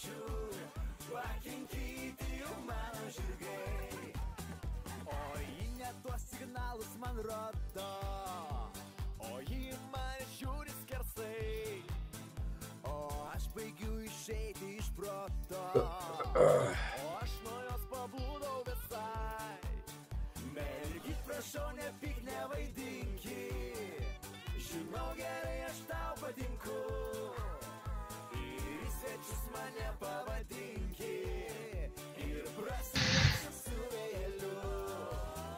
O ji net tuos signalus man rodo, o ji man žiūri skersai, o aš baigiu išeiti iš proto, o aš nuo jos pabūdau visai. Mergi, prašau, nepyk, nevaidinki, žinau gerai, aš tau patinku. Ir į svečius mane pavadinki, ir prasidėsiu su vėjeliu.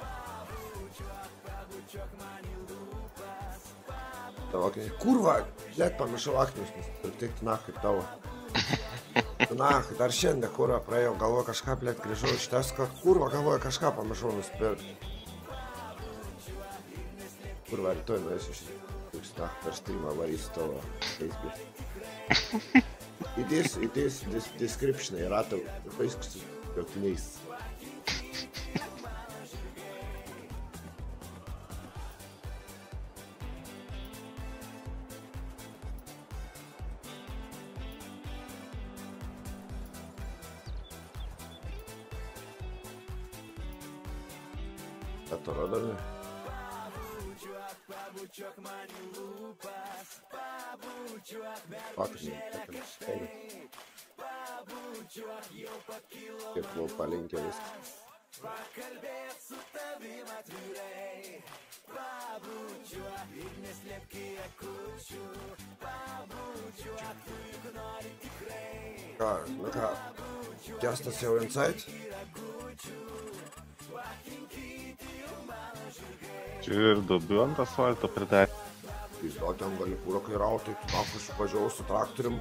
Pabučiuok, pabučiuok man į lūpas, Tavo, okei. Kurva, net pamiršau akinius nusipirkti, na, kaip tavo. Na, dar šiandien, kurva, praėjau, galvoju kažką, blėt, grįžau iš tesko, kurva, galvoju kažką pamiršau nusipirkti. Kurva, rytoj nuėsiu iš na, per streamą varysiu tavo Facebook. It is, it is this description errata европейскости как лейс. Которая, да? Павучок, павучок, манилупас. Ne? Faktinė, tokia spalva. Kaip buvo palinkę viską. Ką, na ką, kestas jau inside? Čia ir duobiu ant asfalto pridėti. Pizdo, ten gali kūro kairauti, aš važiavau su traktorium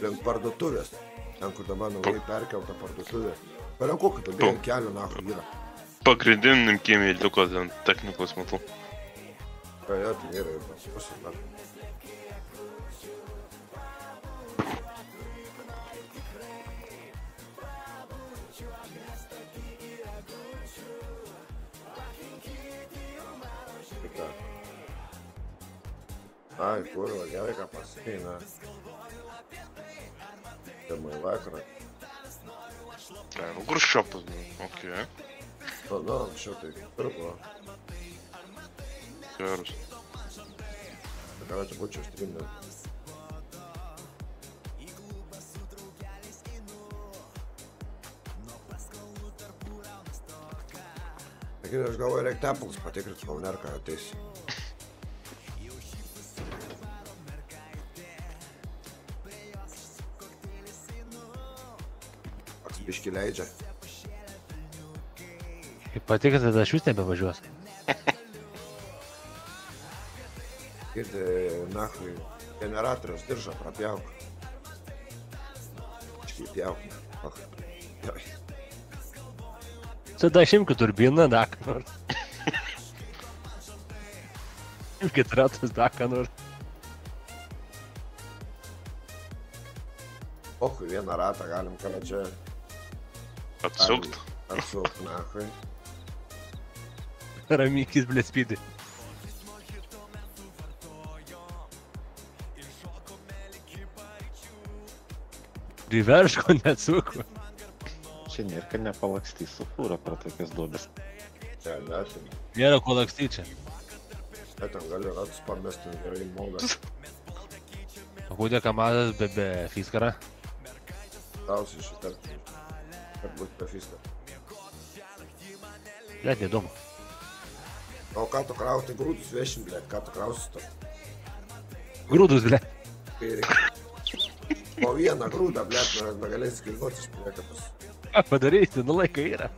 link parduotuvės. Ten, kur dabar naujai perkelta parduotuvė. Parenku, kokį tada ant kelio nahu yra. Pagrindiniam kiemė liko ten technikos matau. Praėjo, tai nėra ir pas Ai, kurva, gerai, ką pasakei, na. Pirmąjį vakarą. Tai, nu kur šiopas, nu, okei, Nu, nu, anksčiau tai pirmo. geras. Tai ką čia būčiau streamė. Taigi aš galvoju, reikia tepalus patikrinti, kol nerka ateis. Biški leidžia. Kaip patikė, tada aš jūs nebevažiuos. Girdi, nahui, generatoriaus diržą prapjauk. Biški pjauk. Och, gerai. Tada aš imkiu turbiną, dar ką nors. Imkit ratus, dar ką nors. Ochui, vieną ratą galim kada čia Atsukt. atsukt, nahui. Ramykis, blė, spydį. Priverško nesuku. Čia nėra, kad nepalakstys su fūra pro tokias duobės. Čia, ne, tai, Nėra ko lakstyti čia. ne, ten gali ratus pamesti gerai moldą. O kodėl kamazas be, be fiskara? Tausiu šį kartą. Kad būtų fisko. Net neįdomu. O ką tu krauti grūdus vešim, blėt, ką tu krausi to? Grūdus, blė. Kai reikia. Po vieną grūdą, blėt, na- negalėsi kilnuoti iš priekabos. Ką padaryti, nu laikai yra.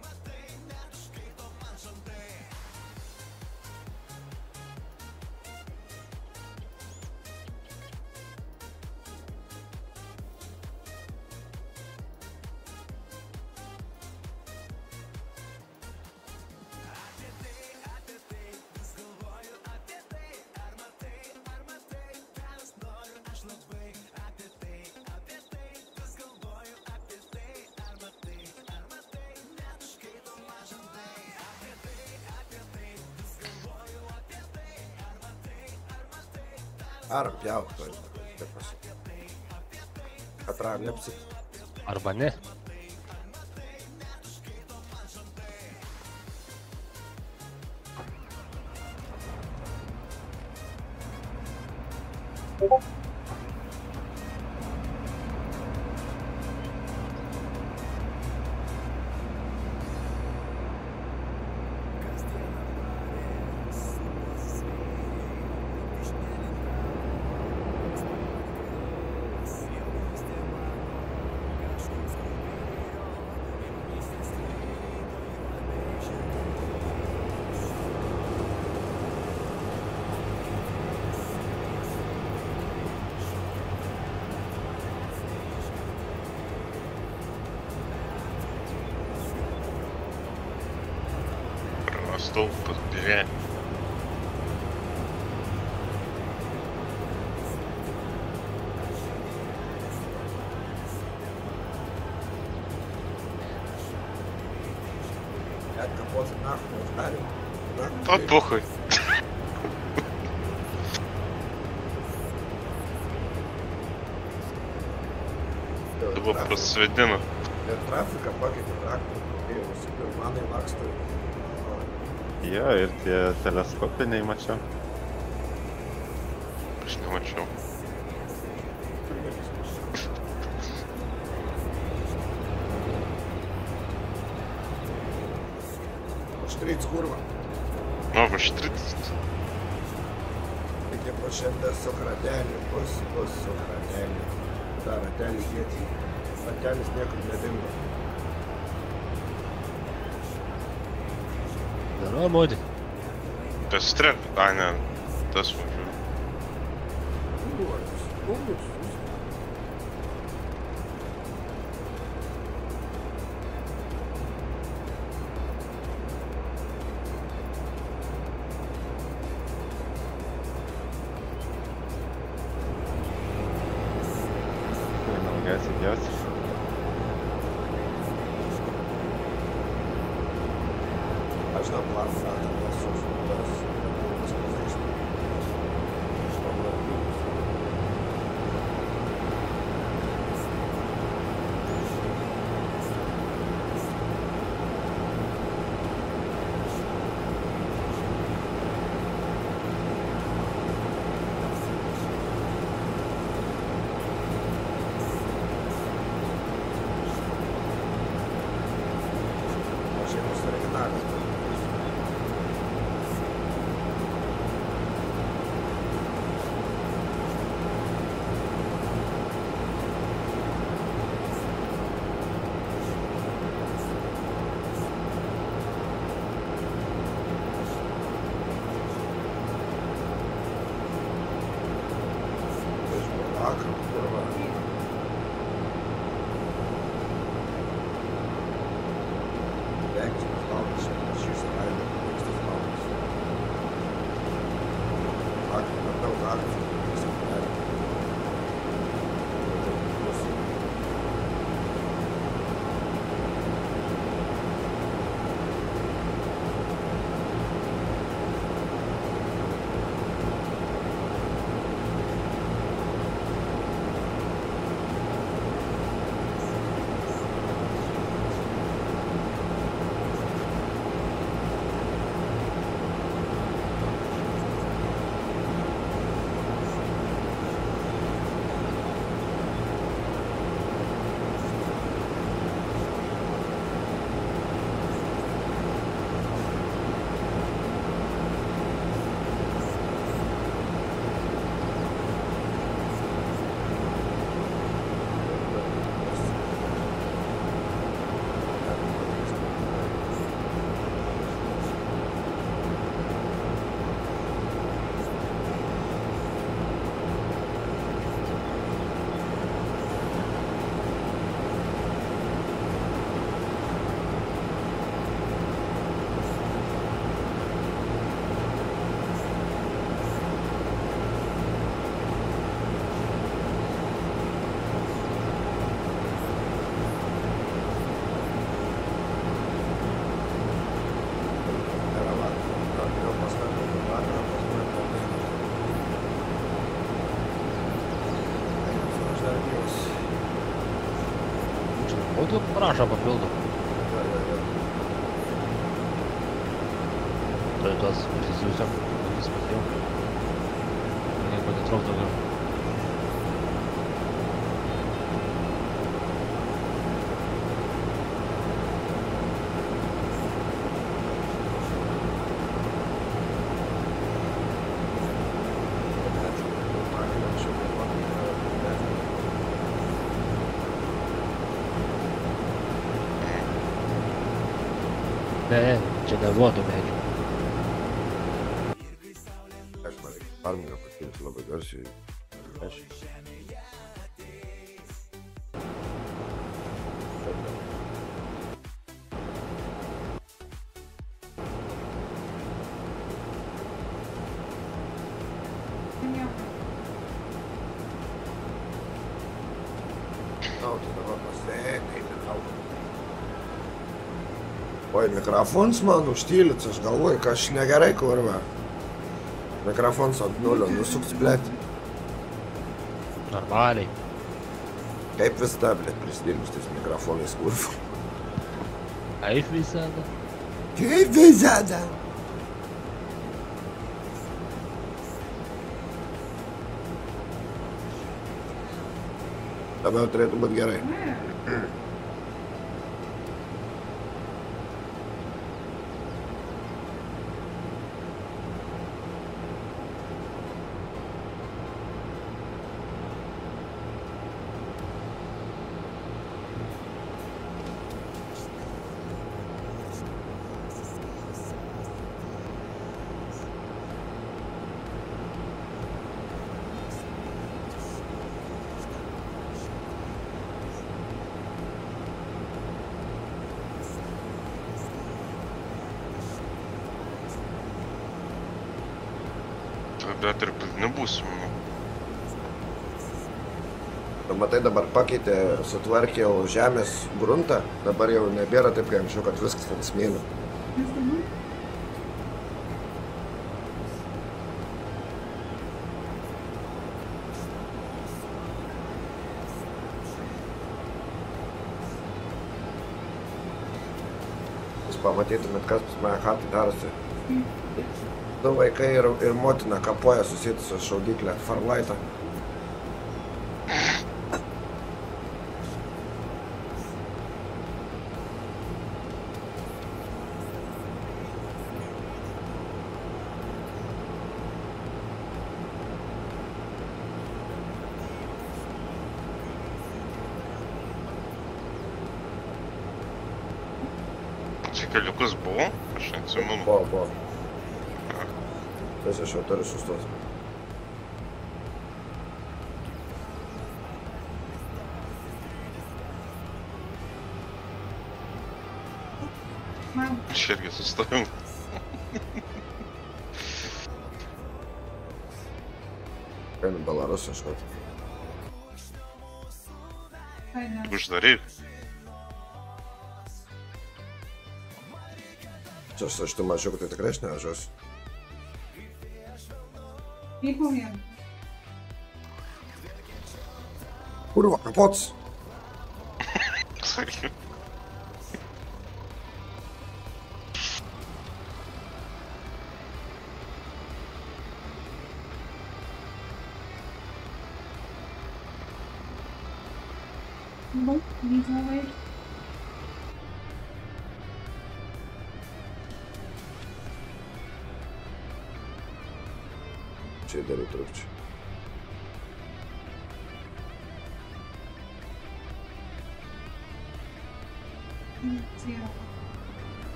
Это было нахуй. просто сведено. Ir trafika pakeitė traktorių, ir visi pirmanai laksto. Jo, ir tie teleskopiniai mačiau. Aš nemačiau. Štryts kurva. Nu, aš 30. Reikia po šiandien su krateliu, bus, bus su krateliu. tankelis niekur nedingo. Nėra modi. Tas trep, a ne, tas va. Čia nebuvo tų medžių. Aš man reikia farmingą pakilti labai garsiai. Oi, mikrofons man užtylit, aš galvoju, kad aš negerai kurva. Mikrofons ant nulio, nusuks, blėt. Normaliai. Kaip visada, blėt, prisidirbus tais mikrofonais, kurva. Kaip visada. Kaip visada. Dabar turėtų būti gerai. Bet ir nebūsim. nu. Tu matai, dabar pakeitė, sutvarkė jau žemės gruntą, dabar jau nebėra taip, kaip anksčiau, kad viskas ten smėliu. Jūs pamatytumėt, kas pas mane hatai darosi. Du vaikai ir, ir motina kapoja susėtusios šaudyklę Farlaitą. Čia keliukus buvo, aš neatsimenu. Buvo, buvo. Tas aš jau turiu sustos. Aš irgi sustojau. Einu Belarus ieškoti. Uždaryk. Čia aš aš tu mačiau, kad tai tikrai aš nevažiuosiu. Įpūmėm. Kurva, kapots.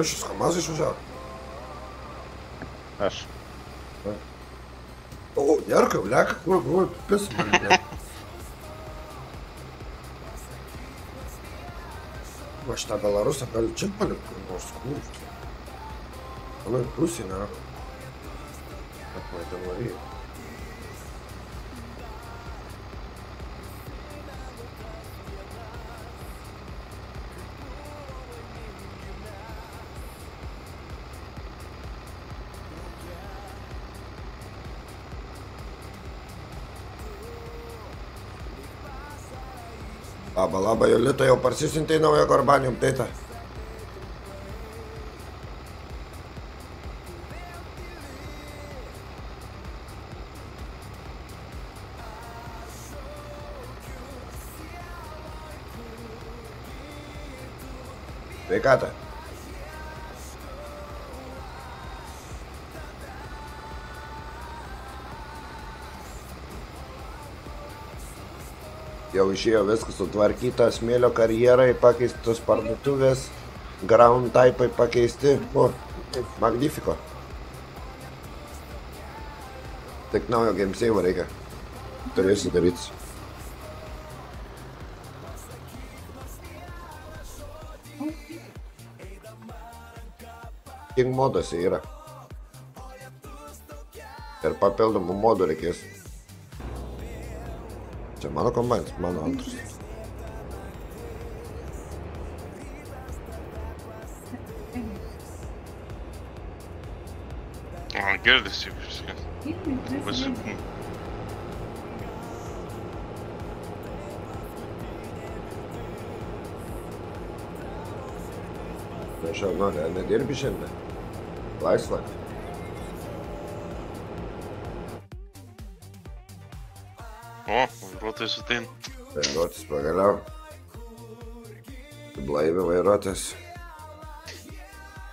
Trušis Kamazai išvažiavo. Aš. O, nerka, bleka, kur, kur, pis. Va šitą Belarusą gali čia palikti, kur nors kur. Manau, pusė nėra. Kaip man ten varėjo. Laba, laba, Jolita jau parsisintė naują Gorbanium teitą. Sveikata. Išėjo viskas sutvarkyta, smėlio karjerai pakeistos parduotuvės, ground typai pakeisti. O, magnifiko. Tik naujo game save reikia. Turėsiu daryti. King moduose yra. Ir papildomų modų reikės. Čia mano kombainas, mano antras. A, girdisi viskas. Labai silpnu. Nežinau, nu, ne, nedirbi šiandien. Laisva. O, vairuotojas ateina. Vairuotis pagaliau. Blaivi vairuotis.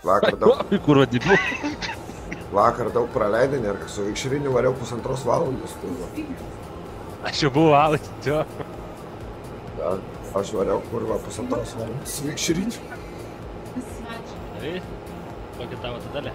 Vakar daug, Kur vadimu? vakar daug praleidai, ir su vikšriniu variau pusantros valandos. Aš jau buvau valas, jo. Ja, aš variau kurva pusantros valandos su vikšriniu. Gerai. Kokia tavo ta dalė?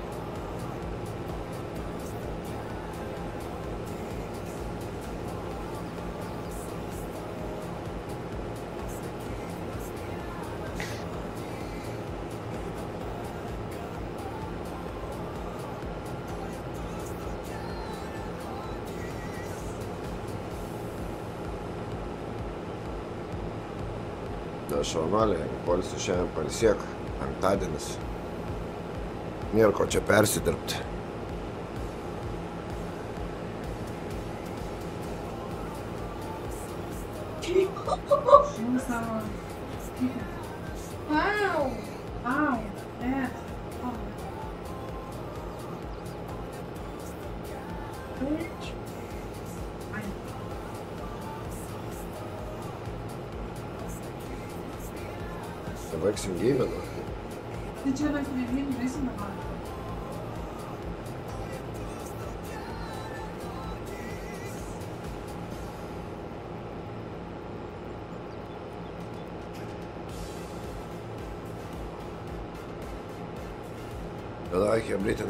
Na, šaunuoliai, polisi šiandien palsiek, penktadienis. Nėra ko čia persidirbti. Žinau savo.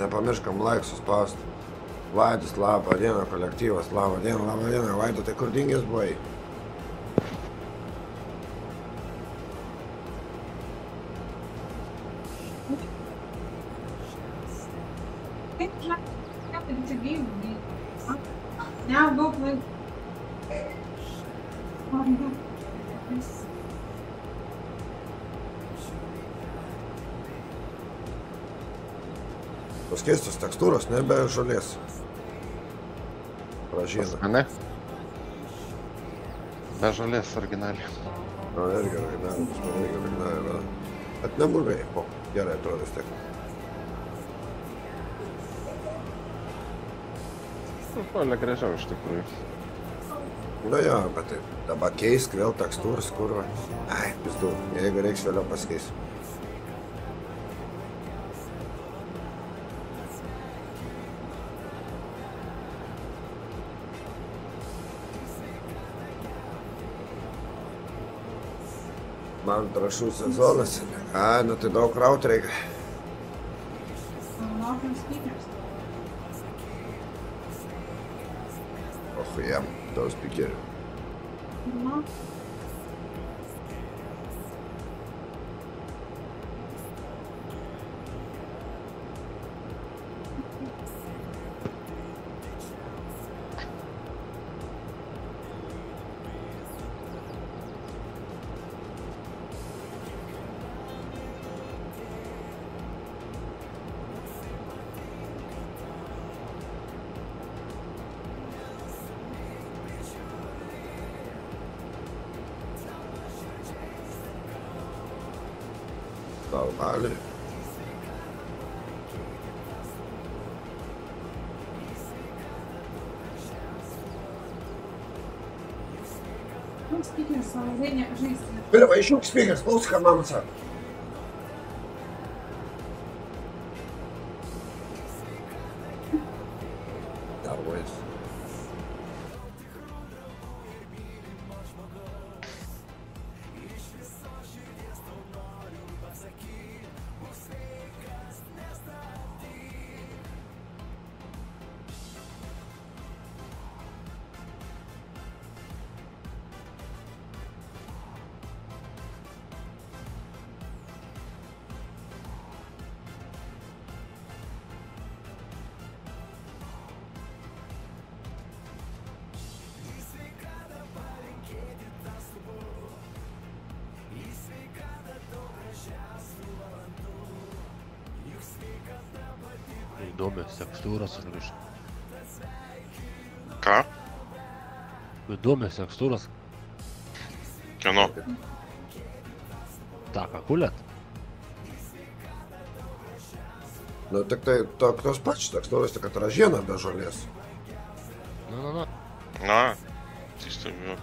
Nepamirškam laik suspausti. Vaidus, labą dieną, kolektyvas, labą dieną, labą dieną. Vaidu, tai kur dingęs buvai? Nebe žolės. Pražyna. Mane? Be žolės originaliai. Na, irgi originaliai, pas mane irgi originaliai yra. Bet neblogai, o, gerai atrodo vis tiek. Polė gražiau iš tikrųjų. Nu jo, bet tai dabar keisk vėl tekstūras, kurva. Ai, pizdu, jeigu reiks vėliau pasikeis. man trašų sezonas. A, nu tai daug kraut reikia. Oh, jam, daug spikerių. Deixa speakers. te explicar, ouça com? Tekstūros ir iš... Ką? Įdomios tekstūros. Kieno? Ta, ką kulėt? Nu, tik tai to, tos pačios tekstūros, tik kad ražiena be žolės. Nu, nu, nu. Na, tai stebiu.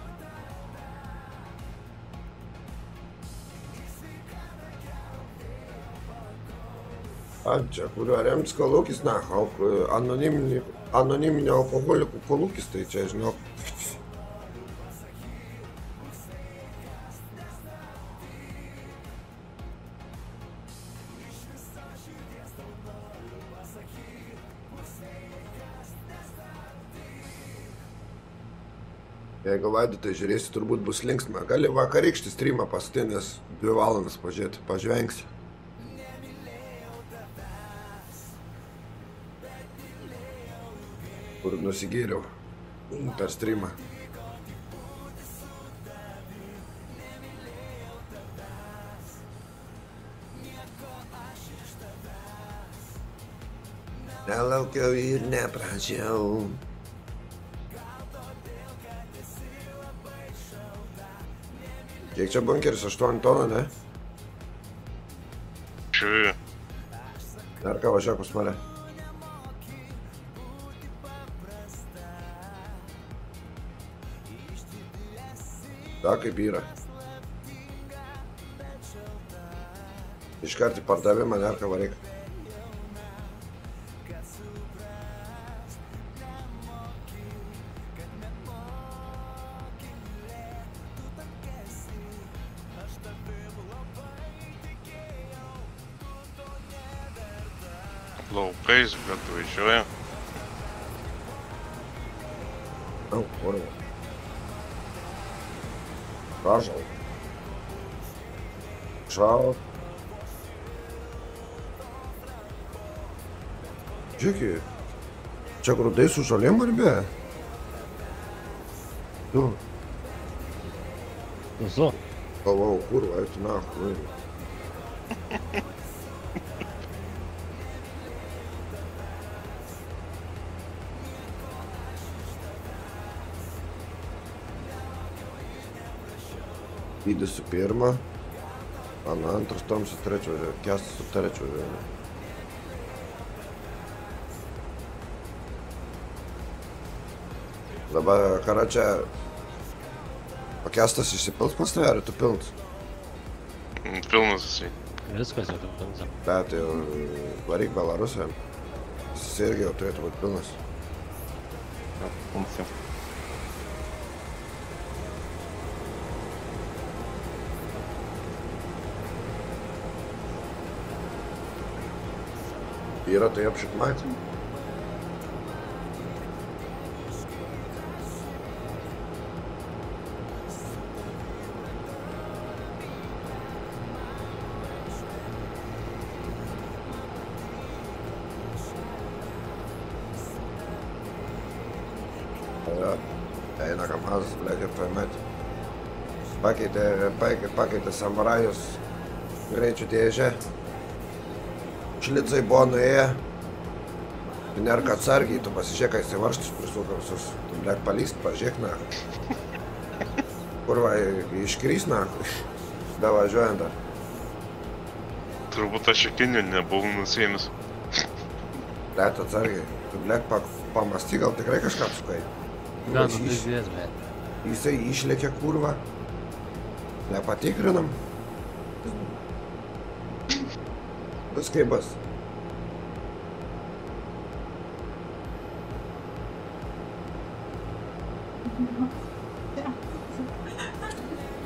A, čia kurio rems kolūkis, na, anoniminį, anoniminio alkoholikų kolūkis, tai čia, žinok, Jeigu vaidotai žiūrėsi, turbūt bus linksma. Gali vakarykštį streamą paskutinės dvi valandas pažiūrėti, pažvengsi. Kur nusigėriau per streamą. Nelaukiau ir neprašiau. Kiek čia bunkeris? 8 tonų, ne? Čia, Dar ką važiuok pas mane. Da, kaip yra. Iškart į pardavimą, nerka varyk. Čia grūdai su žolėm ar be? Tu, Visu. galvojau, kurva, eiti na, kurva. Vydis su pirma, Ana antras, Tom su trečio, Kestas su trečio. Dabar kara čia pakestas išsipils pas tave, ar tu pils? Mm, Pilnas jisai. Viskas jau tam pinza. Bet jau varyk Belarusą. Jis irgi jau turėtų būti pilnas. Funkcija. Yra tai apšik pakeitė, samurajus greičių dėžę. Šlicai buvo nuėję. Tu nerka atsargiai, tu pasižiūrėk, kai jisai varštus prisuka visus. Tu, blėt, palyst, pažiūrėk, na. Kurva, iškrys, na. Bevažiuojant dar. Turbūt aš akinių nebuvau nusėmis. Blėt, atsargiai. Tu, blėt, pa, pamastyk, gal tikrai kažką apsukai. Iš- nu, pizdies, bet. Jisai išlėkė kurvą. Nepatikrinam. Bus kaip bus.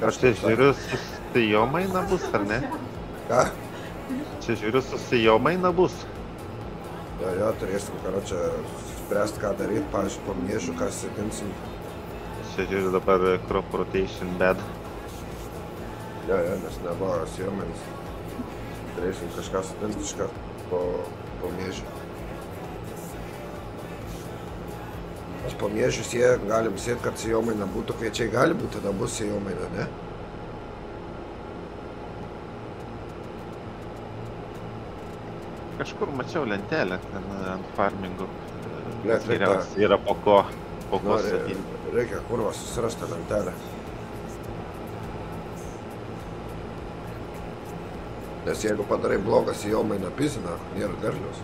Aš čia žiūriu, susijomaina bus, ar ne? Ką? Čia žiūriu, susijomaina bus. Jo, jo, turėsim, karočią, spręsti, ką daryti, pavyzdžiui, po miežų, ką sėdinsim. Čia žiūriu dabar crop rotation bed. Jo, jo, nes nebuvo sėjomenis. Turėsim kažką sėdinti iš karto po, po miežų. Aš po miežų sė, galim sėti, kad sėjomaina būtų, kviečiai gali būti, tada bus sėjomaina, ne? Kažkur mačiau lentelę ten ant reikia- Geriausia yra po ko, po ko Nu, sodinti. re- reikia kurva susirasti lentelę. Nes jeigu padarai blogą sėjomainą piziną, nėra derlius.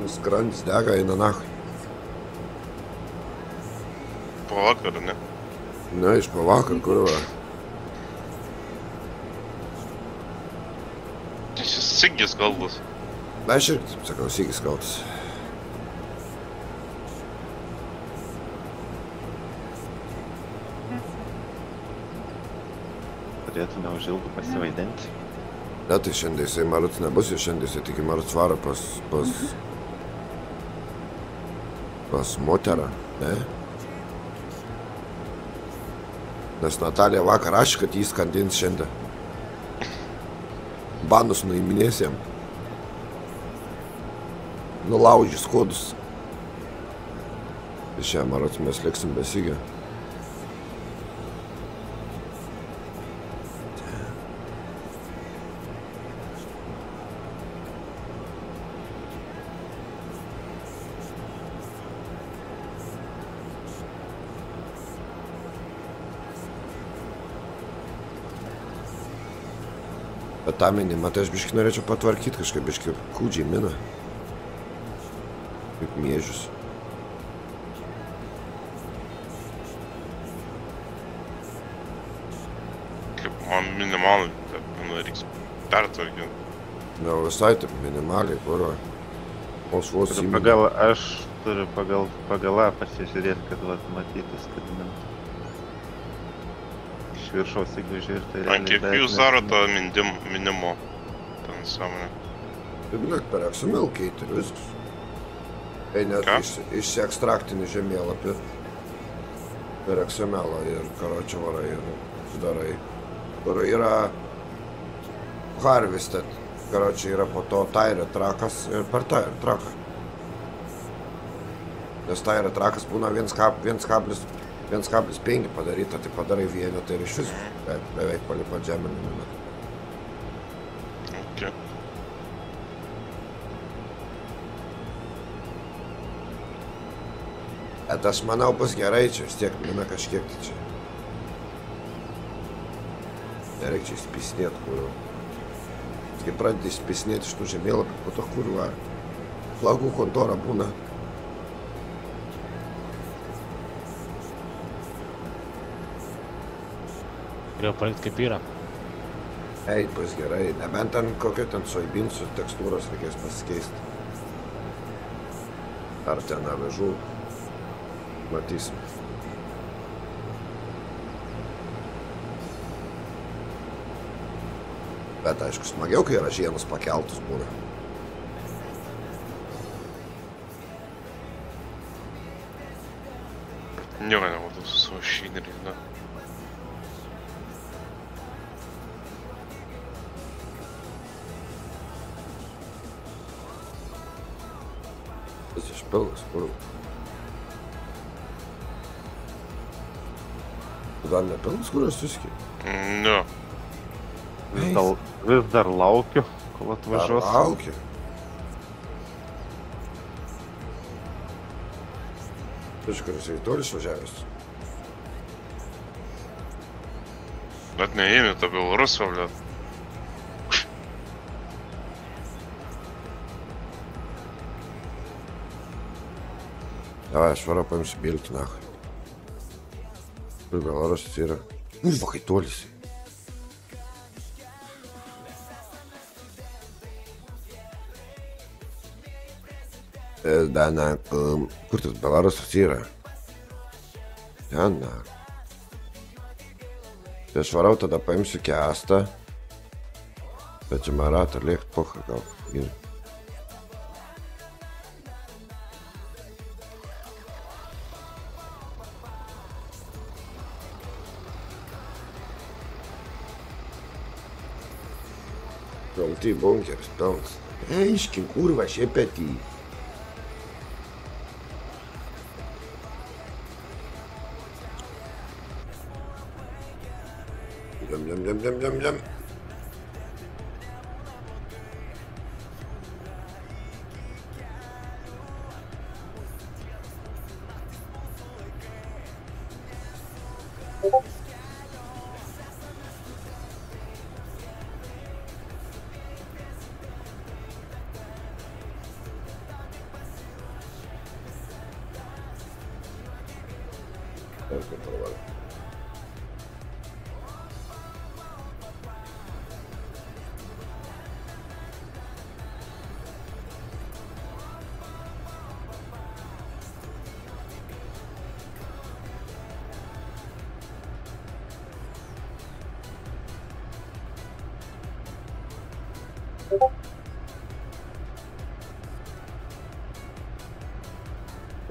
Man skrandis dega, eina nahui. Po vakarą, ne? Ne, iš po vakar, kur va. Šis sigis galvas. Na, aš taip sakau, sykis kaltas. Turėtų neužilgų pasivaidinti. Ne, tai šiandien jisai maruts nebus, šiandien jisai tik į maruts varo pas, pas, pas moterą, ne? Nes Natalija vakar aš, kad jį skandins šiandien. Banus nuiminės jam. Nulaužys kodus. Ir šią maruts mes liksim besigę. Tą minimą tai aš biškai norėčiau patvarkyti kažkaip biškai kūdžiai mina. Kaip miežius. Kaip man minimalai, kad man reiks pertvarkinti. Gal visai taip minimaliai, kur vos vos įmina. pagal, aš turiu pagal, pagal A pasižiūrėti, kad vat, matytus, kad min. Iš viršaus, jeigu žiūrėt, tai Ant kiek jūs darote mindim, minimo? Ten sąmonė. Tai blėt, per XML keiti ir viskas. Ei, net iš, išsiekstraktinį žemėlapį per XML ir karočią varai ir darai. Kur yra harvested, karočią yra po to tairė trakas ir per tairė traką. Nes tairė trakas būna 1,5 padaryta, tai padarai vienetą ir iš vis beveik, beveik palipa žemėlį. Okay. Bet aš manau bus gerai čia, vis tiek mina kažkiek tai čia. Nereikia čia įspisnėt, kur. kai pradedi įspisinėti iš tų žemėlapių, po to kurva flagų kontora būna. Turėjau palikti kaip yra. Ei, bus gerai, nebent ten kokio ten soibinsų tekstūros reikės pasikeisti. Ar ten avižų. Matysim. Bet aišku, smagiau, kai yra žienus pakeltus būna. Nieko nematau su savo šineriais, ne? Tu dar nepilnas, kur aš susikė? Не. Vis, dal, vis dar laukiu, kol atvažiuos. Laukia. Tu iš kur esi į tolį išvažiavęs? Net neėmė to Belarusą, blėt. Давай, aš varau paimsiu bilkį, nahai. Kur Belarusas yra? Urva, kai tolisi. E, Da, na, um, kur tas Belarusas yra? Ten, na. Tai aš varau, tada paimsiu kestą. Bet čia maratą liekt pocha gal. Ir Kalti bunkeris pelnas. Eiškin, kurva, šepetį. Jam,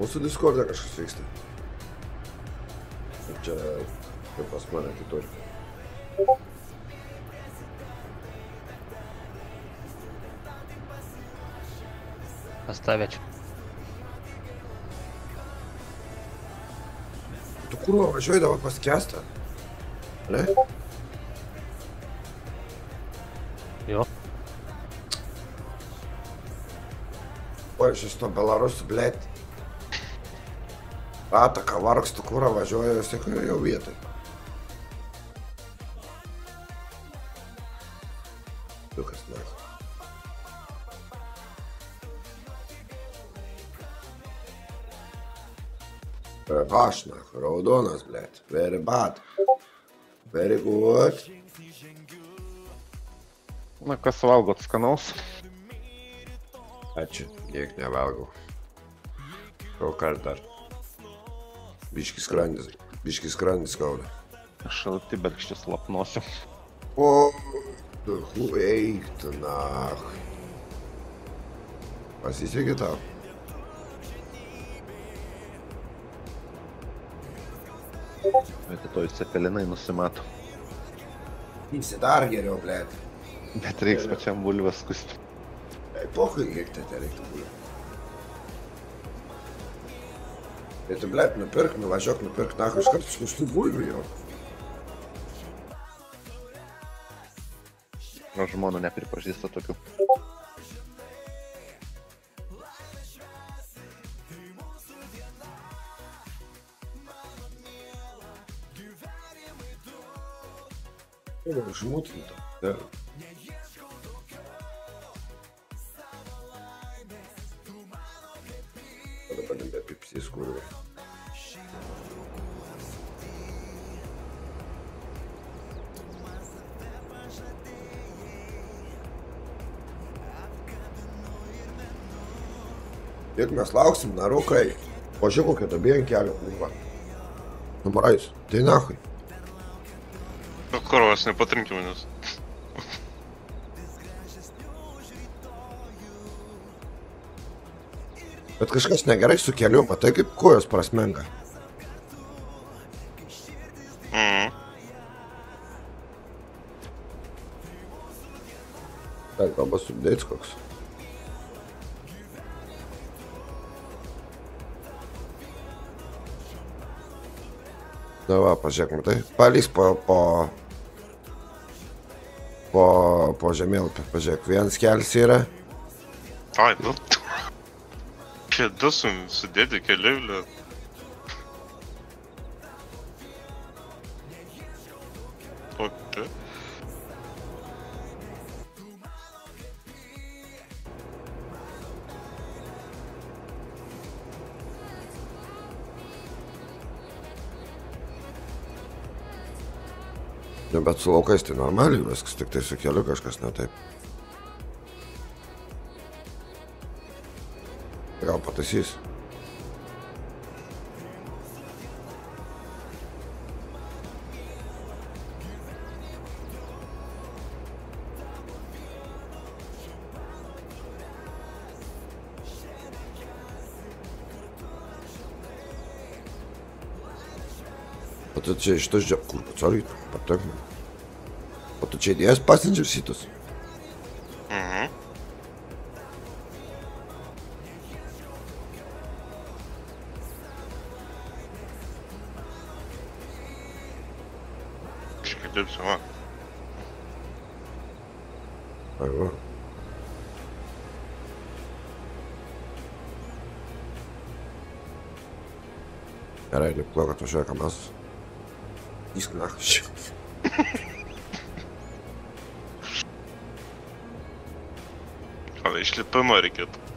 Mūsų Discord'e kažkas vyksta. Ir Čia kaip pas mane kitur. Pas tave čia. Tu kurva važiuoji dabar pas kestą? Ne? Šis to Belarusų, blėt. Ataka, vargstų kurą važiuoja, vis tiek jau vietoj. Dukas, ne. Vašna, raudonas, blėt. Very bad. Very good. Na, kas valgot skanaus? Ačiū, niek nevalgau. Kol kas dar. Biškis skrandis, biškis skrandis skauda. Šalti bergščius lapnosiu. O, tu eik tu nach. Pasisekė tau. Bet to cepelinai nusimato. Jis dar geriau, blėt. Bet reiks pačiam bulvės skusti. Pohui, kiek tai te reiktų būti. Tai tu, blėt, nupirk, nuvažiuok, nupirk, na, iš karto skustų bulvių jau. O žmona nepripažįsta tokių. Žmutinta. Kiek mes lauksim, narukai. Pažiūrėk, kokia dobė ant kelio, kurva. Numarais, tai nahui. Nu, kurvas, nepatrinkė manęs. Bet kažkas negerai su keliu, matai kaip kojos prasmenga. Mhm. Tai kalba subdėts koks. Na va, pažiūrėk, matai, palys po, po, po, po žemėlapį, pažiūrėk, vienas kelias yra, Ai, nu. Čia du su, sudėti keli, ble. Su laukais tai normaliai viskas, tik tai su keliu kažkas ne taip. Gal pataisys. O tu čia šitas džia... Kur, sorry, patek man. O tu čia įdėjęs passenger seatus? Mhm. Kažkaip dirbsiu, va. Ai, va. Gerai, neplau, kad važiuoja kamas. Įsk nach. Значит, прямой ракет.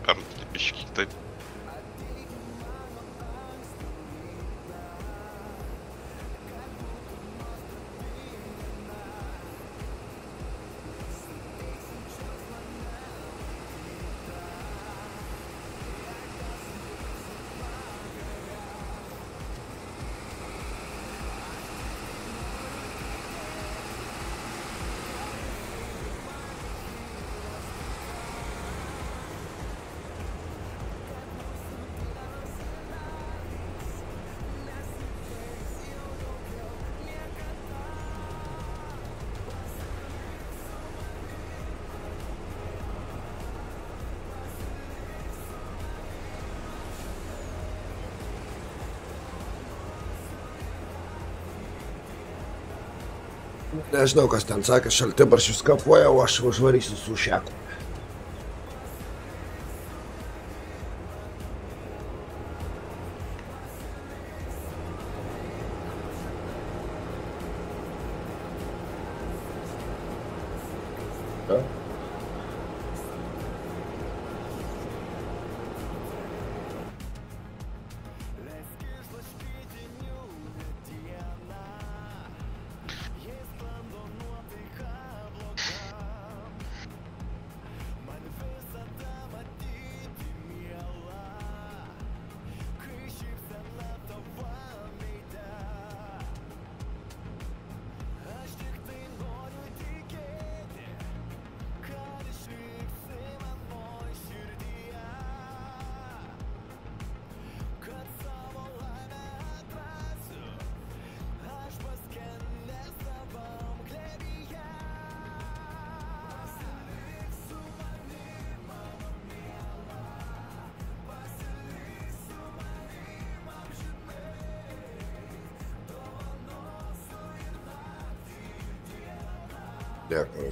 Nežinau, kas ten sakė, šaltibaršius kapuoja, o aš užvarysiu su šeku.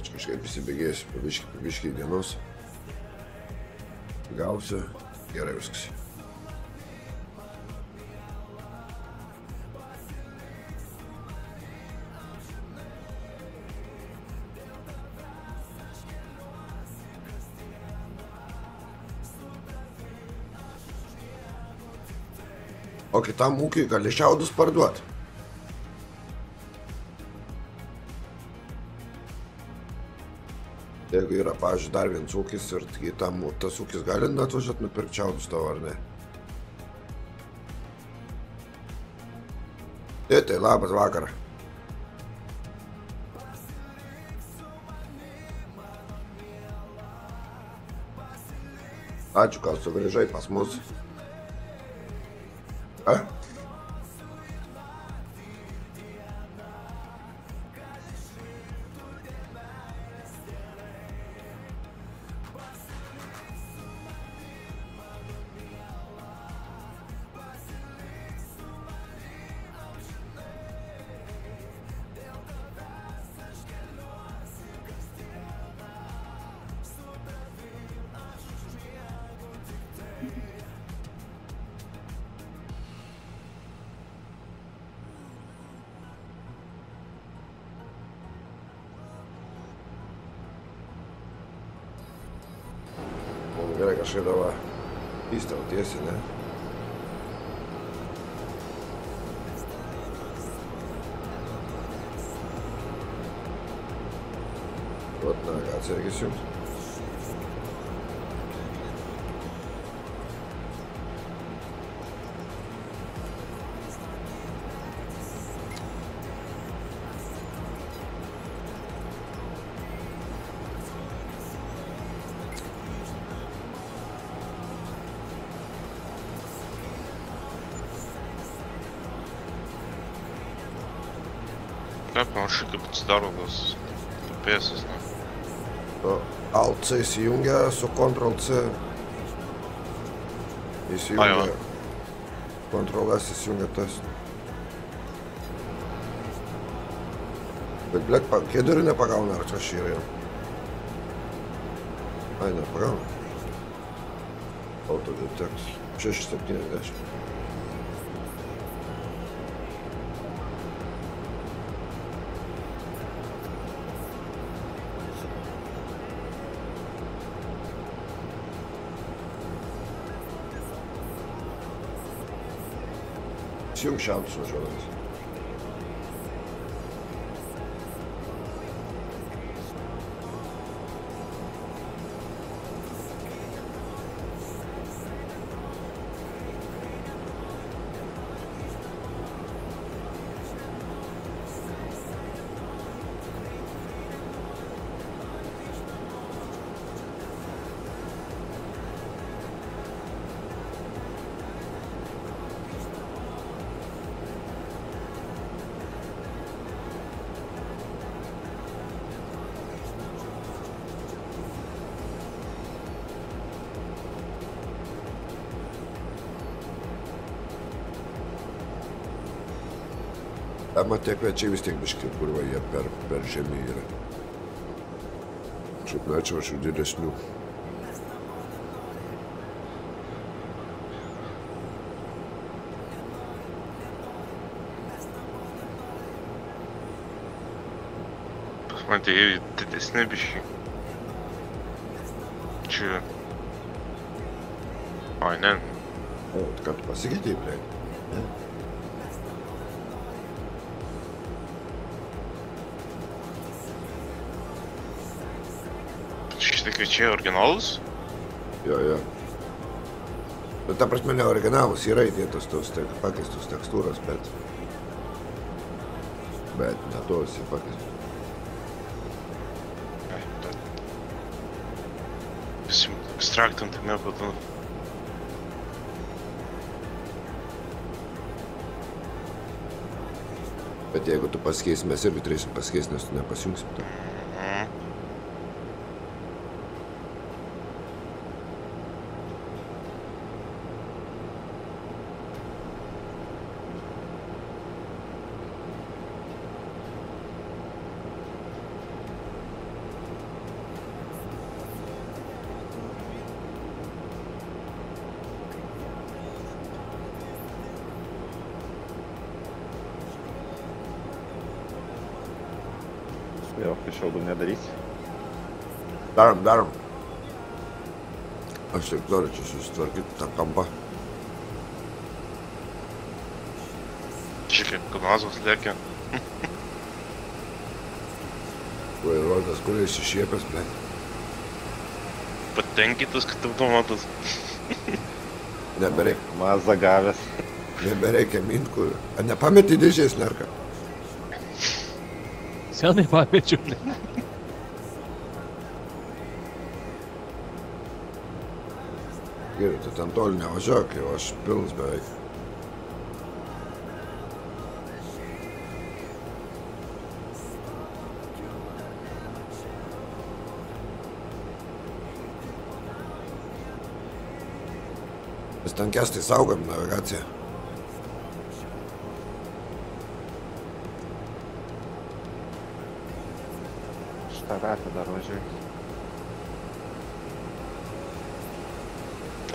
Ne, karoči, kažkaip įsibėgėsiu, pabiškai, pabiškai dienos. Gausiu, gerai viskas. O kitam ūkiui gali šiaudus parduoti. Yra, pavyzdžiui, dar vienas ūkis ir kitam tas ūkis gali atvažiuoti nupirkti šiaudus tavo ar ne. Tėtai, labas vakarą. Ačiū, kad sugrįžai pas mus. Įstau tiesiai, tas pėsas, ne? Alt C įsijungia su Ctrl C. Įsijungia. Ctrl S įsijungia tas. Bet, pa- kedurių nepagauna, ar kas čia yra? Ai, nepagauna. Autodetect 670. istiyor mu Şamsun olarak? Ama tie kviečiai vis tiek biški, kur va jie per, per žemį yra. Šiaip norėčiau aš jų didesnių. Pas man tie didesni biški. Čia... Ai, ne. O, kad pasikeitė, blė. Šitie kviečiai originalus? Jo, jo. Bet ta prasme ne originalus, yra įdėtos tos tek, pakeistos tekstūros, bet... Bet ne tos jie pakeistos. Visi ekstraktam tame būtų. Bet jeigu tu pasikeisi, mes irgi turėsim pasikeisti, nes tu nepasijungsim. To. Noriu čia susitvarkyti tą kampą. Kaip kamazas lėkia. Vairuotojas, kuris iššiepęs, bet Patenkintas, kad automatas. nebereikia, Mazą gavęs. nebereikia mint, kur... A nepameti dėžės nerka. Senai pamečiau. Gerai, tu ten toli nevažiuok, jau aš pilnas beveik. Vis tankestai saugom navigaciją. Šitą ratą dar važiuoju.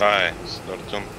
Ai, startum.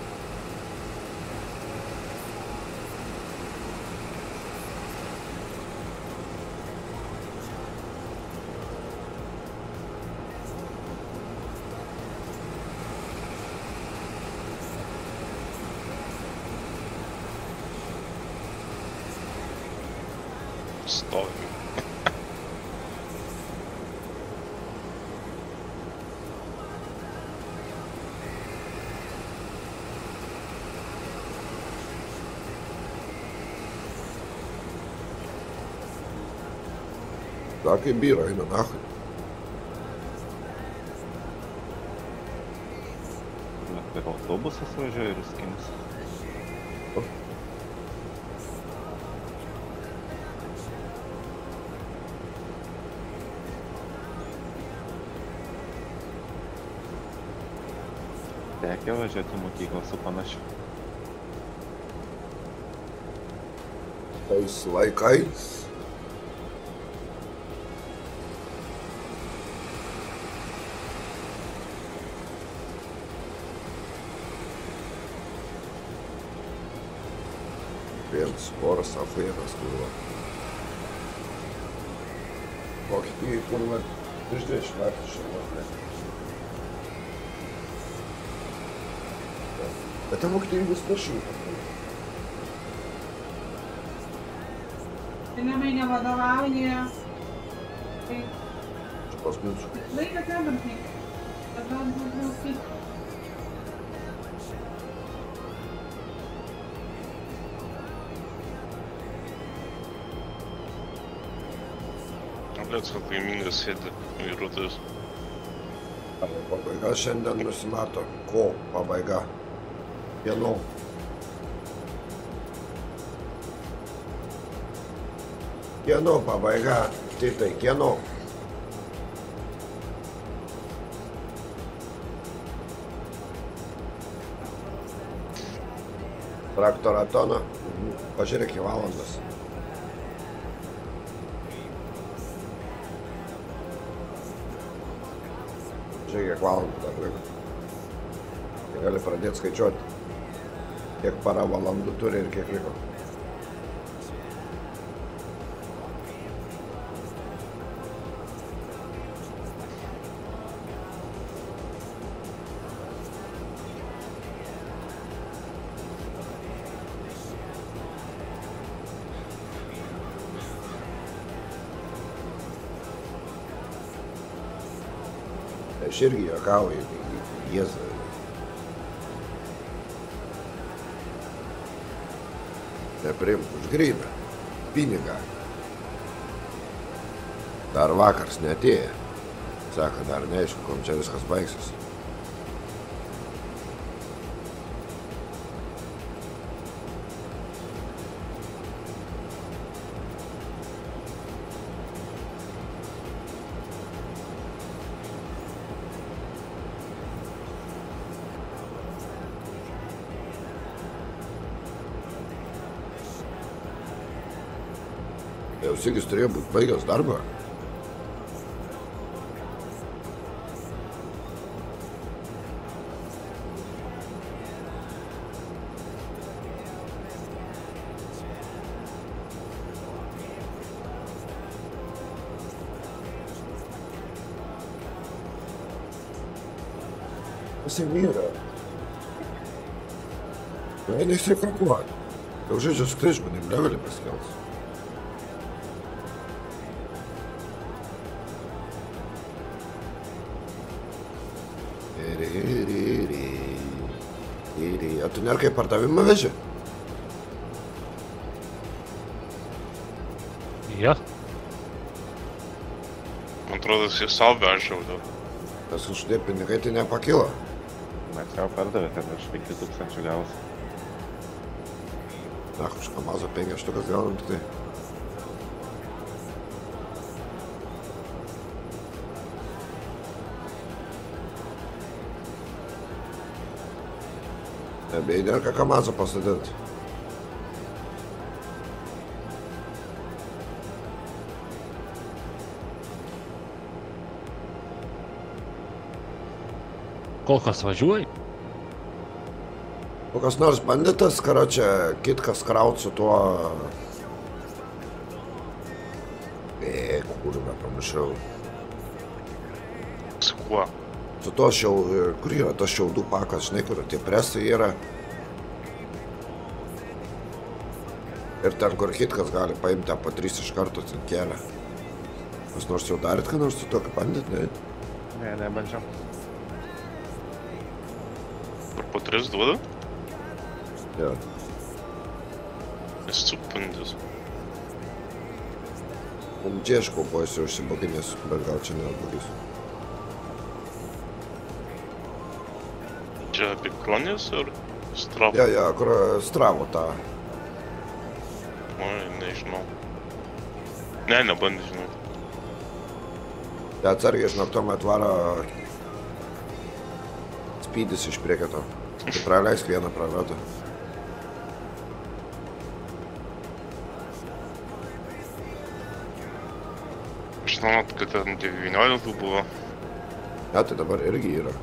geen bier in mijn nacht. Mas pegou autobus ou foi Jair Skins? Até aquela já tomou aqui com a sopa na chuva. É isso, vai cair. Poras afėras, kurva. Vokietijai, kurva, virš 20 metų ne? Bet ten Vokietijai vis prašyta. Žinoma, nevadovauja. Tai Pas mus laikas nebartai. Tada būtų kaip Blėts, kad laimingas sėdi vairuotojas. pabaiga šiandien nusimato. Ko pabaiga? Kieno? Kieno pabaiga? Titai, kieno? Traktoratoną. Pažiūrėk į valandas. Kiek valandų dar liko. Tai gali pradėti skaičiuoti, kiek para valandų turi ir kiek liko. Juokauju, jėzą. Neprim, už gryną, pinigą. Dar vakars netėjo. Sako, dar neaišku, kom čia viskas baigsis. Sigis turėjo būti baigęs darbą. Kas jau yra? Na, nesipakuot. Jau žaidžia su kitais žmonėm, levelį paskels. Tu nėra kaip pardavimą veži? Jo, Man atrodo, jis savo vežau daug. Tas už tie pinigai tai nepakilo. Mes jau pardavė, kad aš 5000 gaus. Na, už Kamazo 5 štukas gaunam tik tai. Nebei nėra ką Kamazo pasadinti. kol kas važiuoji. O kas nors bandytas, karočią, kitkas kraut su tuo... E, kurva, pamiršau. Su kuo? Su tuo šiau... Kur yra tas šiaudų pakas, žinai, kur tie presai yra. Ir ten, kur hitkas gali paimti po tris iš karto ten kelią. Kas nors jau darėt, ką nors su tokiu bandyt, ne? Ne, nebandžiau. Ar po tris duoda? Jo. Jis supindis. Mums džieško buvo esi užsibaginęs, bet gal čia nebagys. Čia apie kronės ar? Ja, ja, kur stravo tą. Ne, nebandai, žinau. Ja, atsargiai, žinok, tuo metu varo spydis iš prieketo. Tai praleisk vieną pravedą. Žinau, kad ten 19 buvo. Ja, tai dabar irgi yra.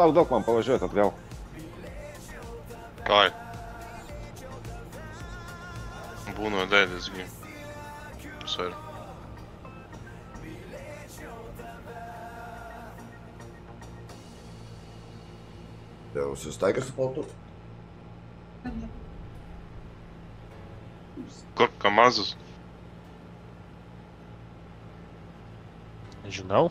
Lauk daug man pavažiuoti atgal. Ai. Būna dėdės gi. Sorry. Jau sustaikė su paltu. Kur kamazas? Žinau.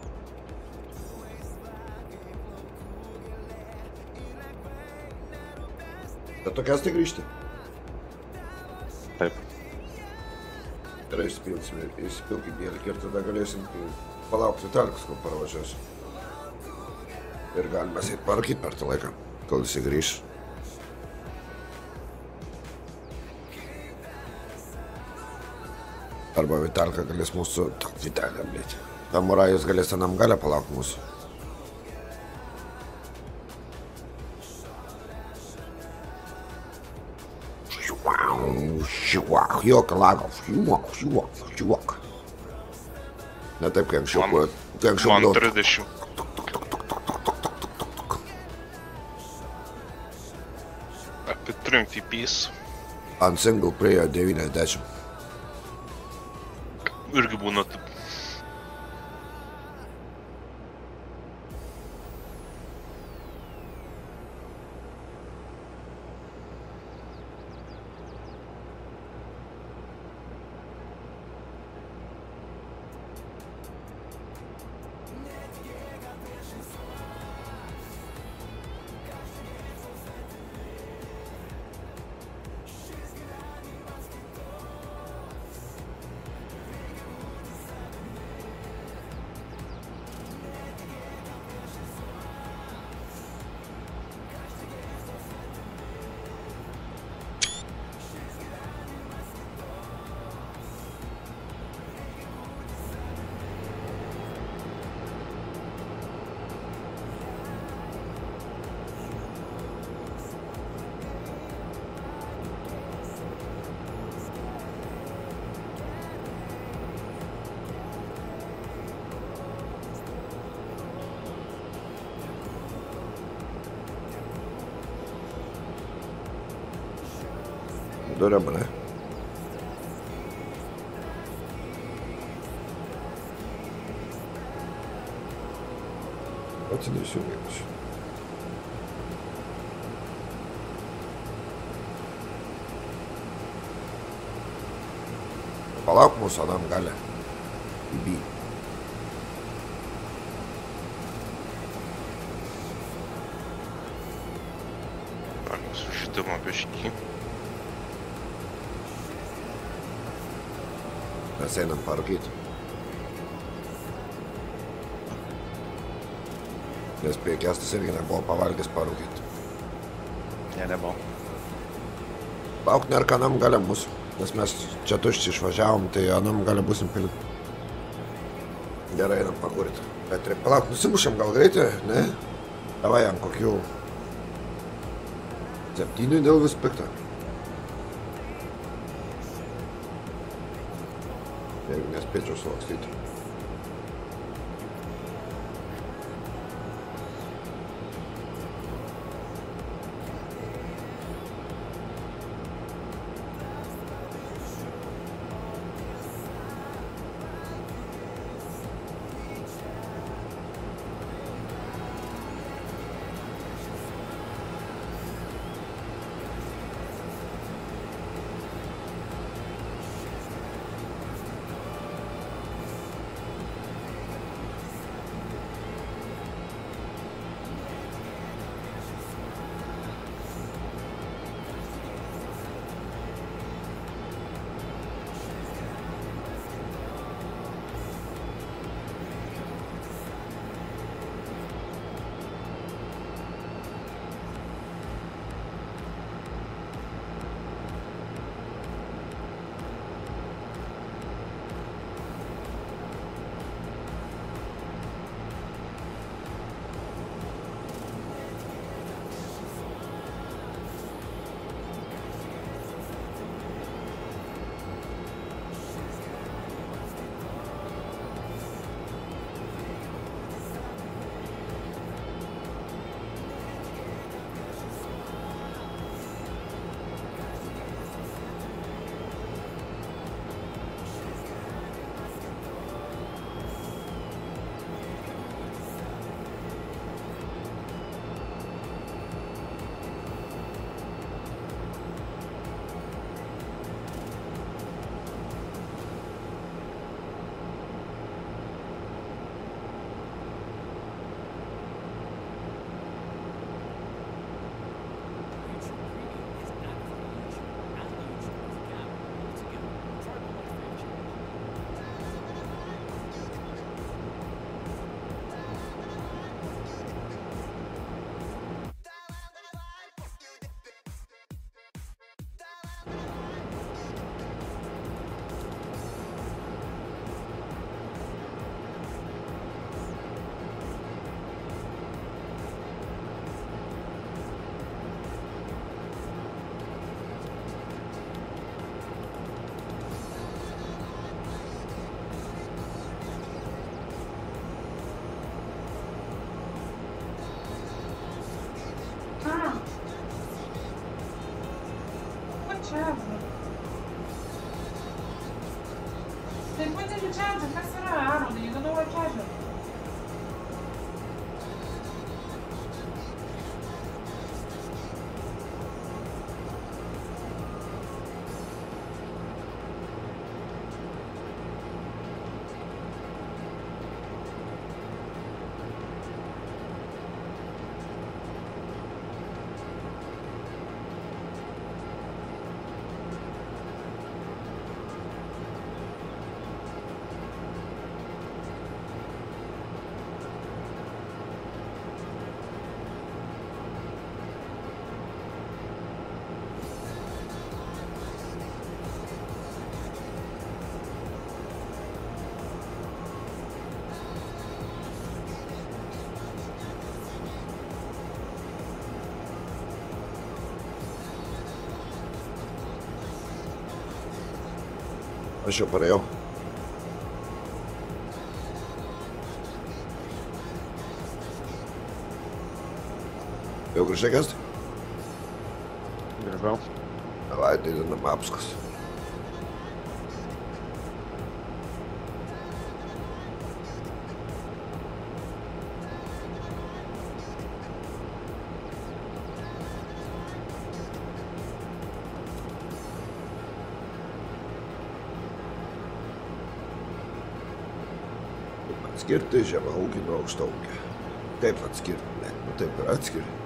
Bet tokias tai grįžti. Taip. Gerai, įsipilsime, įsipilkim įelgį ir tada galėsim palaukti Vitalkas, kol parvažiuos. Ir galima sėti parkyti per tą laiką, kol jisai grįž. Arba Vitalka galės mūsų... Vitalka, blėt. Samurajus galės anam galę palaukti mūsų. Šiuok, jokio lago, šiuok, šiuok, šiuok. Ne taip, kai anksčiau. Kai anksčiau Man būdavo 30. Apie 3 TPs. ant single priejo 90. Irgi būna taip. Dobra, Atsinešiu vienas. Palauk mūsų anam galę. Piekestas irgi nebuvo pavalgęs parūkyti. Ne, nebuvo. Lauk nėra ką anam galę bus. Nes mes čia tuščiai išvažiavom, tai anam galę busim pilni. Gerai, einam pakurti. Bet reikia palauk, nusimušam gal greitai, ne? Davai ant kokių Septyni dėl vis pikta. Jeigu nespėčiau sulakstyti. Aš jau parėjau. Jau grįžtai kesti? Grįžau. Davai, didinam apskus. Atskirti žemą ūkį nuo aukšto ūkio. Kaip atskirti? Ne, nu taip ir atskirti.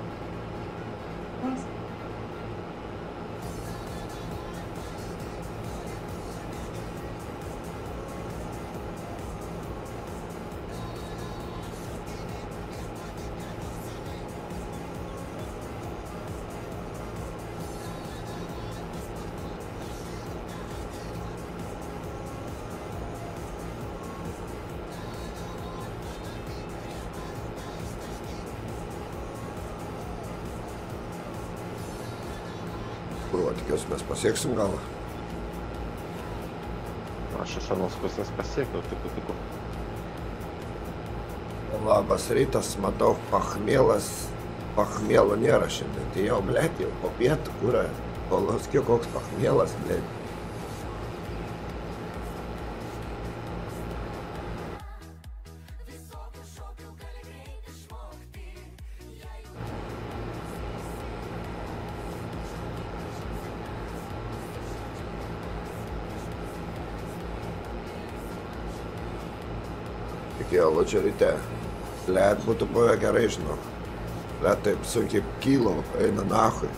Tikiuosi mes pasieksim galą. Aš iš anos pusės pasiekiau, tik tik. Labas rytas, matau, pachmielas, pachmielo nėra šiandien. Tai jau, blėt, jau po pietų, kurą, poloskio koks pachmielas, blėt. Va čia ryte. Let būtų buvę gerai, žinok. Let taip sunkiai kilo, eina nahui.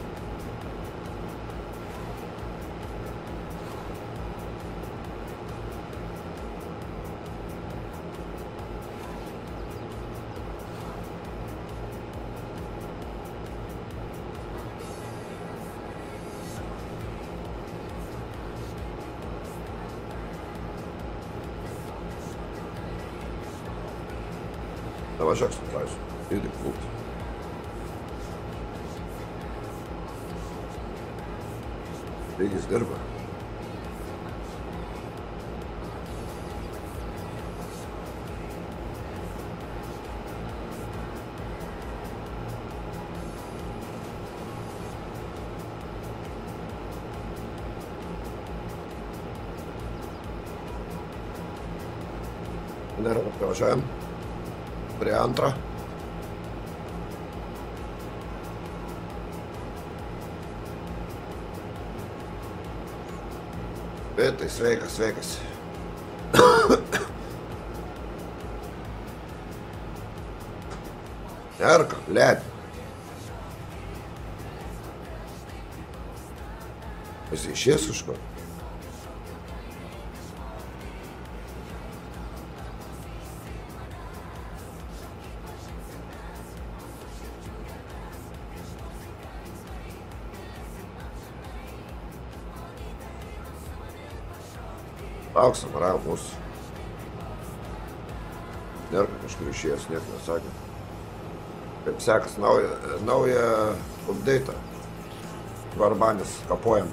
dit Tuurlijk, goed. Dit is durven. de prošajem. Preantra. Antro. Vėtai, sveikas, sveikas. Erka, led. Esi išėjęs iš ko? Lauksim, ramus. Nėra kad kažkur išėjęs, nieko nesakė. Kaip sekas nauja, nauja update. Varbanis kapuojam.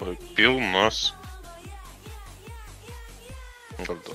Oi, pilnas. Gal du.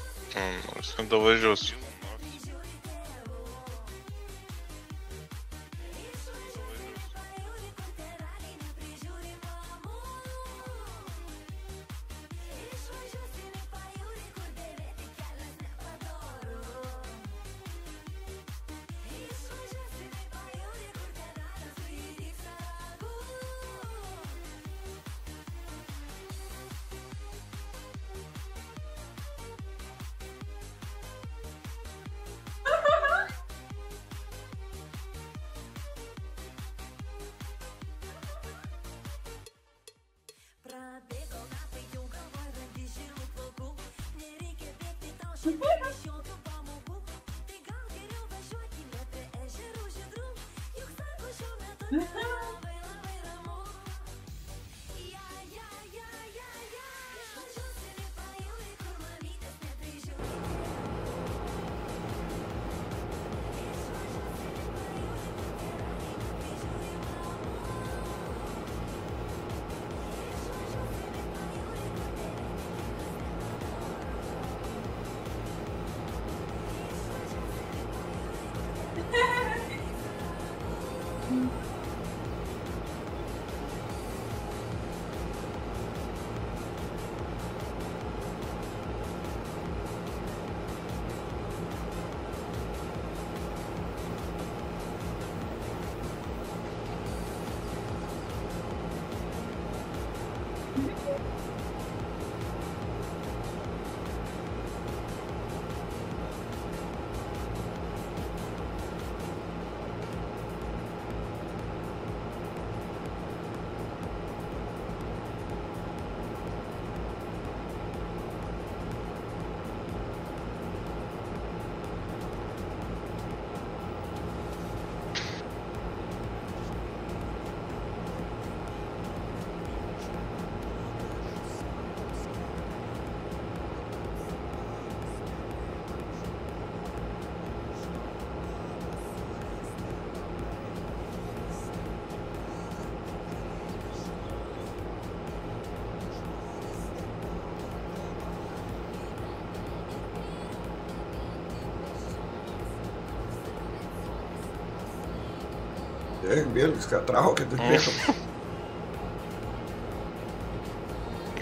Eik, Bėlis, ką traukia, tai bėgam.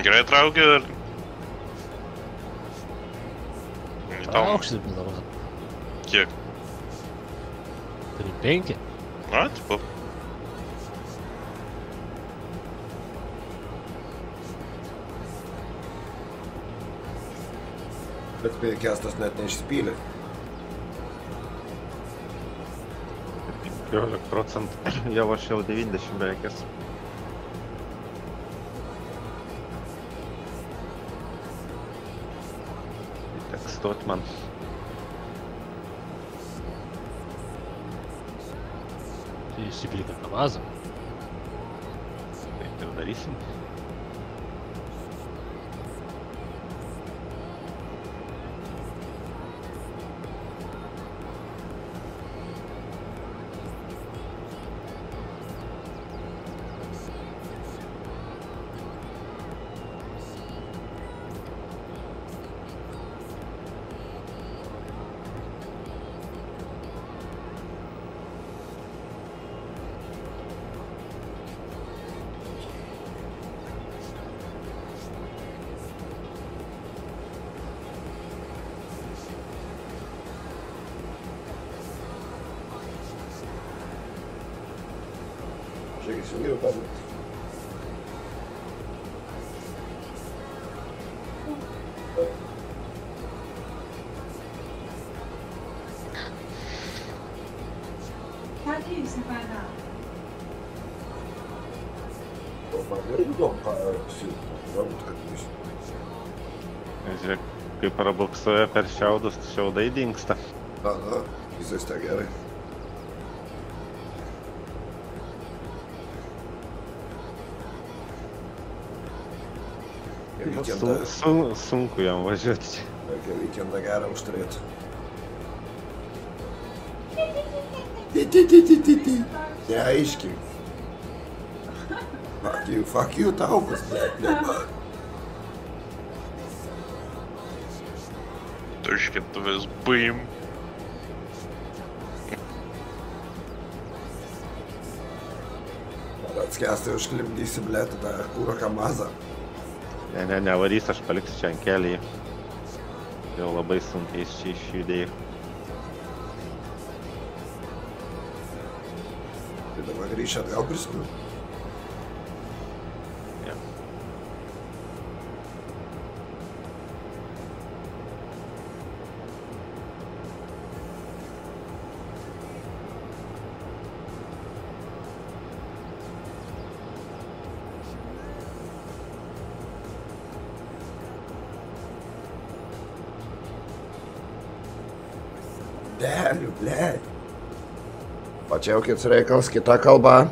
Gerai traukia ar... Tau Aukštis, blin, kiek? turi penki. Na, tipo. Bet spėjai, kestas net neišspylė. 15 procentų. Jau aš jau 90 beveik esu. Tai Teks stot man. Tai įsiplika kamazą. Taip ir kai paraboksuoja per šiaudus, šiaudai dinksta. Na, visais tai gerai. Su, Vykendą, su, sunku jam važiuoti čia. reikia vykendą gerą ti. Neaiškiai. Fuck you, fuck you, taupas, blėt, blėt. Tuškintuvės baim. Atskestai užklimdysi, blėt, tą kūro kamazą. Ne, ne, nevarys, aš paliksiu čia ant kelį. Jau labai sunkiai čia išjudėjau. Tai dabar grįžti atgal priskriu. Čia jau kits reikalas, kita kalba.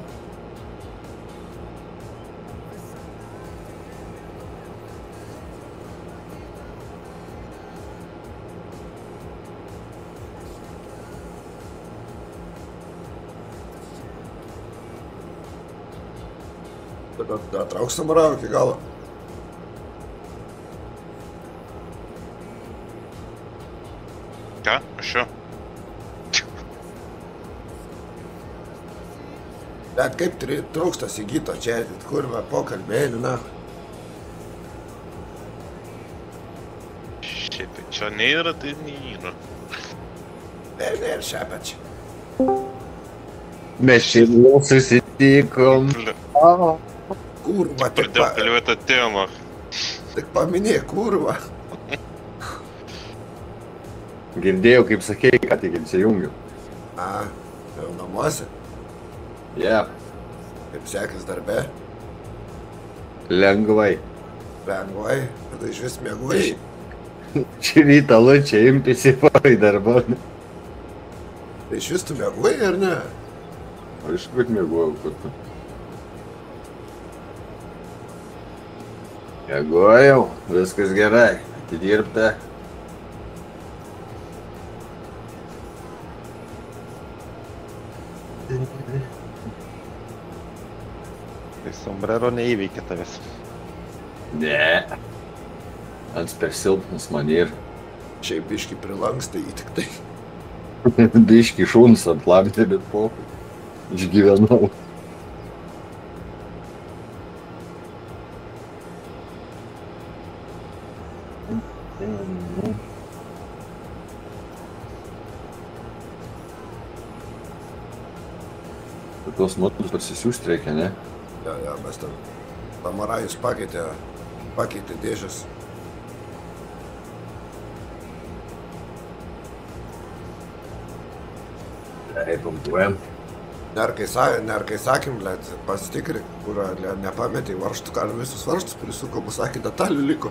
Tada tada trauk samuravą iki galo. Bet kaip tri- trūksta įgyto čia, kurva pokalbėlį, na. Šiaip čia nėra, tai nėra. Ir, ir šią pačią. Mes šiandien susitikom. Kurva, tik, Pradėjau kalbėti temą. tik paminėk, kurva. Girdėjau, kaip sakėjai, ką tik įsijungiu. A, jau namuose, Ja, kaip sekės darbe, lengvai. lengvai, tada iš vis mėgui. Šį rytą lučia imtisi parai darbą. Tai iš vis tu mėgui ar ne? Aš kur mėgojau, kur tu. Mėgojau, viskas gerai, atidirbta. Sombrero neįveikia tavęs. Ne. Ants per silpnas man ir. Šiaip biški prilankstai į tik tai. Biški šuns ant lamtė, bet po. Išgyvenau. Tuos motus pasisiųsti reikia, ne? Ja, ja, mes ten. Samarajus pakeitė, pakeitė dėžės. Taip, pamatuojam. Nerkai, sa, nerkai sakėm, blėt, pasitikri, kur nepametė varžtų, gal visus varžtus prisuko, bus sakė, detalių liko.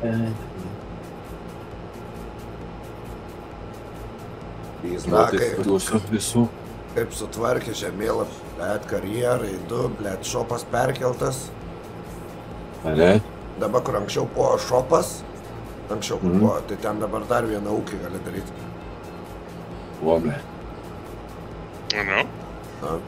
Jis Kaip, klausiu visų. kaip sutvarkė žemėlapį, blėt, karjerai, du, blėt, šopas perkeltas. Ne? Dabar, kur anksčiau buvo šopas, anksčiau Mhm. buvo, tai ten dabar dar vieną ūkį gali daryti. Loblė. Nu, Na,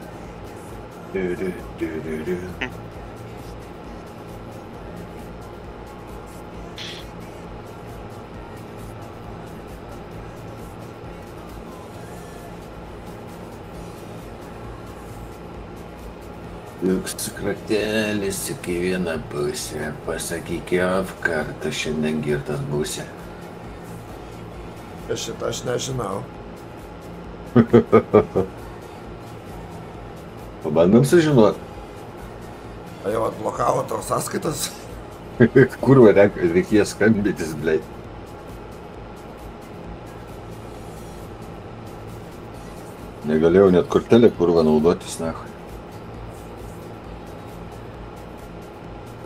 Liuks kratelis į vieną pusę. Pasakyk jav kartą šiandien girtas būsi. aš šitą aš nežinau. Pabandom sužinot. O jau atblokavo tavo sąskaitas? Kur renka, reikės skambintis, blei. Negalėjau net kortelę kurvą naudotis, na.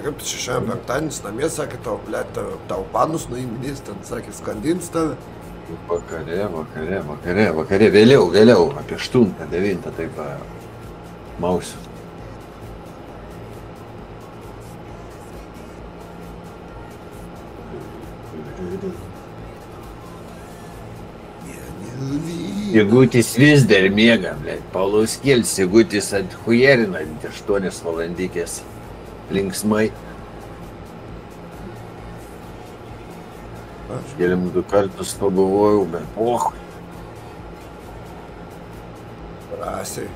Kaip šiandien penktadienis namie, sakė tau, blėt, tau, tau panus nuiminės, ten sakė, skandins tave. Vakare, vakare, vakare, vakare, vėliau, vėliau, apie 8, 9, taip mausiu. Sigutis vis dar miega, blėt. Palauskėl, Sigutis athujerina 8 valandikės. Linksmai. Aš Kėlim du kartus pabuvojau, bet poch. drąsiai.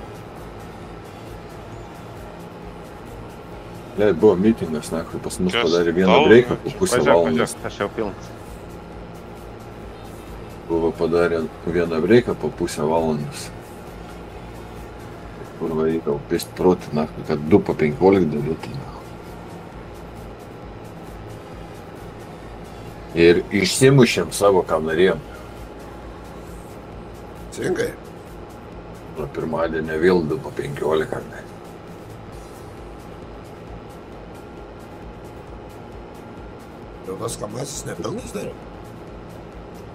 Blėt, buvo mitingas, na, kai pas mus Čia padarė vieną breiką pusę valandos. aš jau pilnas. Buvo padarę vieną breiką po pusę valandos. Kur vaikau, pist protį, na, kad du po 15 dalytų. Ir išsimušėm savo, ką norėjom. Cingai. Nuo pirmadienio vėl du po 15. Ne. Jau tas kamasis nepilnas dar.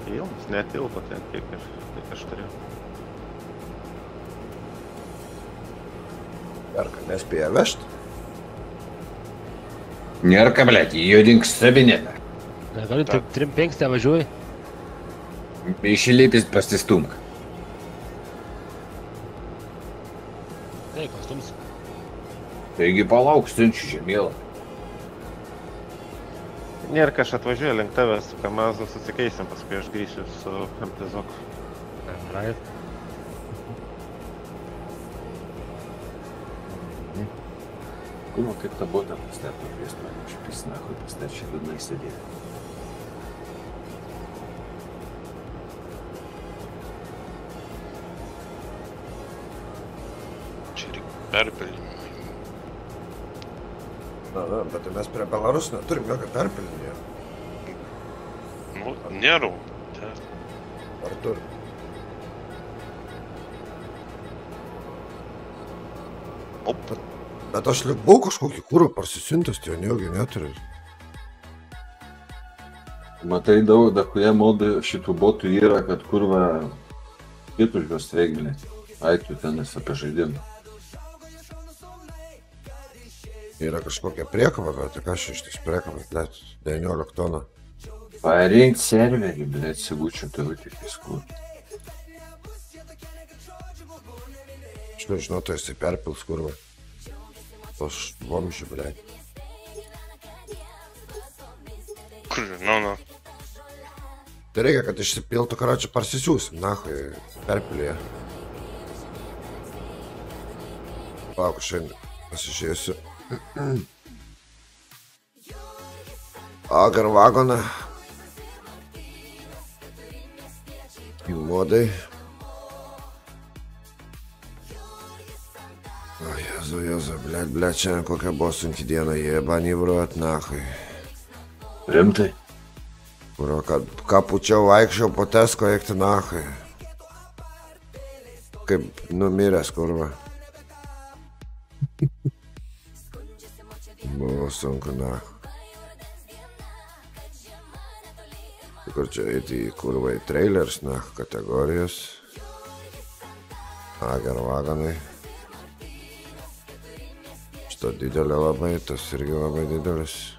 Pilnas, netilpo ten, kiek aš, kiek aš turėjau. Perka, nespėja vežti. Nėra ką, blėt, judink sabinėme. Negaliu, taip trim penkstę važiuoji. Išėlėpis pasistumk. Tai, kostums. Taigi palauk, siunčiu žemėlą. Nėra, kai aš atvažiuoju link tavęs su Kamazu, susikeisim, paskui aš grįšiu su MTZOK. Right. Kurva, kaip ta bota pastatė prie stalo, aš pisnakui pastatė liūdnai sėdėti. Čia reikia perpildymą. Na, na, bet tai mes prie Belarus neturim jokio perpilinio. Nu, nėra. Ar turim? O. Bet, bet aš lik buvau kažkokį kūrą parsisiuntęs, tai jo nejaugi neturiu. Matai, daug, da kurie modai šitų botų yra, kad kurva kitus juos reikia. Ai, tu tenis apie žaidimą. Yra kažkokia priekaba, bet tai kas iš tis priekabas, blėt, 19 toną. Parink serverį, blėt, sigučiu tavo tik viskur. Aš nežinau, tai jisai perpils kurvą. Tos vamšių, blėt. kur, nu, nu. Tai reikia, kad išsipiltų, karočią parsisiūsim, nahui, perpilėje. Lauk, šiandien pasižiūrėsiu. Agar vagoną. Modai. O, jezu, jezu, blėt, blėt, šiandien kokia buvo sunki diena, jie banivruot, nahui. Rimtai? Kurio, kad kapučiau vaikščiau po tesko eikti nahai. Kaip numiręs kurva. Buvo sunku nah. Kur čia eiti į kurvą į trailers, nah, kategorijos. Agar vagonai. Šito didelio labai, tas irgi labai didelis.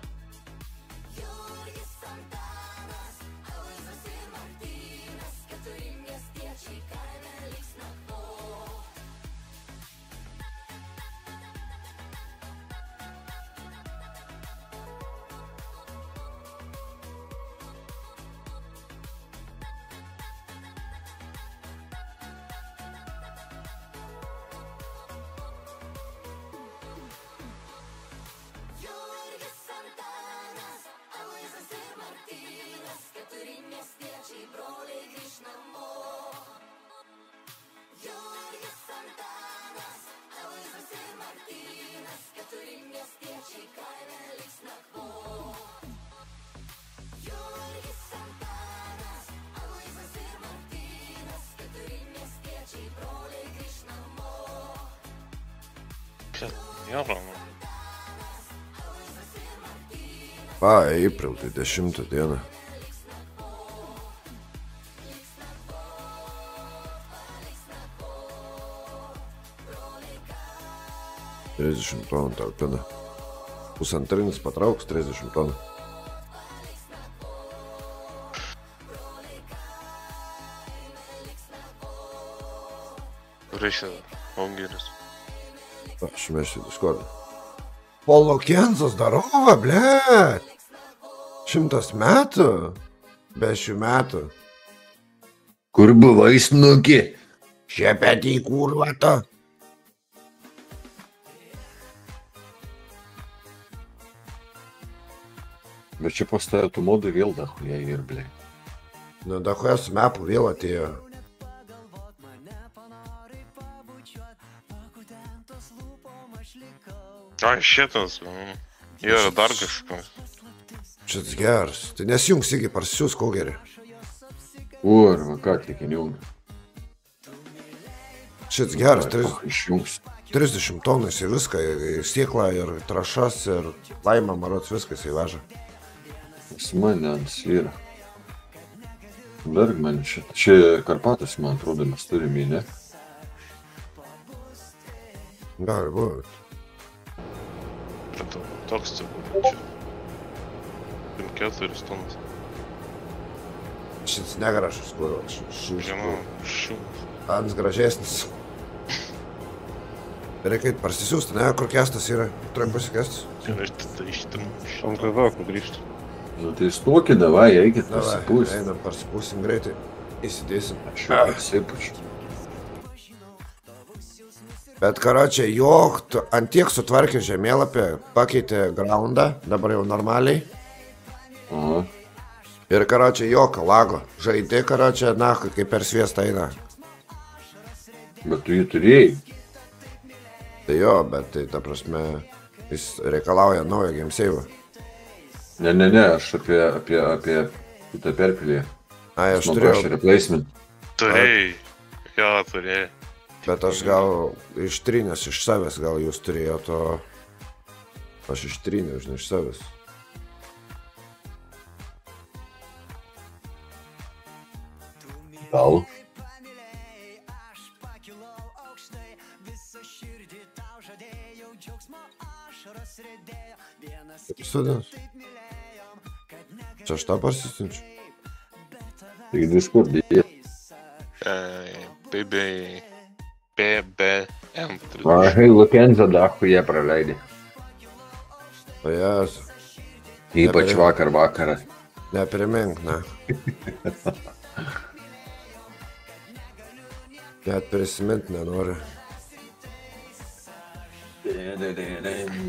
10 diena. Trisdešimt tonų talpina. Pusantrinis patrauks 30 tonų. Reiškia, Ongeris. Aš mesiu Discordą. Polo Kenzas darova, ble. Šimtas metų. Be šių metų. Kur buvai snuki? Šepetį į kurvatą. Bet čia pastojo tų modų vėl dahuja ir blė. Nu, dahoje su mepu vėl atėjo. Ai, šitas. mm. Yra dar kažkas. Šis geras. Tai nesijungs iki parsius kogerį. Kur, man ką tik įjungi. Šis geras. Tris, išjungs. 30 tonų į viską, į sieklą ir trašas ir laimą marots viskas įveža. Jis mane yra. Bergman, čia, čia Karpatas, man atrodo, mes turime jį, ne? Gali būti. Toks turbūt. 54 tonas. Šis negražus, kur šūs. Žinau, šūs. Ants gražesnis. Reikia parsisiųsti, ne, kur kestas yra. Turim pasikestas. Ir aš tada ištim. Šitam kavakų grįžti. Nu tai stokį, davai, eikit parsipūsti. Einam, parsipūsim greitai. Įsidėsim. Aš jau pasipučiu. Bet karočią, jog antiek sutvarkė žemėlapį, pakeitė groundą, dabar jau normaliai. Ir karočią, jokio lago. Žaidė karočią, na, kaip per sviestą eina. Bet tu jį turėjai. Tai jo, bet tai ta prasme, jis reikalauja naujo gamesave. Ne, ne, ne, aš apie, apie, apie kitą perpilį. Ai, aš turėjau, prašė replacement. Turėjai. Jo, turėjai. bet aš gal ištrinęs iš savęs, gal jūs turėjote, o aš ištryniau, žinai, iš savęs. Gal. Studijas? Čia aš tą parsisinčiu. Tik Discord'e. E, PB. PBM. Ai, Lukenza dahu jie praleidė. O jas, Ypač vakar vakarą. neprimink, na. Net prisimint nenoriu.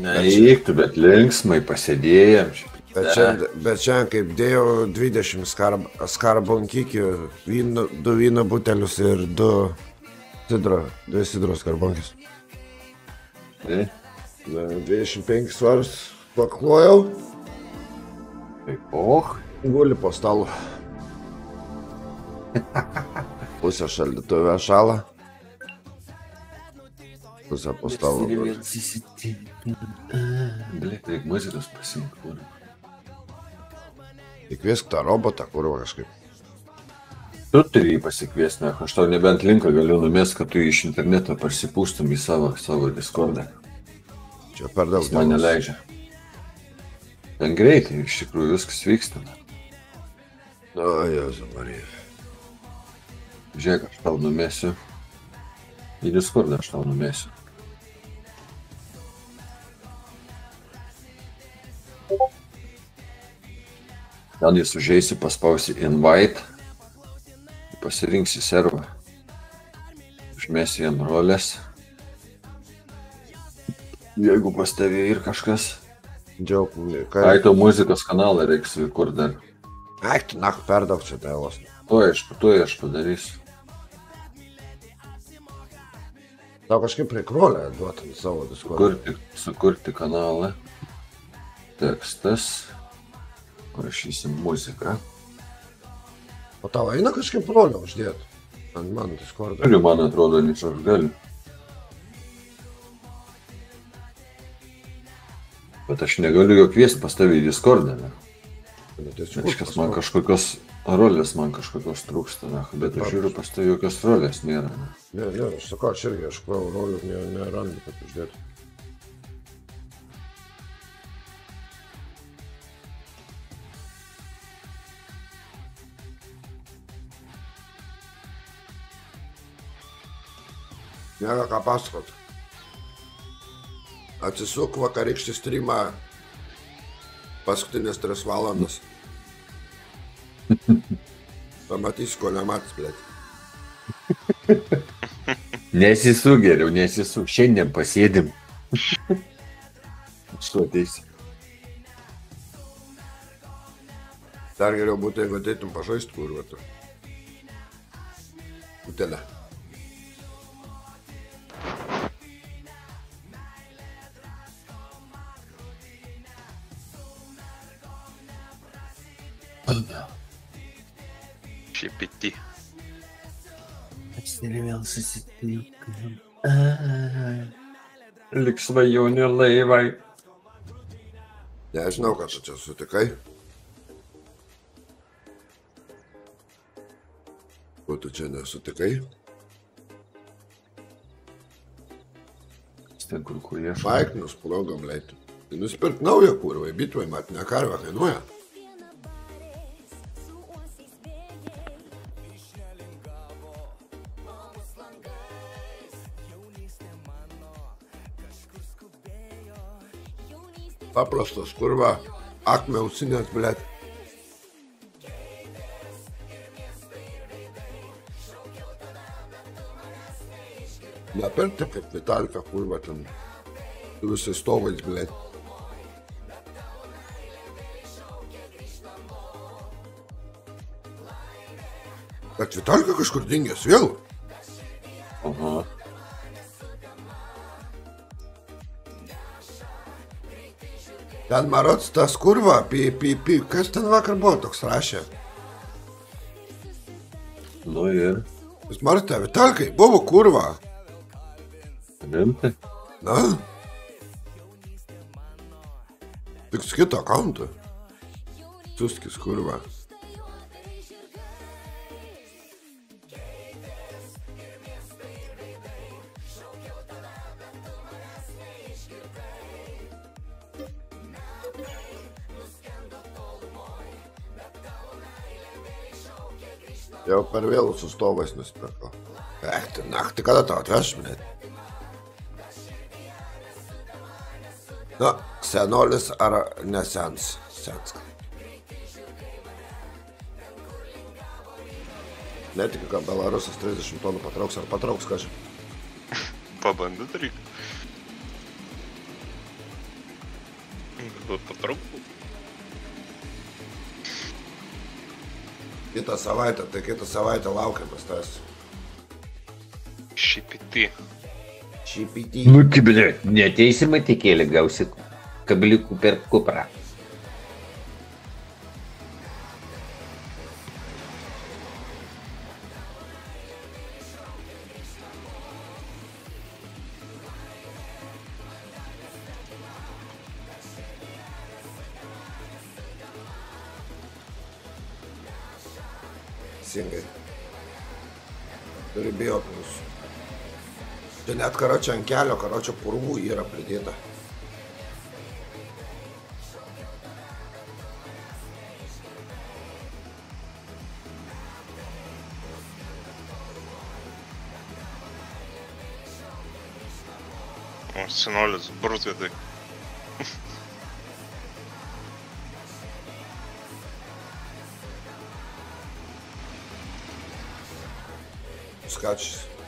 Neįktų, bet linksmai pasėdėjom. Bet šiandien, bet šiandien kaip dėjau 20 skarb, skarbonkikių, vyno, du vyno butelius ir du sidro, dvi sidro skarbonkis. Ne? 25 svarus paklojau, Tai och, guli po stalu. Pusę šaldytuvę šalą. Pusę po stalu. guli. Blet, reikia muzikos pasimti. Įkviesk tą robotą, kur kažkaip. Tu turi jį pasikviesti, ne? aš tau nebent linką galiu numest, kad tu iš interneto parsipūstum į savo, savo Discordą. Čia per daug. Jis man neleidžia. Ten greitai, iš tikrųjų viskas vyksta. O, Jėzu Marija. Žiūrėk, aš tau numesiu. Į Discordą aš tau numesiu. Ten jis užeisi, paspausi invite, pasirinksi servą, užmesi jam rolės. Jeigu pas tavį ir kažkas, Džiaugumai. ai Ką? to muzikos kanalą reiks kur dar. Ai, tu nak per daug čia tėvos. To aš, to aš padarysiu. Tau kažkaip prikrolė duotum savo diskusijų. Kurti, sukurti kanalą. Tekstas. Parašysim muziką. O tau eina kažkaip rolę uždėti. Ant man diskordą. Turiu, man atrodo, nes aš galiu. Bet aš negaliu jo kviesti pas tavį į Discordą. Ne? Reiškia, man kažkokios rolės, man kažkokios trūksta. Ne? Bet aš žiūriu, pas tavį jokios rolės nėra. Ne? Ne, ne, aš sakau, aš irgi ieškojau rolių, ne, nerandu, kad uždėtų. Nėra ką pasakot. Atsisuk vakarykštį streamą paskutinės 3 valandas. Pamatys, ko nematys, blėt. Nesisuk geriau, nesisuk. Šiandien pasėdim. Što ateisi? Dar geriau būtų, jeigu ateitum pažaisti kurva tu. Utelė. Šiaip įti. Ir vėl susitinkam. Lik svajonių laivai. Nežinau, ką tu čia sutikai. Ko tu čia nesutikai? Ten kur kur ieško. Maiknus progom leidti. Tai nusipirk naują kurvą, bitvai matinę karvę kainuoja. Paprastas kurva, akme ausinės, blėt. Nepirkti kaip Vitalika kurva ten. Su visais stovais, blėt. Bet Vitalika kažkur dingęs vėl. Aha. Ten marots tas kurva, pi, pi, pi. Kas ten vakar buvo toks rašė? Nu ir. Jūs matote, Vitalkai, buvo kurva. Rimtai. Na? Tik su kito akantu. Suskis kurva. Jau per vėlų su stovais nusipirko. Eh, tai naktį kada tau atveš, blėt? Na, senolis ar nesens? Sens. Netikiu, kad Belarusas 30 tonų patrauks ar patrauks kažką. Pabandyt reikia. Patraukų. Kitą savaitę, tai kitą savaitę laukiamas tas. Šiaip įti. Šipity. Nu, kibilė, neteisi matikėlį, gausi kabliukų per kuprą. Karočio ant kelio, karočio purvų yra pridėta. O senolis brutvidai. Skačius.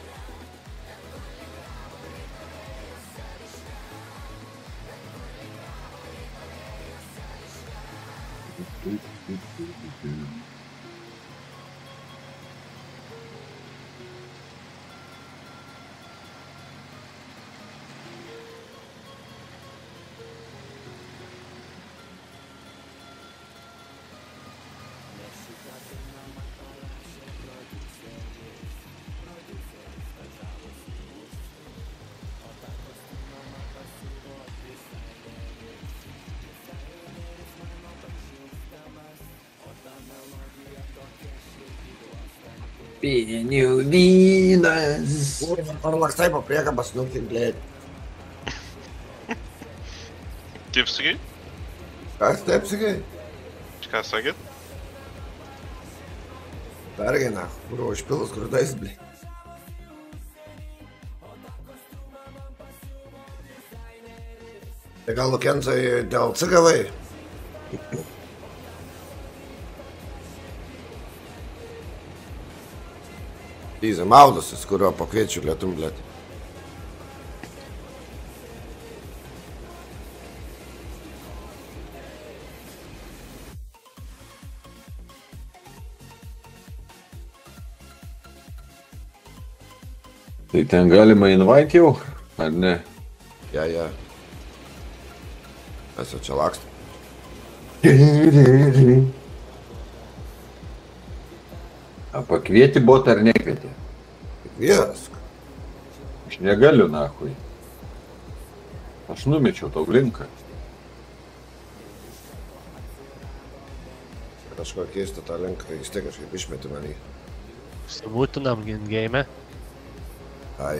Винил Винас. Парлактай по прегам снуки, блядь. Tepsiga? Kas tepsiga? Ką sakėt? Dar viena, kur užpilus grūdais, blė. Tai gal Lukensai dėl cigavai? Lyzė maudosis, kurio pakviečiu lietum, blėt. Tai ten galima invite jau, ar ne? Ja, ja. Mes jau čia lakstam. pakvieti botą ar nekvieti? Vienas. Aš negaliu, nahui. Aš numečiau tau linką. Kažko keisti tą linką, vis tiek kažkaip išmeti manį. Simutinam game. Ai.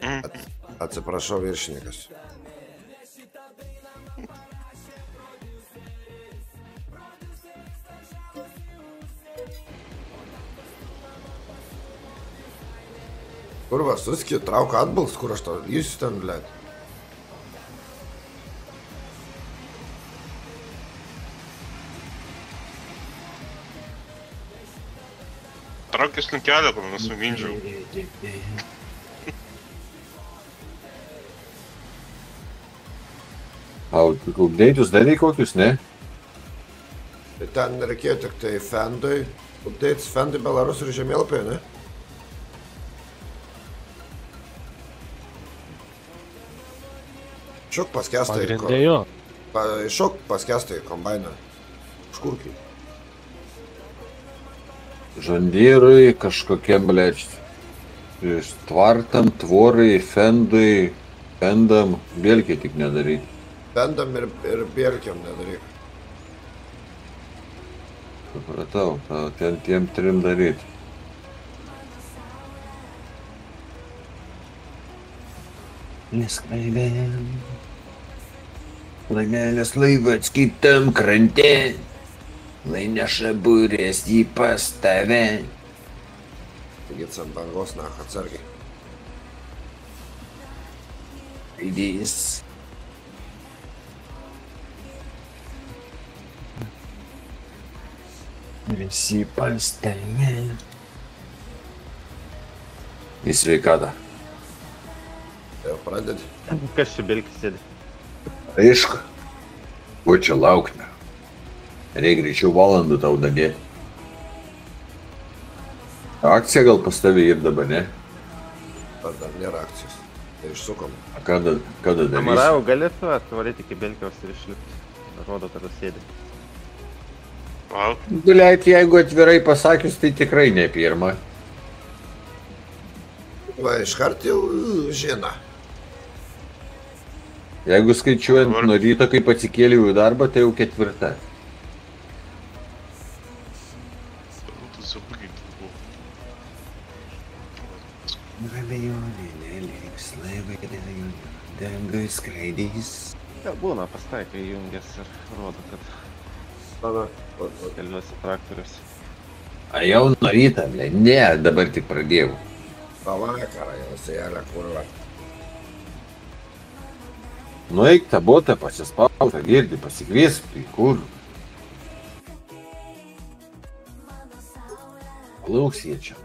At, atsiprašau viršininkas. Kur va, suski, trauk atbals, kur aš tau, jūs ten, blėt. Traukis linkelio, kol nesumindžiau. Au, updeitus darai kokius, ne? Tai ten reikėjo tik tai Fendui, updates Fendui Belarus ir žemėlapį, ne? Šok paskestai. Pagrindė jo. Pa, šok paskestai kombainą. Škurkiai. Žandyrui kažkokiem, blėč, tvartam, tvorai, fendui, fendam, vėlkiai tik nedaryti. Bendam ir, ir bėrkiam nedaryk. Supratau, tau ten tiem trim daryti. Neskraidėm. Laimelės laivas kitam krante. Lai neša burės jį pas tave. Taigi ant bangos, na, atsargiai. Aidys. Visi pas tave. Į sveikatą. Jau pradedi. Kas čia belkis sėdi? Aišku. Ko čia laukti? Reikia greičiau valandų tau dadėti. Akcija gal pas tavį ir dabar, ne? Ar dar nėra akcijos. Tai išsukom. A kada, kada darysi? Amarau, gali tu atvaryti iki belkiaus ir išlipti. Rodo, kad tu sėdi. Wow. Guliait, jeigu atvirai pasakius, tai tikrai ne pirmą. Va, iškart jau žina. Jeigu skaičiuojant nuo ryto, kaip atsikėliau į darbą, tai jau ketvirta. Tu subuginti buvo. Abejonė neliks, laivai dangus skraidys. Ja, būna pastaikai įjungęs ir rodo, kad Tada. keliuosi traktorius. A jau nuo ryto, ble, ne, dabar tik pradėjau. tą vakarą jau sėlė kurva. Nueik tą botą, pasispaudą, girdi, pasikviesk, tai kur? Lauks jie čia.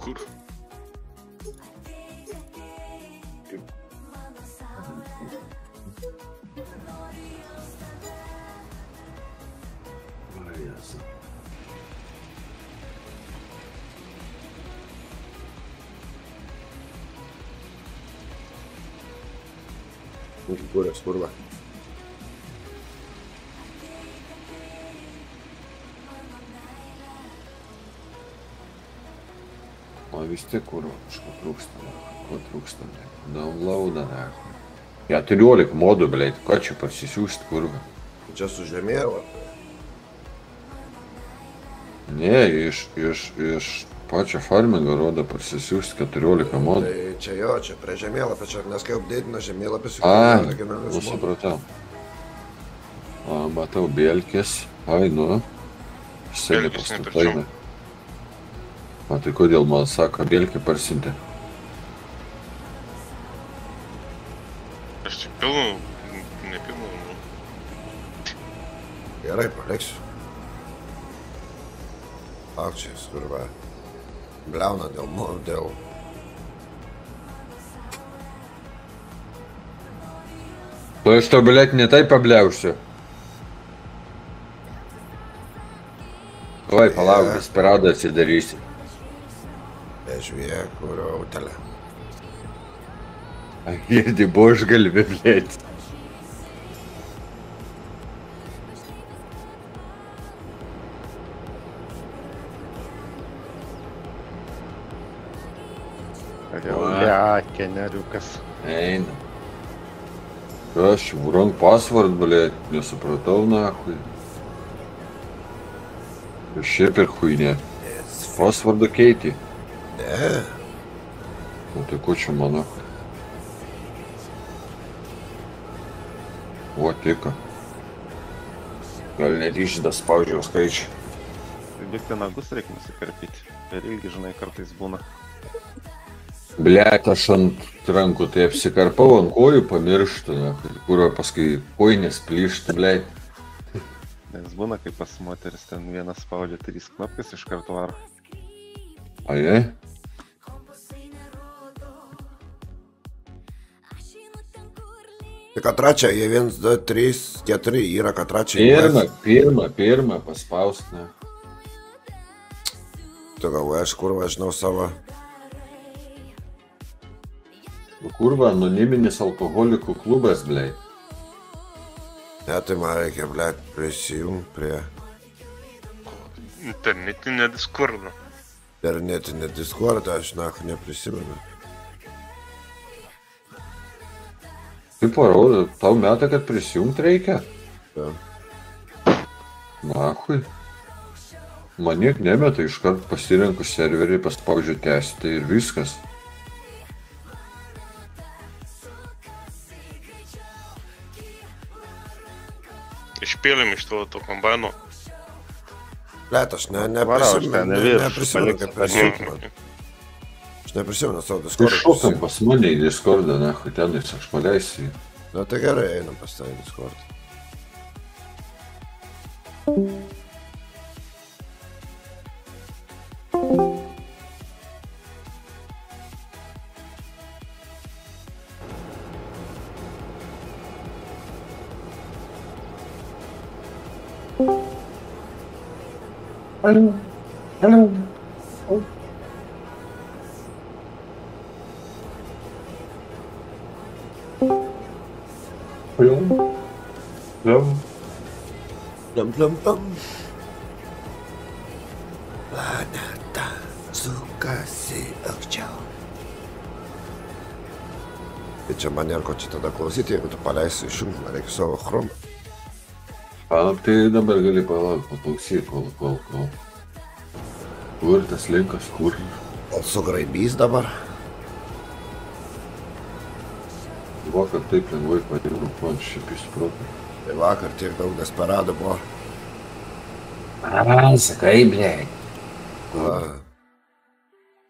Kur? Užkūręs kurva. O vis tiek kur kažko trūksta, ne? ko trūksta, ne? Downloadą, ne? 14 modų, blėt, ką čia pasisiųsti kurva? Čia su žemėlapį. Ne, iš, iš, iš pačio farmingo rodo pasisiųsti 14 modų. Tai čia jo, čia prie žemėlapio, čia nes kaip dėdina žemėlapis, juk A, yra nu supratau. A, matau, Bielkis. Ai, nu. Seni Belgis ne pastatai. O tai kodėl man sako, Belkį parsintė? Aš tik pilnu, nepilnu. nu. Gerai, paliksiu. Akcijas, kurva. Bliauna dėl, dėl Tu iš to bilėt ne taip pabliausiu. Oi, palauk, desperadą atsidarysi. Bežvėje, kurio autelė. Girdi, buvo išgalvi, blėt. Ja, keneriukas. Eina. Aš wrong password, blėt, nesupratau, nahui. Ir šiaip ir huinė. Passwordą keitė. Ne, Nu tai ko čia mano? O, tika. Gal netyčia spaudžiau skaičių. Tai tik tai nagus reikia nusikarpyti. Per ilgi, žinai, kartais būna. Blet, aš ant rankų tai apsikarpau, ant kojų pamirštu, ne, kur paskui koinės plyšta, blet. Nes būna, kai pas moteris ten vienas spaudžia trys knopkės iš karto varo. Ai, ai. tai katra čia, jie 1, 2, 3, 4 yra katra čia. Pirmą, pirmą, pirmą paspaust, ne. Tu galvoji, aš kurva žinau savo. Kurva, anoniminis alkoholikų klubas, blei. Ne, tai man reikia, ble, prisijungti prie Internetinė diskordą. internetinio diskordą, aš na, neprisimenu. Kaip parodo, tau metą, kad prisijungti reikia? Ja. Nahui. Man niek nemeta, iškart pasirenku serverį, paspaudžiu tęsti ir viskas. Išpėlėm iš to, to kombaino. Ble, aš ne, neprisimenu, ne, neprisimenu, kaip man. Aš neprisimenu savo diskordą. šokam pas mane į Discordą, nahui, tenais aš paleisiu. Na tai gerai, einam pas tą į diskordą. Hello. Hello. Oh. Plum. Plum. Plum, plum, plum. Аната, сука си ъгчал. Вече маняр, който да гласите, като паляй се шум, нарек со хром. A, tai dabar gali palaukti, paklausyk, kol, kol, kol. Kur tas linkas, kur? O sugraibys dabar? Vakar taip lengvai padirbu, man šiaip įsipratau. Tai vakar tiek daug desperado buvo. A, sakai, blei. A,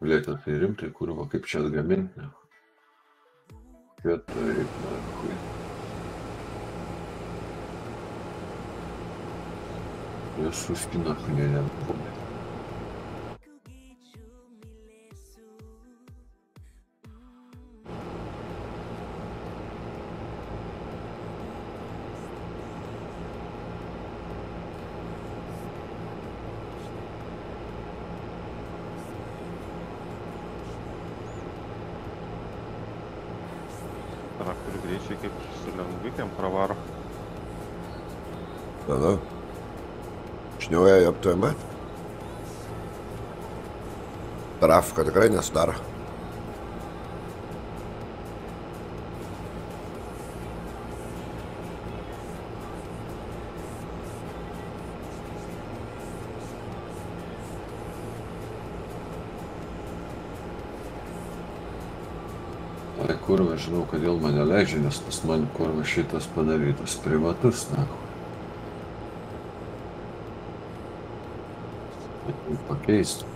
Lėta tai rimtai, kur va kaip čia atgaminti, ne? Kietai, na, hui. Jos suskina hunėlėm. Traktorių Šniuoja aptuojama. Trafika tikrai nesudaro. Tai kurva, žinau, kodėl mane leidžia, nes pas man kurva šitas padarytas privatus, na. Pakeisti.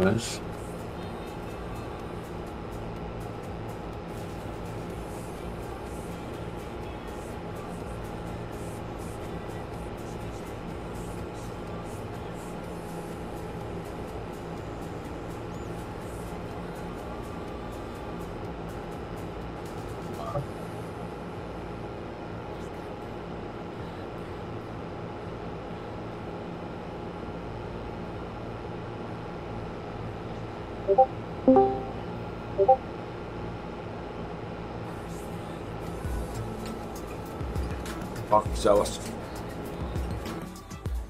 customers Pakselas.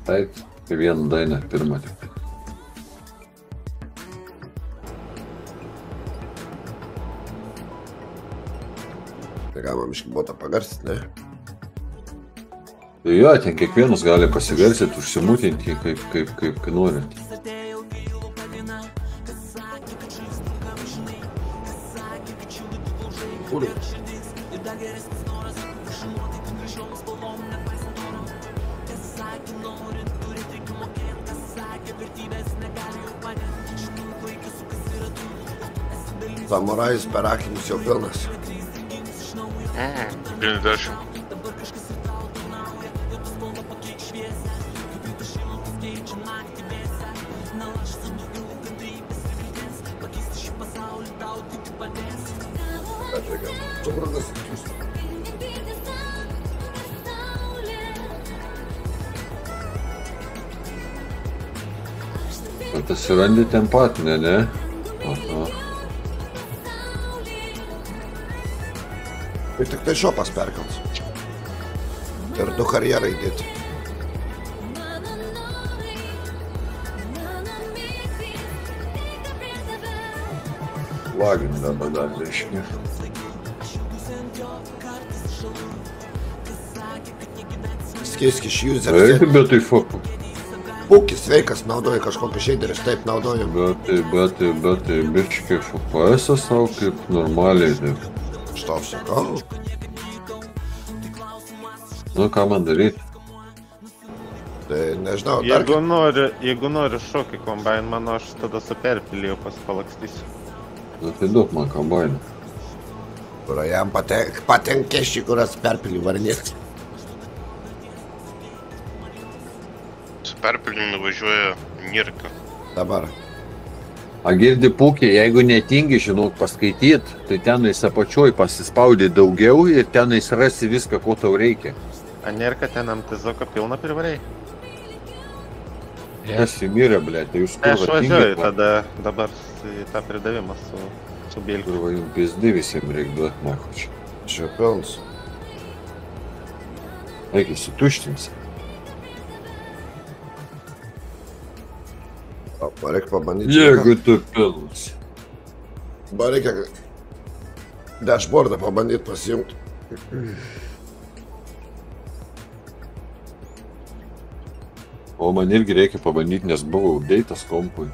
Taip, tai vieną dainą pirmą tik. Tai galima miškį botą pagarsinti, ne? Jo, ten kiekvienas gali pasigarsinti, užsimutinti, kaip, kaip, kaip, kaip nori. Samurajus per akinius jau pilnas. Mm, 90. Suprantas. Bet atsirandi ten pat, ne, ne? Tai šopas perkels. Ir du karjerai dėti. Dabar dar reiškia. Skeiskis Taip, user. bet tai foku. Pūkis sveikas, naudoja kažkokius šeideris, taip naudojam. Bet tai, bet tai, bet tai, biškiai FPS savo kaip normaliai. Taip. Aš sakau? Nu, ką man daryti? Tai nežinau, Jeigu nori, jeigu nori šokį kombain, mano aš tada su perpilėjau paspalakstysiu. Nu, tai duok man kombainą. kur jam patenk, patenkė šį, kuras perpilį varnės. Su perpildymu važiuoja Nirka. Dabar. A girdi pūkiai, jeigu netingi, žinok, paskaityt, tai tenais apačioj pasispaudė daugiau ir tenais rasi viską, ko tau reikia. A nėra, kad ten ant tizoko pilna privarėjai? Kas įmyrė, blė, tai jūs Tai aš kur važiuoju tada dabar į tą pridavimą su, su Bielgiu. Kur va jums pizdi visiems reikia duoti, na, čia. Čia pilns. Reikia įsituštinti. O, man reikia pabandyti. Jeigu tu pilnas. Man reikia dashboardą pabandyti pasijungti. O man irgi reikia pabandyti, nes buvo update'as kompui.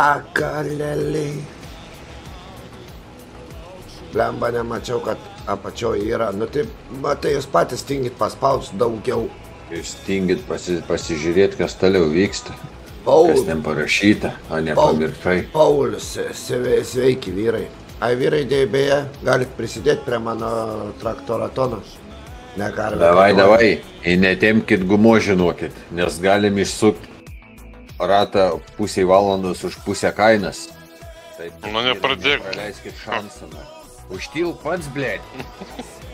Takaleliai. Blemba nemačiau, kad apačioje yra. Nu tai, matai, jūs patys tingit paspausti daugiau. Jūs tingit pasi, pasižiūrėti, kas toliau vyksta. Kas Paulius, ten parašyta, o ne Paul- pamiršai. Paulius, sve- sveiki vyrai. Ai vyrai, dėja, beje, galit prisidėti prie mano traktoratono. Negalime. Davai, davai, netemkit gumo žinokit, nes galim išsukti ratą pusiai valandos už pusę kainas. Taip, Nu, nepradėk. Praleiskit šansą. Užtil pats, blėt.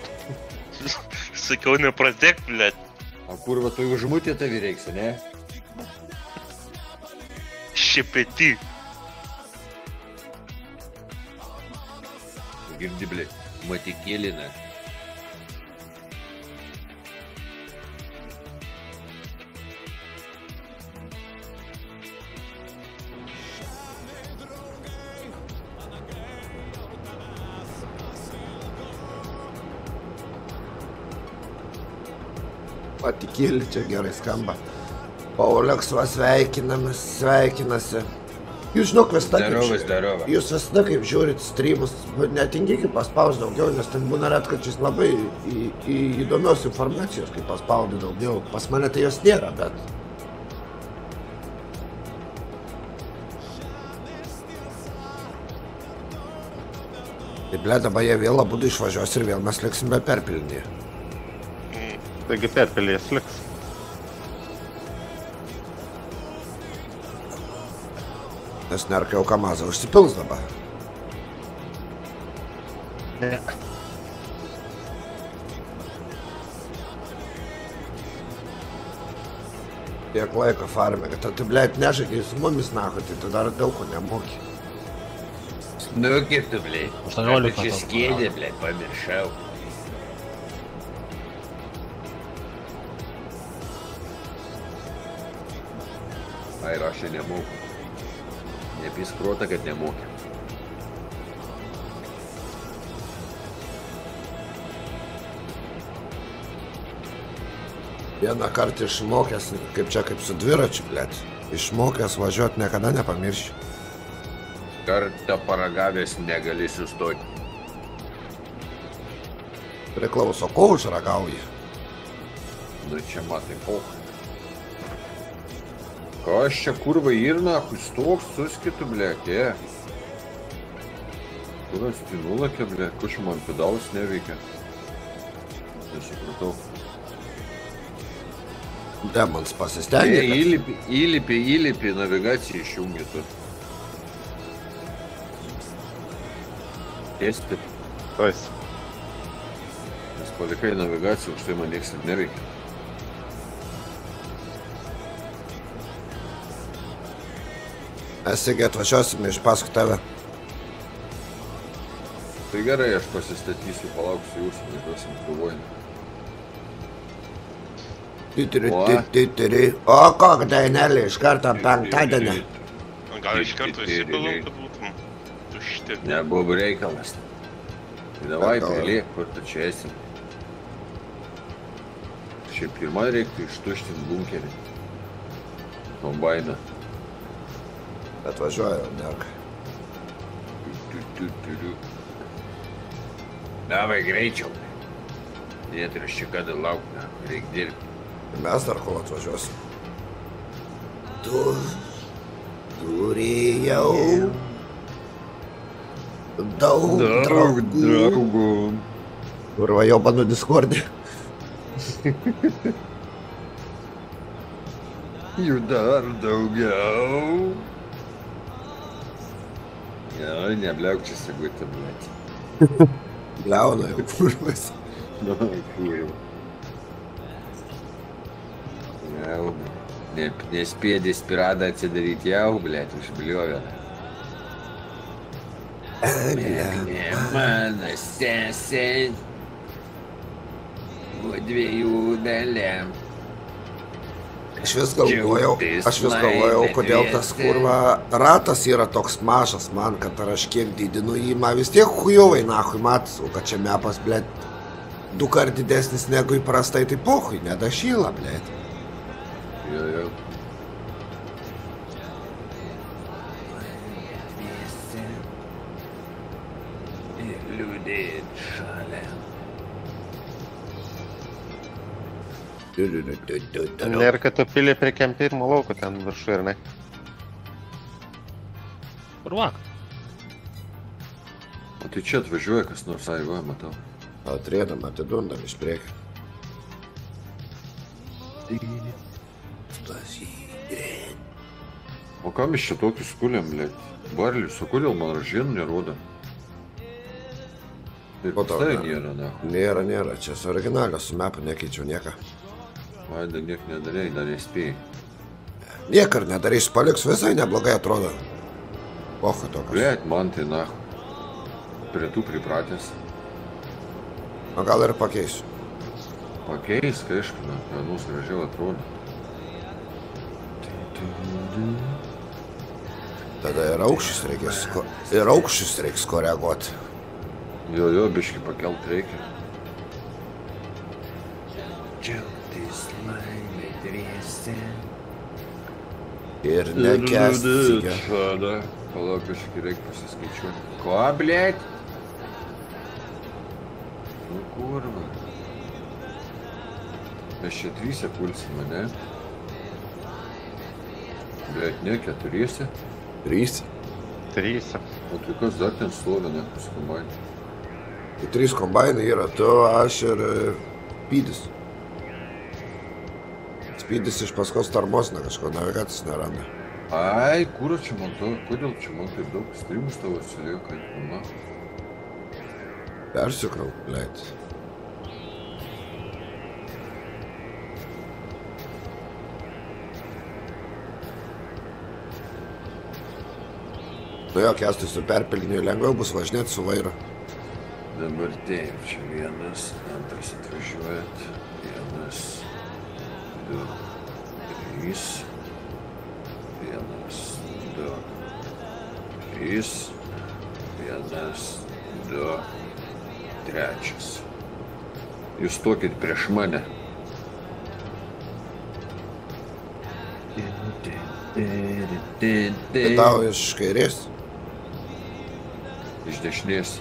Sakiau, nepradėk, blėt. O kur va tu užmutė tavi reiks, ne? Šepeti. Girdi, blėt. Matikėlina. Patikėlį čia gerai skamba. Paulius, va sveikinamas, sveikinasi. Jūs žinok, visada kaip, Darovas, žiū- darova. jūs visada kaip žiūrit streamus, netingėkit paspausti daugiau, nes ten būna retkačiais labai į, į, įdomios informacijos, kai paspaudi daugiau. Pas mane tai jos nėra, bet Tai ble, dabar jie vėl abu išvažiuos ir vėl mes liksim be perpilnį. Taigi perpilės liks. Nes nerkai jau kamazą užsipils dabar. Ne. Tiek laiko farmė, kad tu, blėt, nežaidai su mumis nahu, tai tu dar daug ko nemoki. Nu, kaip tu, blėt. 18 Čia skėdė, blėt, pamiršau. Ai, ir aš čia nemoku. Nepiskruota, kad nemoki. Vieną kartą išmokęs, kaip čia, kaip su dviračiu, blėt. Išmokęs važiuoti niekada nepamirši. Kartą paragavęs negali sustoti. Priklauso, ko užragauji. Nu, čia matai, po. Kas čia kurva ir nahui stoks, suskitų, blėt, jie. Kur astinulakė, blėt, kuo čia man pedalas neveikia. Nesupratau. Demons Ei, pasistengė. kad- įlipi, įlipi, įlipi, navigaciją išjungi tu. Tiesti, Tois. nes palikai navigaciją, už tai man nieks ir neveikia. Mes taigi atvažiuosime iš paskui tave. Tai gerai, aš pasistatysiu, palauksiu jūsų, važiuosim kovojant. Titiri, O. titiri. O kokia dainelė iš karto penktadienį. Gal iš karto įsipilam, kad būtum tušti. Nebuvo reikalas. Tai davai, piliek, kur tu čia esi. Šiaip pirmą reiktų ištuštinti bunkerį. Kombainą. Tu, tu. Davai greičiau. Čia kada laukti, reikia dirbti. Mes dar kol atvažiuosim. Tu turėjau daug draugų. draugų. Kurva jau banu diskordį. Jų dar daugiau. Ja, nebliauk čia sagutė, blėt. Liauna jau kurvas. Nu, kurva. Jau, ne, nespėdė spiradą atsidaryti jau, blėt, užbliovė. Ne, mano sesė. Po dviejų dalėm. Aš vis galvojau, aš vis galvojau, kodėl tas kurva ratas yra toks mažas man, kad ar aš kiek didinu jį, man vis tiek hujovai nahui matau, kad čia mepas, blėt, du kart didesnis negu įprastai, tai pohui, nedašyla, blėt. Jo, jo. Nėra, kad tu pili prie kempirmo lauko ten viršų ir ne. Ruok. O tai čia atvažiuoja kas nors, ai, va, matau. Atriedam, atidundam iš priekio. O kam iš čia tokį skūlėm, blėt? Barlius, o kodėl man ražienų nerodo? Ir tai ne. nėra, ne. Nėra, nėra, čia su originalios, su mepu nekeičiau nieką. Vaida niek nedarėjai, dar nespėjai. Niekar nedarys, paliks visai neblogai atrodo. Pocha tokios. Blėt, man tai na. Prie tų pripratęs. O gal ir pakeisiu. Pakeis, kai na, vienus gražiau atrodo. Tada ir aukščius reikės, ko... ir aukščius reiks koreguoti. Jo, jo, biški pakelt reikia. Džiaugtis Ir nekesti. Tada, palauk, biški reikia pasiskaičiuoti. Ko, blėt? Nu, kurva. Mes čia trysia pulsime, ne? Blėt, ne, keturiese. Trys. Trys. O tai kas dar ten stovi, ne, paskumaitė. Tai trys kombainai yra tu, aš ir e, Pydis. Spydis iš paskos tarmosna kažko navigacijos neranda. Ai, kur čia man to, kodėl čia man taip daug strimus tavo atsilieka, na. Persikrau, blėt. Nu jo, kestai su perpiliniu lengviau bus važinėti su vairu. Dabar taip, čia vienas, antras atvažiuojat, vienas, du, trys, vienas, du, trys, vienas, du, trečias. Jūs tokit prieš mane. Tai tau iš kairės. Iš dešinės.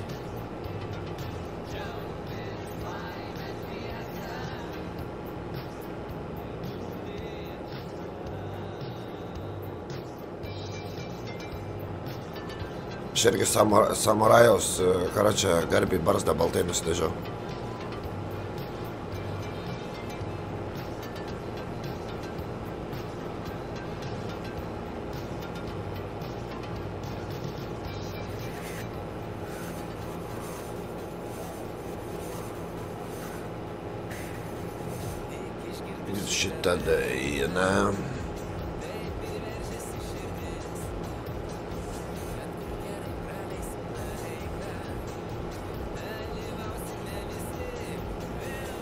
Aš irgi samur, samurajaus e, karačią garbiai barzdą baltai nusidažiau. Šitą dainą.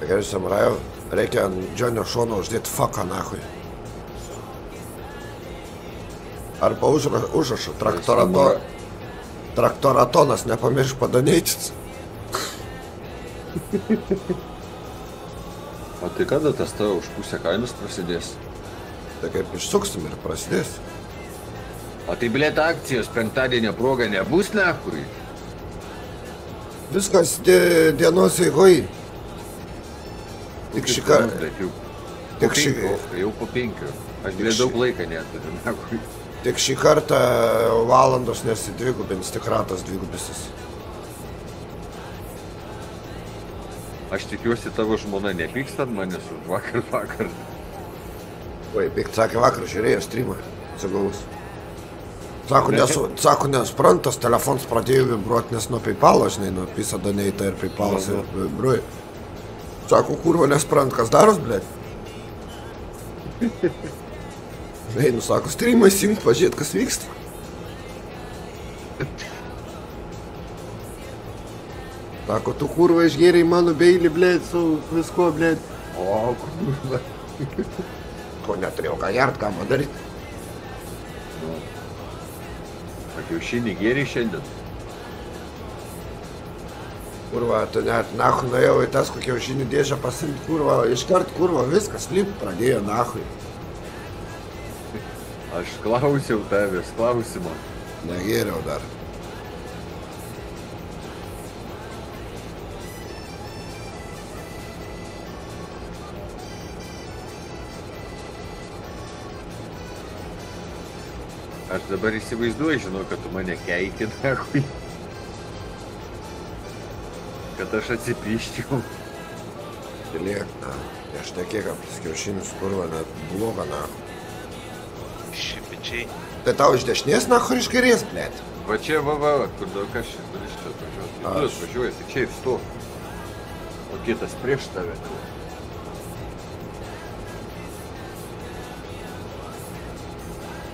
Gerai, samurajau, reikia ant Džonio šono uždėti faką nahui. Arba užra- užrašą, traktorato, traktoratonas, nepamiršk padanėtis. O tai kada tas tavo už pusę kainos prasidės? Tai kaip išsuksim ir prasidės. O tai bilėt akcijos penktadienio proga nebus nekui? Viskas di dienos eigoj. Tik šį kartą. Tik po šį, penkių, jau po penkių. Aš Tik daug laiko neturiu, tik šį kartą valandos nesidvigubins, tik ratas dvigubisis. Aš tikiuosi tavo žmona nepyksta ant manęs už vakar vakar. Oi, pikt sakė vakar žiūrėjo streamą. Atsigaus. Sako, nesu, sako, nesprantas, telefons pradėjo vibruoti, nes nuo PayPal, žinai, nuo pisa doneita ir PayPalas ir vibruoja. Sako, kurva, nesprant, kas daros, blėt. Einu, sako, streamą įsijungt, pažiūrėt, kas vyksta. Sako, tu kurva išgėriai mano beilį, blėt, su visko, blėt. O, kurva. Ko neturėjau ką gert, ką man daryti. O kiaušinį gėrį šiandien kurva, tu net nahu nuėjau į tas kokią žinių dėžę pasimti kurva, iškart kurva, viskas, lip pradėjo nahu. Aš klausiau tavęs klausimą. Negeriau dar. Aš dabar įsivaizduoju, žinau, kad tu mane keikit, nahui. Kad aš atsipyščiau. Liek, na. Aš nekiek apie kiaušinius, kurva, net bloga, na. Šipičiai. Tai tau iš dešinės, na, kur iš kairės, blėt. Va čia, va, va, va, kur daug kas čia turi šitą atvažiuoti. Aš. Tu atvažiuoji, tik čia ir sto. O kitas prieš tave.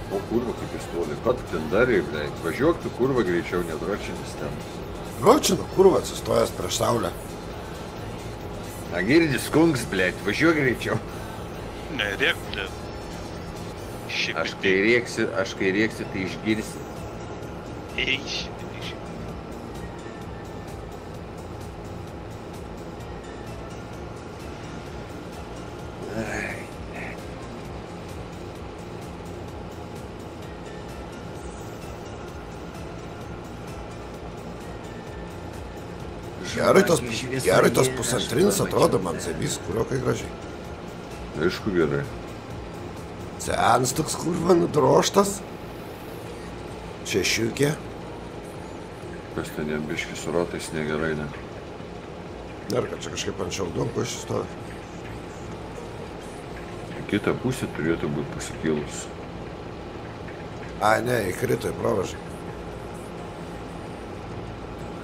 O kurva kaip jis toli. Ką tu ten darai, blei? Važiuok tu kurva greičiau, nedročinis ten. Ročino, kurva, atsistojęs prieš saulę. Na girdis kungs, blei, važiuok greičiau. Nerėk, blė. Aš kai rėksiu, aš kai rėksiu, tai išgirsi. Ei, Gerai tas, gerai tas pusantrinis atrodo man zebys, kurio kai gražiai. Aišku gerai. Senas toks kurva nudroštas. Šešiukė. Kas ten jam biški su rotais negerai, ne? Dar kad čia kažkaip ant šiaudonko išstovi. Į kitą pusę turėtų būti pasikilus. Ai, ne, įkrito į pravažą.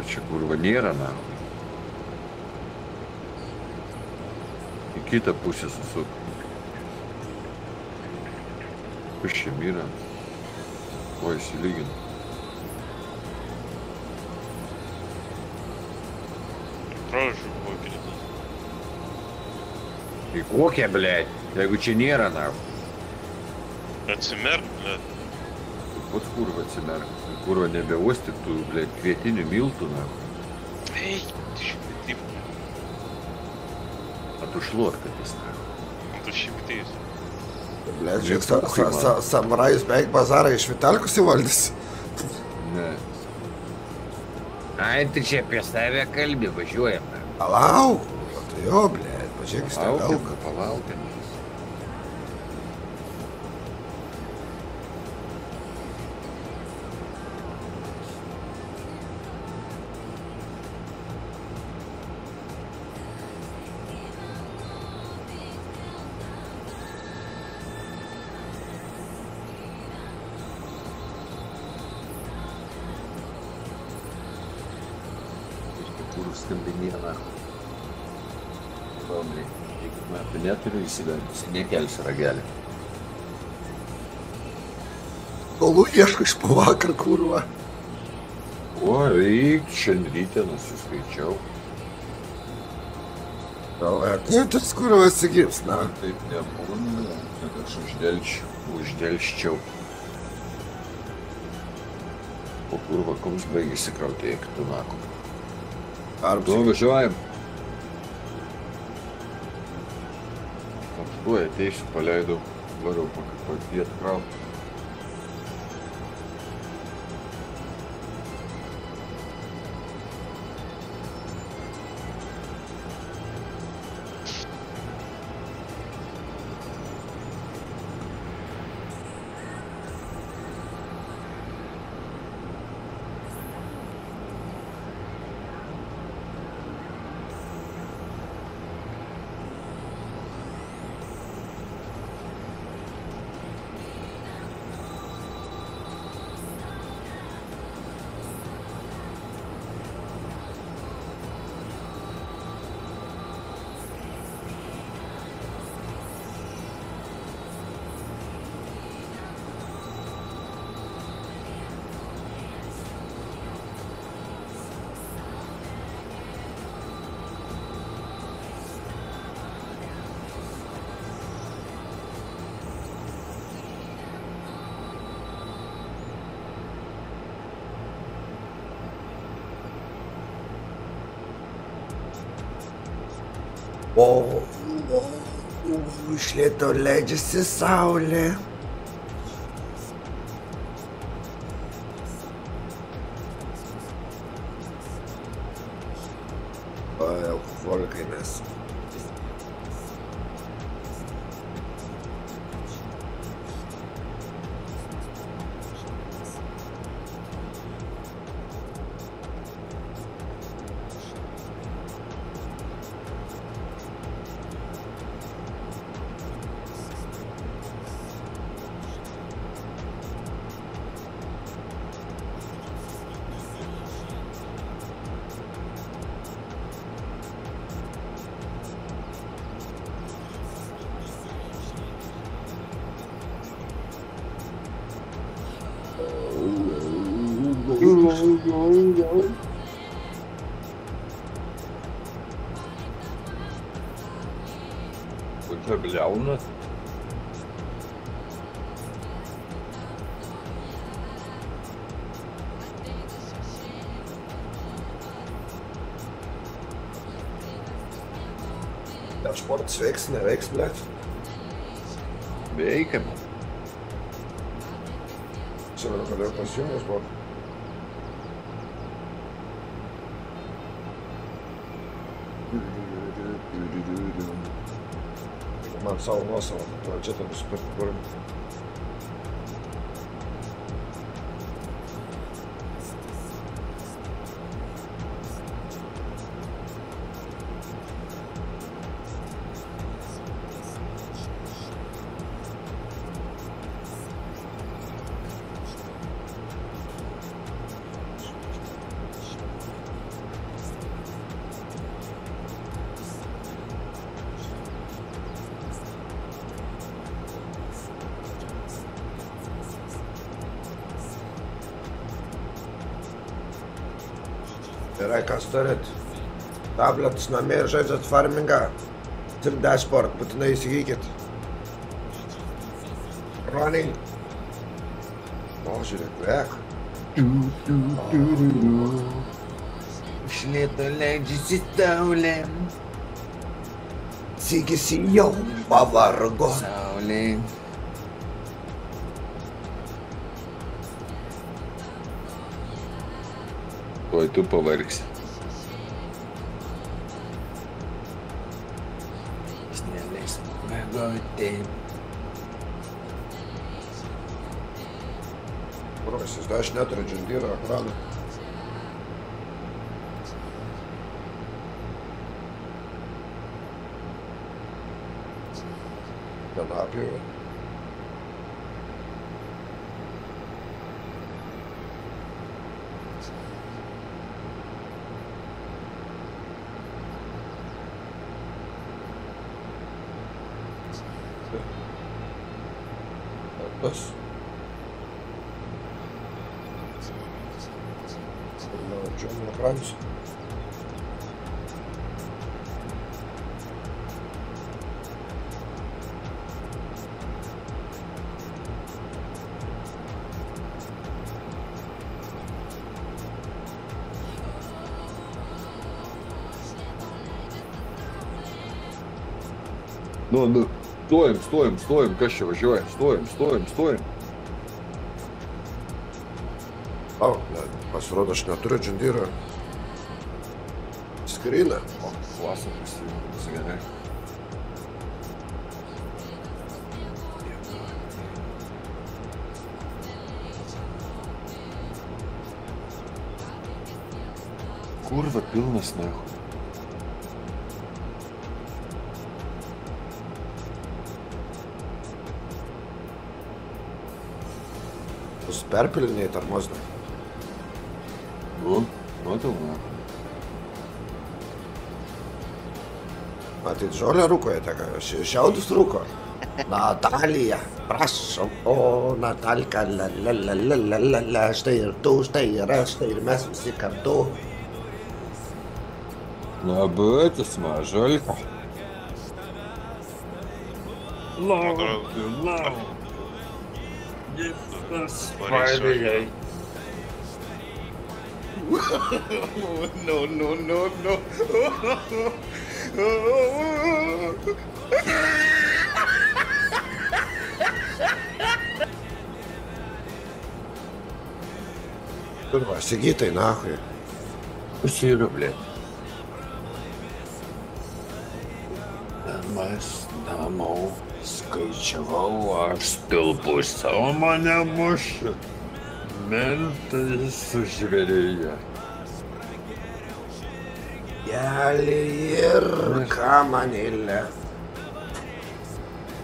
Čia kurva nėra, na. Į kitą pusę susuk. Kas čia yra? Ko įsilygina? Pražu, buvo kritas. Į kokią, blėt? Jeigu čia nėra, na. Atsimerk, blė. Tu pats kurva atsimerk. Kurva nebeuostyk tų, blėt, kvietinių miltų, na. Ei, šipitai. Šluot, kad jis, na. Tu šipitais. Blet, žiūrėk, sa, sa, sa, samurajus beveik bazarą iš Vitelkus įvaldys. Ne. Ai, tu čia apie save kalbė, važiuojam. na. Palauk, kurva, tai jo, blet, pažiūrėk, jis ten Palaukim, velka. palaukim. Metų neturiu įsivelti, nekelsi ragelį. Kolų ieško iš pavakar, kurva. O, eik, šiandien ryte nusiskaičiau. Tau, kaip tas kurva atsigirs, na. Taip nebūna, kad aš uždelčiau, uždelščiau. O kurva, koks baigėsi krauti, eik tu naku. Ar Nu, važiuojam. Tuoj ateisiu, paleidau, variau papiet kraut. Iš lėto leidžiasi saulė. Navex Black Gerai, kas turit? Tabletus namie ir žaidžiat farmingą. Tik dashboard, būtinai įsigykit. Running. O, žiūrėk, vek. Iš lėto leidžiasi saulėm, Sigisi jau pavargo. saulė. Tu pavargsi. Jis neleis mėgoti. Brosis, aš neturiu džindyro ekrano. Kanapijų. Tas. Nu, nu. Stojam, stojam, stojam, kas čia važiuoja? Stojam, stojam, stojam. O, ne, pasirodo, aš neturiu džindyro. Skrina. O, klasą prisijungus gerai. Kurva pilnas nahu. Perpilinėjai tarmozdą. Nu, matau. Matyt, žolę rūkojate, ką? Ši- Šiaudus rūko. Natalija, prašom. O, Natalka, la, la, la, la, la, la, la, štai ir tu, štai ir aš, štai ir mes visi kartu. Labas, mažalka. Laukiu, laukiu. Gimtas Varysiu. No, no, no, no. Kurva, sigytai, nahui. Pasiūliu, blė. Mes namau skaičiavau, aš stulpus savo mane mušiu. Mentai sužvėrėja. Gelį ir kamanėlę.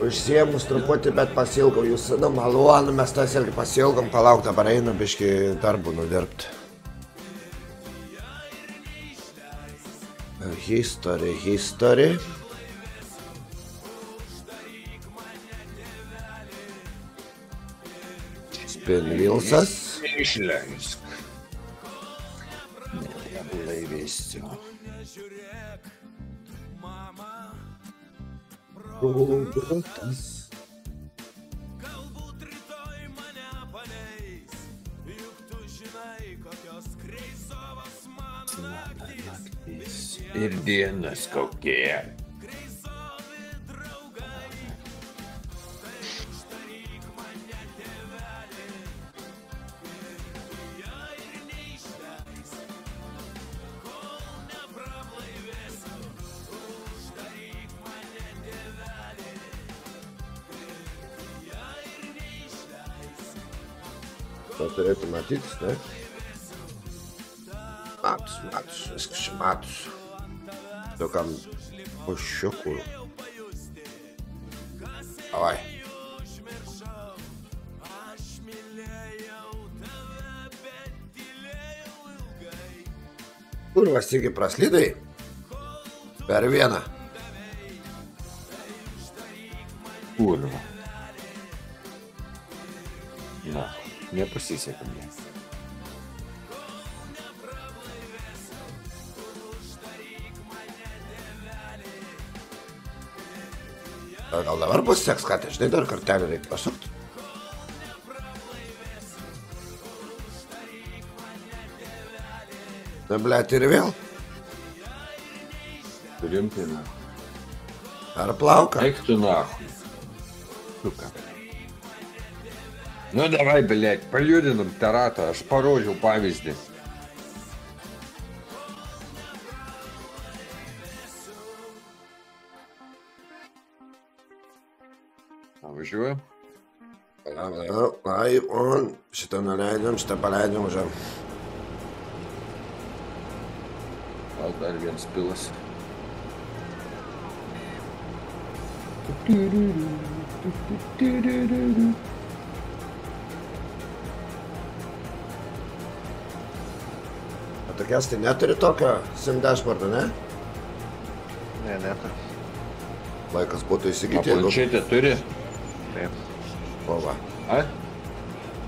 Užsiemus truputį, bet pasilgau jūs, nu malonu, mes tas irgi pasilgom, palauk dabar einu biški darbų nudirbti. History, history. Spin Vilsas. Išleisk. neblaivėsiu. Galbūt rytoj mane paleis, juk tu žinai, kokios kreisovas mano naktys. Ir dienas kokie. Matus. Tokiam pušiukų. Davai. Aš mylėjau tave, bet tylėjau ilgai. Kurvas tik praslydai. Per vieną. Nepasisekė man. Gal dabar pasiseks, ką tai žinai, dar kartelį reikia pasukti. Na, blėt, ir vėl. Rimtai, na. Ar plauka? Eik tu nahui. Nu, davai, blėt, pajudinam tą ratą, aš parodžiau pavyzdį. Važiuoju. Ai, on, šitą nuleidžiam, šitą paleidžiam, važiuojam. Gal dar vienas pilas. O tokias tai neturi tokio sim dashboardo, ne? Ne, neturiu. Laikas būtų O įsigyti, jeigu turi? Taip. kova. A?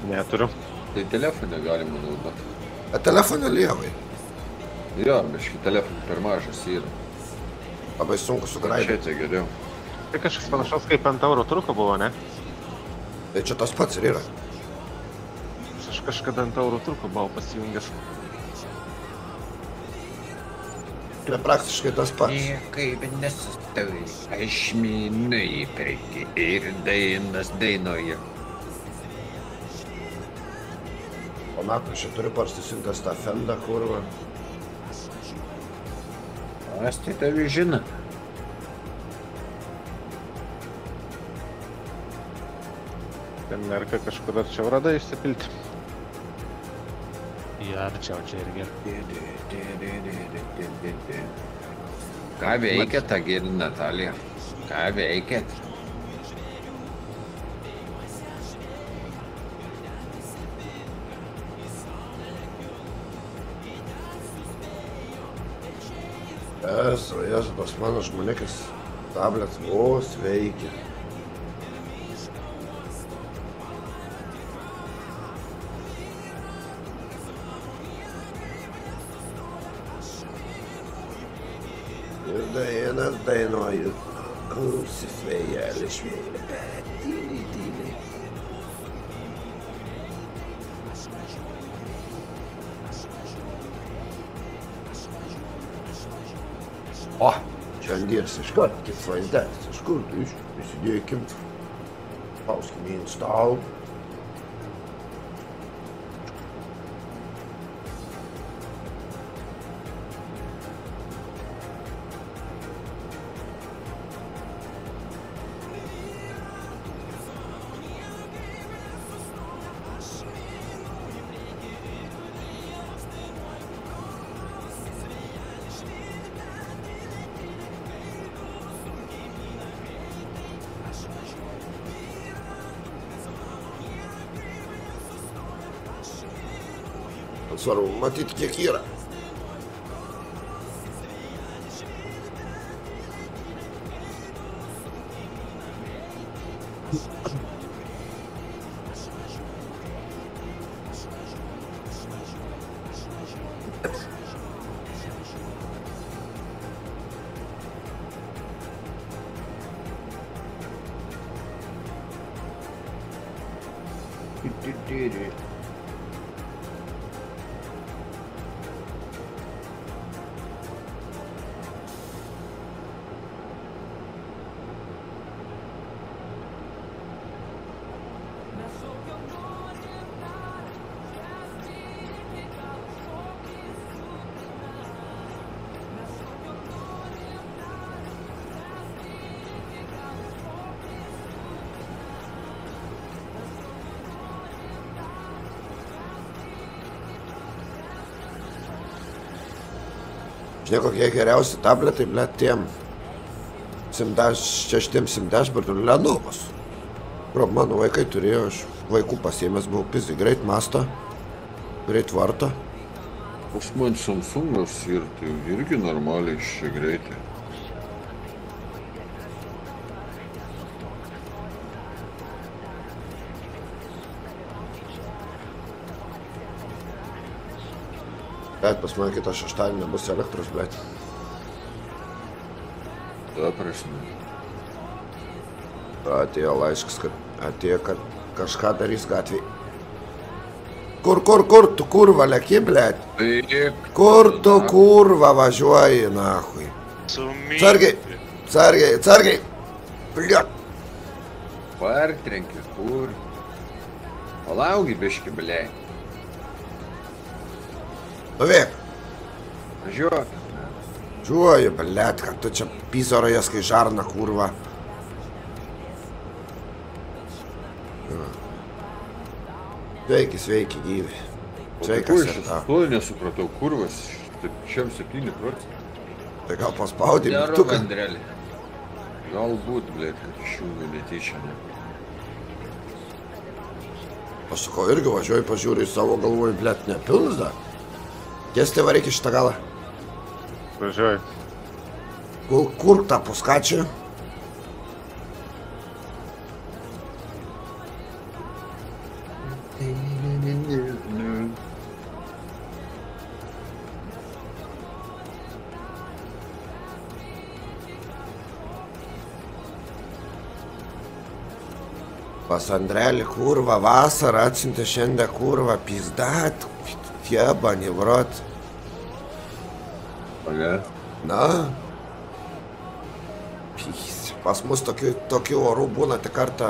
Neturiu. Tai telefoną galima naudoti. A telefoną lievai. Jo, biški telefonas per mažas yra. Labai sunku sugraibyti. Planšetė geriau. Tai kažkas panašaus kaip ant euro truko buvo, ne? Tai čia tas pats ir yra. Aš kažkada ant euro truko buvau pasijungęs. Tai praktiškai tas pats. Niekaip nesustoji, aš minu į priekį ir dainas dainuoju. O metų čia turi parsisiuntęs tą fendą, kurva. Aš tai tavi žinau. Ten merka kažkur arčiau radai išsipilti. Į arčiau čia irgi. Ką veikia ta geri Natalija? Ką veikiat? Esu, esu, pas mano žmonėkis tablet vos veikia. Dainas dainuoju. Ausis vėjelį švėlė, bet tyliai, tyliai. O, čia andies iškart kits vaizdas. Iš kur tu iš? Prisidėkim. Spauskim į install. Svarbu matyti, kiek yra. Žinai, kokie geriausi tabletai, ble, tiem. Simdaš, šeštiem simdašbartų Lenovas. Bro, mano vaikai turėjo, aš vaikų pasiėmęs buvau, pizai, greit masto, greit varto. Pas man Samsungas ir tai irgi normaliai čia greitai. Bet pas mane kitą šeštadienį bus elektros, ble. Ta prasme. Atėjo laiškas, kad atėjo, kad kažką darys gatvėje. Kur, kur, kur, tu kurva leki, ble? Taip. Kur tu kurva važiuoji, nahui? Sargiai, sargiai, sargiai. Ble. Partrenkiu, kur. Palaugi biški, blei. Nuvėk. Važiuok. Žiūoju, blėt, kad tu čia pizorajas, kai žarna kurva. Sveiki, sveiki, gyvi. Sveikas ir tau. To nesupratau, kurvas, šiam 7 procentai. Tai gal paspaudė mygtuką? Galbūt, blėt, kad išjungia netyčia, ne? Aš sakau, irgi važiuoju, pažiūriu į savo galvoju, blėt, nepilnas dar. Kesti varyk į šitą galą. Važiuoju. Kur, kur tą puskačią? Pas Andrelį kurva vasarą atsintė šiandien kurva pizdat, fiebanį vrot. Ane? Na. Pys. Pas mus tokių, tokių orų būna tik kartą,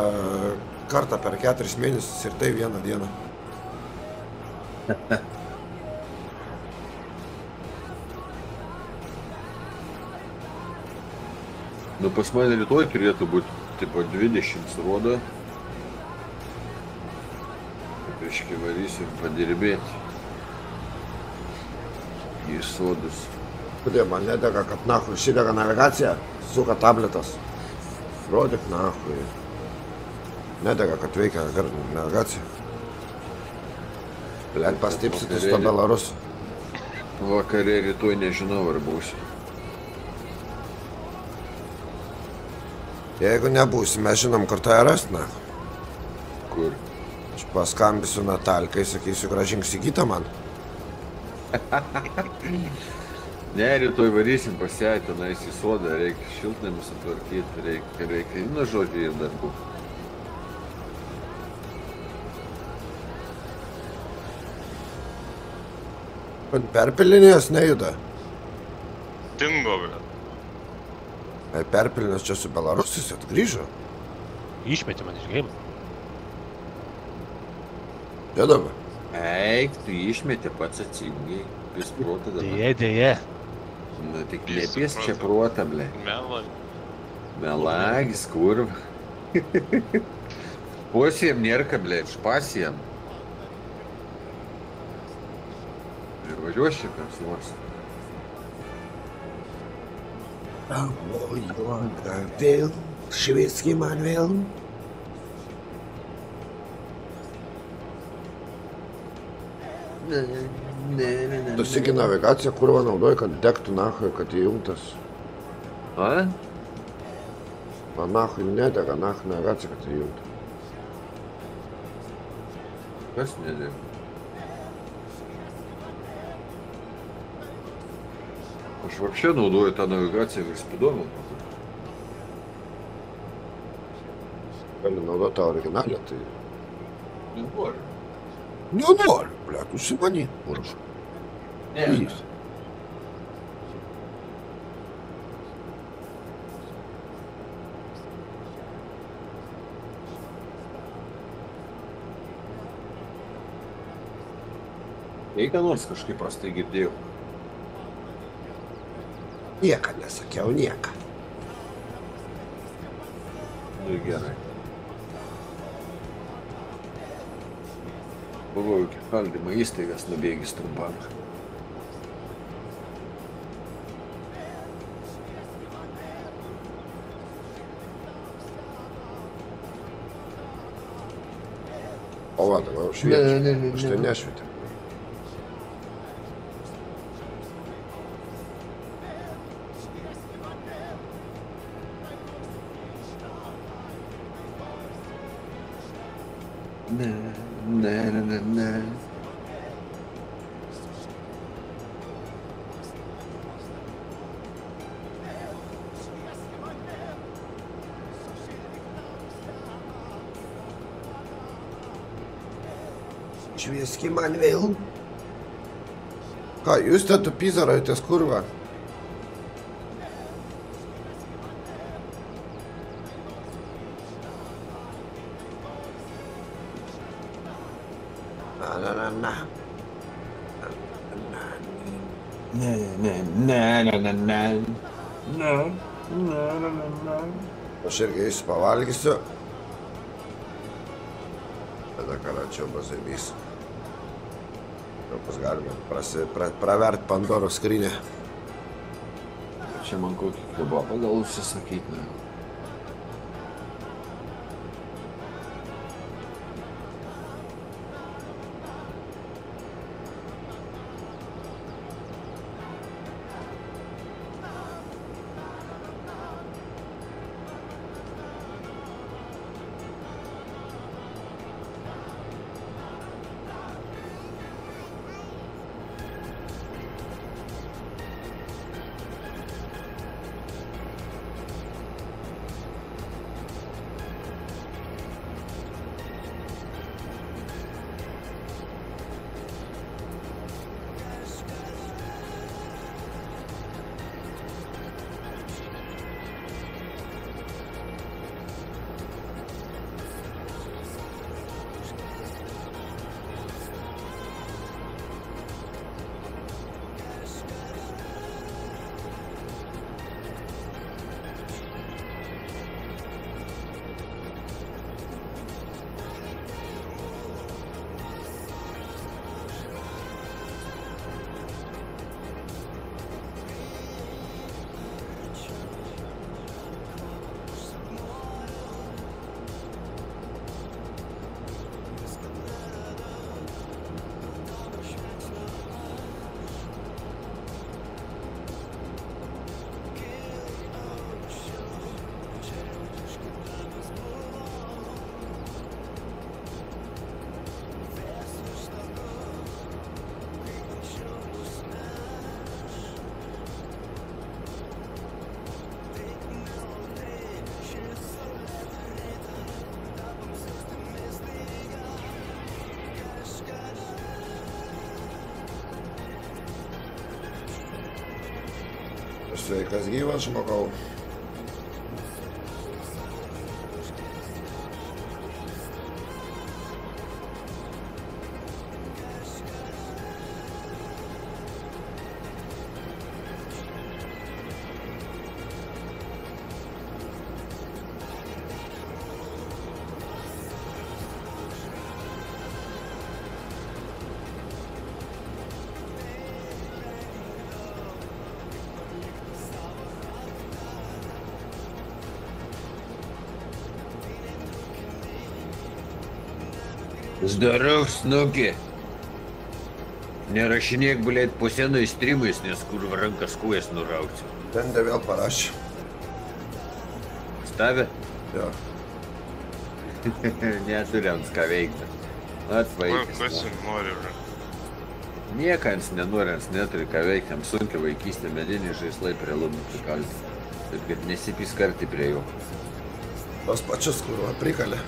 kartą per keturis mėnesius ir tai vieną dieną. Nu, pas mane rytoj turėtų būti, tipo, 20 rodo. Taip, iški varysim padirbėti. Į sodus. Kodėl man nedega, kad nahui šidega navigacija, suka tabletas. Rodyk nahui. Nedega, kad veikia navigacija. Blet, pastipsit su to Belarus. Vakarė rytoj nežinau, ar būsiu. Jeigu nebūsi, mes žinom, kur tai rast, na. Kur? Aš paskambisiu Natalkai, sakysiu, gražink sigitą man. Ne, rytoj varysim pasiai tenais į sodą, reikia šiltnamį sutvarkyti, reikia, reikia, nu, žodžiu, ir darbų. Ant perpilinės nejuda. Dingo, ble. Ai, perpilinės čia su Belarusais atgrįžo. Išmetė man iš game. Dėdama. Eik, tu jį išmetė pats atsingai. Pis protą dabar. Dėje, dėje. Na tik nepies čia protą, ble. Melagis, kurva. Posijam nėra, ką, ble, špasijam. Ir važiuos čia kas nors. O, juoda vėl, šviski man vėl. Ne, ne, ne, ne. Tu sėki navigaciją, kurva naudoji, kad degtų nahui, kad įjungtas. A? Man nahui nedega, nahui navigacija, kad įjungtų. Kas nedėlė? Aš вообще naudoju tą navigaciją virš spidometrų. Gali naudoti tą originalią, tai Nenoriu. Nenoriu, blėt, užsimany. Prašau. Ne. Please. Jei ką nors kažkaip prastai girdėjau. Nieką nesakiau, nieką. Nu ir gerai. Buvau iki valdymo įstaigas nubėgęs trumpam. O va, dabar jau šviečia. Ne, ne, ne, Aš ne, ne, ne, ne. Švieski man vėl. Ką, jūs te tu pizarojatės kurva? Ne, ne. Ne, ne, ne, ne, ne. Aš irgi eisiu pavalgysiu. Tada karačio bazavys. Jau pas galime prasi, pra, pravert Pandoros skrinę. Čia man kokį kebabą gal užsisakyti, ne? Здоров, Снуки. Nerašinėk, blėt, po senais streamais, nes kur rankas kojas nurauksiu. Tende vėl parašė. Stavė? Jo. Neturiams ką veikti. Oi, Atvaikis. kas jį nori, bro. Niekans nenorės, neturi ką veikti, jam sunkia vaikystė, mediniai žaislai prie lubų prikalti. Taip kad nesipiskarti prie jo. Tos pačius kurva prikalė.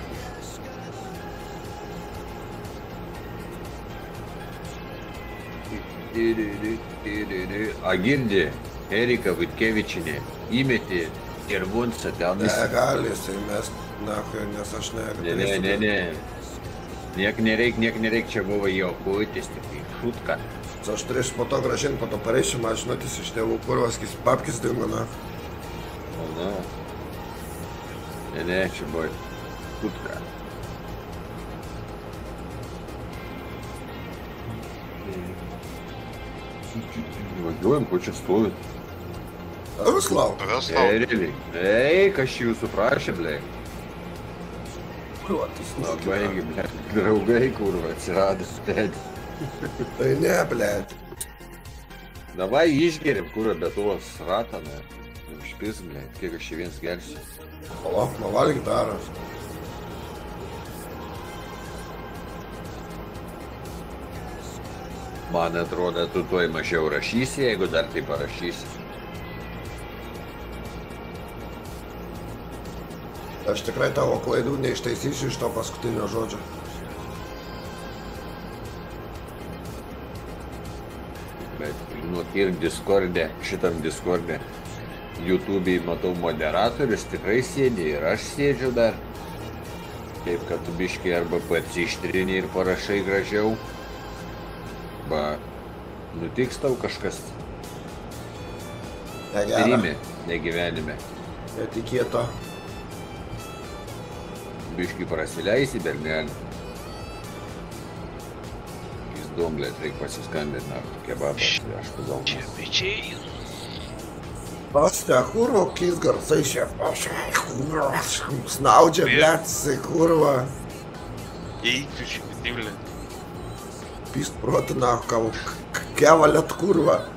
Agirdi, Erika Vitkevičinė įmetė ir vunsą ten. Negali jisai mes, na, nes aš Ne, negaliu. ne, ne, ne. Niek nereik, niek nereik, čia buvo jo kuitis, tik šutka. Aš turėsiu po to gražinti, po to pareišiu mažinotis iš tėvų kai papkis dingo, na. Na. Ne, ne, čia buvo šutka. Važiuojam, ko čia stovi? Ruslau, Veslau. Eriliai. Ei, kas čia jūsų prašė, blei? kurva, tas Labai, nuogi. blei. Draugai, kurva, atsirado, bet. Tai ne, blėt. Davai išgeriam, kurva, be to ratą, ne. Užpis, blei, kiek aš čia viens gersiu. Palauk, man valgyt daras. Man atrodo, tu tuoj mažiau rašysi, jeigu dar tai parašysi. Aš tikrai tavo klaidų neištaisysiu iš to paskutinio žodžio. Bet, ir Discord'e, šitam Discord'e, YouTube'ai matau moderatorius tikrai sėdi ir aš sėdžiu dar. Taip, kad tu biškai arba pats ištrini ir parašai gražiau. Ba, nutiks tau kažkas Negera. stream'e, ne gyvenime. Netikėto. Biškai prasileisi, bernelį. Jis dumblėt, reikia pasiskambinti, ar kebabą, aš pagalvoju. Pasta, kurva, kokiais garsais čia. Aš, kurva, snaudžia, blėt, kurva. Eik, šipitymlė. Pist protą, na, kavo, kevalėt, kurva. Taigi,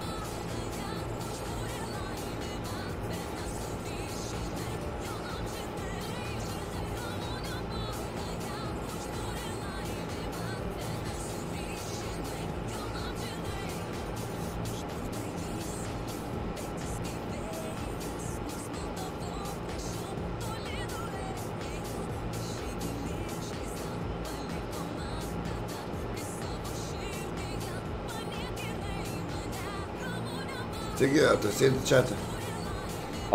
tu sėdi čia.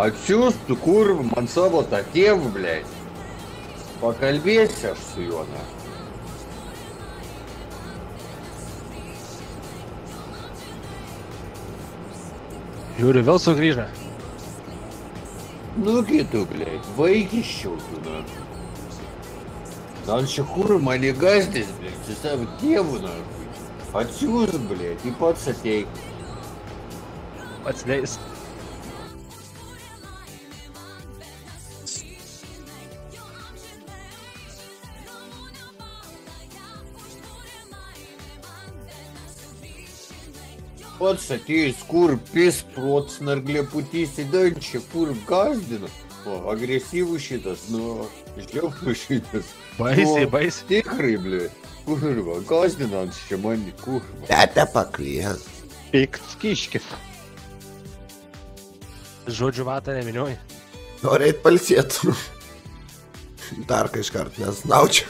Atsiųstų kurv man savo tą tėvų, blei. Pakalbėsiu aš su juo, na. Žiūri, vėl sugrįžę. Nu kitų, blei, vaikiščiau tu, na. Gal čia kur mane gazdės, blei, su savo tėvu, tai pats atėjus, kur pis prots narglė putys į dančią, kur gazdina. O, agresyvus šitas, nu, žiaurus šitas. Baisiai, baisiai. Tikrai, blei. Kurva, gazdinant čia mane, kurva. Tete pakvies. Pikts kiškis. Žodžiu, vatą neminioji. Nori eit palsėt. Dar kažkart nesnaučiu.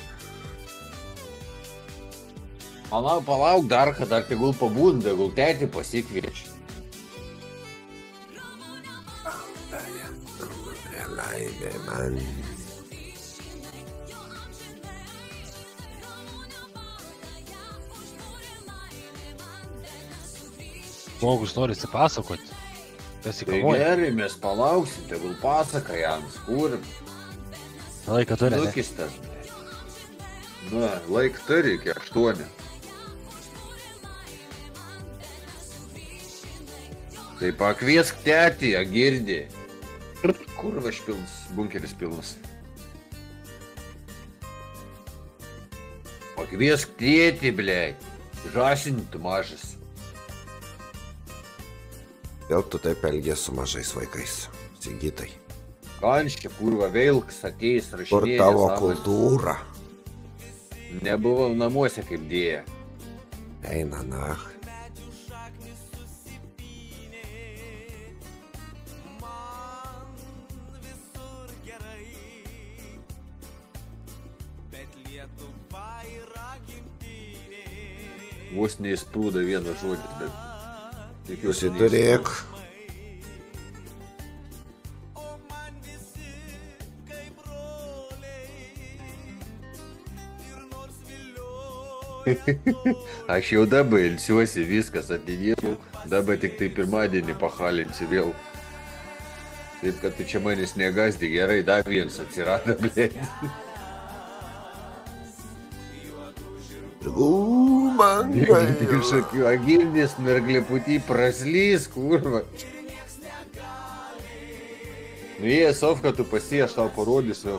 Palauk, palauk dar, kad dar tegul pabūna, tegul tėti pasikviečia. Laimė man. Žmogus nori įsipasakoti. Kas Tai gerai, mes palauksim, tegul pasaka jam, kur Laiką turi. ne? nukistas. Na, laik turi iki aštuonių. Tai pakviesk tetį, agirdi. Kur aš pilnas, bunkeris pilnas. Pakviesk tėtį, blei. Žasinti mažas. Vėl tu taip elgies su mažais vaikais. Sigitai. Kanščia, kurva, Vilks ateis Kur rašinėti. tavo kultūra? Nebuvau namuose kaip dėja. Eina na. Vos neįsprūda vienas žodis, bet Tikiuosi, Turėk. Aš jau dabar ilsiuosi, viskas atidėjau. Dabar tik tai pirmadienį pahalinsiu vėl. Taip, kad tu čia manis negasdi, gerai, dar vienas atsirado, blė. Man Tik šakiu, agilnis mergliputį praslys, kurva. Nu, jie sovka, tu pasi, aš tau parodysiu,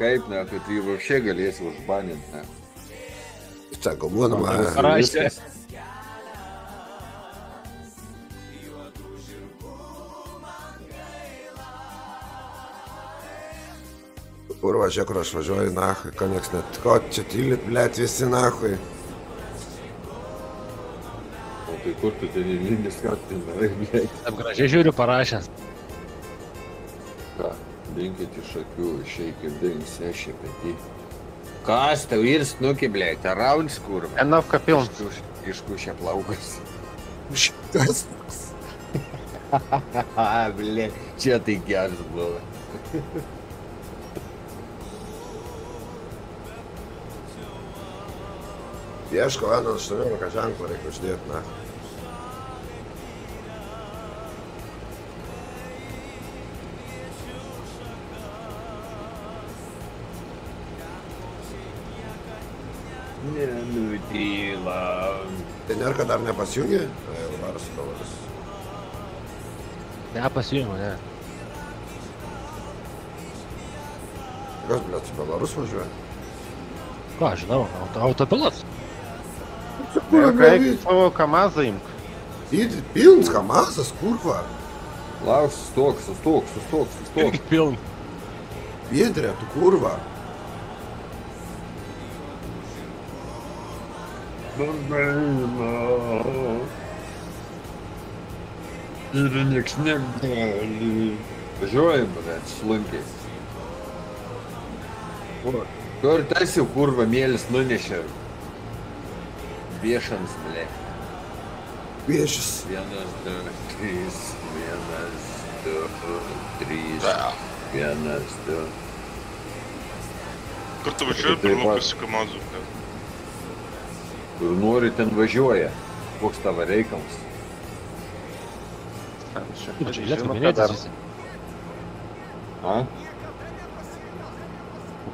kaip, na, kad jį vapšė galėsi užbaninti, na. Sako, būna man. Parašė. Kurva, čia kur aš važiuoju, nahui, ko nieks net, ko čia tylit, blėt, visi nahui. O tai kur tu ten įlindęs, ką tu darai, blė? Taip gražiai žiūriu parašęs. Ką? Dinkit iš akių, išeikit dings, ešė petį. Kas tau ir snukį, blė, tarauns, kurva. Enovka pilnas. Iškušė plaukas. Kas? Haha, blė, čia tai geras buvo. Ieško vieną 18 ženklą, reikia uždėti, na. Nenutyla. Tai nėra, kad dar nepasijungė? Tai jau varas doleris. Nepasijungiu, ne. Kas, blėt, su Belarus važiuoja? Ką, žinau, auto, autopilotas. Eik savo kamazą imk. Įdit, pilns kamazas, kurva. Lauk, sustok, sustok, sustok, sustok. Irgi piln. Viedrė, tu kurva. Ir nieks negali. Važiuojam, bet slunkiai. Kur tas jau kurva mėlis nunešė? Viešams, blė. Viešis. Vienas, du, trys, vienas, du, trys, vienas, du. Kur tu važiuoji laukus su kamazu? Kur nori, ten važiuoja. Koks tavo reikalas? Kaip čia eilės kabinėtis visi. A?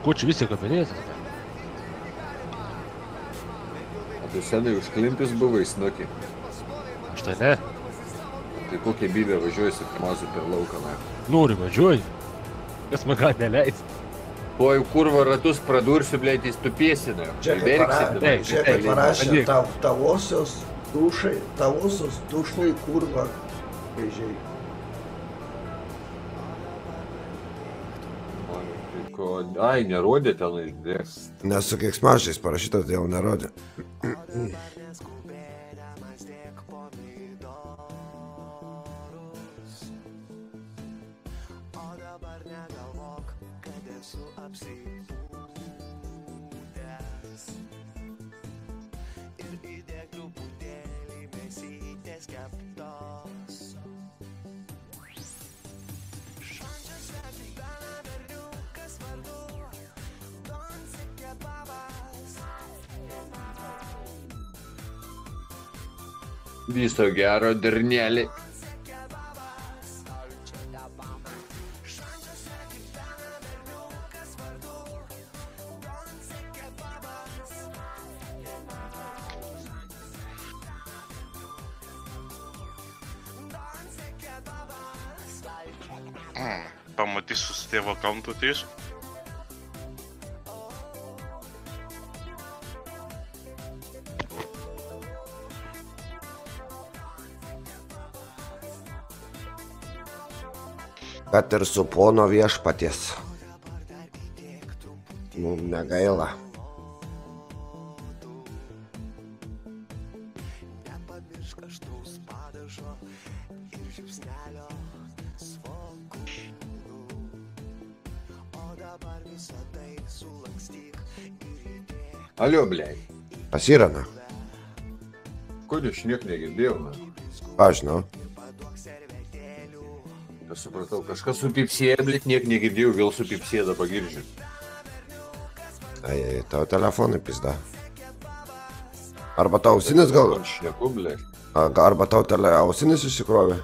Kuo čia visi kabinėtis? Tu senai užklimpis buvai snukį. Aš tai ne. Tai kokie bybė važiuoja su kamazu per lauką, na. Nori važiuoji. Kas man gali neleis. Po jau kurva ratus pradursiu, blė, jis tupėsina. Čia parašė tavosios dušai, tavosios dušai, kurva. Vėžiai. Ai, nerodė tenai, blės. Nes su keiksmažiais parašyta, tai jau nerodė. Viso gero, dirnelį. Mm, Pamatysiu su tėvo akauntu ateisiu. Kad ir su pono viešpaties. Mums negaila. Alio, blė. Pasirana. Kodėl aš niek negirdėjau, na. Aš žinau. Aš supratau, kažkas supipsėjo, bet niek negirdėjau, vėl supipsėjo, dabar girdžiu. Ai, ai, tavo telefonai pizda. Arba tau ausinės gal? Aš neku, ble. A, Arba tau tele ausinės išsikrovė?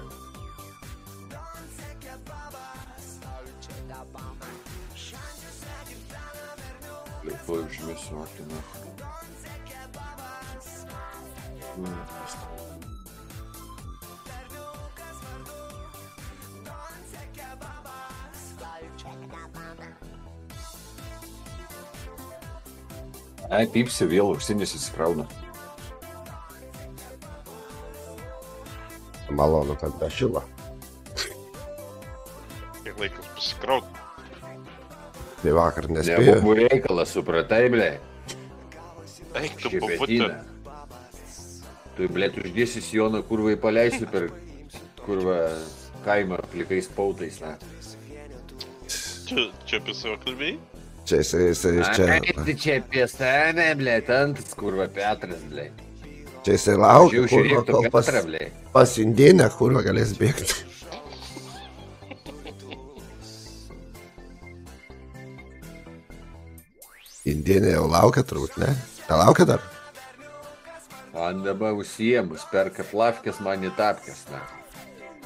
Ai, pypsi vėl auksinis įsikrauna. Malonu, kad be šilo. Kiek laikas pasikraut. Tai vakar nespėjau. Nebūmų reikalas, supratai, ble. Eik tu paputė. Tu, ble, uždėsi Joną kurvai paleisi per kurvą kaimą plikais pautais, na. Čia, čia apie savo kalbėjai? Čia jis, jis, jis čia. Tai čia apie senę, blė, ten skurva Petras, blė. Čia jis laukia, kurva, kol pas, Petra, pas Indinę, kurva galės bėgti. Indinė jau laukia turbūt, ne? Te laukia dar? Man dabar užsiemus, perka plavkės, man netapkės, na.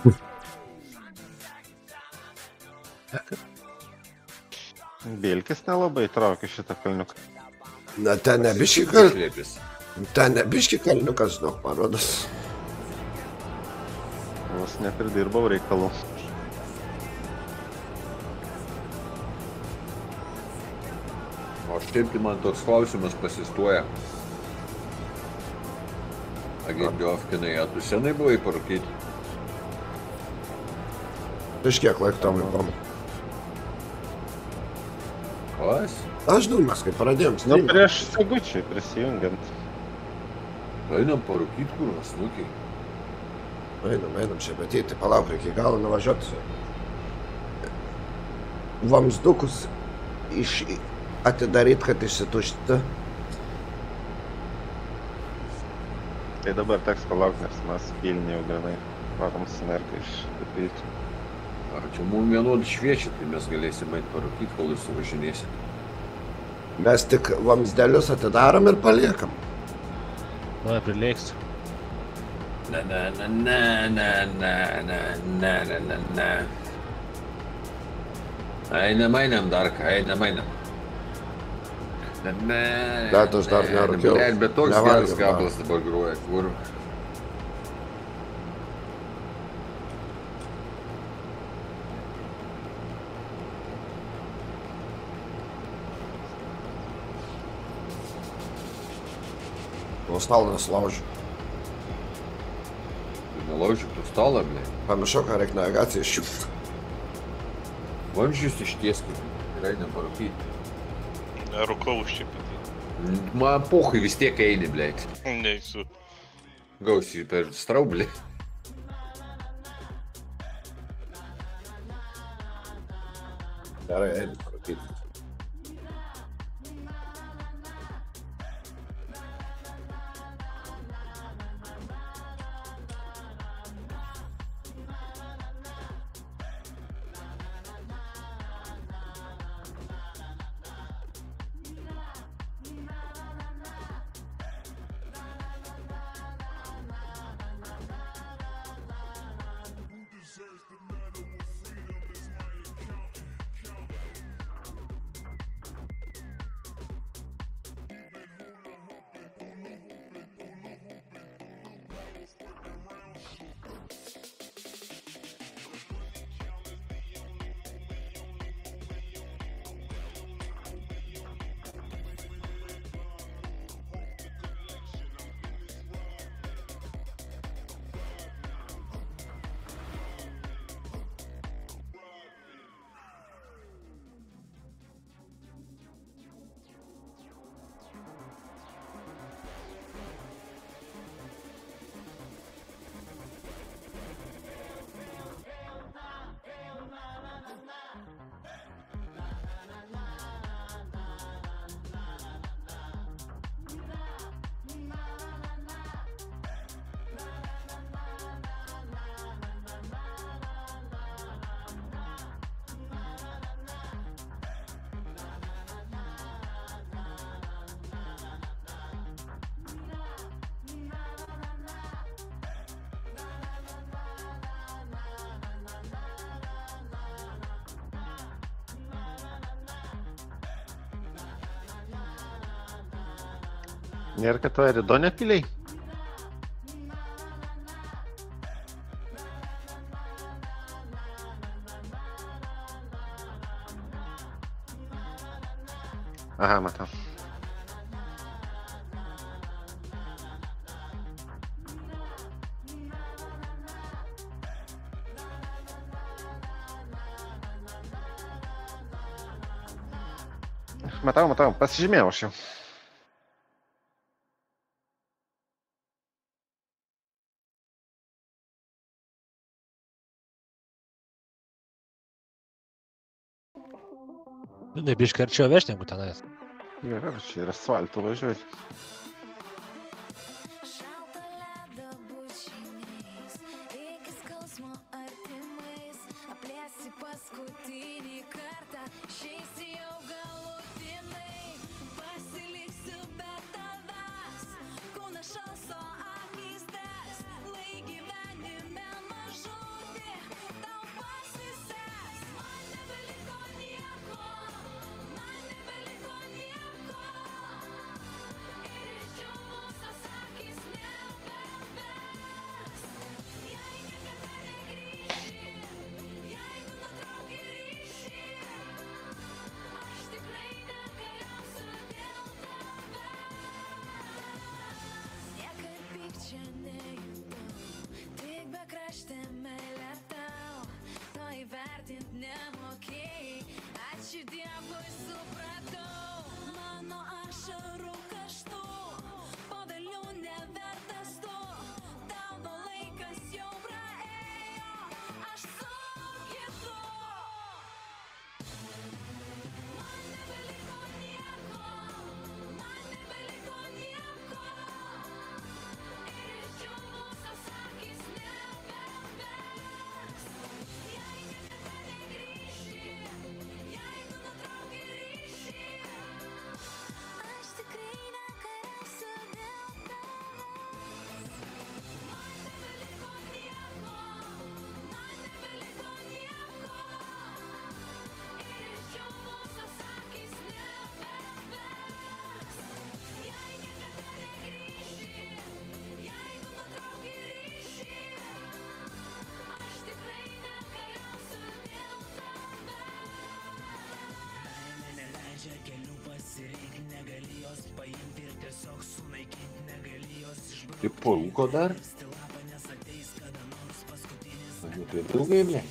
Bėlkis nelabai traukia šitą kalniuką. Na, ten nebiški, kal... Slėpis. ten nebiški kalniukas, žinok, man rodos. Vos nepridirbau reikalų. O šiaip tai man toks klausimas pasistuoja. Agentiovkinai, a tu senai buvai parūkyti? Prieš kiek laiko tam įdomu. Kas? Es domāju, ka par abiem nu, priekš Saguči, prasījām gan. Einam parūkīt, kur vas, nuki. Einam, einam, šeit, bet iet, palauk, iki gala navažot. Вам сдукус иш atidaryt, kad išsitušti. Tai dabar teks palaukti, nes mes pilni jau grinai varom sinerką išpildyti. Ar čia mums vienodai šviečia, tai mes galėsim eiti parūkyti, kol jūs suvažinėsite. Mes tik vamsdelius atidarom ir paliekam. Nu, prilėks. Na, na, na, na, na, na, na, na, na, na, na. Einam, einam dar ką, einam, einam. Na, na, Bet aš dar na, nerūkiau. blet, Bet toks geras gabalas dabar groja, kur. Устал да сложи. На ложик устала, блядь. Помешок орек на агации щуп. Вон чисто штески, реально барки. Да, рукаву щепит. Ма похуй везде кейны, блядь. Не, все. Гауси, блядь, страу, блядь. Дарай, это. Era que tu era Dona é Pilei. Ah, matou. Matava, matava. Passa de mel, acho. biškai arčiau vežti negu tenais. Gerai, čia ir asfaltų važiuoji. Taip parūko dar. Nu, tai ilgai, blė.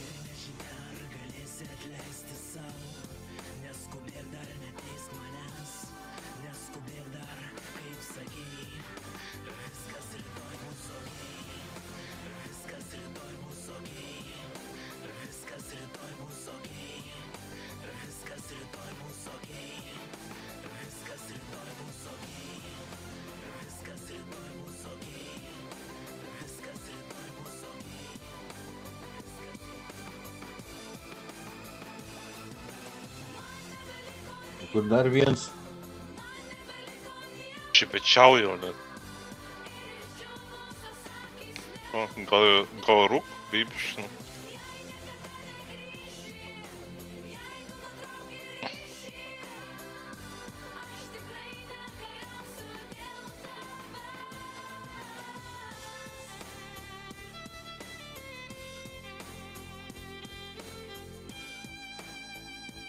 Dar viens. Și pe Ceauionă. Goruk, Bibș, nu.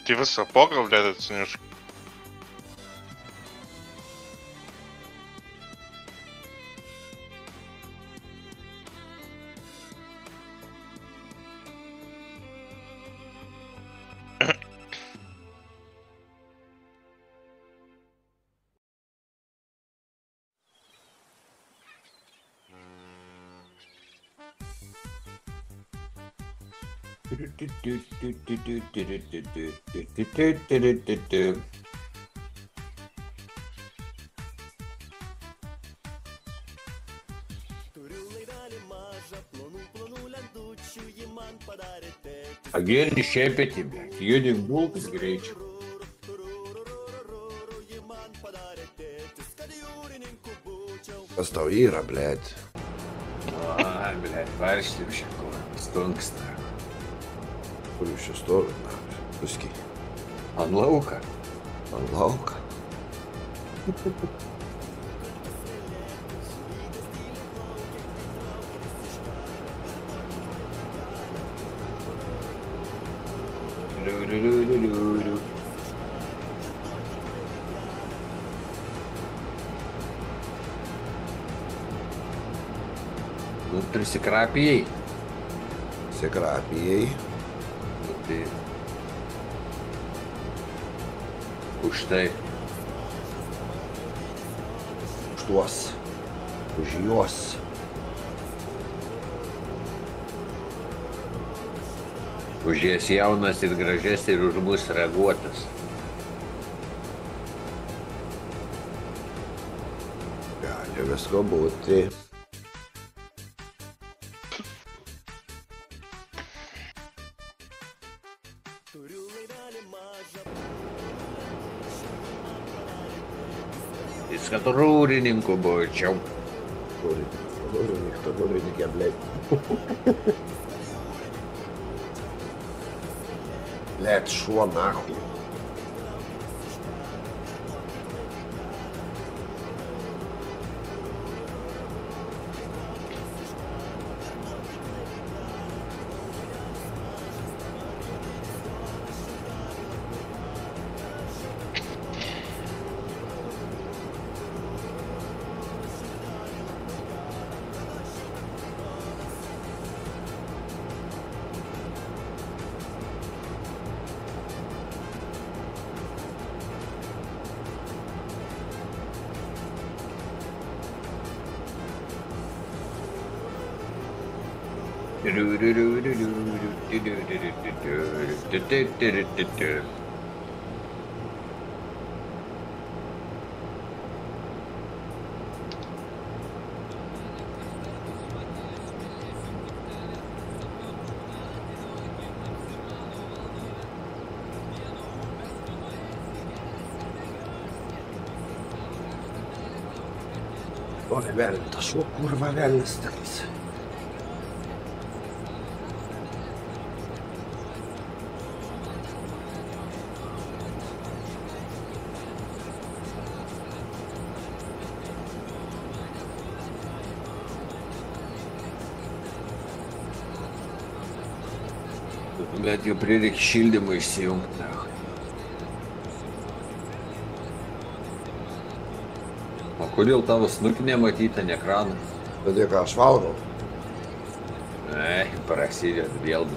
Ты высоко, блядь, оценишь А гель не тебе? тебя, едем в гречку. с гречкой. Остави, блядь. А, блядь, варишь ты вообще, стонкстар kūriu stovi. Puski. Ant lauka. Ant lauka. Liu-liu-liu-liu-liu. Nu, prisikrapijai. Prisikrapijai. Nu, tai... Už tai. Už tuos. Už juos. Už jas jaunas ir gražes ir už mus reaguotas. Gali visko būti. добрененько бочом. Добренек, кто добренек, я, блядь. Блядь, шо нахуй? Oi veltas, šuo kurva velnis Bet jau prireikia šildymą išsijungti. O kodėl tavo snukį nematyti ant ekrano? Todėl, ką aš valgau. Ei, prasideda vėl.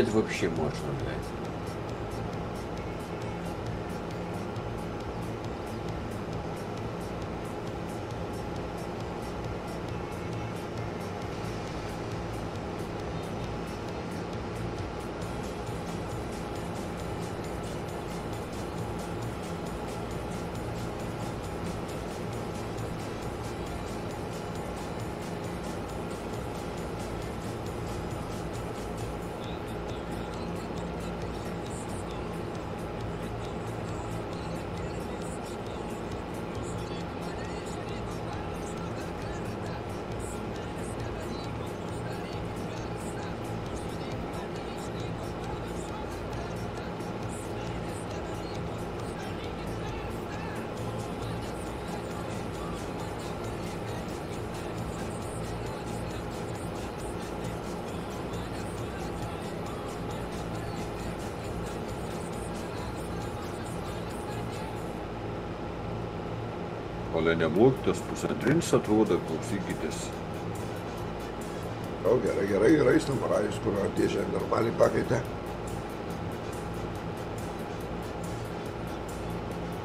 Охуеть вообще можно, блядь. Ole nebūktas pusantrinis atrodo, klausykitės. O gerai, gerai, gerai, samurajus, kurio dėžę normaliai pakeitė.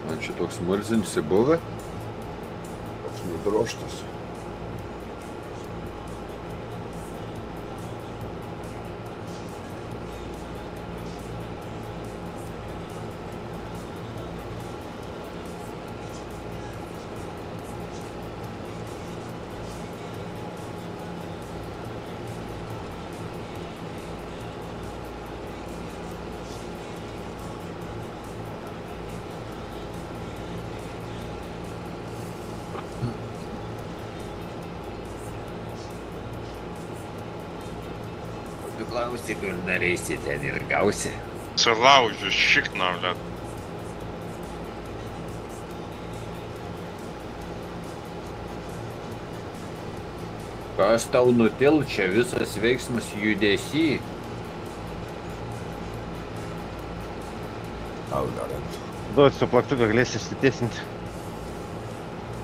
Man čia toks murzinsi buvę. Toks nudroštas. klausi, kur norėsi, ten ir gausi. Sulaužiu šikną, blėt. Kas tau nutil, čia visas veiksmas judesy. Tau nerant. Duot su plaktuku galėsi išsitiesinti.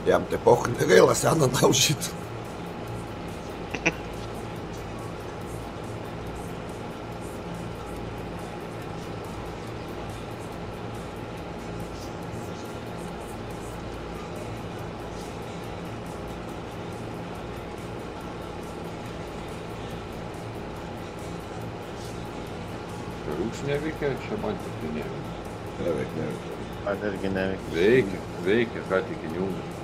Jam tai poch negaila seną daužyti. Rūks neveikia, čia man tik tai neveikia. Beveik neveikia. Neveikia. Veikia, veikia, ką tik įjungia.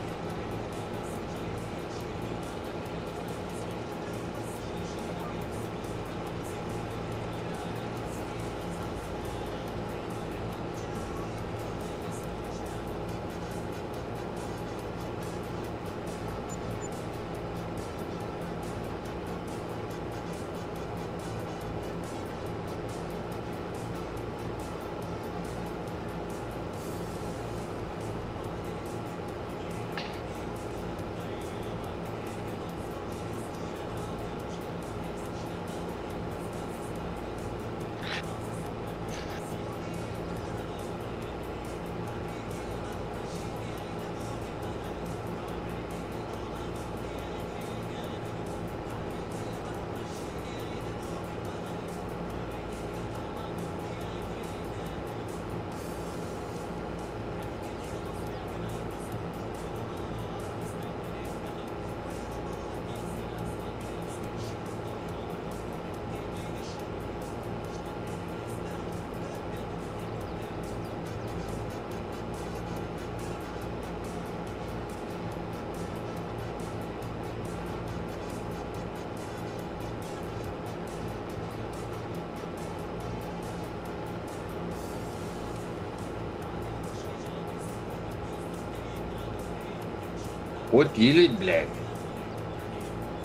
Ko tylit, blėt?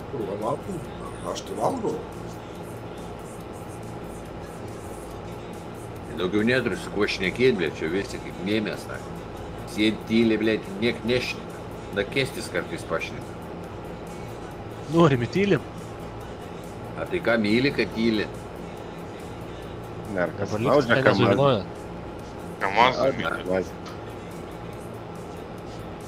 Kurva valgau. Aš tai valgau. Daugiau neturiu su kuo šnekėt, blėt, čia visi kaip mėmės, na. Sėd tyliai, blėt, niek nešneka. Da kestis kartais pašneka. Norim įtylim. A tai ką myli, kad tyli? Ne, ar kas Dabar laužia, liks kam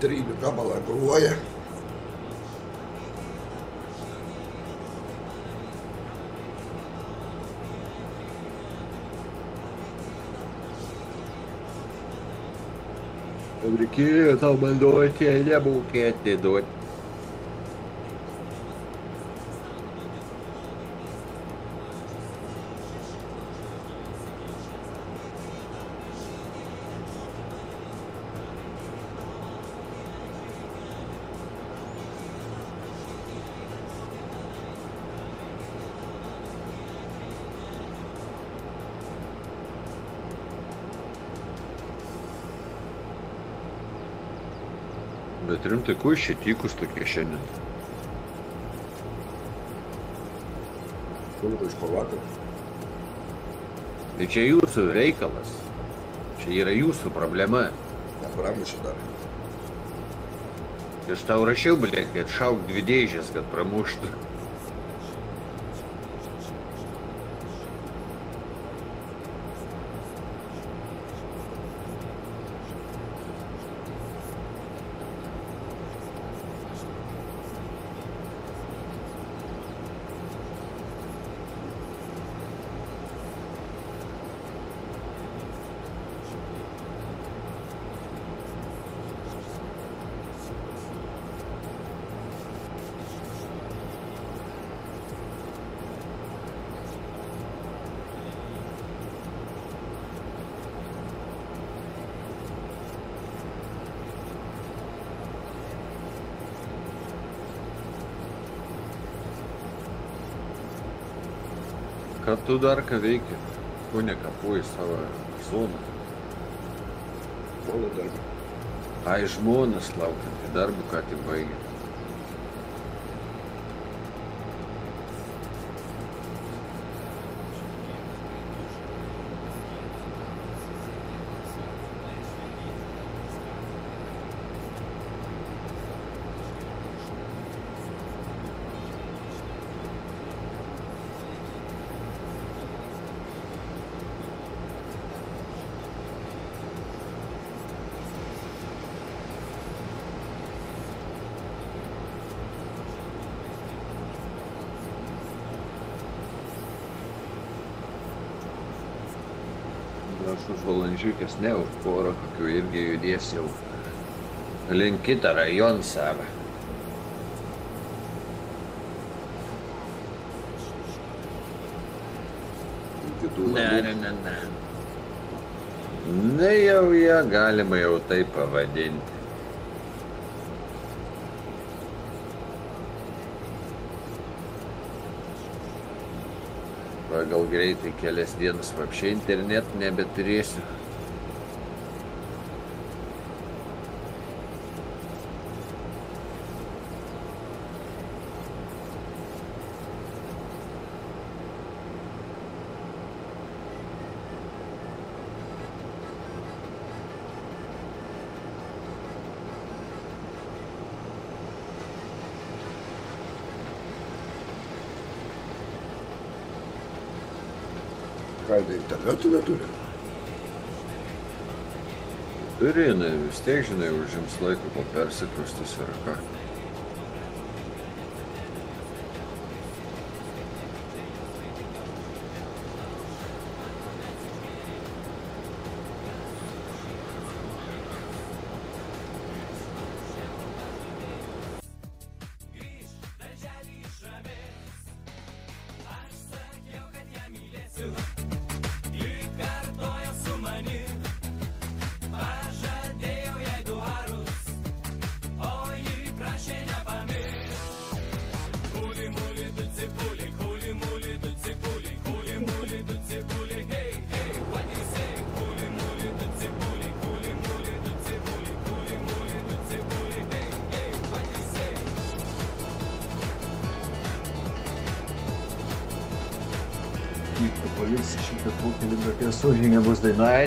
trilho para Balagoia. Sobre que eu só mandou hoje, ele é bom, que é tai kuo iš įtikus tokie šiandien? Kulka iš pavakar. Tai čia jūsų reikalas. Čia yra jūsų problema. Nepramušė dar. Aš tau rašiau, blėt, kad šauk dvi dėžės, kad pramuštų. Tu dar ką veiki? Ko nekapuoji savo zoną? Mano darbą. Ai, žmonas laukiant, darbų ką tik baigė. Ne už porą kokių irgi judės jau link kitą rajoną savo. Ne, ne, ne, ne. Na jau ją galima jau taip pavadinti. Va, gal greitai kelias dienas vapšiai internet nebeturėsiu. Tai internetų neturi? Turi, jinai vis tiek, žinai, užims laiko, kol persikrustus ar ką.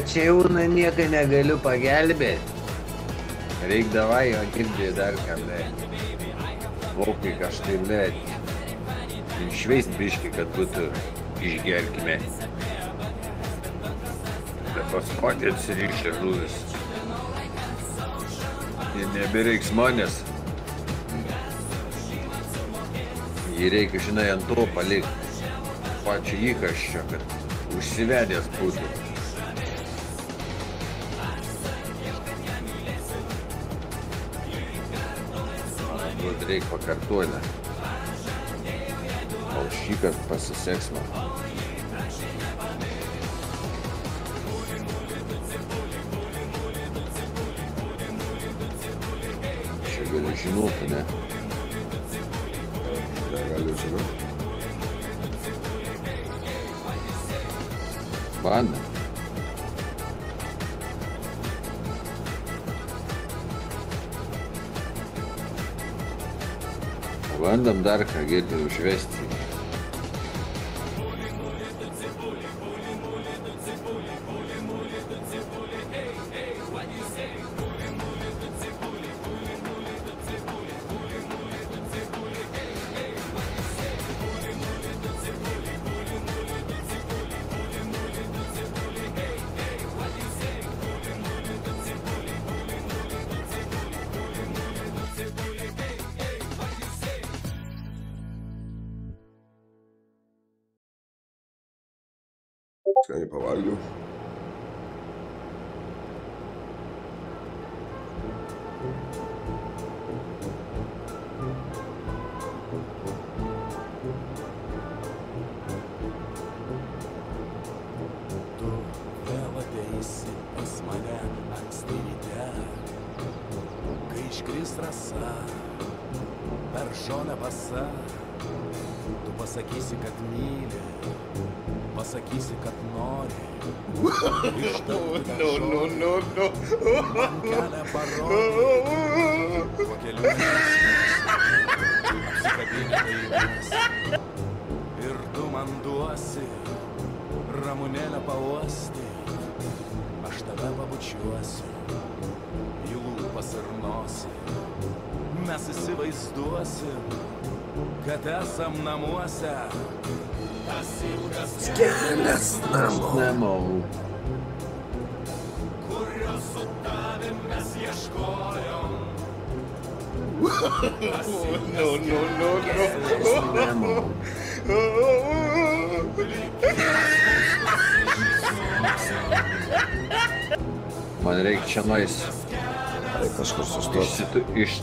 Čia jau na, nieko negaliu pagelbėti. Reik davai, o girdžiai dar ką, bet. Vokai kažkaip, bet. Išveist biški, kad būtų išgerkime. Bet paspatė atsirišę žuvis. Ir nebereiks manęs. Jį reikia, žinai, ant to palikti. Pačią įkaščio, kad užsivedęs būtų. Vat reikia pakartuoti. O šį kartą pasiseks man. Čia gali žinoti, ne? Negaliu žinoti. Banda. Bandom dar ką girdi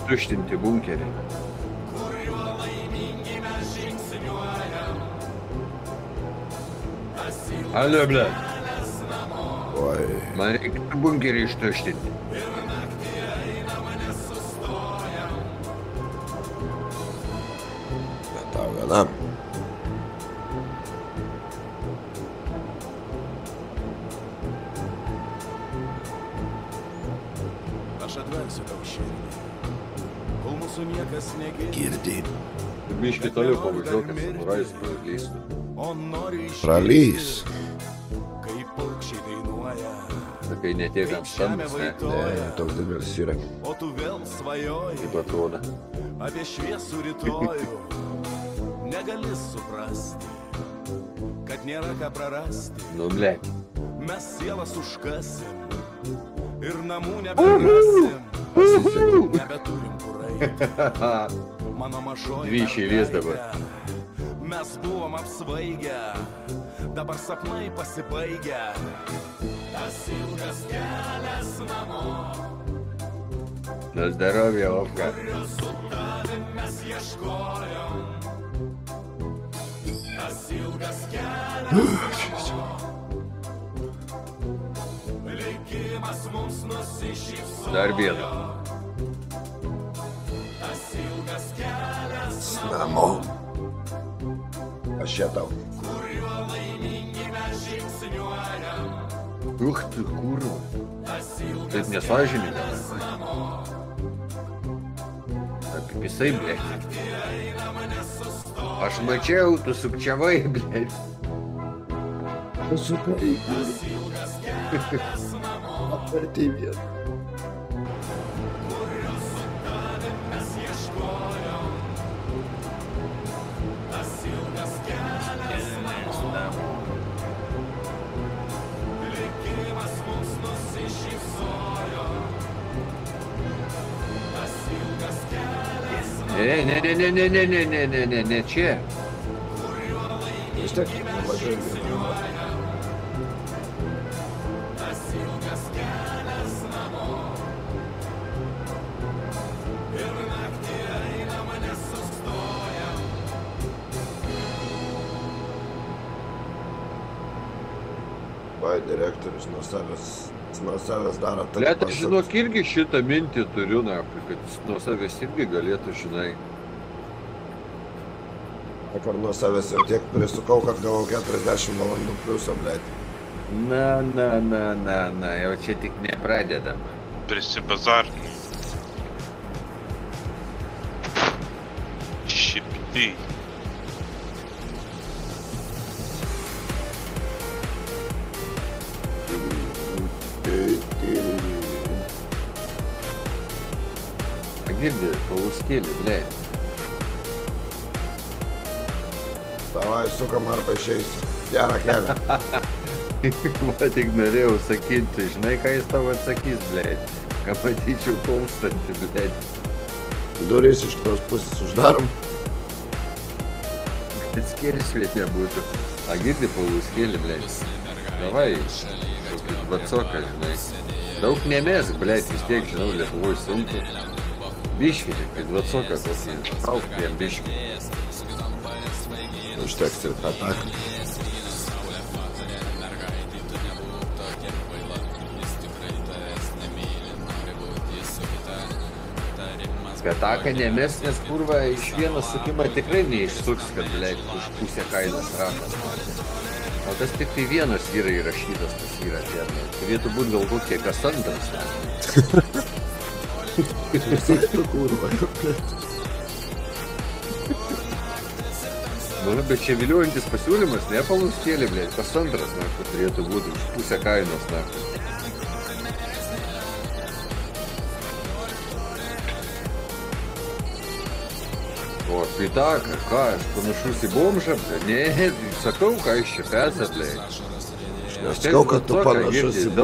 Stöchtelte bunkere. Алло, бля. Ой. Смотри, бункер и что штит. Nori iš Pralys. kai paukščiai dainuoja, Kai netiek ant žemė stambus, ne? Ne, vaitoja, toks didelis yra. o tu vėl svajoji Kaip atrodo. apie šviesų rytojų. Negali suprasti, kad nėra ką prarasti. Nu, ble. Mes sielas užkasim ir namų neberasim. Nebeturim kur eiti. Mano mažoji. Dvi iš eilės dabar. mergaitė. Mes buvom apsvaigę, dabar sapnai pasibaigę. Tas ilgas kelias namo, Na здоровье, Овка. su tavim mes ieškojom. Tas ilgas kelias namo. Likimas mums nusišypso. Dar vieną. Tas ilgas kelias Namo. Aš čia tau. kuriuo laimingi mes žingsniuojam. Uch, tu kurva. Taip nesažininga. Kaip jisai, ble. Aš mačiau, tu sukčiavai, ble. Pasukai. Apvertė vietą. Ne, ne, ne, ne, ne, ne, ne, ne, ne, ne, ne čia. Vis tiek. Vai direktorius nuo savęs, jis nuo savęs daro. Ble, tai pat, žinok, irgi šitą mintį turiu, na, kad jis nuo savęs irgi galėtų, žinai. kad- Ar nuo savęs jau tiek prisukau, kad gavau 40 valandų pliusą, blėt. Na, na, na, na, na, jau čia tik nepradedam. Prisibazarkink. Šipty. Вильги полускели, блядь. Давай, сука, Marta, išeisi. Gerą kelią. Man tik norėjau sakyti, žinai, ką jis tau atsakys, blėt. Kad matyčiau tolstantį, blėt. Duris iš tos pusės uždarom. Kad skerslė nebūtų. A, girdi paluskėlį, blėt. Davai, vatsoka, žinai. Daug nemės, blėt, vis tiek, žinau, Lietuvoj sunku. Biškį, tik tai dvacoką kokį. Auk, jam biškį. Užteks ir tą taką. Skataką nemes, nes kurva iš vieno sukimo tikrai neišsuks, kad, ble, už pusę kainos rašas. O tas tik tai vienas yra įrašytas, tas yra ten. Turėtų būti gal kokie kas antras. ne? Tu kurva. Nu, bet čia viliojantis pasiūlymas, ne paluskėlė, blė, kas antras, na, kur turėtų būti už pusę kainos, na. O pitaka, ką, aš panašus į bomžą, blė, ne, sakau, ką iš čia pesa, blė. Nesakau, kad tu panašus į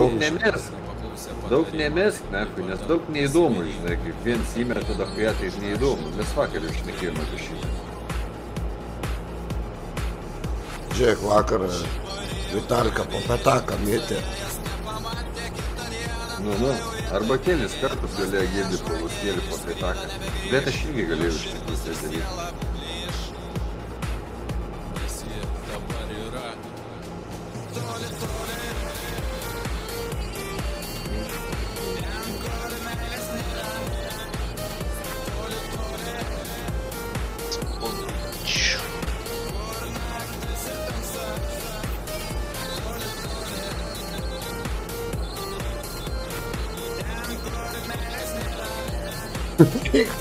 Daug nemesk. Na, nes daug neįdomu, žinai, kaip viens įmeta, tada kai tai neįdomu. Mes vakar jau šnekėjome apie šitą. Žiūrėk, vakar Vitalka po petaką mėtė. Nu, nu, arba kelis kartus galėjo girdėti paluskėlį po pitaką. Bet aš irgi galėjau iš tikrųjų tai daryti.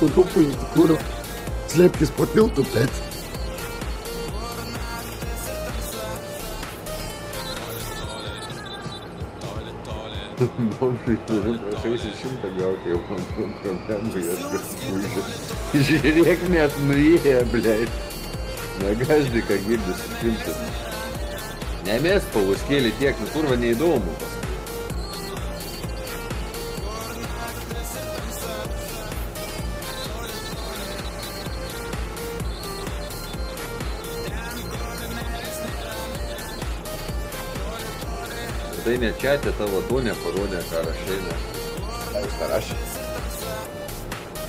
Eik tu rūpinti, kurva. Slėpkis po tiltu, bet. Bomžai turi, prašaisi šimtą gauti jau man problemų, gaspužiu. Žiūrėk, net nuėję, blėt. Negaždi, ką girdis šimtas. Nemės paluskėlį tiek, nu kurva neįdomu. Tai ne čia tavo to neparodė, ką rašai. Ką jis parašė?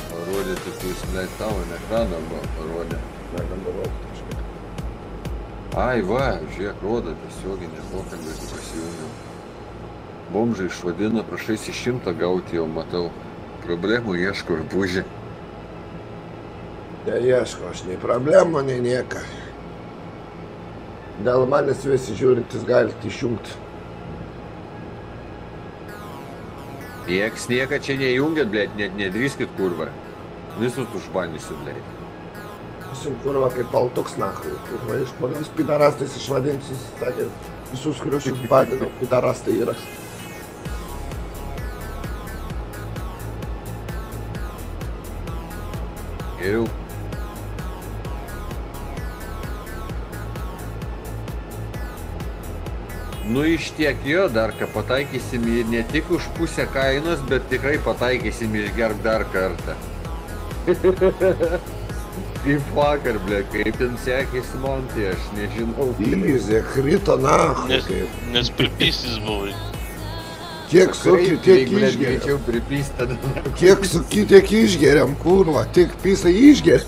Parodė tik jūs, blėt, tavo ekraną buvo parodė. Negandavau kažkaip. Ai, va, žiūrėk, rodo tiesioginį pokalbį, kai pasijungiau. Bomžai išvadino, prašaisi šimtą gauti, jau matau. Problemų ieško ir bužė. Neieško aš nei problemų, nei nieko. Dėl manęs visi žiūrintis galite išjungti. Nieks nieka čia nejungiat, blėt, net nedrįskit kurva. Visus užbanysiu, blėt. Visim kurva kaip paltoks nachui. Kurva iš polis pidarastais išvadinsiu, sakė, visus, kuriuos jūs badino, pidarastai yra. Geriau. Nu iš tiek jo, dar ką pataikysim į ne tik už pusę kainos, bet tikrai pataikysim išgerk dar kartą. Kaip vakar, ble, kaip ten sekėsi man, tai aš nežinau. Įzė, krito nachui. Nes, Kaip. nes pripystys buvai. Kiek suki, tiek išgeriam. greičiau pripystą. Kiek suki, tiek išgeriam, kurva. Tik pisą išgeriam.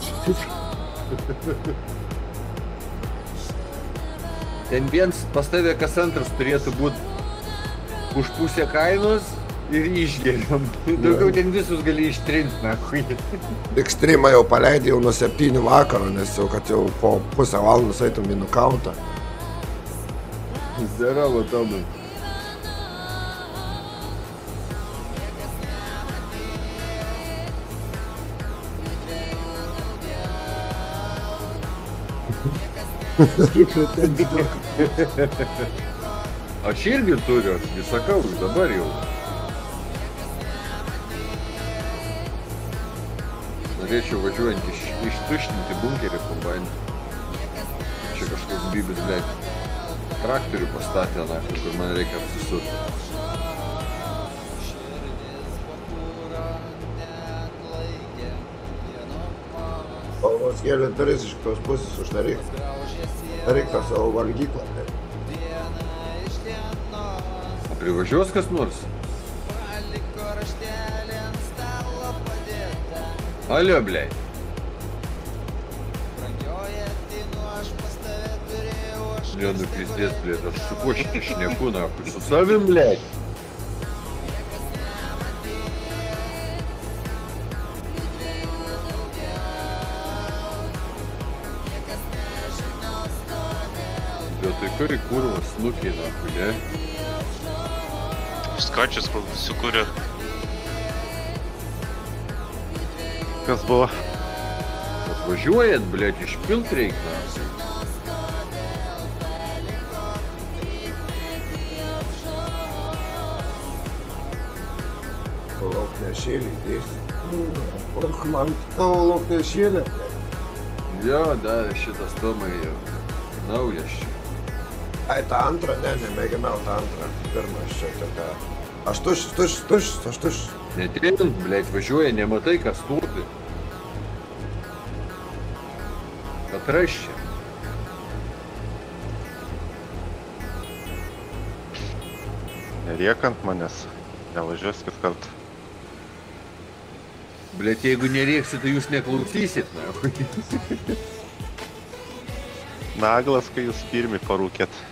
Ten viens pas tave kas antras turėtų būti už pusę kainos ir išgeriam. Daugiau ten visus gali ištrinti, na, kui. Ekstremą jau paleidai jau nuo 7 vakaro, nes jau, kad jau po pusę valandos eitum į nukautą. Zero, Tomai. Aš irgi turiu, aš gi sakau, dabar jau. Norėčiau važiuojant iš, ištuštinti bunkerį pabandyti. Čia kažkoks bybis, blėt, traktorių pastatė, na, kur man reikia apsisukti. Vos kėlė duris iš kitos pusės uždaryk. Daryk tą savo valgyklą. O privažiuos kas nors? Alio, blei. Ne, nu pizdės, blei, aš su kuo šitą šneku, na, su savim, blei. Vietoj Kažkuri kurva snukė, na, ne? Skačias sukuria. Kas buvo? Atvažiuojat, blėt, išpilt reikia. Lauknešėlį dėsi. Och, man tavo lauknešėlė. Jo, dar šitas Tomai jau naujas čia. Ai, tą antrą, ne, nemėginau tą antrą. Pirmas čia tokia. Aš tušis, tušis, tušis, aš tušis. Netrint, blėt, važiuoja, nematai, kas stovi. Atraš čia. Neriekant manęs. Nevažiuos kit kartą. Blėt, jeigu nerėksi, tai jūs neklausysit, na. Naglas, kai jūs pirmi parūkėt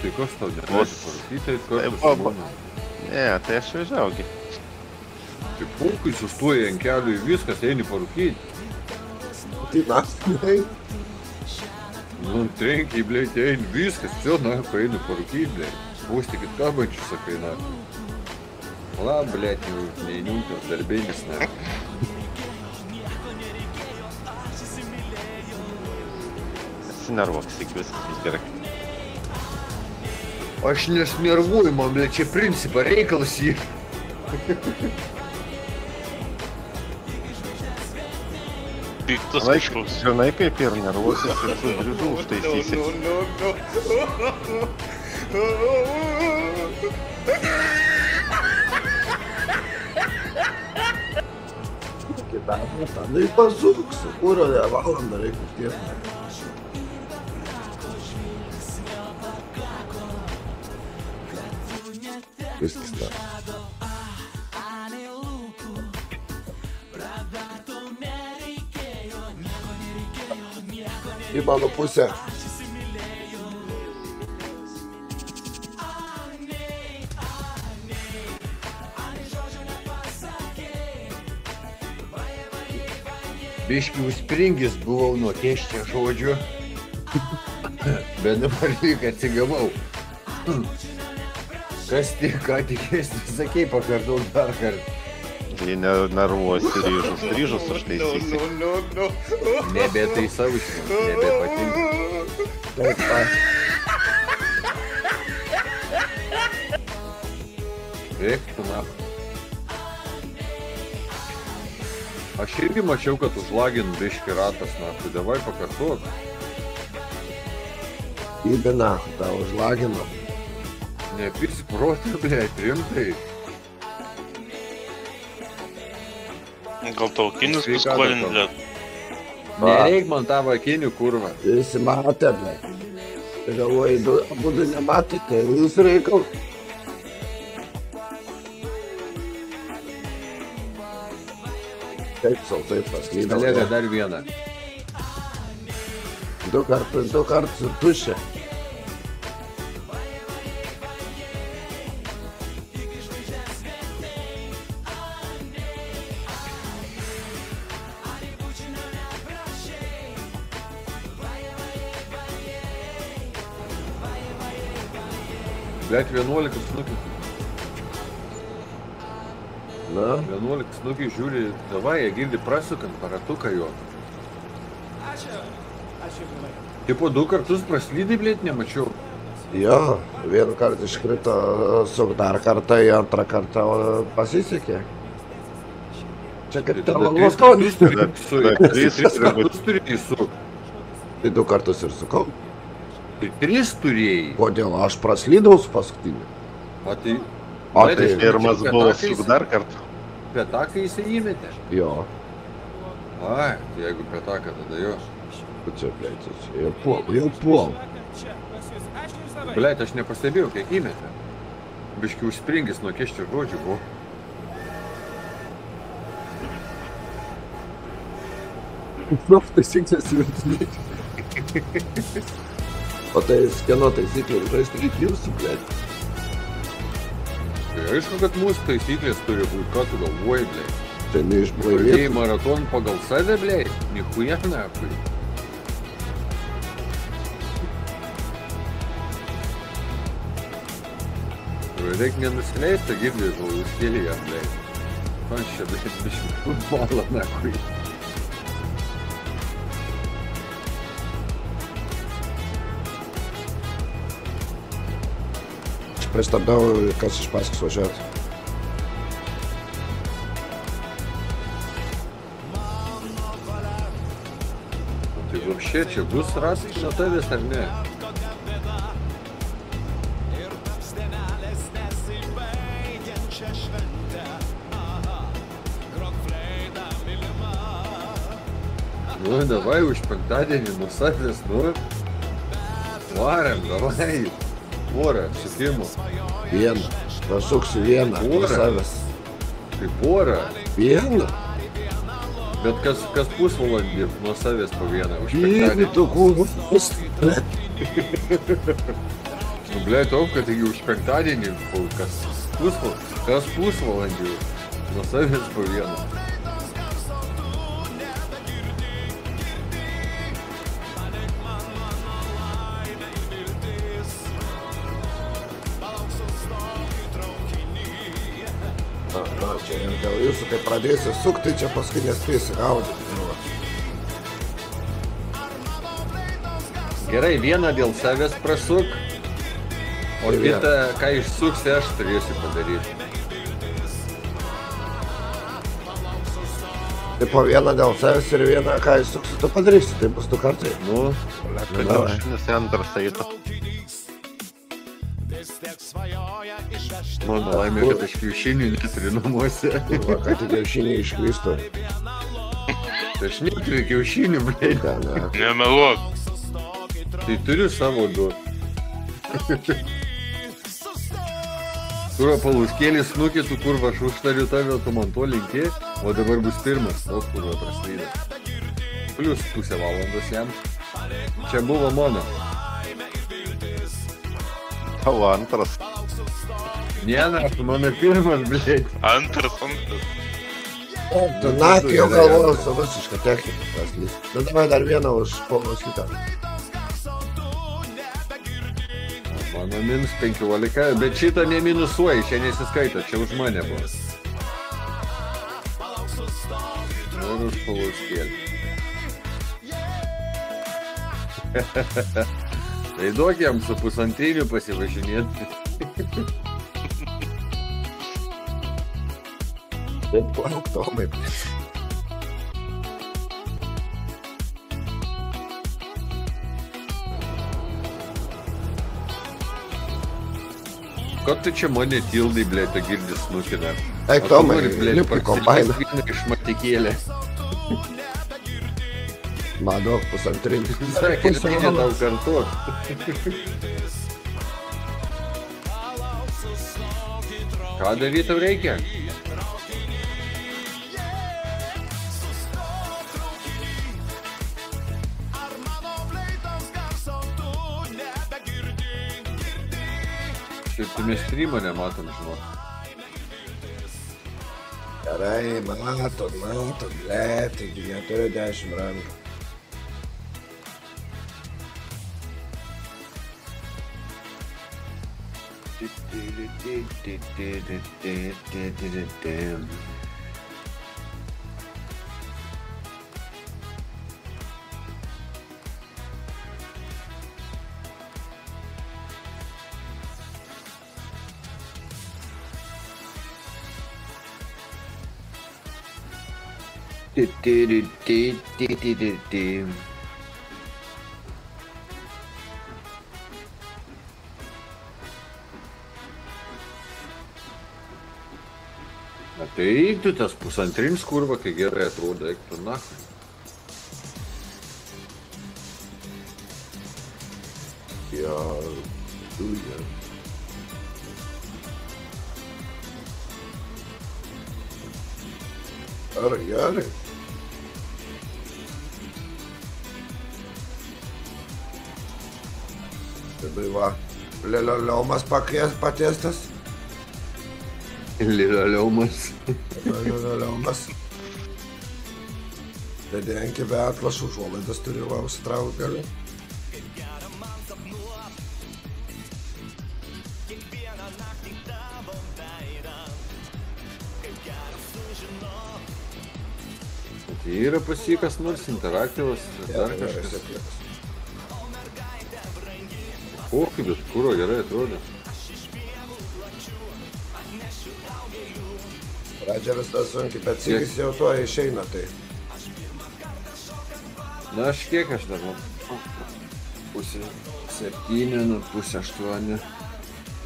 tai kas tau neduodi parūkyti, kartais tai būna. Ne, tai aš vežiaugi. Tai pulkai sustoja ant kelių ir viskas, eini parūkyti. Tai naktį. Nu, trenkiai, blei, tai eini viskas, čia, na, eini parūkyti, blei. Pūstikit kabančius, sakai, na. La, blei, jau neįjungtas darbėjimas, na. Nervoks, tik viskas bus gerai. Aš nesnervuoju, man, blėt, čia principą reikalas jį. Piktas Žinai, kažkoks. žinai kaip ir nervuosis ir su drižu užtaisysi. Kitą metą. Tai pasuksiu. Kūro ne valandą reikia tiesą. Viskas ta. Į mano pusę. Biški užspringęs buvau nuo keščio žodžių. Bet dabar lyg atsigavau. Kas tik, ką tikėsi, sakei, pakartok dar kartą. Jei ne nervuosi ryžus, ryžus užtaisysi. Nebetaisau iš jų, nebepatinka. Taip, ta. Reiktų na. Aš irgi mačiau, kad užlagin biški ratas, na, tai davai pakartok. Įbina, tą užlagino. Nepirsi protą, blėt, rimtai. Gal tau kinis bus kolin, blėt. Nereik man tavo akinių kurva. Visi matė, bet. Galvoju, du- abudu nematėte, jūs reikal. Kaip sau taip paslydau. Kolega, dar vieną. Du kartus, du kartus ir tušė. Blėt, 11 snukių. Na, 11 snukių žiūri, davai, jie girdi prasukant paratuką jo. Tipo, du kartus praslydai, blėt, nemačiau. jo, vieną kartą iškrito, suk dar kartą, į antrą kartą pasisekė. Čia kaip Tai tavo tada tris su- kartus turi įsuk. Tai du kartus ir sukau. Tai tris turėjai. Kodėl aš praslydau su paskutiniu? O tai... O tai aš Pirmas buvo kad su akais- dar kartą. Petakai jisai įmetė. jo, Ai, tai jeigu petaką, tada jo. tu čia plėčiai, čia jau puol, jau puol. Blėt, aš nepastebėjau, kiek įmetė. Biški užspringęs nuo keščio žodžių buvo. Nu, taisyklės įvedinėti. O tai kieno taisyklė žaisti kaip jūsų, blėt. Tai aišku, kad mūsų taisyklės turi būti, ką tu galvoji, blėt. Tai neišblaivėjai maraton pagal save, blėt, nikuja nakui. Reikia nenusileisti, girdėjau, užkėlė jam, blėt. Man čia, blėt, biškai futbolą nakui. prestabel kas uz paskas ložētu. Ты вообще че, гус раз на тебе сорня? Ну давай уж погнали, минусами ну, Варим, давай. Porą, apsipimų. Vieną. Pasuksiu vieną. Porą. Savęs. Tai porą. Vieną. Bet kas, kas pusvalandį nuo savęs po vieną už Jeigu tu kūrus. Nu, blei, tau, kad taigi už penktadienį, kas pusvalandį, kas pusvalandį nuo savęs po vieną. Pradėsiu sukti, čia paskui nespėsi gaudyti. Nu. Gerai, vieną dėl savęs prasuk, o Tai kitą, ką išsuksi, aš turėsiu padaryti. Tai po vieną dėl savęs ir vieną, ką jis suksi, tu padarysi, tai bus du kartai. Nu, Kad kiaušinis į antras eitų. Mano laimė, kad aš kiaušinių neturiu namuose. Va, kad tik kiaušiniai. Tai aš neturiu kiaušinių, blei. Ten, ne. Nemeluok. Tai turiu savo du. Kur paluskėlis nukėtų, kur aš užtariu tave, tu man to linki, o dabar bus pirmas, o kur prasideda. Plius pusę valandos jam. Čia buvo mano. Tavo antras. Ne, na, mano pirmas, blėt. Antras, antras. Tu naktį jau galvojau su visiška technika. tas lys. Nu, davai dar vieną už paulos kitą. Mano minus 15, bet šitą neminusuoji, čia nesiskaito, čia už mane buvo. Ir už paluskėlį. tai duok jam su pusantriniu pasivažinėti. Taip, plauk, Tomai. Ko tu čia mane tildai, blė, tu girdi snukina? Eik, Tomai, lip į kombainą. Iš matikėlė. Mano pusantrinį. Sakė, reikia tau kartu. Ką daryti reikia? Šiaip tu mes streamą nematom, žinau. Gerai, matom, matom, ble, taigi neturiu dešimt rankų. Na tai tu tas pusantrims kurva, kai gerai atrodo, eik tu na. Jo, duja. Gerai, gerai. Tada va, lelioliomas patiestas. Lelioliomas. Lelioliomas. Bedenkė be atlašų, užuolaidas turi va, užsitraukti galiu. Tai yra pasikas nors interaktyvas, dar kažkas. Bet kuro gerai atrodo. Pradžia vis tas sunkiai, bet jis jau tuo išeina, tai. Na, aš kiek aš nu, pusė septyni, nu, pusė aštuoni.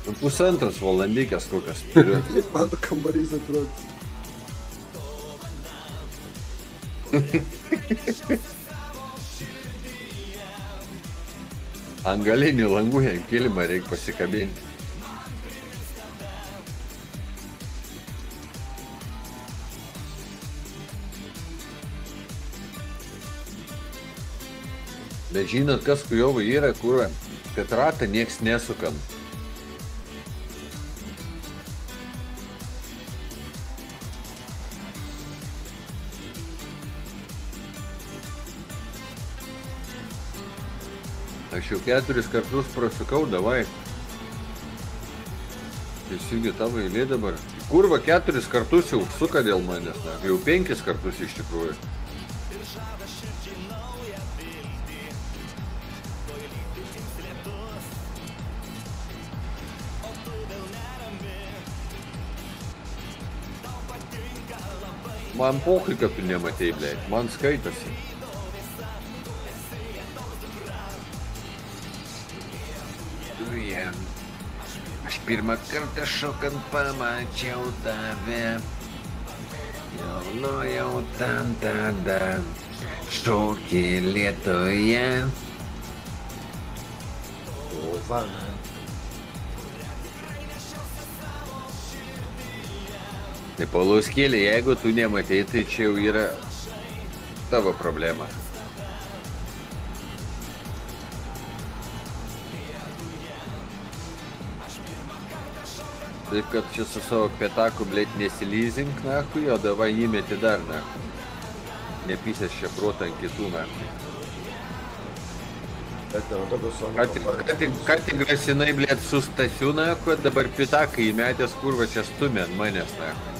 Nu, pusantros valandykės kokias turiu. Mano kambarys atrodo. Ant galinių langų jam kilimą reikia pasikabinti. Bet žinot, kas kujovai yra, kur, kad ratą nieks nesukam. Aš jau keturis kartus prasukau, davai. Teisingai tavo eilė dabar. Kurva keturis kartus jau suka dėl manęs, na, jau penkis kartus iš tikrųjų. Man pokai, kad tu nematei, blei. Man skaitosi. Vien. Aš pirmą kartą šokant pamačiau tave. Jaunojau ten tada. Šokį lietoje. O, va. Tai paluskėlė, jeigu tu nematei, tai čia jau yra tavo problema. Taip kad čia su savo pietaku, blėt, nesilyzink, nakui, o davai įmeti dar, nakui. Nepysės čia protą ant kitų, tokios Ką tik, grasinai, blėt, su Stasiu, nakui, dabar pietaką įmetęs, kur va čia stumė ant manęs, nakui.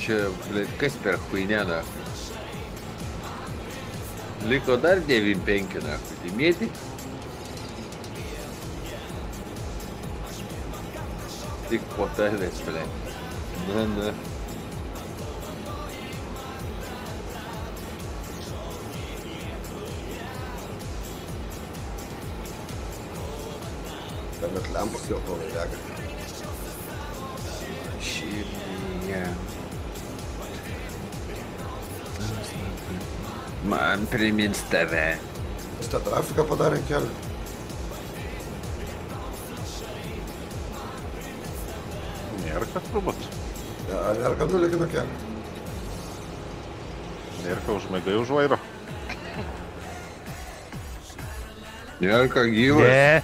Čia, blėt, kas per huinę, nakui. Liko dar 9-5, nakui. Tai mėti? Tik po tavęs, blėt. Na, na. Ten net lempos jau to dega. Širdyje. Man primins tave. Jis tą trafiką padarė ant kelių. Nėra kas turbūt. Ar nėra kad nulikina kelią? Nėra ką užmėgai už vairo. Nėra ką gyvas. Ne.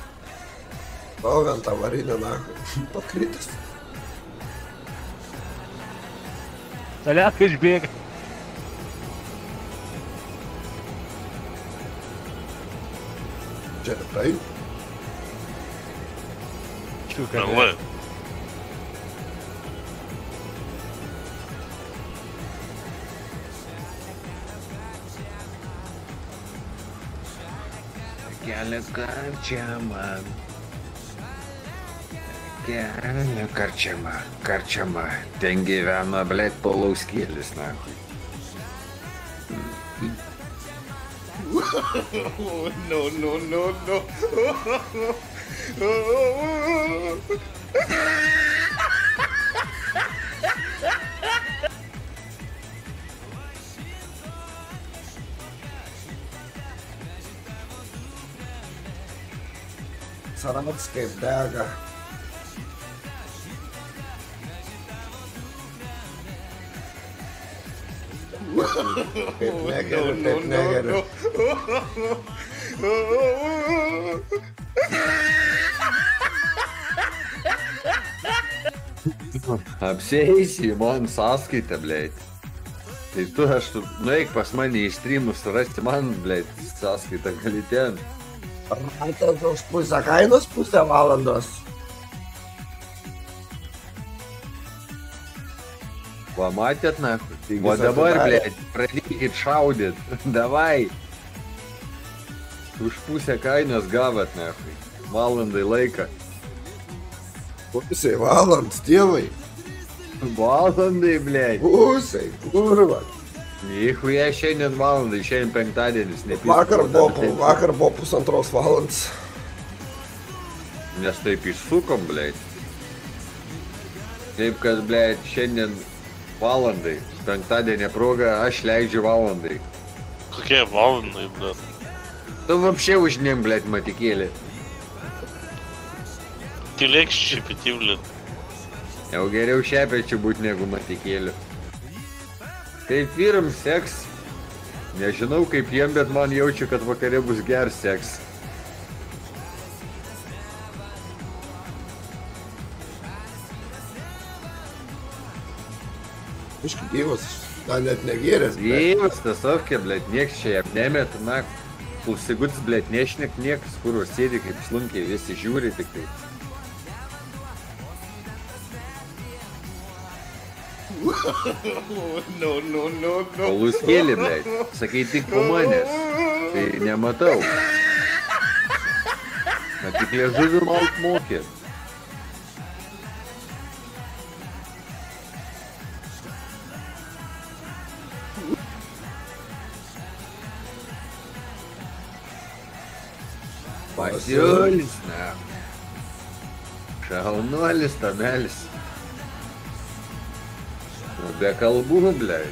Pau ant avarinę naką. Pakritas. Taliakai išbėga. Čia tikrai. Čiuka. Melai. Kelia karčiama. Kelia karčiama, karčiama. Ten gyvena, blėt, palauskėlis, na. No, no, no, no. Sarats kaip dega. Kaip negeriu, taip negeriu. Apsėsi man sąskaitą, blėt. Tai tu aš, tu, nueik pas mane į streamus, rasti man, blėt, sąskaitą gali ten. Ratas už pusę kainos, pusę valandos. Va, matėt, na? O dabar, blėt, pradėkit šaudyt. Davai. Už pusę kainos gavat, na. Valandai laiką. Pusė valand, tėvai. Valandai, blėt. Pusė, kurva. Nichuja šiandien valandai, šiandien penktadienis, Vakar buvo, po- vakar buvo pusantros valandos. Nes taip išsukom, blėt. Taip, kad, blėt, šiandien valandai, penktadienį proga, aš leidžiu valandai. Kokie valandai, ble. Tu vapšė užniem, blėt, matikėlį. Tylėk šipiti, ble. Jau geriau šepečių būt negu matikėlių. Kaip vyram seks, nežinau kaip jiem, bet man jaučiu, kad vakare bus ger seks. Iški gyvas, dar net negėręs. bet- Gyvas tas ovkė, blėt, nieks čia jam nemet, na, klausyguts, blėt, nešnek niekas, kur sėdi kaip slunkiai, visi žiūri tik tai. No, no, no, no. Paluskėlį, blėt, sakai tik po manęs, tai nematau. Na tik liežuvį malt mokė. Pasiulis, na. Šaunuolis, tamelis. Be kalbų, blei.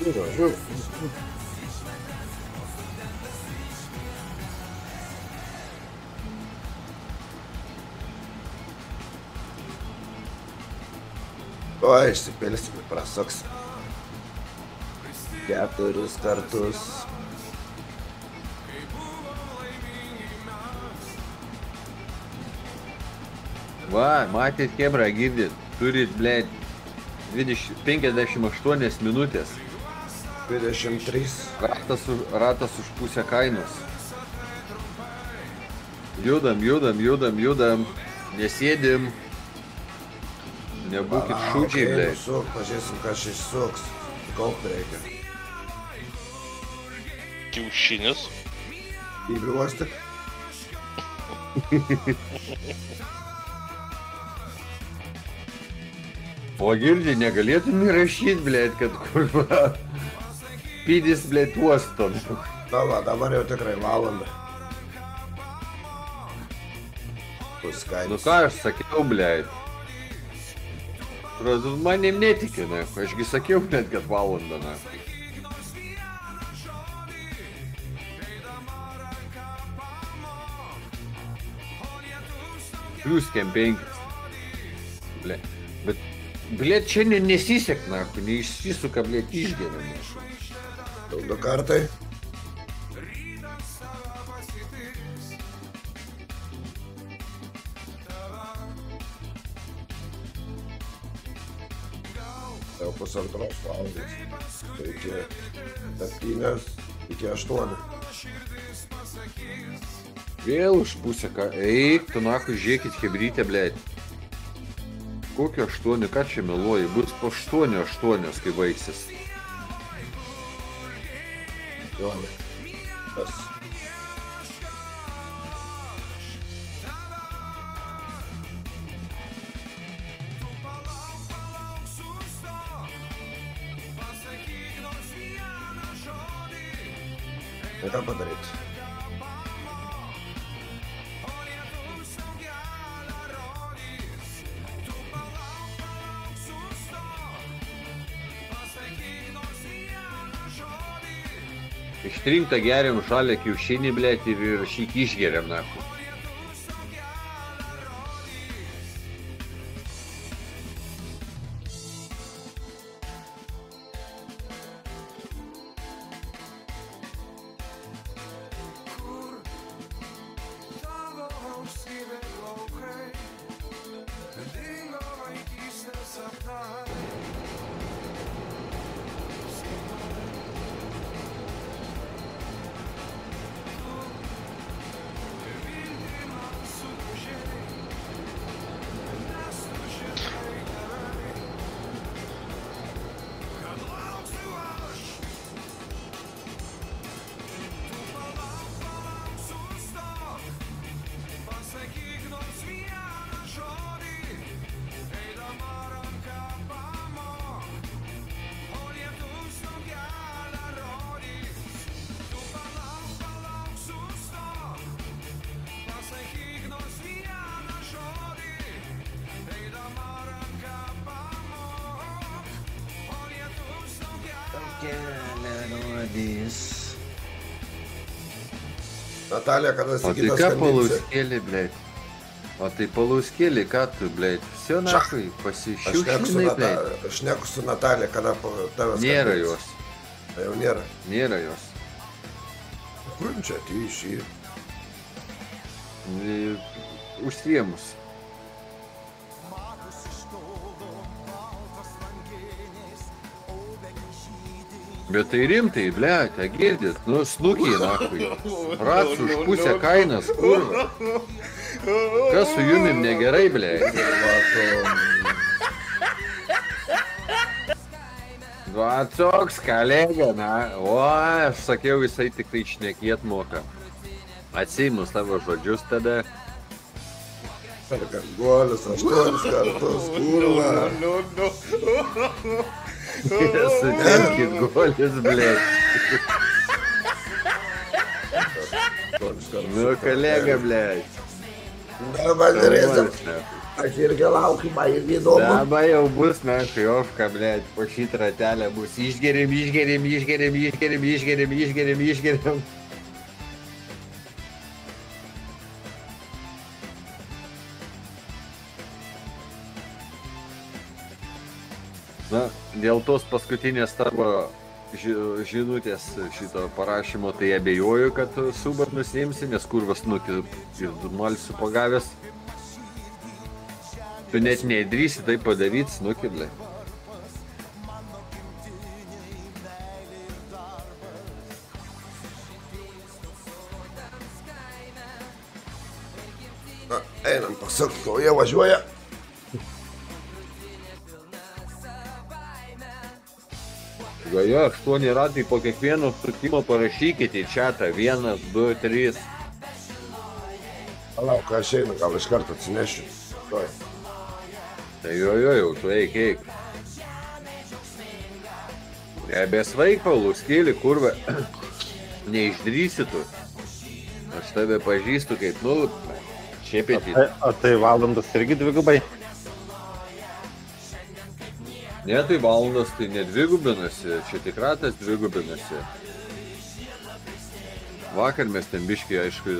Gražu. O, išsipilsime, prasuks. Keturis kartus. Va, matėt, Kebra, girdit, turit, blėt, 20, 58 minutės. 23. Ratas už, ratas už pusę kainos. Judam, judam, judam, judam. Nesėdim. Nebūkit šūdžiai, blėt. Suk, pažiūrėsim, kas čia išsuks. Kaupt reikia. Kiaušinis. Įbliuostik. O girdžiai, negalėtum įrašyti, blėt, kad kurva. Pydis, blėt, uostom. Na va, dabar jau tikrai valanda. Bus Nu ką aš sakiau, blėt. Prazu, manim netikė, na. Ašgi sakiau, net kad valandą, na. Plius kem penkis. Ble. Bet, blėt, šiandien nesisek, na, neišsisuka, blėt, išgeriam. Jau du kartai. Jau pusantros valandos. Tai iki septynės, iki aštuonių. Vėl už pusę ką. Eik, tu nahu, žiūrėkit, hebrytė, blėt. Kokio aštuonių, ką čia meluoji? Bus po aštuonių aštuonios, kai baigsis. Jonai. Tas. Ištrinktą geriam žalę kiaušinį, blėt, ir įrašyk išgeriam, nahu. Natalija, kada O tai sakytas ką skambinsi? palauskėlė, blėt? O tai palauskėlė, ką tu, blėt? Все nahui, Aš neku su, pasišiukšinai, blėt. Natalija, aš neku su Natalija, kada po tavęs Nėra skambins. jos, Tai Jau nėra. nėra jos. Kur čia tyšį? E, Užsiemus. Bet tai rimtai, blėt, girdit, nu snukiai, nahui. Rats už pusę kainas, kurva. Kas su jumim negerai, blėt? Va, toks kolega, na. O, aš sakiau, jisai tik tai šnekėt moka. Atsimus tavo žodžius tada. Golis, aštuonis kartus, kurva. Sutelkit golis, blėt. Aštuonis kartus. Nu, kolega, blėt. Dabar norėsim. Aš irgi laukiu, man irgi įdomu. Dabar jau bus, na, kajovka, blėt, po šitą ratelę bus. Išgerim, išgerim, išgerim, išgerim, išgerim, išgerim, išgerim. Dėl tos paskutinės tavo ži- žinutės šito parašymo, tai abejoju, kad subat nusimsi, nes kurvas nukį ir malsiu pagavęs. Tu net neįdrysi tai padaryti, snukirlė. Na, einam, pasak, kol jie važiuoja. Gaja, aštuoni ratai po kiekvieno sukimo parašykite į čatą. Vienas, du, trys. Palauk, aš einu, gal iš karto atsinešiu. Tuoj. Tai jo, jo, jau, tu eik, eik. Nebesvaik, Paulus, kėlį, kurva. Neišdrysi tu. Aš tave pažįstu kaip, nu, šiepėti. Tai- O tai valandas irgi dvigubai. Ne, tai valandas tai nedvigubinasi, čia tik ratas dvigubinasi. Vakar mes ten biškai, aišku,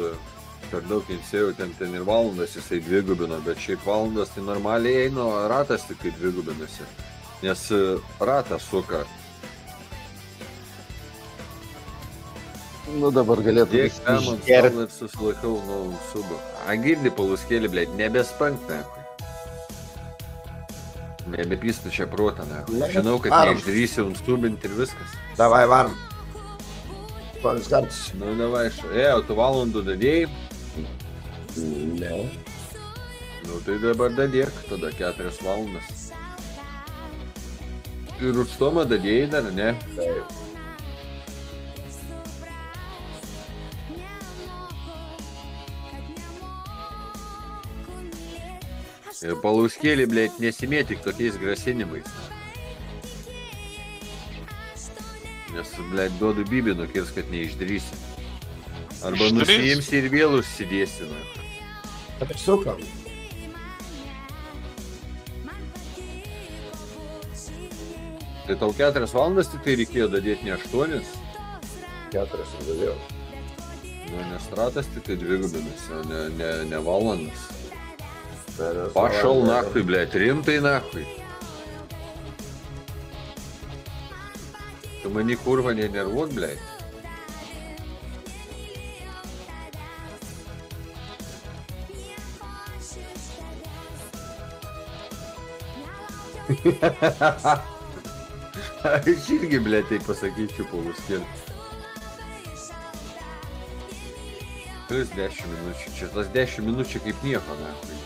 per daug insėjau, ten, ten ir valandas jisai dvigubino, bet šiaip valandas tai normaliai eina, ratas tik kai dvigubinasi. Nes e, ratas suka. Nu dabar galėtų Tiek visi ten ir susilaikau nuo subo. Agirdi paluskėlį, blėt, nebespank, ne. Nebepystų čia protą, ne. Na, Žinau, kad neišdrysiu nustubinti ir viskas. Davai, varom. Aštuonis kartus. Nu, davai, š- e, o tu valandų dadėjai, Ne. nu tai dabar dadėk, tada keturias valandas. Ir už stomą dadėjai dar, ne? Taip. Ir palauskėlį, blėt, nesimėtik tokiais grasinimais. Nes, blėt, duodu bibį nukirs, kad neišdrysi. Arba Išdrįs. nusiimsi ir vėl užsidėsi. Na. Taip sukam. Tai tau keturias valandas tik tai reikėjo dadėti ne aštuonis. Keturias ir daugiau. Nu, nes ratas tik tai dvigubinasi, o ne, ne, ne valandas. Пошел нахуй, блядь, ренты нахуй. Ты не курва, не нервот, блядь. Чирги, блядь, ты посади чупу, стен. Плюс дящу минутчик, через дящу минутчик и пнеха, нахуй.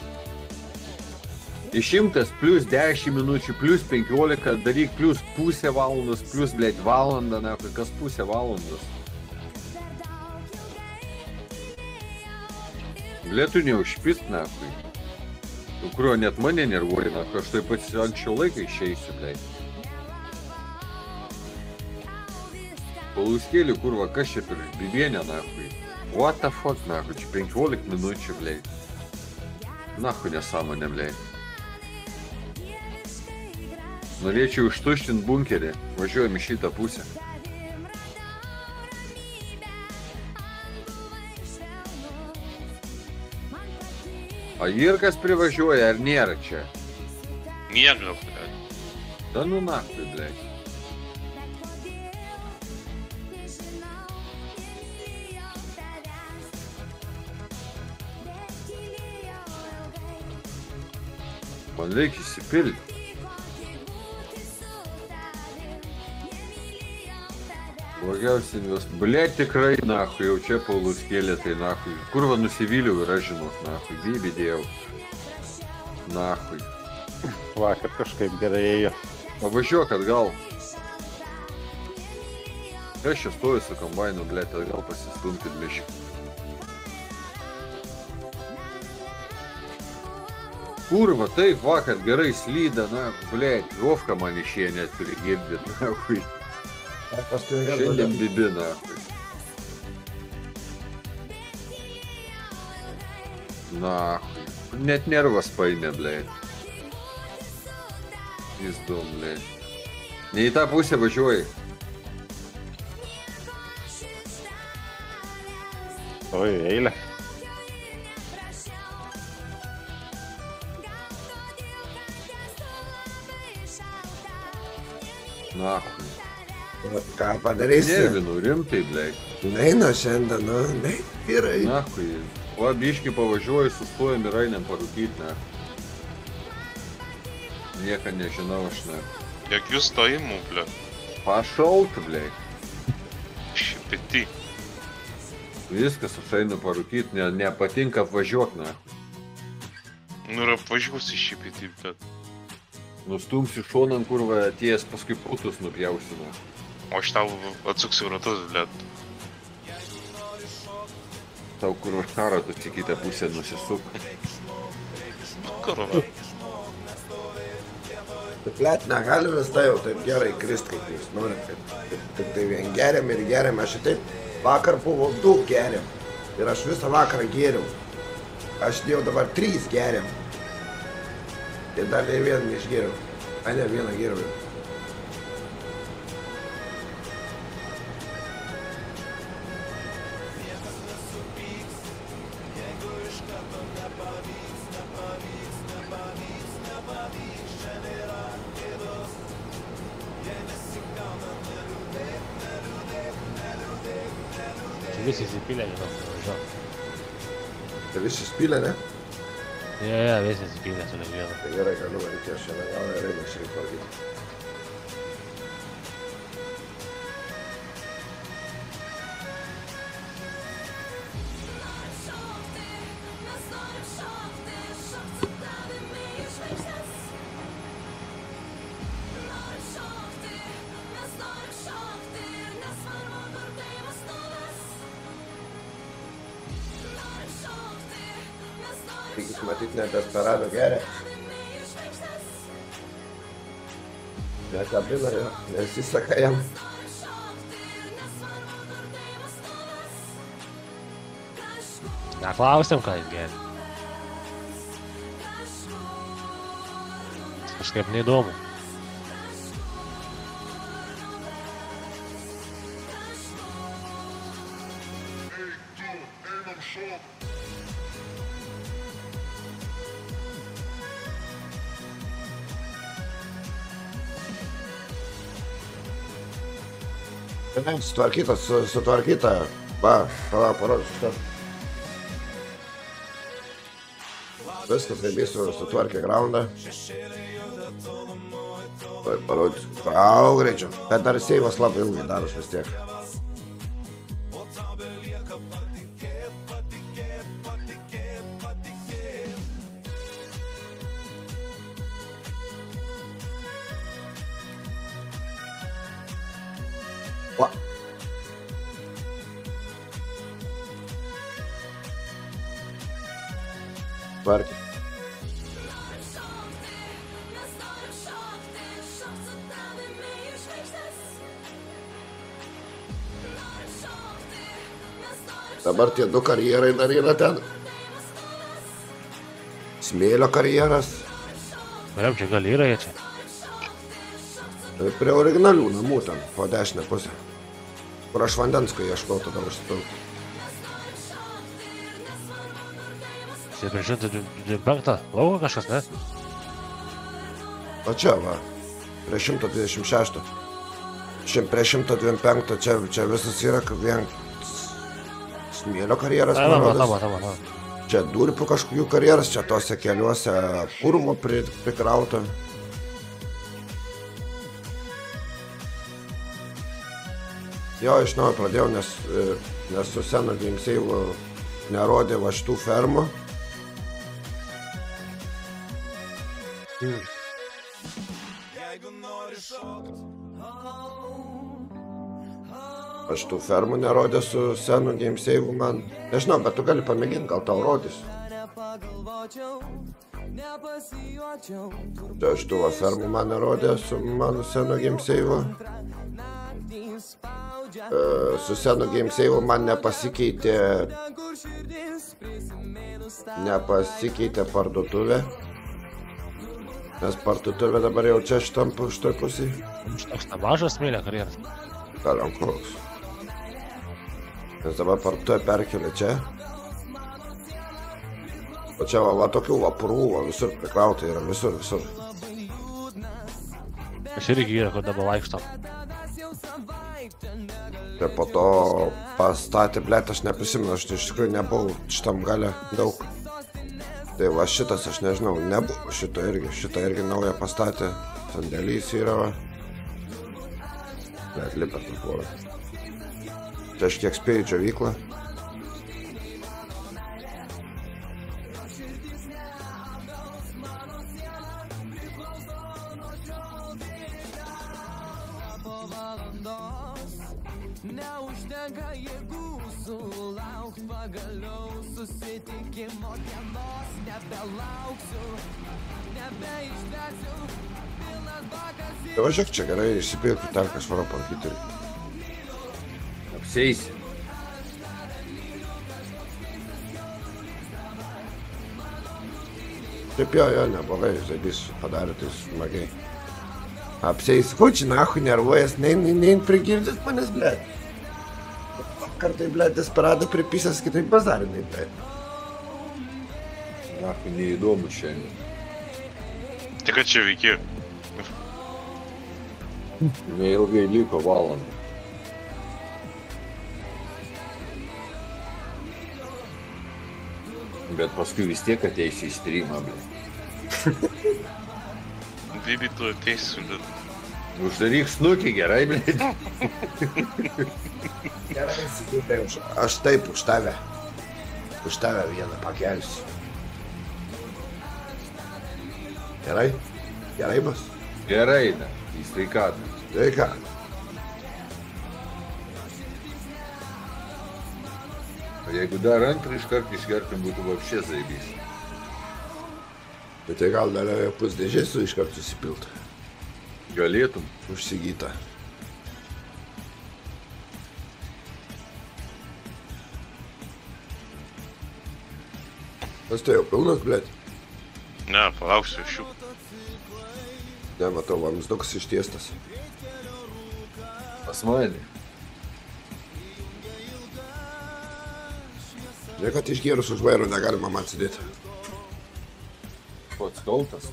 100 plus 10 minučių, plus 15, daryk plus pusę valandos, plus, blėt, valandą, ne, kas pusę valandos. Blėtų neužpist, ne, kai. Nu, kurio net mane nervuoja, ne, aš taip pat anksčiau laiką išeisiu, blėt. Paluskėlį, kurva, kas čia per bibienę, ne, kai. What the fuck, ne, čia 15 minučių, blėt. Na, kai nesąmonė, blėt. Norėčiau ištuštinti bunkerį. Važiuojam į šitą pusę. A Jirkas privažiuoja ar nėra čia? Miega, blėt. Da nu naktį, blei. Man reikia įsipilti. Blogiausia invest. Ble, tikrai, nahui, jau čia Paulius kėlė, tai nahui. Kurva nusivyliau ir aš žinok, nahui. Bybį dėjau. Nahui. Vakar kažkaip gerai ėjo. Pavažiuok atgal. Aš čia stoju su kombainu, ble, atgal pasistumkit miškį. Kurva, taip, vakar gerai slyda, na, ble, Vovka man išėjo net turi girdėt, nahui. Paskui Šiandien vėl bibi, nahui. Nahui. Net nervas paėmė, ble. Jis dum, ble. Ne į tą pusę važiuoji. Eilė. Nahui. Ką padarysi? Nervinu, rimtai, ble. Neina šiandien, nu, ne, vyrai. Nahui. O biški pavažiuoju, sustojam ir einam parūkyti, ne. Nieko nežinau, aš ne. Jokių stojimų, blėt. Pašaut, ble. Šipiti. Viskas, aš einu parūkyti, ne, nepatinka apvažiuok, ne. Nu ir apvažiuosi šipiti, blėt. Nustumsiu šonan, kur va atėjęs paskui putus nupjausinu. Tau atsuksiu ratus, blėt. Tau kur už karą tu į kitą pusę nusisuk. Karo. Blet, negali vis tai jau taip gerai krist, kaip jūs norit. Tik tai vien geriam ir geriam. Aš taip vakar buvo du geriam. Ir aš visą vakarą geriau. Aš dėjau dabar trys geriam. Ir dar ne vieną išgeriau. A ne, vieną geriau. jau. Čia visi įsipylė, žinau, žinau. Tai visi spylė, ne? Jo, jo, visi įsipylė su kiekvienu. Tai gerai, galiu varyti aš šiandien gal ir einu šį valgyti. Tik nesiseka jam. Neklausim, ką jis geria. Kažkaip neįdomu. Ne, sutvarkyta, su, sutvarkyta. Va, pala, parodysiu. Viskas, su- sutvarkė graundą. Parodysiu. Au, greičiau. Bet dar seivas labai ilgai daros vis tiek. Tvarkė. Dabar tie du karjerai dar yra ten. Smėlio karjeras. Mariam, čia gal yra jie čia. Tai Prie originalių namų ten, po dešinę pusę. Kur aš vandens, kai ieškau, tada užsipilti. Tai prie 125 lauko kažkas, ne? O čia va, prie 126. Šiandien prie 125 čia, čia visas yra vien smėlio karjeras. Na, na, matau, matau, matau. Čia durpių kažkokių karjeras, čia tose keliuose kūrumo pri, prikrauta. Jo, iš naujo pradėjau, nes, e, nes su senu Gameseivu nerodė va šitų fermų. Aš tų fermų nerodė su senu Gameseivu man. Nežinau, bet tu gali pamėginti, gal tau rodys. Čia aš tų fermų man nerodė su mano senu Gameseivu. E, su senu Gameseivu man nepasikeitė nepasikeitė parduotuvė. Nes parduotuvė dabar jau čia šitam šitoj pusėj. Toks nemažas smėlio karjeras. Gal ant koks. Nes dabar parduotuvė perkelė čia. O čia va, va tokių vapurų, va, visur prikrauta yra, visur, visur. Aš irgi yra, kur dabar vaikšto. Ir po to pastatė, blėt, aš neprisimenu, aš iš tikrųjų nebuvau šitam gale daug. Tai va šitas, aš nežinau, nebuvo šito irgi, šitą irgi naują pastatė, sandėlys yra. va. Bet lipa tą tvorą. Tai aš kiek spėjau džiovyklą. Tai važiuok čia gerai, išsipilti ten kažvaro kompiuterį. Apseisi. Taip jo, jo, neblogai, žaidys padarė tai smagiai. Apseis, kuči, nahu, nervuojas, nein, nein, prigirdys manęs, blėt. Kartai, blėt, desperado pripisęs kitaip bazarinai, blėt. Nahu, neįdomu šiandien. Tik ką čia veiki? Neilgai liko valandą. Bet paskui vis tiek ateisi į streamą, ble. Bibi, tu ateisi, bet... Uždaryk snukį gerai, ble. Gerai, sakytai, už, aš taip už tave. Už tave vieną pakelsiu. Gerai? Gerai bus? Gerai, da. Į sveikatą. O jeigu dar antrą iš karto išgertum, būtų vapšė zaibys. Bet tai gal dar pusdėžės iškart susipilt. Galėtum. Užsigyta. Kas tai jau pilnas, blėt? Ne, palauksiu šių. Nematau, vamsdukas ištiestas. Pas mane. Žinai, kad išgėrus už vairo negalima man atsidėti. Pats kaltas.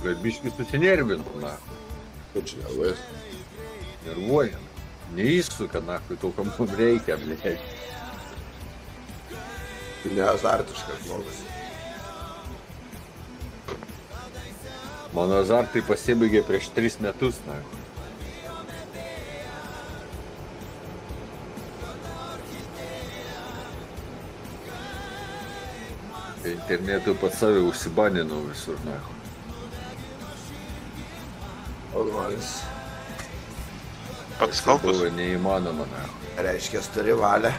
Bet biškis susinervintų, na. Čia nervuojas? Nervuoja. Neįsuka, na, kai to, kam mums reikia, blė. Neazartiškas žmogus. Mano azartai pasibaigė prieš tris metus, na. Kai Internetu pats save užsibaninau visur, na. O. Pats kaltas. Buvo neįmanoma, na. Reiškia, turi valią.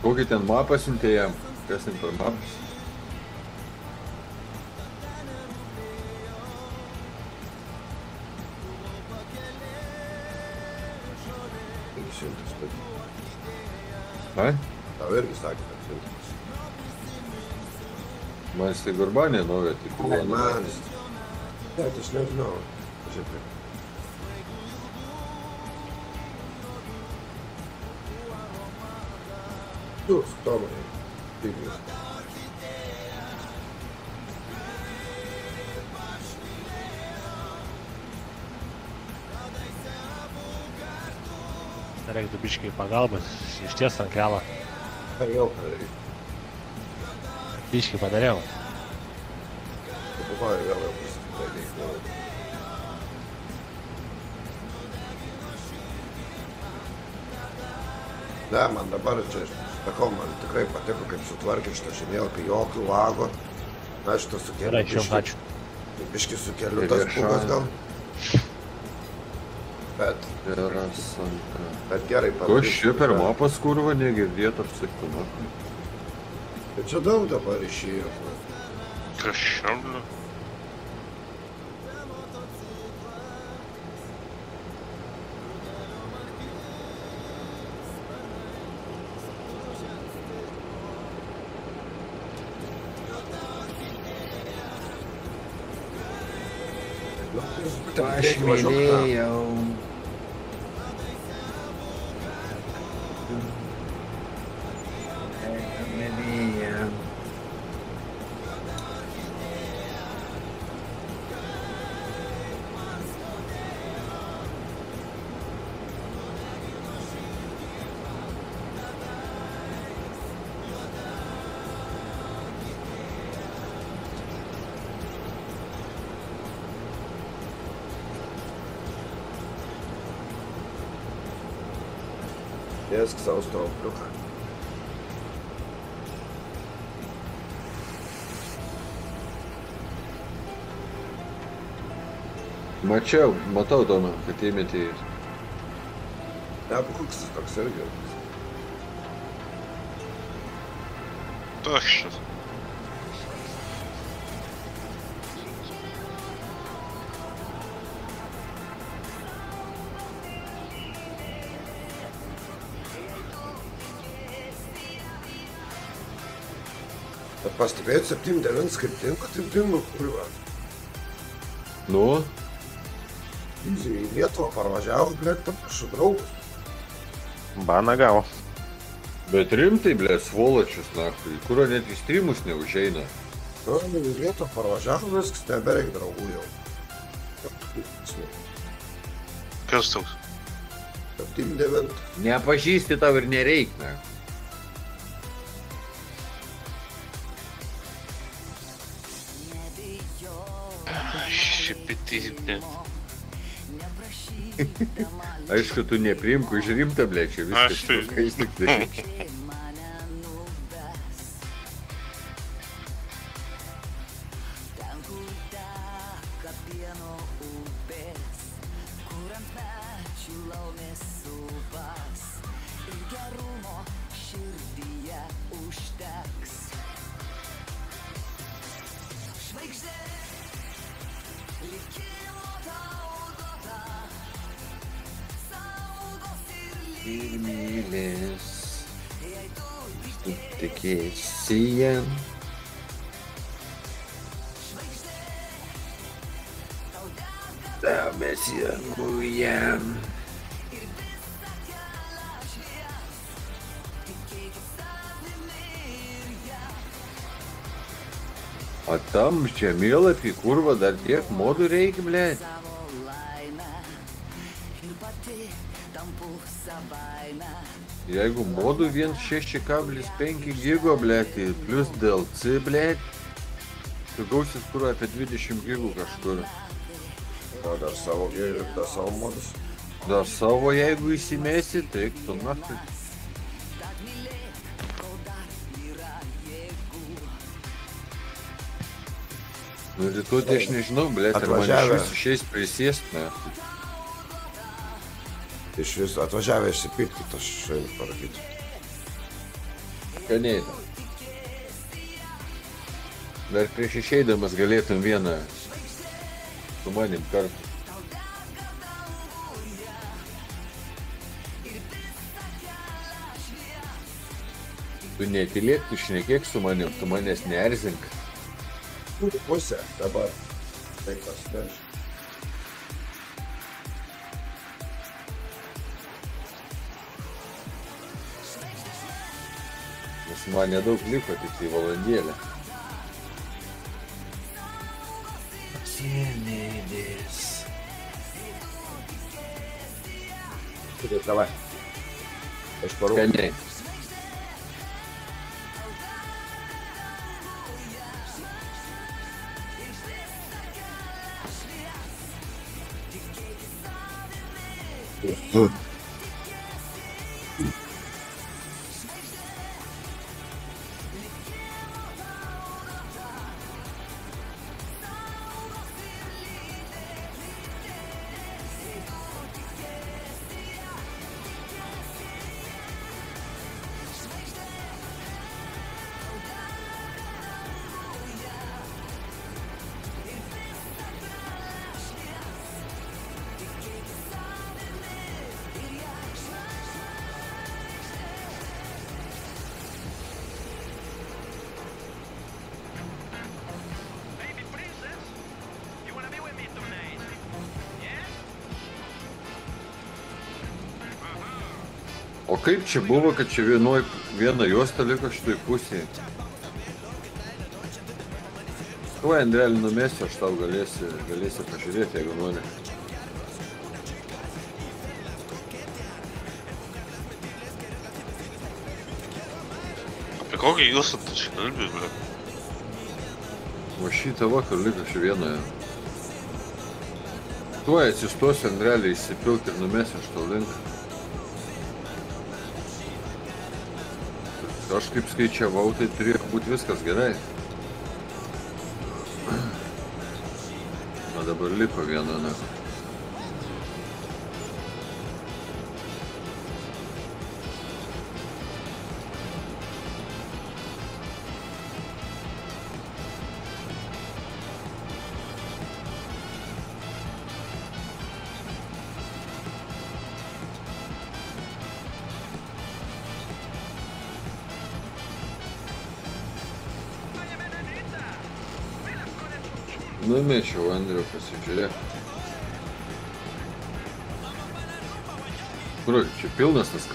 Kokį ten mapą siuntė jam? Kas ten per mapas? A? Tau irgi sakė, kad siuntas. Man jis tai gurbanė nauja, tik Ai, buvo. man. Ne, tai aš nežinau. Žiūrėk. Tu, Tomai. Piglis. Reiktų biškai pagalbos, išties ant kelą. Ką jau padarai? Biškai padariau. Pagalvoju, vėl jau pasitikėjai. Ne, man dabar čia, sakau, man tikrai patiko, kaip sutvarkė šitą žemėlapį, jokių lago. Na, šitą sukėlė. Gerai, šiom ačiū. Biški sukėliu tas pugas gal. Bet, Yra sanka. bet gerai Ko padaryta. ši per mapas kurva negirdėt apsiktų, Bet čia daug dabar išėjo. Kas šiamliu? Aš mylėjau. Jėsk savo straupliuką. Mačiau, matau Tomą, kad įmetė į... Ne, koks jis toks irgi. Tašas. Bet pastebėjot 7-9 skirtingų tipingų kurva. Nu, Į Lietuvą parvažiavo, blėt, panašu draugus. Baną gavo. bet rimtai, blė, svoločius naktį, kurio net į streamus neužeina. Nu, į Lietuvą parvažiavo, viskas, nebereik draugų jau. Kas toks? 7-9. Nepažįsti tau ir nereik, ne. Aišku, tu nepriimk už rimtą, blė, čia viskas Aš tai- tikėsi jam. Tau mes jam. O tam žemėlapį kurva dar tiek modų reikia, blė. Jeigu modų 1,6,5 gigo, blė, tai plus DLC, blė, tu gausis kur apie 20 gigų kažkur. O dar savo gėrį, dar savo modus. Dar savo jeigu įsimesi, tai tu naktį. Nu, rytoj tai aš nežinau, blė, ar man iš vis išeis prisėst, ne. iš vis atvažiavę išsipilkit, aš šiandien parakyčiau. Ganėjai. Dar prieš išeidamas galėtum vieną su manim kartu. Tu netilėk, tu šnekėk su manim, tu manęs neerzink. Pusė dabar. Tai kas, tai. Nes man nedaug liko, tik tai valandėlę. Senėdės. Turi, davai. Aš parūkau. Skaniai. O kaip čia buvo, kad čia vienoj, viena juosta liko šitoj pusėje? Tuo Andrelį numesiu, aš tau galėsi, galėsi pažiūrėti, jeigu nori. Apie kokią jūs tu čia kalbė, ble? O šitą vakar liko čia vienoje. Tuo atsistosiu Andrelį įsipilti ir numesiu aš tau link. Aš kaip skaičiavau, tai turėjo būti viskas gerai. O dabar liko viena, ne. Andriu pasižiūrėk. Kur, čia pilnas tas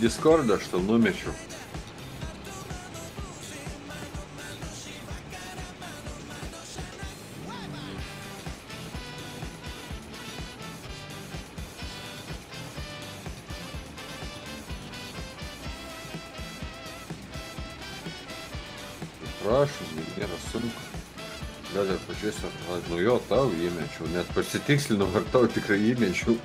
Discordą aš tau numečiau. Prašom, nėra sunku. Gal ir pažiūrėsiu, ar nu jo tau įmečiau, net pasitikslinau, ar tau tikrai įmečiau.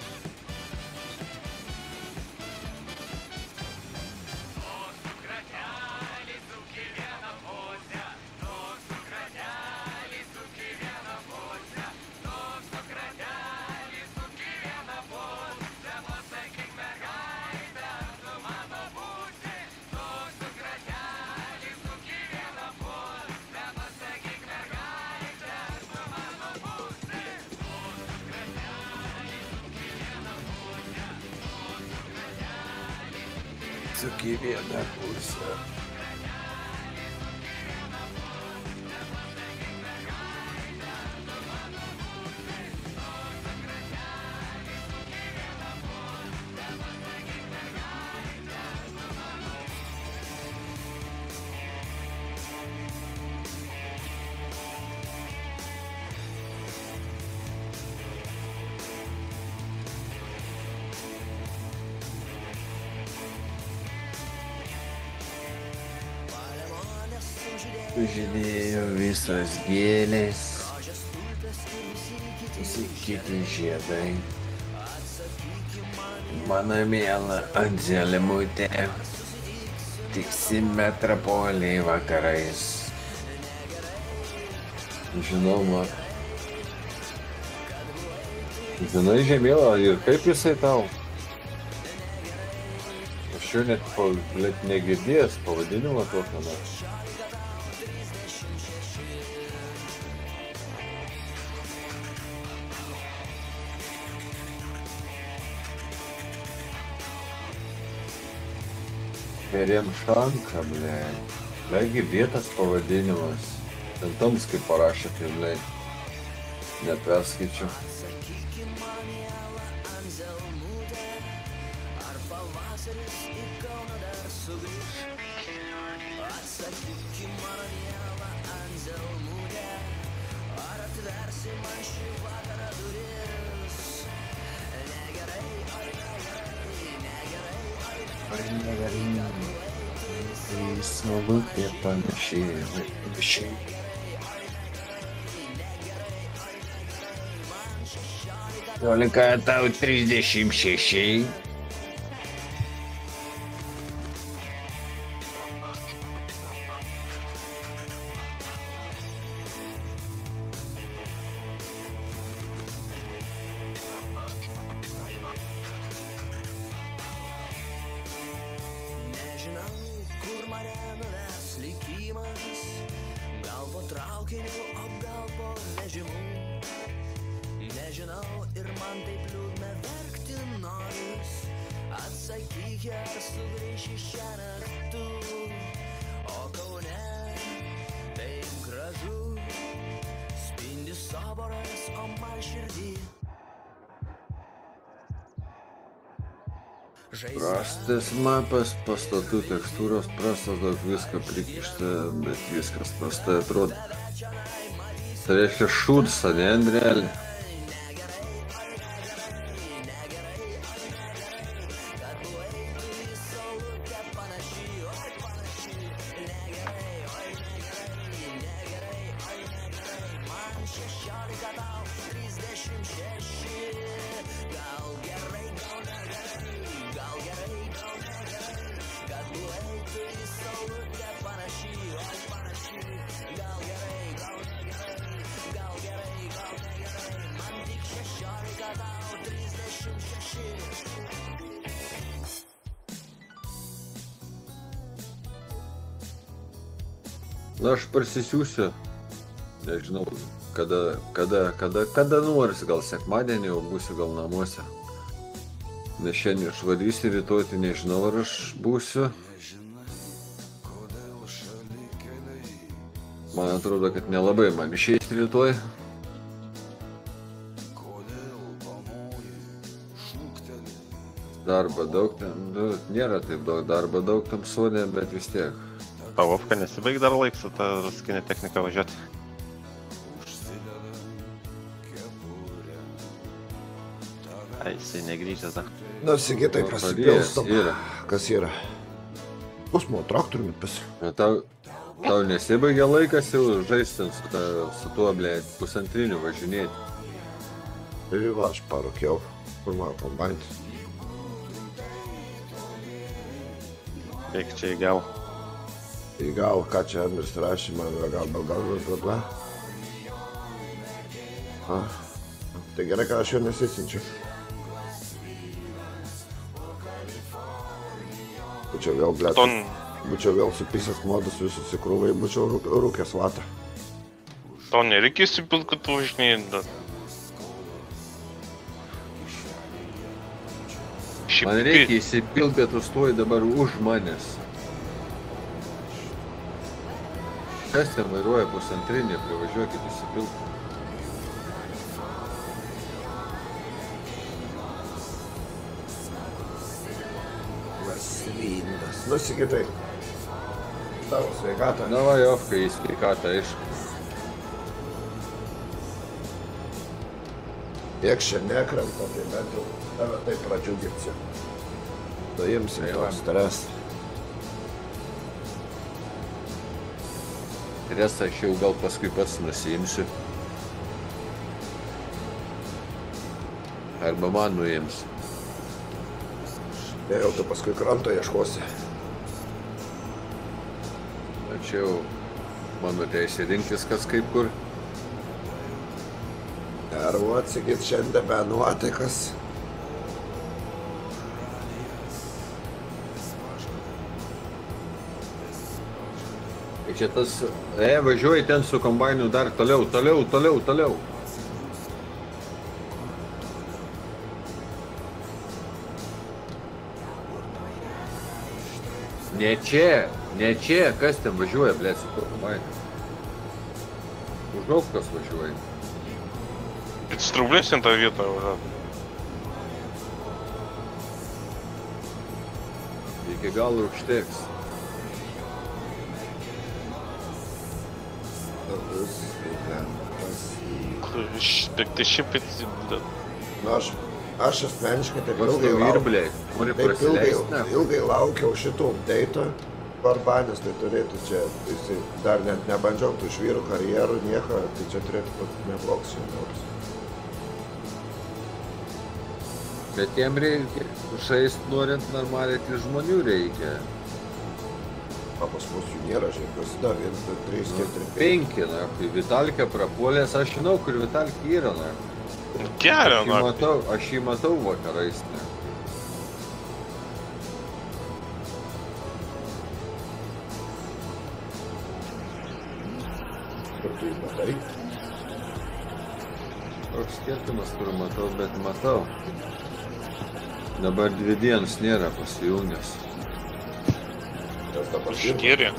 Gėlės, visi kiti žiedai. Mano mėla Anzelimutė, susitiksi metropoliai vakarais. Žinau, man. Žinai, žemėlą ir kaip jisai tau? Aš jo net, net negirdėjęs pavadinimo tokio. nors. Peremšanka, ble. Ble girdėtas pavadinimas. Ten Tomskai parašė, tai ble. Neperskaičiu. Tai smagu ir panašiai. ir panašiai. Tolika tau 36. Mapas, pastatų tekstūros prastas, daug visko prikišta, bet viskas prastai atrodo. Tai reiškia šūdsa, ne, Andrelė? Parsisiųsiu. Nežinau, kada, kada, kada, kada nors, gal sekmadienį jau būsiu gal namuose. Nes šiandien išvarysi, rytoj tai nežinau, ar aš būsiu. Man atrodo, kad nelabai man išeis rytoj. Darbo daug ten, nu, nėra taip daug darbo daug tam sonė, bet vis tiek. Pavovka nesibaig dar laik su ta ruskinė technika važiuoti. Ai, jisai negrįžęs dar. Nu, Nu, pasipilstom. pradėjęs yra. Kas yra? Pusmo traktoriumi pas. Bet tau, tau nesibaigė laikas jau žaisti su, ta, su tuo, ble, pusantriniu važinėti. Ir va, aš parūkiau. Kur mano kombainis? Eik čia į Į gal, ką čia yra gal, gal, gal, gal, gal. Ah. Tai gerai, kad aš jo nesisinčiu. Būčiau vėl, blėt, Ton, būčiau vėl supisęs modus visus į krūvą, būčiau rūk- rūkęs vatą. to nereikia įsipilt, kad tu važinėjai. Man reikia įsipilti, bet tu stoji dabar už manęs. Kas ten vairuoja pusantrinį, privažiuokit įsipilti. Vasvindas. Nu, sigitai. Tavo sveikatą. Na va, Jovka į sveikatą, aišku. Tiek čia nekrenta, tai bent jau tave taip pradžiuginsiu. Nuimsim to stresą. Stresą aš jau gal paskui pats nusiimsiu. Arba man nuims. Geriau tu paskui kranto ieškosi. Tačiau mano teisė rinktis kas kaip kur. Nervų atsikit šiandien be nuotaikas. čia tas, e, važiuoji ten su kombainu dar toliau, toliau, toliau, toliau. Ne čia, ne čia, kas ten važiuoja, blė, su tuo kombainu. Uždaug kas važiuoja. Підструблюсь на та віта вже. Iki galo užteks. 65. Na, nu, aš, aš asmeniškai taip ilgai laukiau. Taip ilgai, ilgai laukiau šito update'o. Barbanis tai turėtų čia, jisai dar net nebandžiau tų švyrų karjerų, nieko, tai čia turėtų būti neblogs jaunuolis. Bet jiem reikia, žaist norint normaliai, tai žmonių reikia. O pas mus jų nėra, žiūrėk, prasideda 1, 2, 3, 4, 5. Penki, na, kai Vitalkė prapuolės, aš žinau, kur Vitalkė yra, na. Jį na. matau, aš jį matau vakarais, ne. Kur tu jį matai? Toks skirtumas, kur matau, bet matau. Dabar dvi dienas nėra pasijungęs. Kas dabar? Štyri.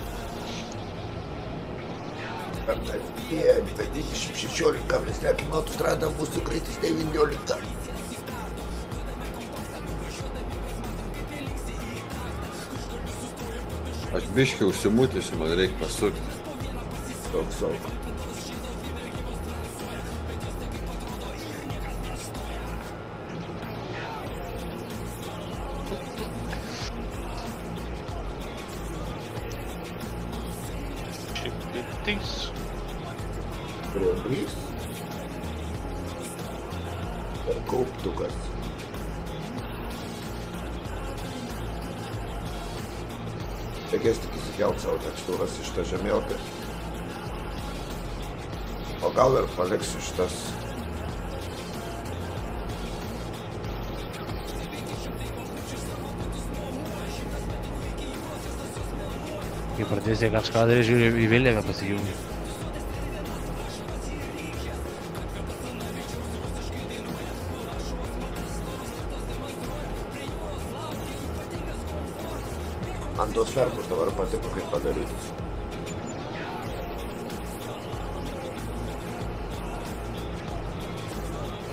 Per tą dieną, tai 26,3 autostrada mūsų greitis 19. Aš biškiai užsimutysiu, man reikia pasukti. Toks saugas. Kažką daryti, žiūri į vėliavę pasijungi. Man tos fermus dabar patiko, kaip padarytus.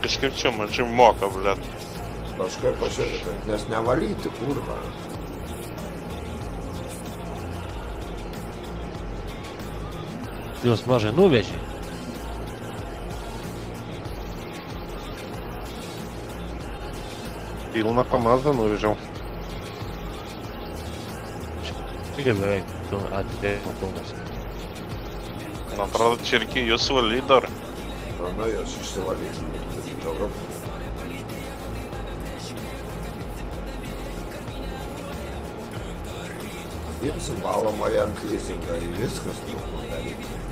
Kažkaip čia mažiau moka, blėt. Kažkaip irgi, nes nevalyti, kurva. Juos mažai nuvežė. Pilną pamazą nuvežiau. Irgi beveik atidėjimo pilnas. Man atrodo, čia reikia jūs valyti dar. Rana jas išsivalyti. Daugiau. Imsim valomąją ant leasingą ir viskas truputį daryti.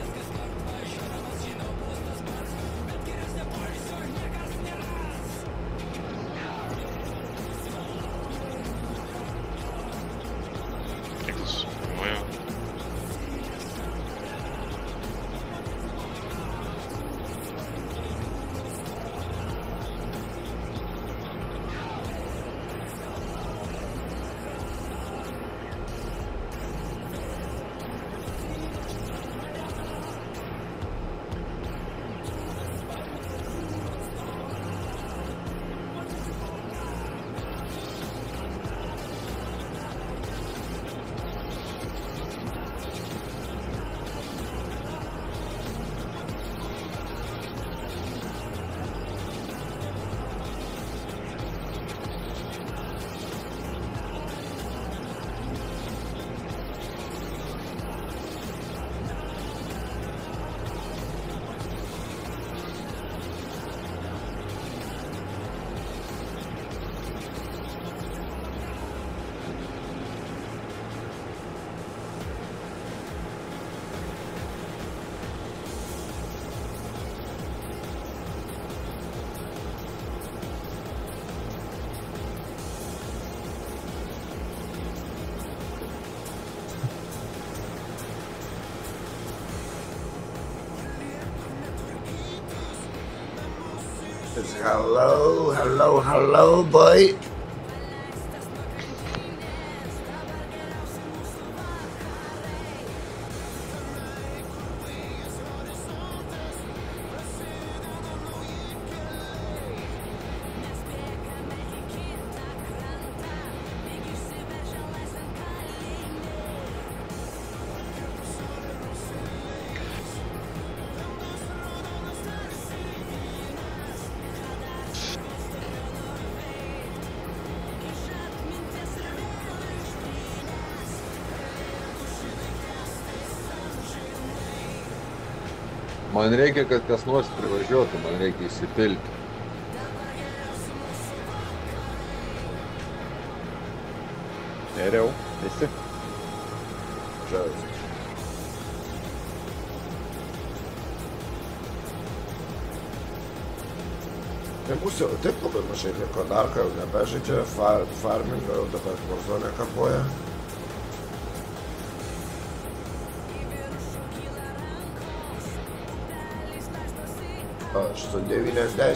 Hello, hello, hello, boy. Man reikia, kad kas nors privažiuotų, man reikia įsipilti. Geriau, visi. Žavus. Tai mūsų jau taip labai mažai liko, dar ką jau nebežaidžia, far, farmingą jau dabar Warzone kapoja. Su 90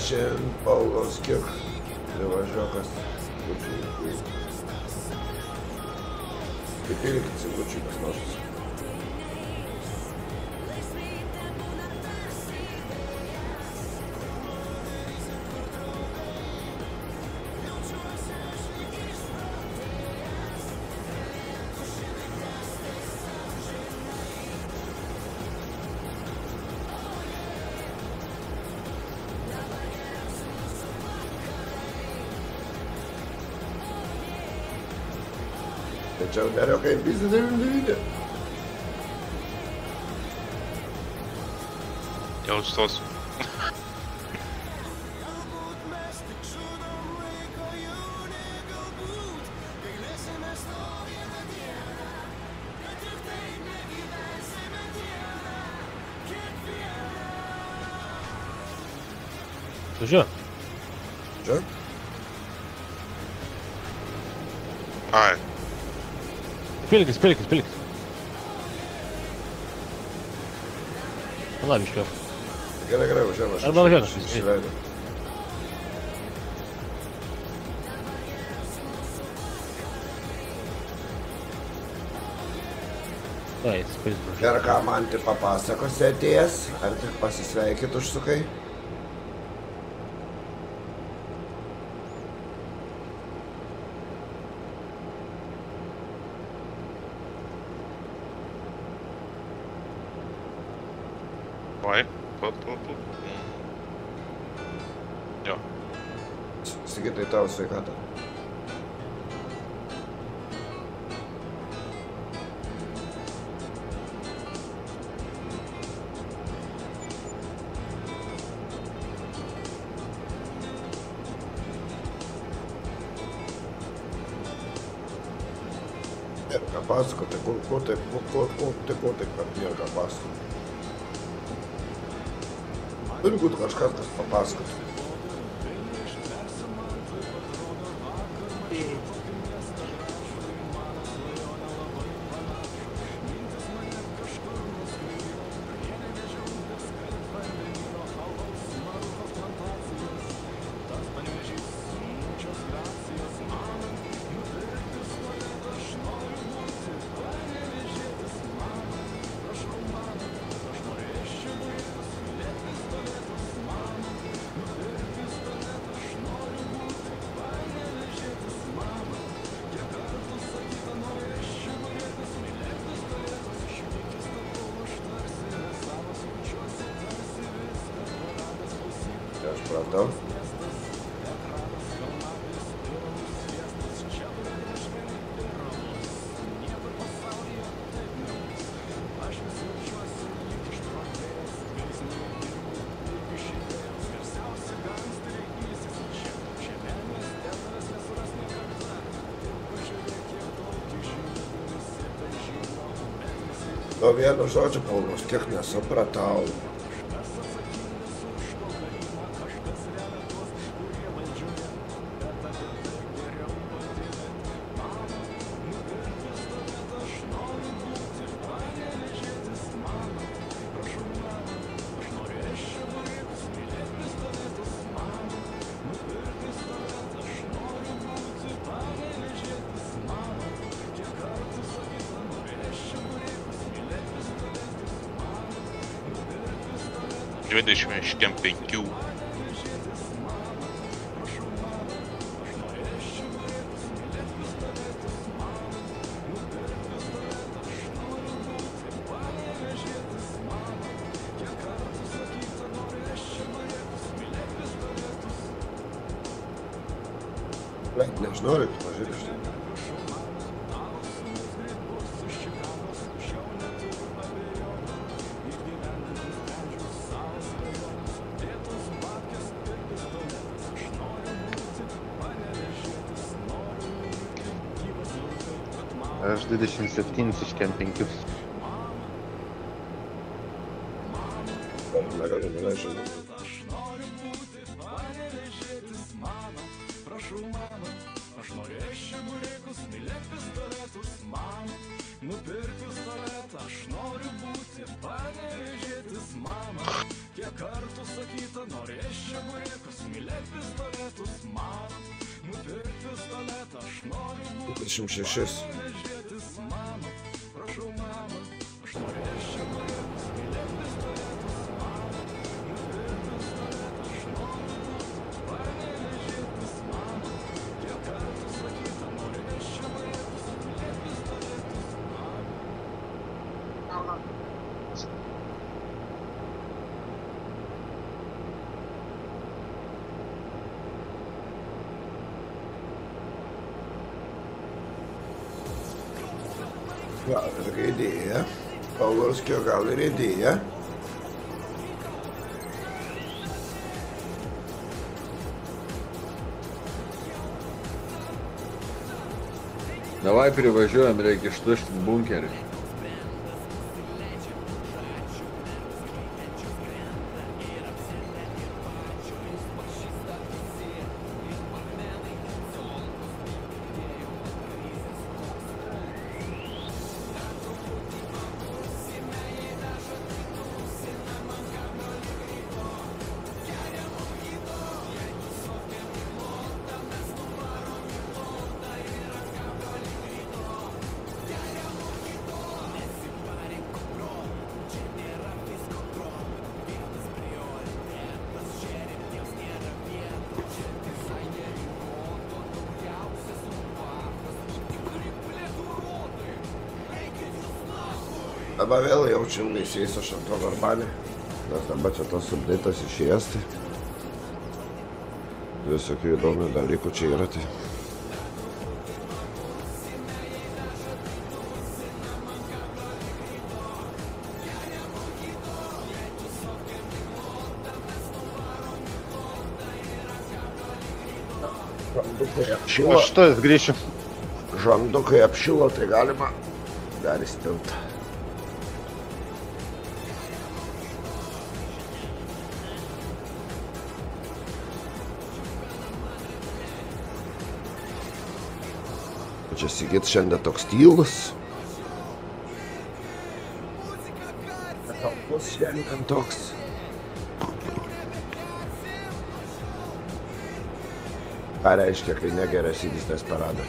Paulos kiek privažiuokas bučiui. Įpilkit cibučiui kas nors. Tačiau nėra kaip visi 99. Jau stos. Pilkis, pilkis, pilkis. Pala, biškiu. Gerai, gerai, važiuojam. Arba važiuojam, bro. Ir ką man tik papasakosi atėjęs, ar tik pasisveikit užsukai? vai. Pa, pa, pa. Jo. Sigitai tavo sveikatą. Ir ką pasakoti, ko, ko taip, ko, ko, ko, tai ko taip, kad nėra ką pasakoti. Turi būti kažkas, kas papasakotų. Había nosotros, pues, los técnicos son para tal, 35. Nežinau, reikia pažiūrėti. 27 iš kem 5. Negaliu nuleidžiu. Paulauskio gal ir idėja. Davai privažiuojam, reikia ištuštinti bunkerį. Dabar vėl jaučiu ilgaisiais aš ant to garbanį. Nes dabar čia tas subdėtas išėjęs. Tai visokių įdomių dalykų čia yra. Tai. Apšilo, Aš to grįšiu. žandukai apšilo, tai galima dar įspilt. Čia Sigit šiandien toks tylus. Kalbus šiandien toks. Ką reiškia, kai negeria Sigis Desperado?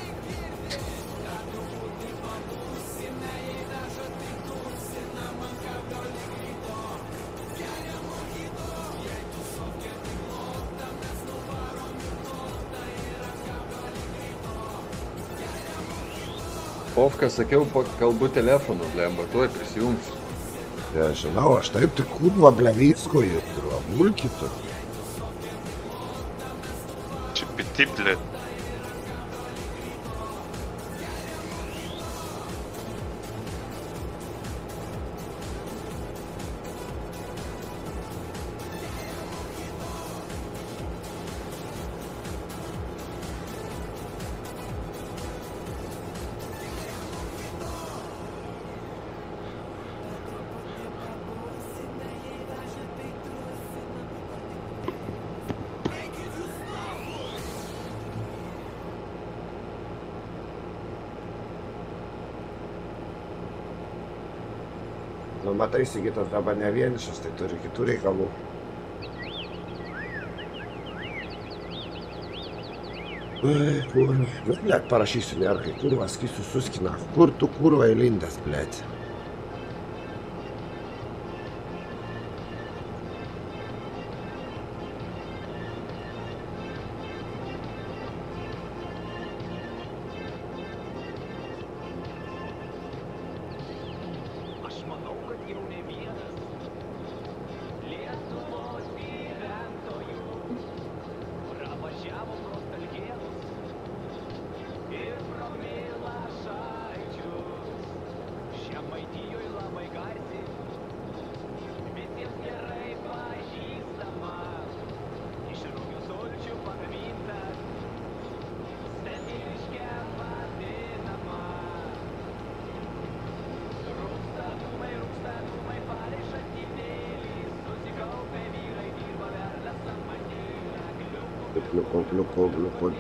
Ofka sakiau, kalbu telefonu, blemba, tuoj prisijungsiu. Tai aš žinau, aš taip tik kurva blevysko turiu, mulkitų. Čia piti, matai, Sigitas dabar ne vienišas, tai turi kitų reikalų. Kurva. Nu, net parašysiu, nėra kai kurva, skysiu suskina. Kur tu kurva įlindęs, blėt?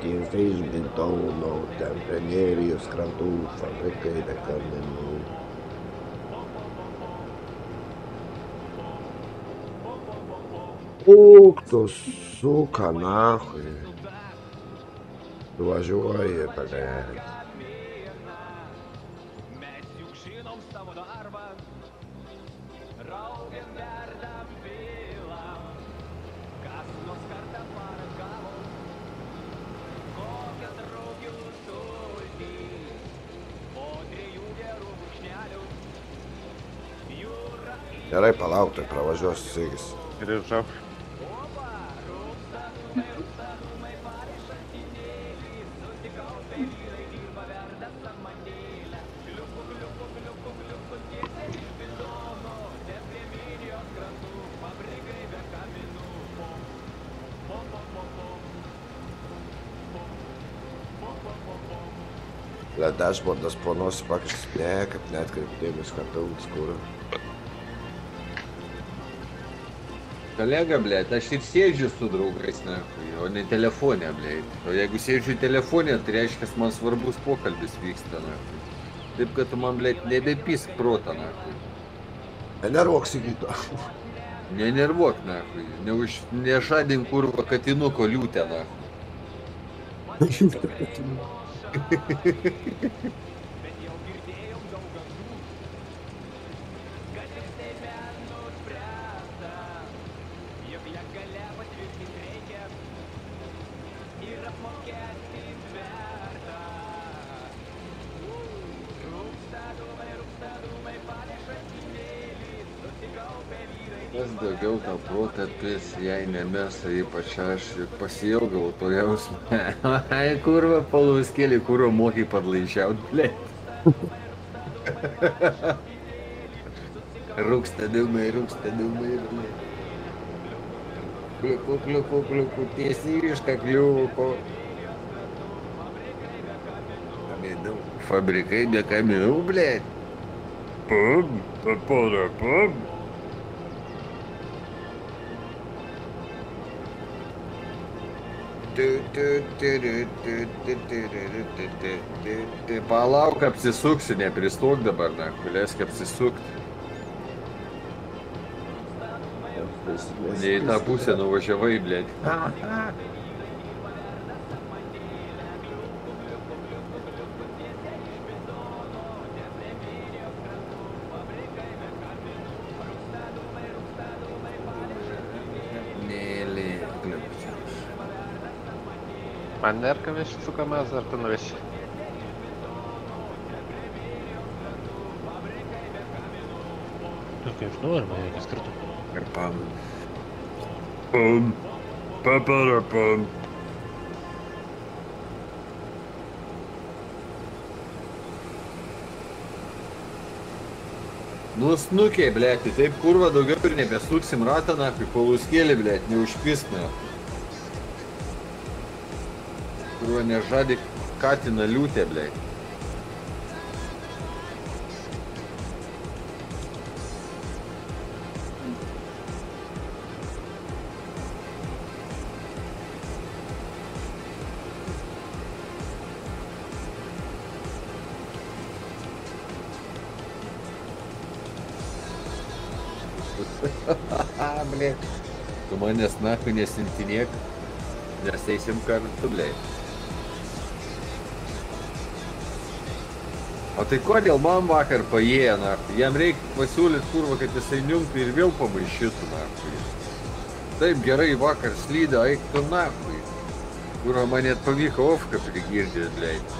Pliuko tiesiai iš betono, ten prenerijos krantų fabrikai be kaminų. Uk, tu suka, nahui. Tu tai pravažiuosiu Sigis. Grįžau. Le dashboardas po nosį pakištas, ne, kaip net kaip dėmesį, kad daug skūrų. Kolega, blėt, aš ir sėdžiu su draugais, na, o ne telefonė, blėt. O jeigu sėdžiu telefonė, tai reiškia, man svarbus pokalbis vyksta, na. Taip, kad tu man, blėt, nebepisk protą, na. Nenervuok Sigito. Nenervuok, na. Neuž... Nežadink kurva katinuko liūtę, na. Kas tą protą pis, jei ne mes, o ypač aš, juk pasiilgau to jausmą. Ai, kurva, paluskėlį, kuro mokai padlaižiaut, ble. Rūksta dūmai, rūksta dūmai, ble. Kliuku, kliuku, kliuku, tiesiai iš kakliuko. Kaminų. Fabrikai be kaminų, ble. Pum, papara, pum. Palauk, apsisuksiu, nepristok dabar, na, leisk apsisukti. Ne į tą pusę nuvažiavai, blėt. Vežti su kamaz, ar tu nuveši? Ir kaip nori, man jokios skirtumo. Ir pam. Pum. Papara pum. Nusnukė, blėti, taip kurva daugiau ir nebesuksim ratą, na, kaip paluskėlį, blėti, neužpisna. Kurva nežadi katiną liūtę, blėti. blėt. Tu manęs nahui nesintinėk, nes eisim kartu, blėt. O tai kodėl man vakar paėjo, na, jam reikia pasiūlyti kurva, kad jisai niunktų ir vėl pamaišytų, na. Taip gerai vakar slydo, eik tu nahui. Kurva man net pavyko ofką prigirdėti, blėt.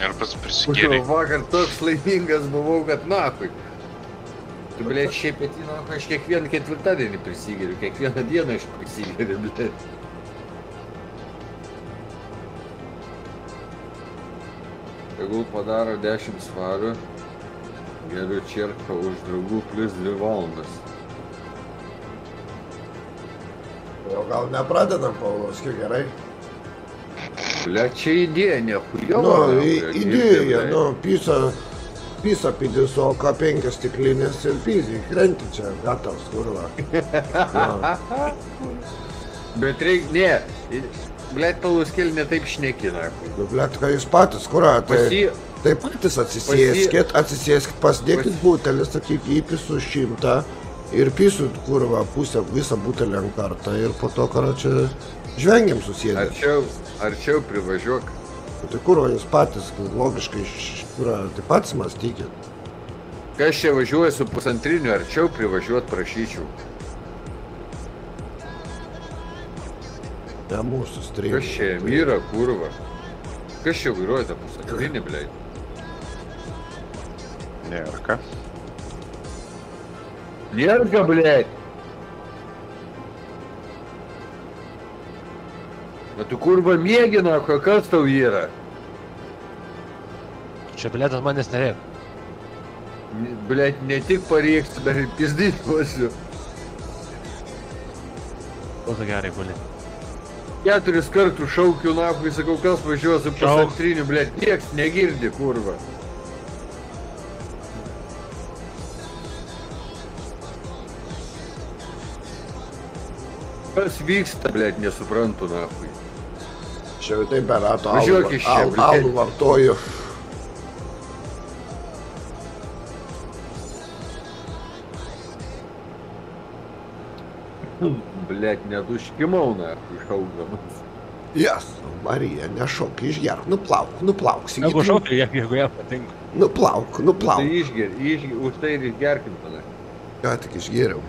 Ir pats prisigėrė. vakar toks laimingas buvau, kad nahui. Tu, blėt, šiaip atino, aš kiekvieną ketvirtadienį prisigeriu, kiekvieną dieną aš prisigeriu, blėt. Tegul padaro 10 svarų, geriu čirką už draugų plus 2 valandas. O gal nepradedam, Paulovski, gerai? Ble, čia idėja, nehujo. Nu, i- idėja, nu, pisa, pisa pidisoka, penkias stiklinės ir pizį, krenti čia, gatavs, kurva. Nu, Bet reik, ne, ble, palus keli netaip šnekina. nu, blet, ką jūs patys, kurva, tai... Pasi, Tai patys atsisėskit, atsisėskit, pasidėkit Pas- butelį, sakyk, įpisu šimtą ir pisut kurva pusę, visą butelį ant kartą ir po to, karočią, žvengiam susėdę. arčiau, arčiau privažiuok. Tai kurva jūs patys, logiškai, kurva, tai patys mąstykit. Kas čia važiuoja su pusantriniu, arčiau privažiuot prašyčiau. Ne mūsų strėlė. Kas čia, myra, kurva. Kas čia vairuoja tą pusantrinį, blei? Nėra ką. Nėra, blei. Na tu kurva mėgina, kas tau yra? Čia bilietas manęs nereik. Blei, ne tik pareiks, bet ir pizdyti duosiu. O tai gerai, guli. Keturis kartus šaukiu nahui, sakau, kas važiuoja su Šauk. pusantriniu, blei, nieks negirdi, kurva. Kas vyksta, blei, nesuprantu, nahui. Čia jau taip be rato alų, alų, alų vartoju. Blei, net užkimau, nahui, šaukdamas. Jas, Marija, nešok, išgerk, nuplauk, nuplauk, Jeigu šaukia, jeigu jam patinka. Nuplauk, Tai nuplauk. išger, išger, už tai ir išgerkim tada. Ką tik išgėriau.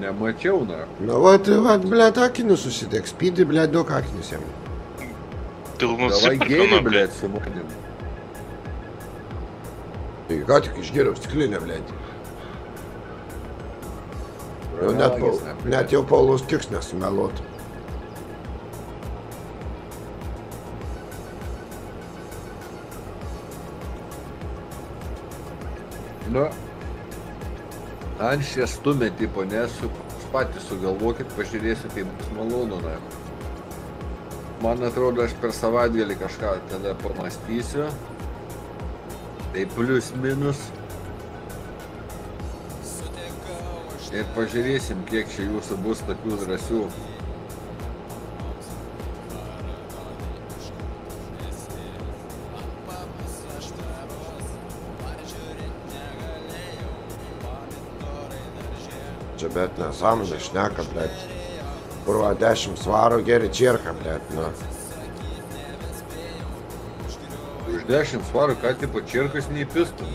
Nemačiau, na. Na, va, tai va, blėt, akinius susidėk, spydį, blėt, duok akinius jam. Dėl Davai gėlį, blėt, su manim. Tai ką tik išgėriau stiklinę, blėt. Jau net, Pau- net jau Paulius kiks nesumeluot. Nu, Anšė stumė tipo, nesu, patys sugalvokit, pažiūrėsiu, kaip bus malonu, na. Man atrodo, aš per savaitgalį kažką tada pamastysiu. Tai plius minus. Ir pažiūrėsim, kiek čia jūsų bus tokių drąsių. Čia bet nesąmonė, šneka, blėt. Kurva, 10 svaro geri čierka, blėt, nu. Už 10 svarų, ką tipo čirkas neįpistum.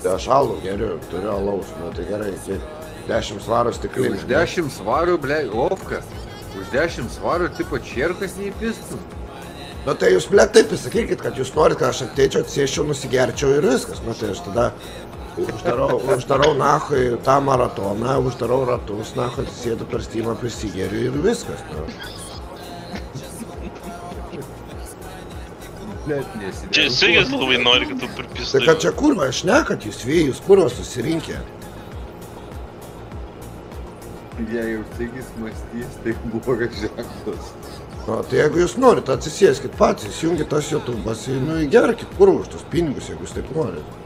Tai aš alų geriu, turiu alaus, nu tai gerai, tai 10 svaro stiklinė. Už 10 svarų, ble, ovka. Už 10 svarų tipo čirkas neįpistum. Nu tai jūs, blėt, taip pasakykit, kad jūs norit, kad aš ateičiau, atsėščiau, nusigerčiau ir viskas. Nu tai aš tada uždarau, uždarau nahui tą maratoną, uždarau ratus, nahui atsisėdu per stymą, prisigeriu ir viskas. Nu. Net nesidėjau. Čia Sigis labai nori, kad tu Tai pripistai. kad čia kurva, šnekat jūs vėjus, kurva susirinkę. Jei jau Sigis mąstys, tai blogas ženklas. Nu, tai jeigu jūs norit, atsisėskit patys, jungit tas YouTube'as, nu įgerkit kurva už tus pinigus, jeigu jūs taip norit.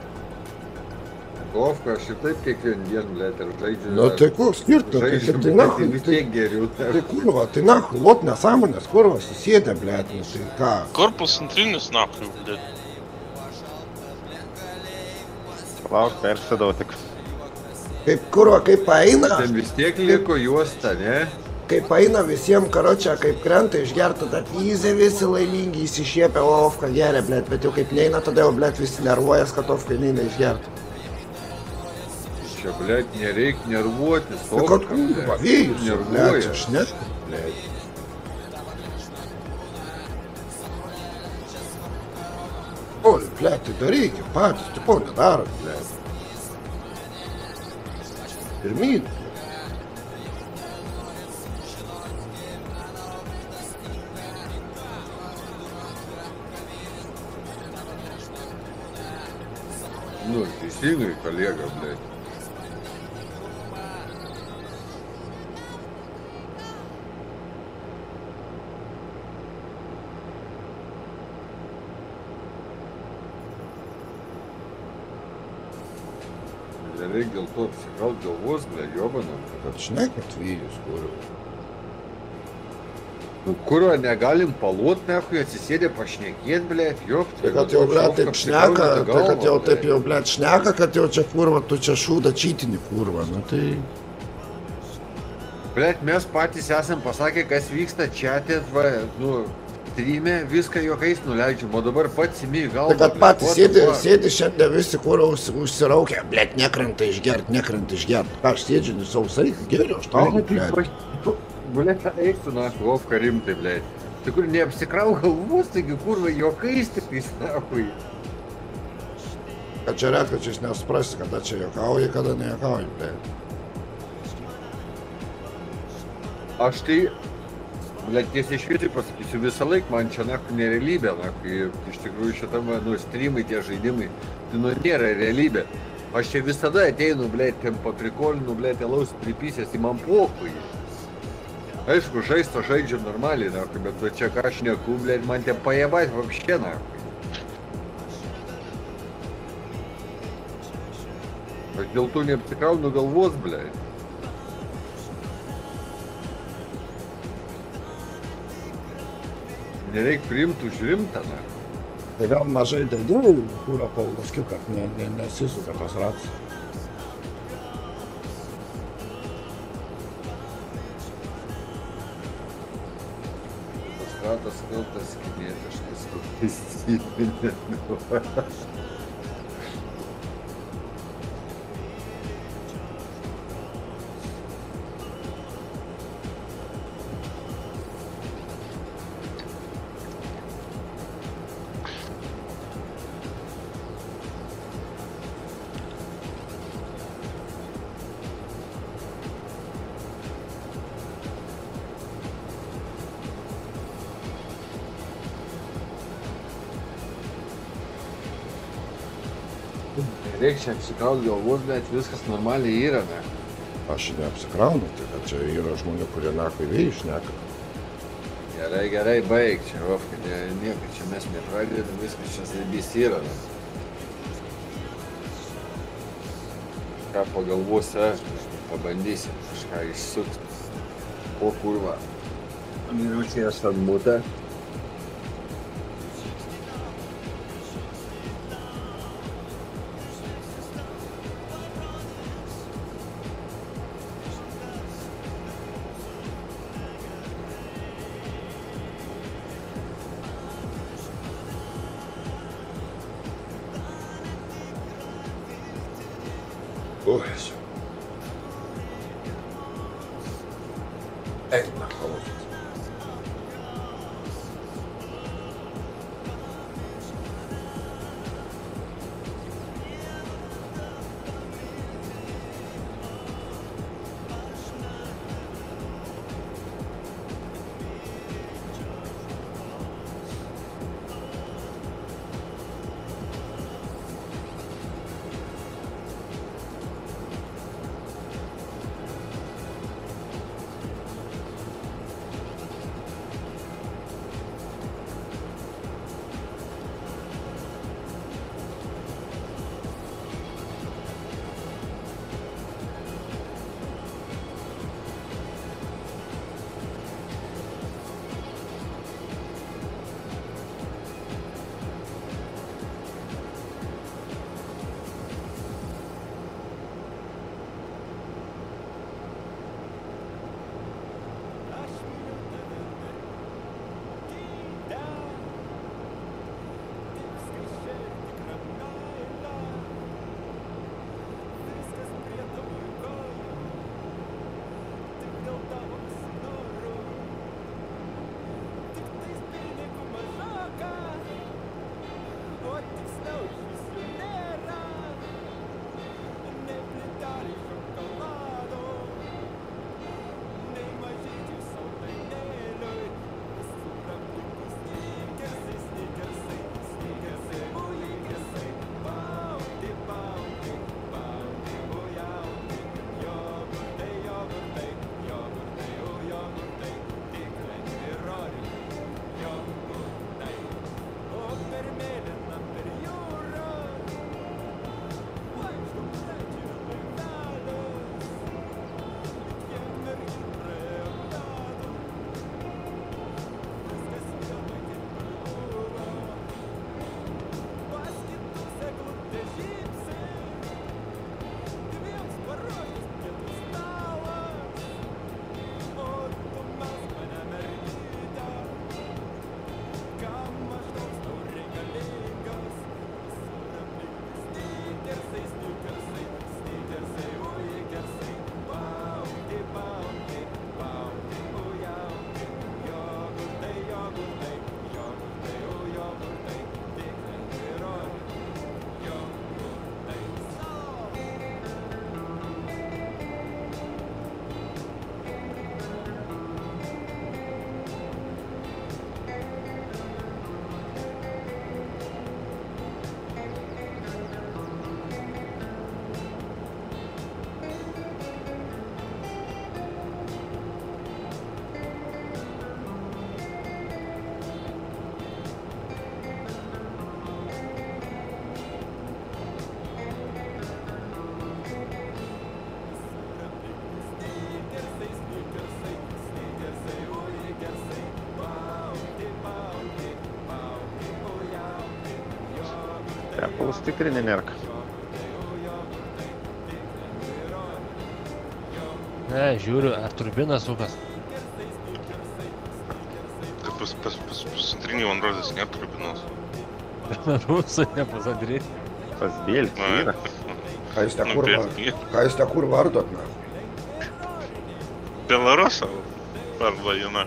Ovka, aš ir taip kiekvieną dieną, ble, ir žaidžiu. Nu tai koks skirtumas, tai, tai, tai bet nahui, vis tai, tiek geriau. tai kurva, tai nahui, lot nesąmonės, kurva, susėdę, blėt, nu tai ką. Korpus antrinis, na, blėt. Lauk, persėdau tik. Kaip kurva, kaip eina, Ten vis tiek liko juosta, ne? kaip eina visiems karočią, kaip krenta išgerta, tad įzė visi laimingi, įsišiepia, o ofka geria, blėt, bet jau kaip neina, tada jau, blėt, visi nervuojas, kad ofka neina išgerti. Čia, ble, nereik nervuotis. Tai kad kurva, vėjus, blėt, nervuoja. aš net, blėt. ble, tai darykit patys, tipo nedarot, ble. Pirmyn. Nu, teisingai, kolega, blėt. Nereik dėl to apsigaut galvos, blė, jobanam. Kad šnekat vyrius, kurva. Nu, kurio negalim palot, nehui, atsisėdė pašnekėt, blė, jok. Tai kad jau, ble, taip šneka, tai kad jau taip jau, ble, šneka, kad jau čia kurva, tu čia šūda čytini kurva, nu tai... Blet, mes patys esam pasakę, kas vyksta čia, va, nu, streame, viską juokais nuleidžiam, o dabar pats įmi į galvą. Tai kad patys sėdi, sėdi šiandien visi kurva užsi- užsiraukę, ble, nekrenta išgert, nekrenta išgert. Aš sėdžiu, nu sausai, geriau, aš tau, eik tu na, Vovka rimtai, blet. Tai kur neapsikrau galvos, taigi kurva juokais tik nahui. Kad čia retkačiais nesuprasi, kada čia juokauji, kada nejuokauji. Aš tai, blet, tiesiai švietiai pasakysiu, visą laiką man čia, na, nerealybė, na, kai iš tikrųjų šitam, nu, streamai, tie žaidimai, tai, nu, nėra realybė. Aš čia visada ateinu, blet, ten paprikolinu, blet, elaus pripysęs į man pokojį. Aišku, žaisto žaidžiu normaliai, na, bet va čia ką aš neku, blet, man ten pajebat vapšė, na. Aš dėl to neapsikraunu galvos, blet. Nereik priimti už rimtą, na. Tai vėl mažai dedi, kūro paskui, kad ne, ne, nesisuka ratas. Tas ratas kaltas kinietiškas, kokiais įminė. Reikia čia apsikraut galvos, bet viskas normaliai yra, ne. Aš neapsikraunu, tai kad čia yra žmonių, kurie nakai vėjai šneka. Gerai, gerai, baig čia, Vovka, ne, nieko čia mes nepradedam, viskas čia zaibys yra, ne. Ką pagalvosi aš, pabandysim kažką išsukti. O kurva. Minutė aš ant mutą. Tikrinė nėra. Ne, žiūriu, ar turbinas sukas. Tai pas, pas, pas, pas centrinį Vandrozės nėra turbinos. Rusai nepasandri. Pas Bielskį Na, yra. Ką jūs te nu, kur, ką jūs te kur vardot, na? Belarusą arba Jana.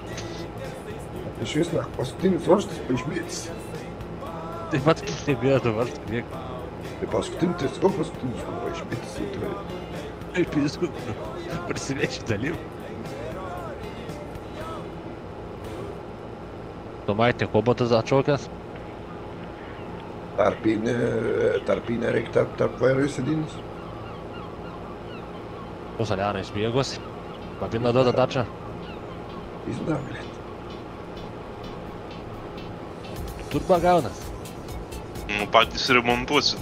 Iš vis, na, paskutinis ruoštas pažymėtis. Taip pat stebėjo dabar, kiek Tai paskutinis, sakau, paskutinis man pažymėtis. Tai... kaip jis prisiveši dalim. Tu matė, ko botas atšaukęs? Tarpinė, tarpinė reikia tarp, tarp vairo įsėdinis. Mūsų Aliana išbėgos. Babina duoda dačą. Jis dar, blėt. Turba gaunas. Nu, patys remontuosit.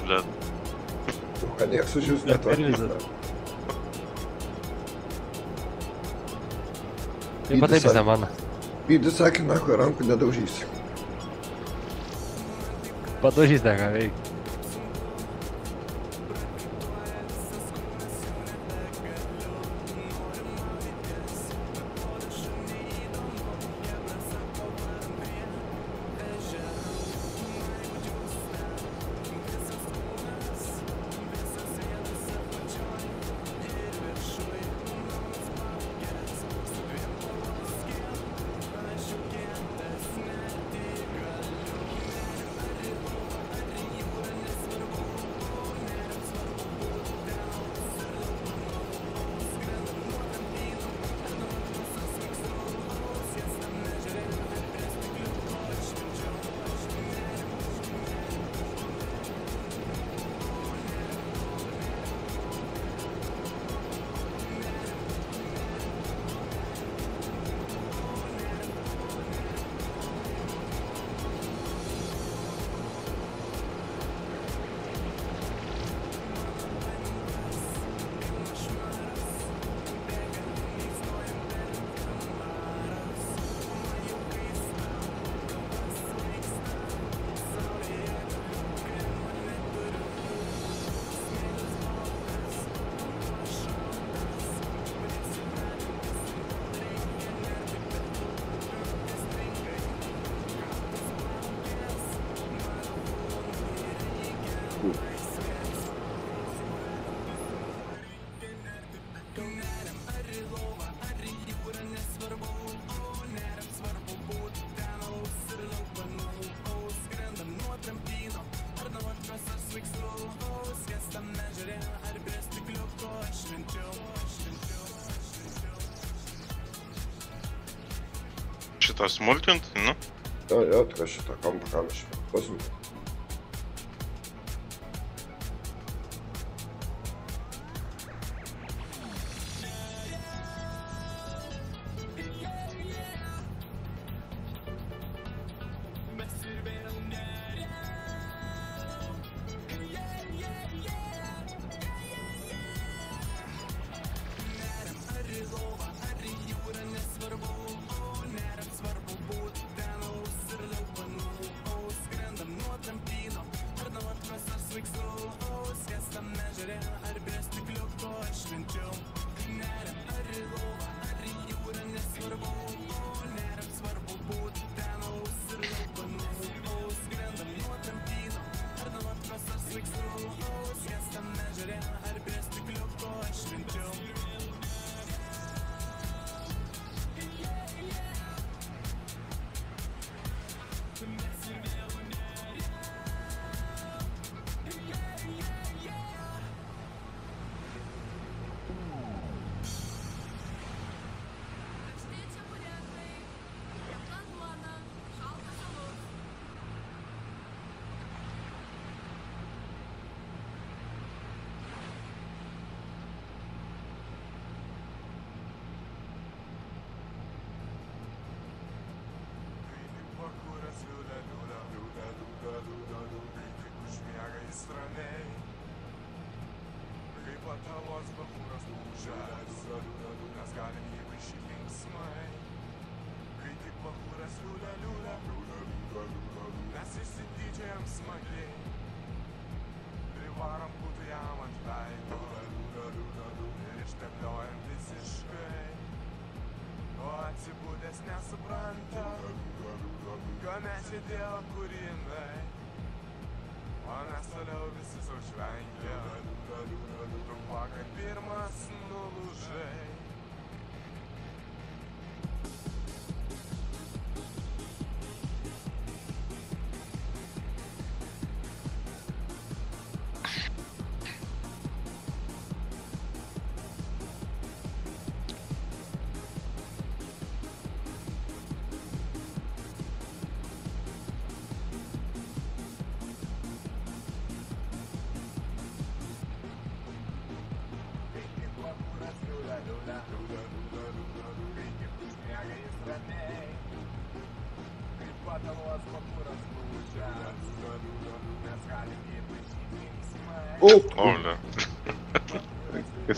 Tu, kad nieks už jūs Perlizas. netvarkys. Kaip pat taip jis nemana. Pydis sakė, na, ko rankų nedaužysi. Padožys ne ką veik. Šitą smulkint, nu. Jo, jo, tik šitą kampą,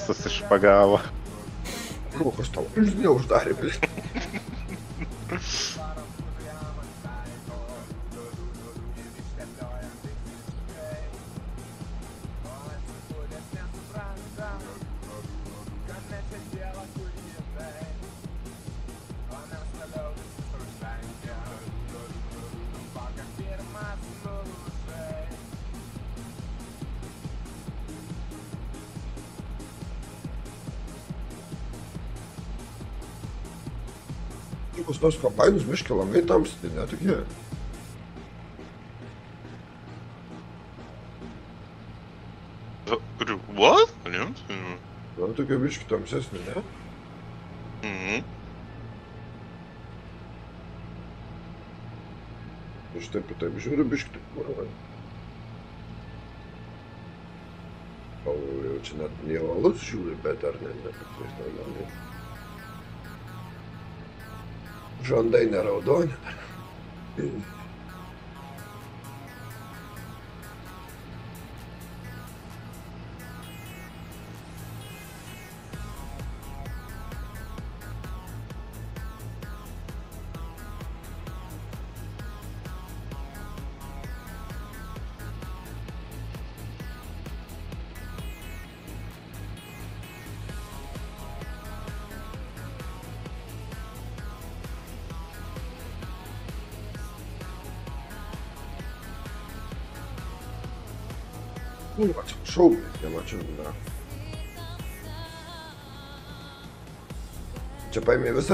Jis susišpagavo. Rokas tau neuždarė, blėt. Pas tos kompainus biški langai tamsti, ne tokie. Kurių? What? Jums? Na, tokie biški tamsesni, ne? Mhm. Aš taip ir taip žiūriu biški, taip kurva. O jau čia net ne alus žiūri, bet ar ne, ne, tikrai normaliai. Žandai neraudoni. Kurwa, Čia paėmė visą,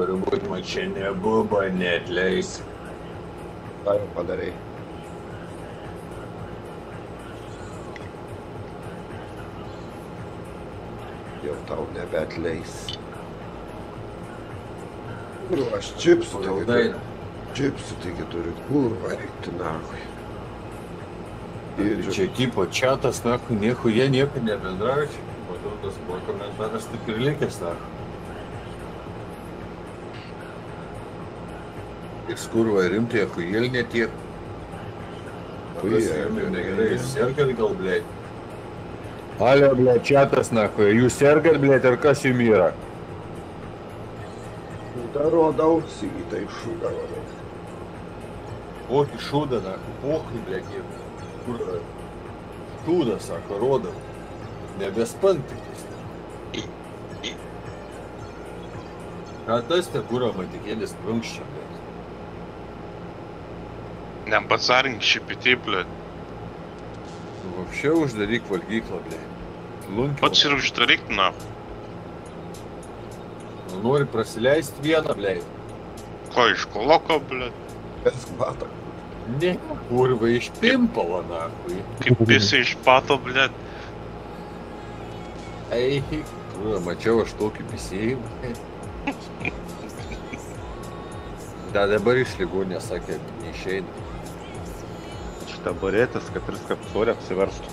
Turbūt man čia nebuvo neatleis. Ką jau padarai? Jau tau nebeatleis. Kurva, aš čipsų Valdai. turiu. Čipsų taigi turiu. Kurva, reiktų nahui. Ir Čia tipo čatas, na, nieko, jie nieko nebendrauja. Matau, tas buvo komentaras taip ir likęs, na. Ir skurva rimtai, akuėl netiek. Ojej, Negerai, jūs sergat gal, blei? Alio, blei, čatas, na, jūs sergat, blei, ir kas jums yra? Da rodau, sigitai šūdą rodau. Oi, šūda, na, pohui, blei, kur šūda, sako, rodau. Nebespantikis. Ką tas te kūro matikėlis prunkščia, blei? Nebazarink šipitį, blė. Nu, Вообще uždaryk valgyklą, blei. Lunkio. Pats ir uždaryk, na. Nu, Nori prasileisti vieną, blei. Ko iš koloko, blė. Kas bata? Ne, kurva iš pimpalo, na, kui. Kaip visi iš pato, blė. Eik, kurva, mačiau aš tokį pisėjimą. Da dabar iš ligonės sakė, neišeina. Šitą barėtis, kad tris kartus ore apsiverstų.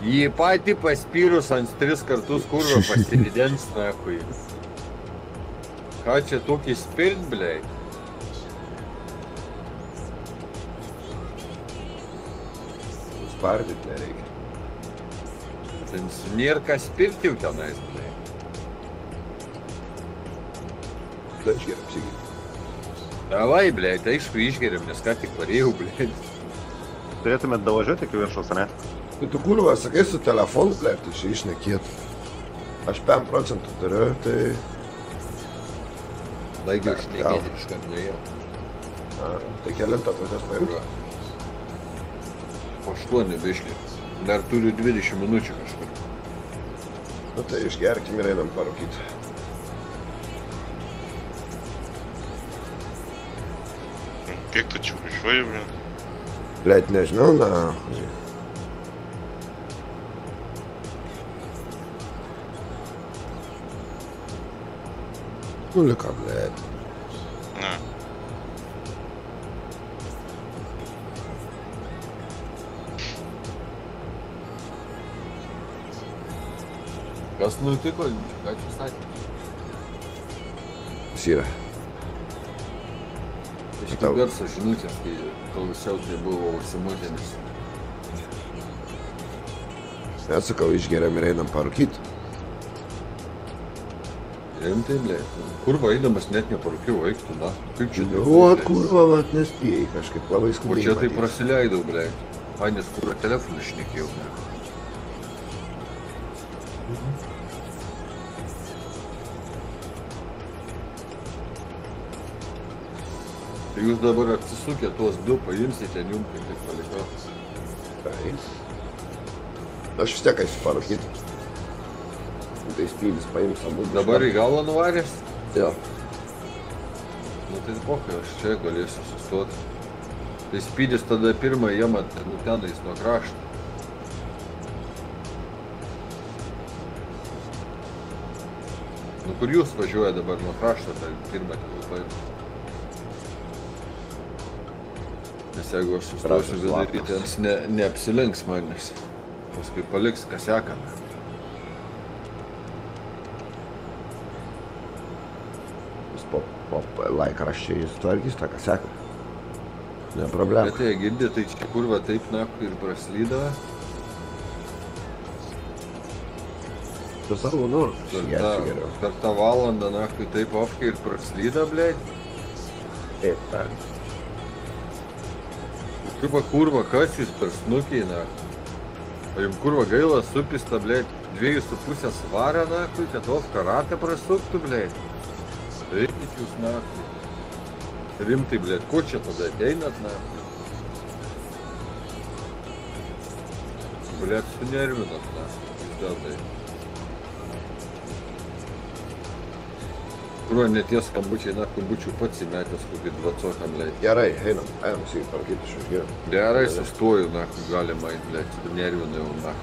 Jį patį paspyrus ant tris kartus kurva pasididens, na, kui. Ką čia tokį spirt, blei? Spardyti nereikia. Ten nėra ką spirt jau tenais, blei. Aš geriau apsigyti. Davai, tai aišku išgeriam, nes ką tik varėjau, blei. Turėtumėt davažiuoti iki viršaus, ne? Tai tu kurva, sakai su telefonu, tai čia išnekėt. Aš 5 procentų turiu, tai... Baigiau šnekėti iškart nuėjau. A, tai kelintą tokias paimti. Po 8 biški. Dar turiu 20 minučių kažkur. Nu tai išgerkim ir einam parūkyti. Kiek tu čia važiuoji, ble? Blet, nežinau, na. Nu, liko, blet. Ne. Kas nutiko, ką Iš tų garso žinutės, kai klausiau, tai buvo užsimužinis. Nesakau, išgeriam ir einam parūkyti. Rimtai, ble. Kurva eidamas net neparūkiau, eik tu, na. Kaip čia O, kurva, vat nespėjai kažkaip labai O skubiai. čia tai prasileidau, ble. Ai, nes kurva telefonu šnekėjau, ble. Jūs dabar atsisukę tuos du paimsite, jum kaip tik palikau. Tai. Aš vis tiek eisiu parūkyti. Tai spylis paims abu. Dabar į galą nuvarės? Jo. Nu tai pokai, aš čia galėsiu sustoti. Tai spydis tada pirmą jiemat, nu tenais nuo krašto. Nu kur jūs važiuoja dabar nuo krašto, tai pirmą tegul paima. Nes jeigu aš sustosiu vidury, jis ne, neapsilenks manęs. Paskui paliks kasekamą. Jis po, po laikraščiai jis tvarkys tą, ką seka. Ne problema. Bet jie girdė, tai čia kurva taip naku ir praslydavo. Tu savo norų. Per tą, per tą valandą naktį taip ofkai ir praslyda, blė. Taip, ta. Kurva, kas jūs per snukį, na. Ar jums kurva gaila supista, blė, dviejų su pusę svarą, na, kad ofka ratą prasuktų, blė. Eikit jūs naktį. Rimtai, blė, ko čia tada ateinat, na. Blė, sunervinat, na. Vis dėl Kurva neties skambučiai, na, skambučių pats įmetęs kokį dvacokam, blė. Gerai, einam, einam, sėk parūkyti iš užgėrų. Gerai, sustoju, na, galima, blėt, nervinu jau, na.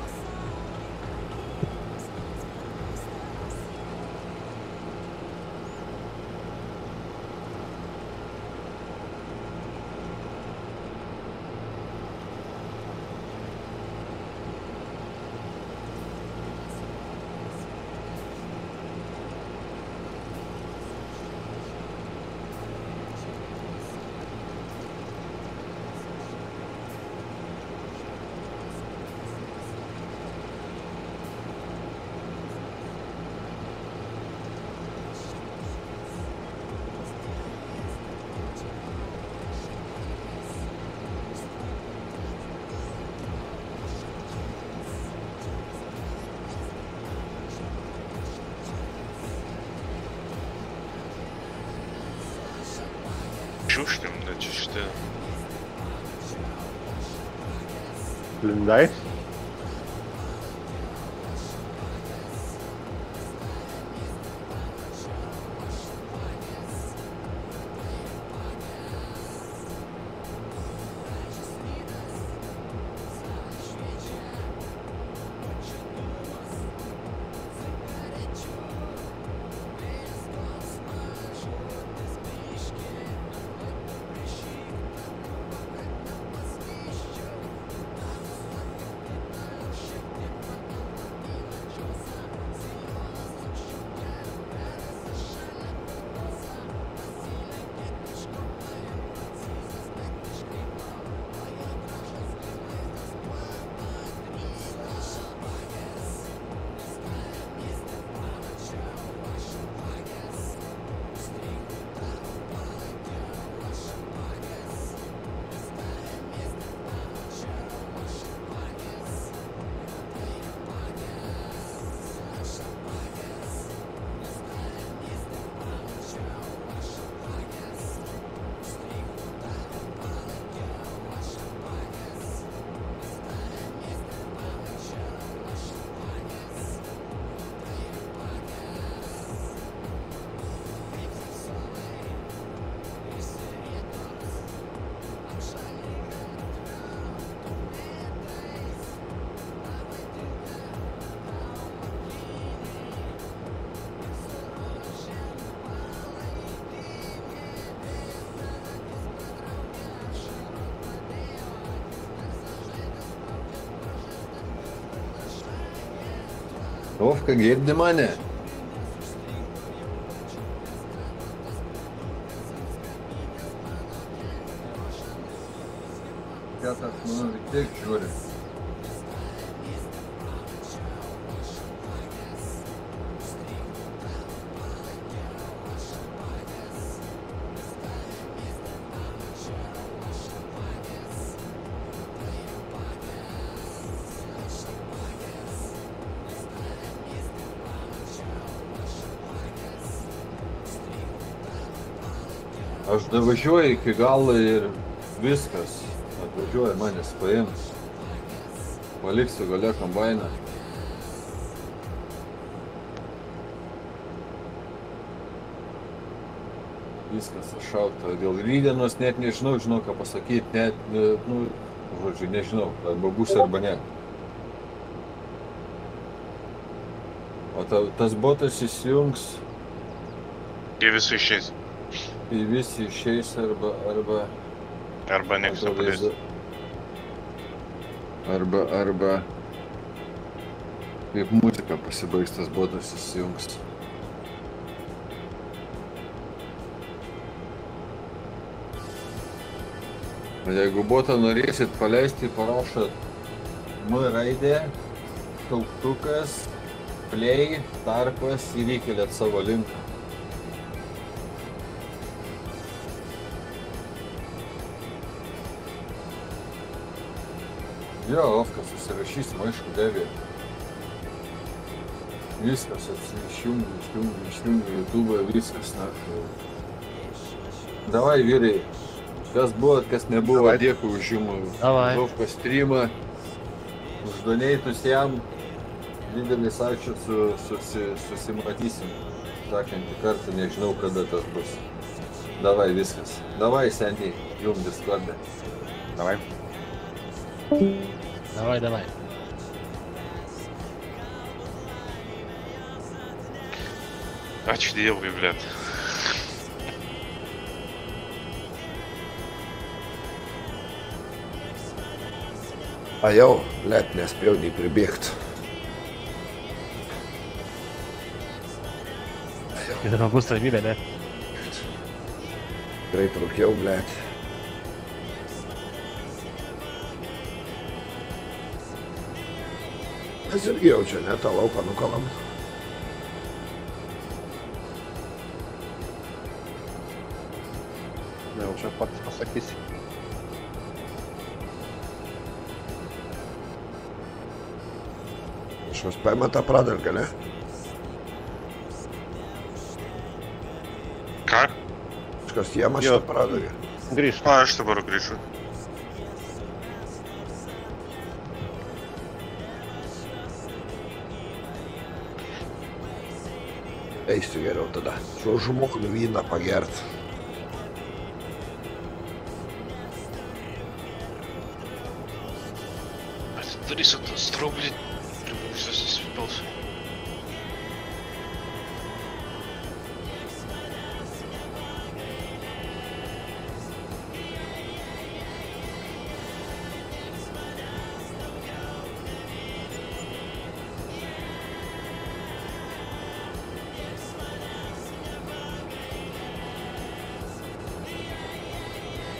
Girdi mane. Aš davažiuoju iki galo ir viskas. Atvažiuoja manęs paims. Paliksiu gale kombainą. Viskas šalta. Dėl rydienos net nežinau, žinau ką pasakyti, net, e, nu, žodžiu, nežinau, arba bus arba ne. O ta, tas botas įsijungs Jie visi išeis. Į visi išeis arba, arba Arba nieks nepadės. Arba, arba kaip muzika pasibaigs tas botas įsijungs. Jeigu botą norėsit paleisti, parašot M raidė, šauktukas, play, tarpas ir įkeliat savo linką. Jo, Ofka susirašysim, aišku, devė. Viskas išjungiu, išjungiu, išjungiu YouTube, viskas, na. Davai, vyrai, kas buvo, kas nebuvo, dėkui už jumą. Ofka streamą, už doneitus jam. Didelis ačiū, su, susi, susimatysim. Sakantį kartą, nežinau, kada tas bus. Davai, viskas. Davai, seniai, jum Discord'e. Davai. Давай, давай. Açlıya evlat. А я, блядь, не успел не прибегать. Это на быстрой миле, да? Крейт руке, блядь. Mes irgi jau čia, ne, tą lauką nukalam. Jau čia pats pasakysi. Kažkas paima tą pradargą, ne? Ką? Kažkas jėma Jo. šitą pradargą. Grįžt. A, aš dabar grįžu. Eisiu geriau tada. Su žmogumi vyną pagert. Atidarysiu tą straublį.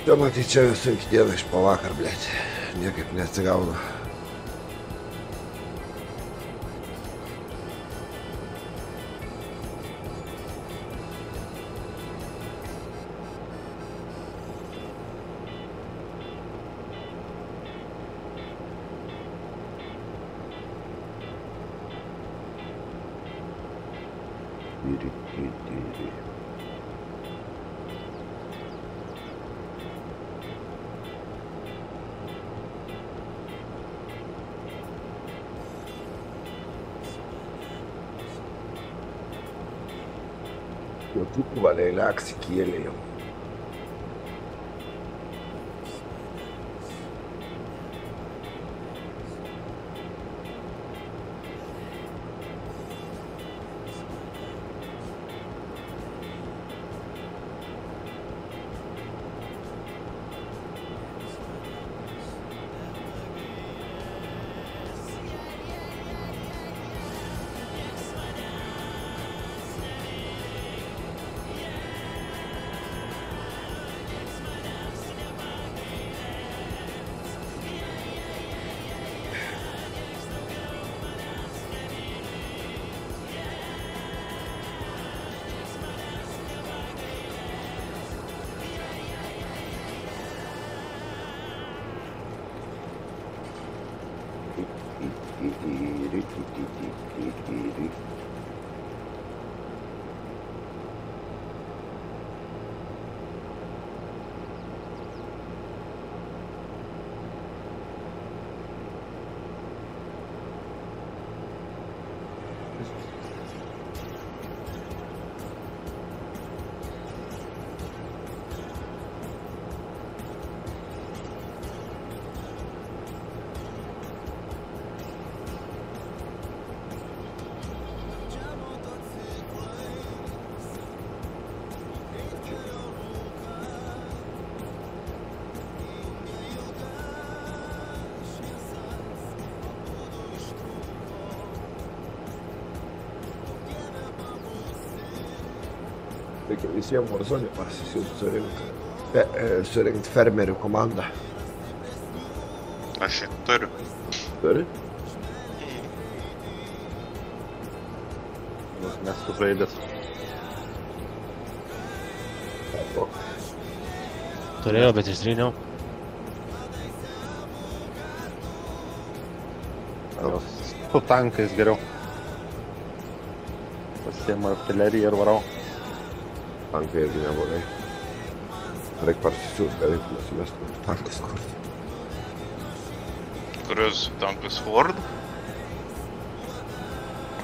Čia matyt, čia visų iki diena iš pavakar, blėt. Niekaip neatsigaunu. Galaxy, que ele visiems Warzone pasisiūti surinkti. Fe, e, surinkti fermerių komandą. Aš jį turiu. Turi? Nesu žaidęs. Turėjau, bet ištryniau. Su tankais geriau. Pasiemu artileriją ir varau. Tankai irgi neblogai. Reikia pasisiūti, beveik nusimesti tankus kur. Kurios tankas Ford?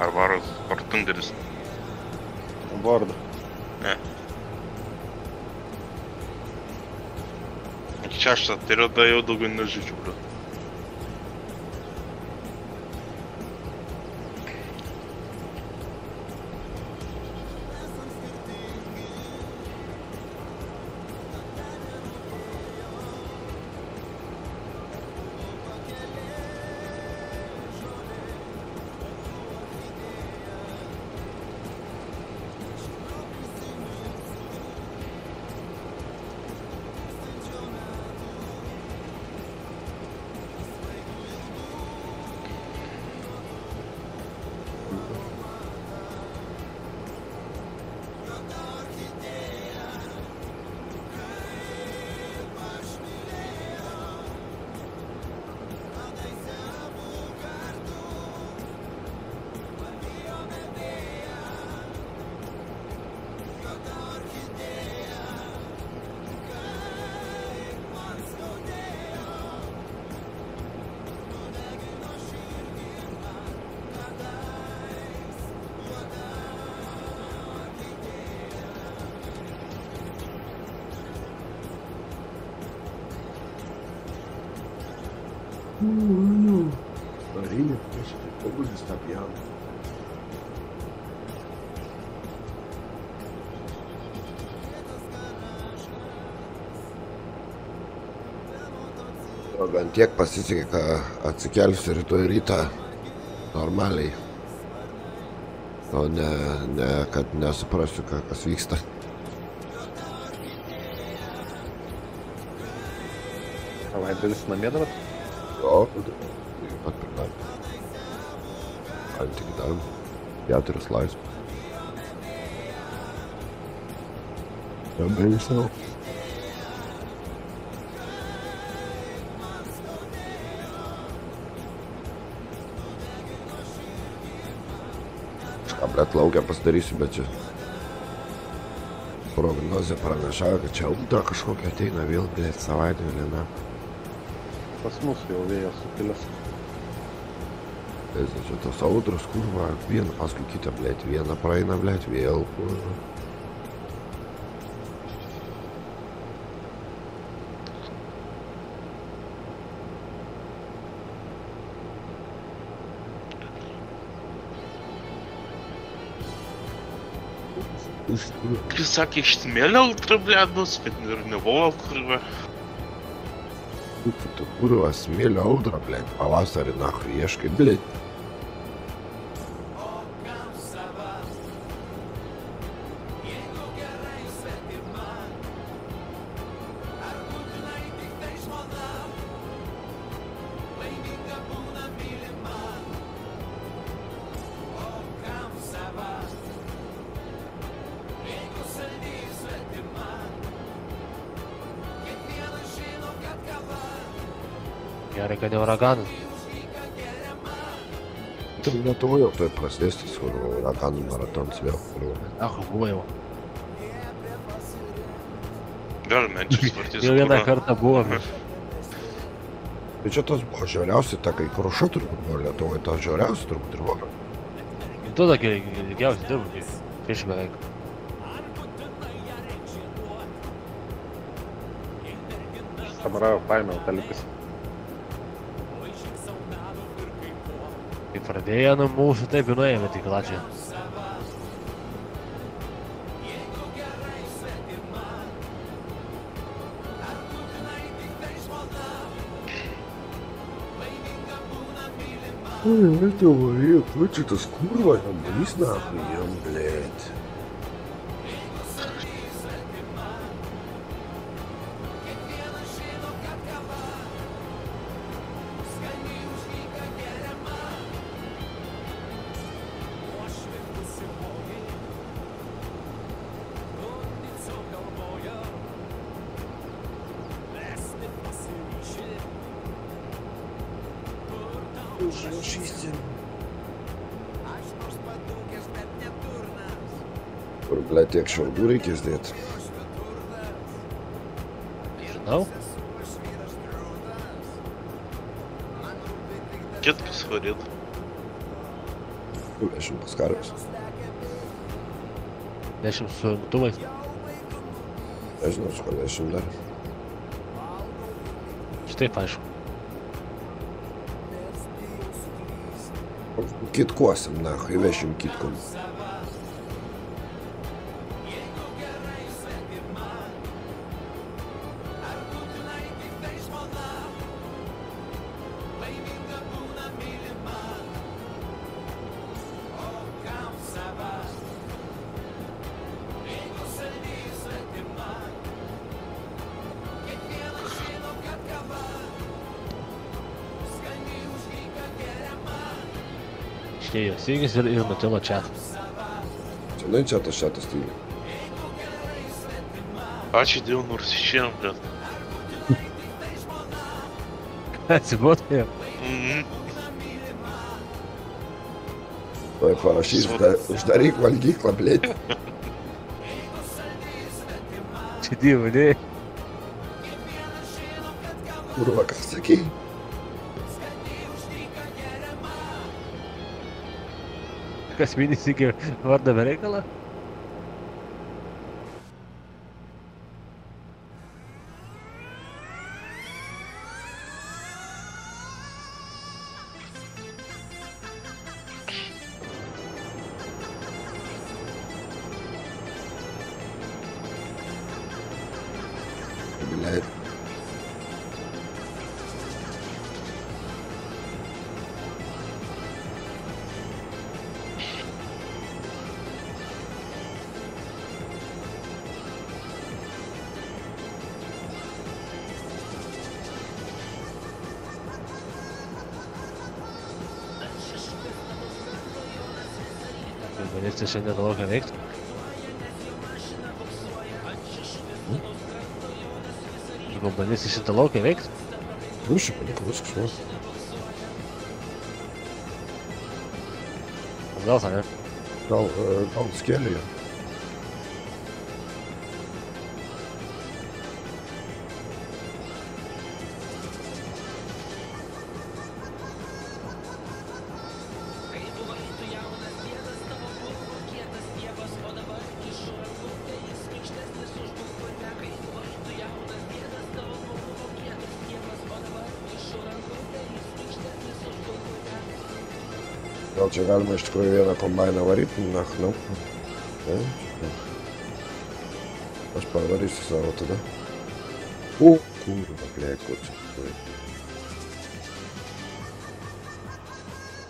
Ar varas Fortunderis? Bordą. Ne. Iki šeštą, tai yra da jau daugiau nežaidžiu, bro. Marinha, tiek pasisekė, kad atsikelsiu rytoj rytą normaliai. O ne, ne kad nesuprasiu, kas vyksta. Savaitgalis namie dabar? Jo, lygiai pat darbą. Galim tik darbą. Keturias laisvas. Labai savo. Laukia pasidarysiu, bet čia prognozė pranašavo, kad čia audra kažkokia ateina vėl, blėt, savaitgalį, na. Pas mus jau vėjas supilęs. Tai čia tos audros, kurva, vieną paskui kitą, blėt, vieną praeina, blėt, vėl, kurva. Kai sakė, iš smėlio ultra, blėt, bus, bet ir nebuvo, kurva. Tu kurva, smėlio uraganas. Tai Lietuvoje jau tai prasidės tas uraganų maratonas vėl. Ach, buvo jau. Gal menčius vartys. Jau vieną kartą buvo. Tai čia tas buvo žiauriausi takai, kruša turbūt buvo Lietuvoje, tas žiauriausi turbūt ir buvo. Tu tokį ilgiausiai dirbu. Prieš beveik. Samaravo paėmiau tą likusį. pradėjo mūsų taip vienojame tik lačią. Ой, это, блядь, ну что-то скурва, там, блин, нахуй, блядь. Tas kurva, tam darys nahui jam, blėt. Kur, blėt, tiek šiaudų reikės dėti. Žinau. Kitkas varyt. Vešim pas karves. Dešimt su imtuvais. Nežinau, su kuo vešim dar. Šitaip aišku. Kitkuosim, nahui, vešim kitkom. Išėjo Sigis ir, ir nutilo čia. Senai čia tas šatas tyli. Ačiū Dievui, nors išėjom, blėt. Atsibodo jau. Mhm. Tuoj parašys, užda- uždaryk valgyklą, blėt. Čia dievo, ne. Kurva, ką sakai? Kas mėnesį vardą be reikalą? Urbanistai šiandien laukia veikti. Urbanistai šitą laukia veikti. Rūšį paliko viskas, nu. Gal tą, ne? Gal, e, gal skėlė jo. Gal čia galima Llegarme escribía la pomba en avarit, no, no. Аж подари си залата, да? О, курва, гледай коче. Е.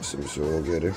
Съм се логери. Е.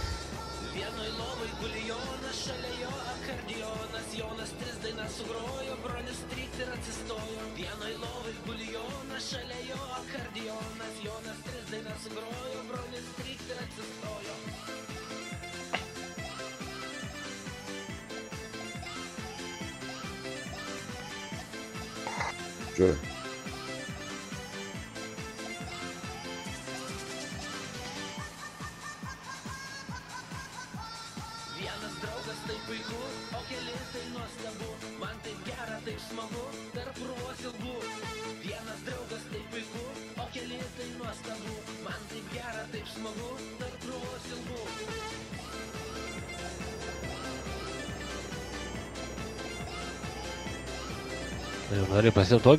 apresentou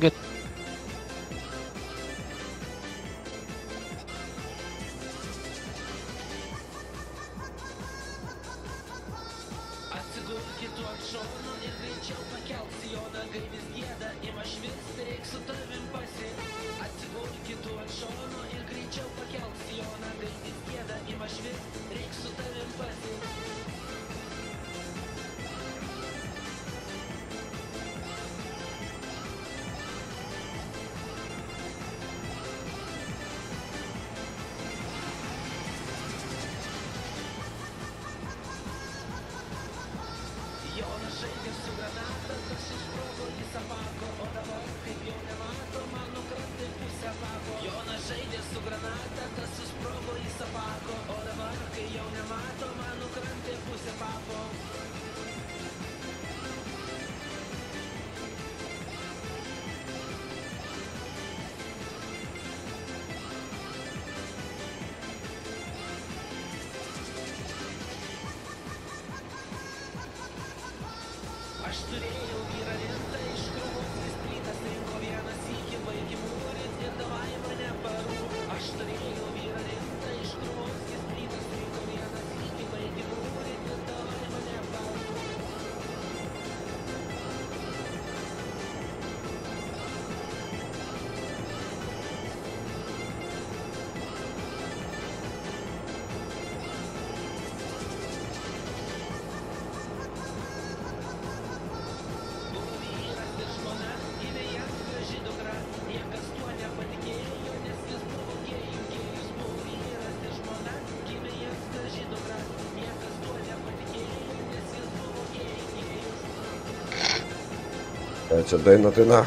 čia daina, tai na.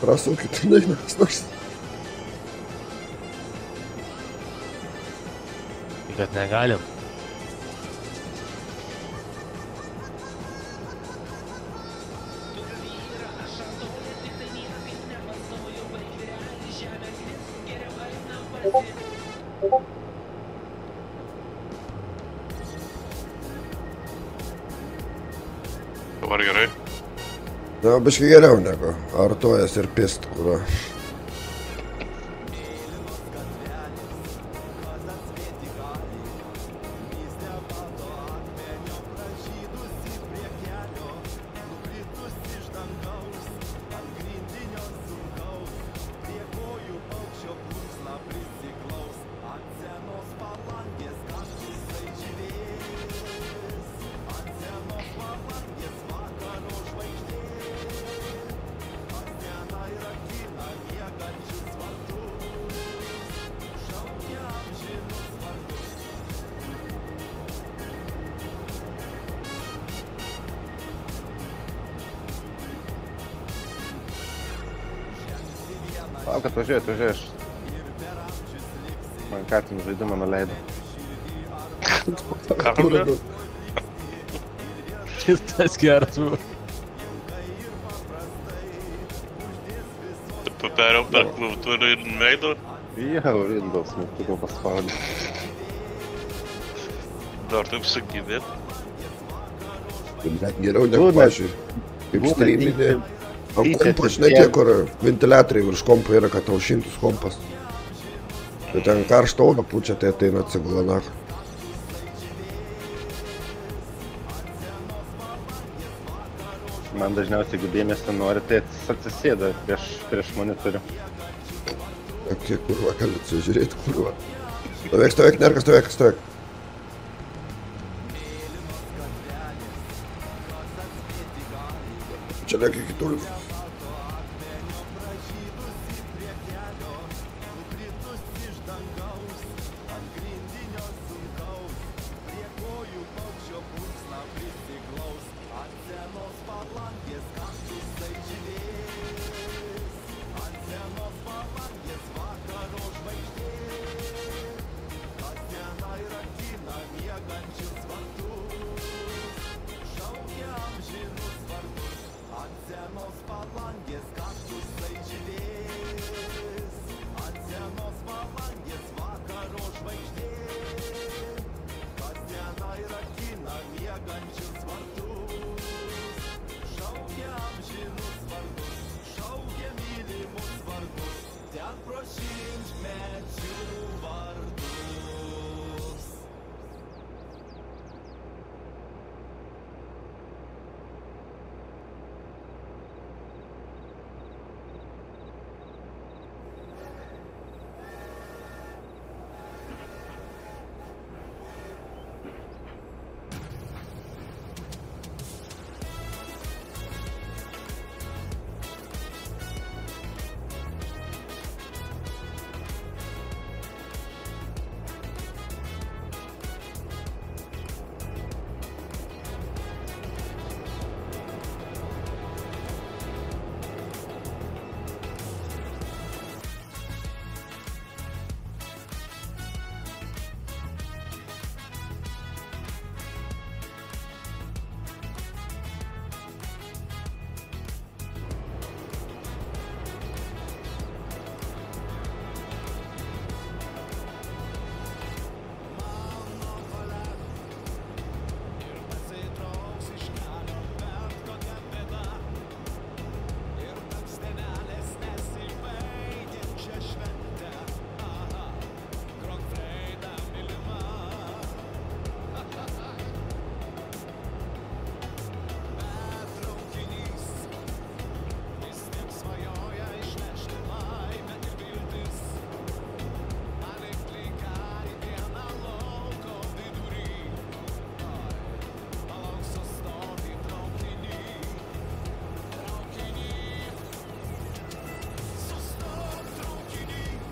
Prasukit dainas nors. Bet negalim. jau biškai geriau negu artojas ir pist, kurio. važiuoju, važiuoju. Man kartinį žaidimą nuleido. Kartinį? Šitas geras buvo. Perėjau per klaviatūrą ir nuleido? Jau, Windows mygtuką paspaudė. Dar taip sugyvėt. Geriau negu pažiūrėjau. Kaip streaminė. Ant kompo, žinai, tie, kur ventiliatoriai virš kompo yra, kad aušintus kompas. Tai ten karštą odą pučia, tai ateina atsigulanak. Man dažniausiai, jeigu dėmesio nori, tai atsisėda prieš, prieš monitorių. Kiek kurva, gali atsižiūrėti kurva. Stovėk, stovėk, nerka, stovėk, stovėk. Čia reikia kitų liūdų.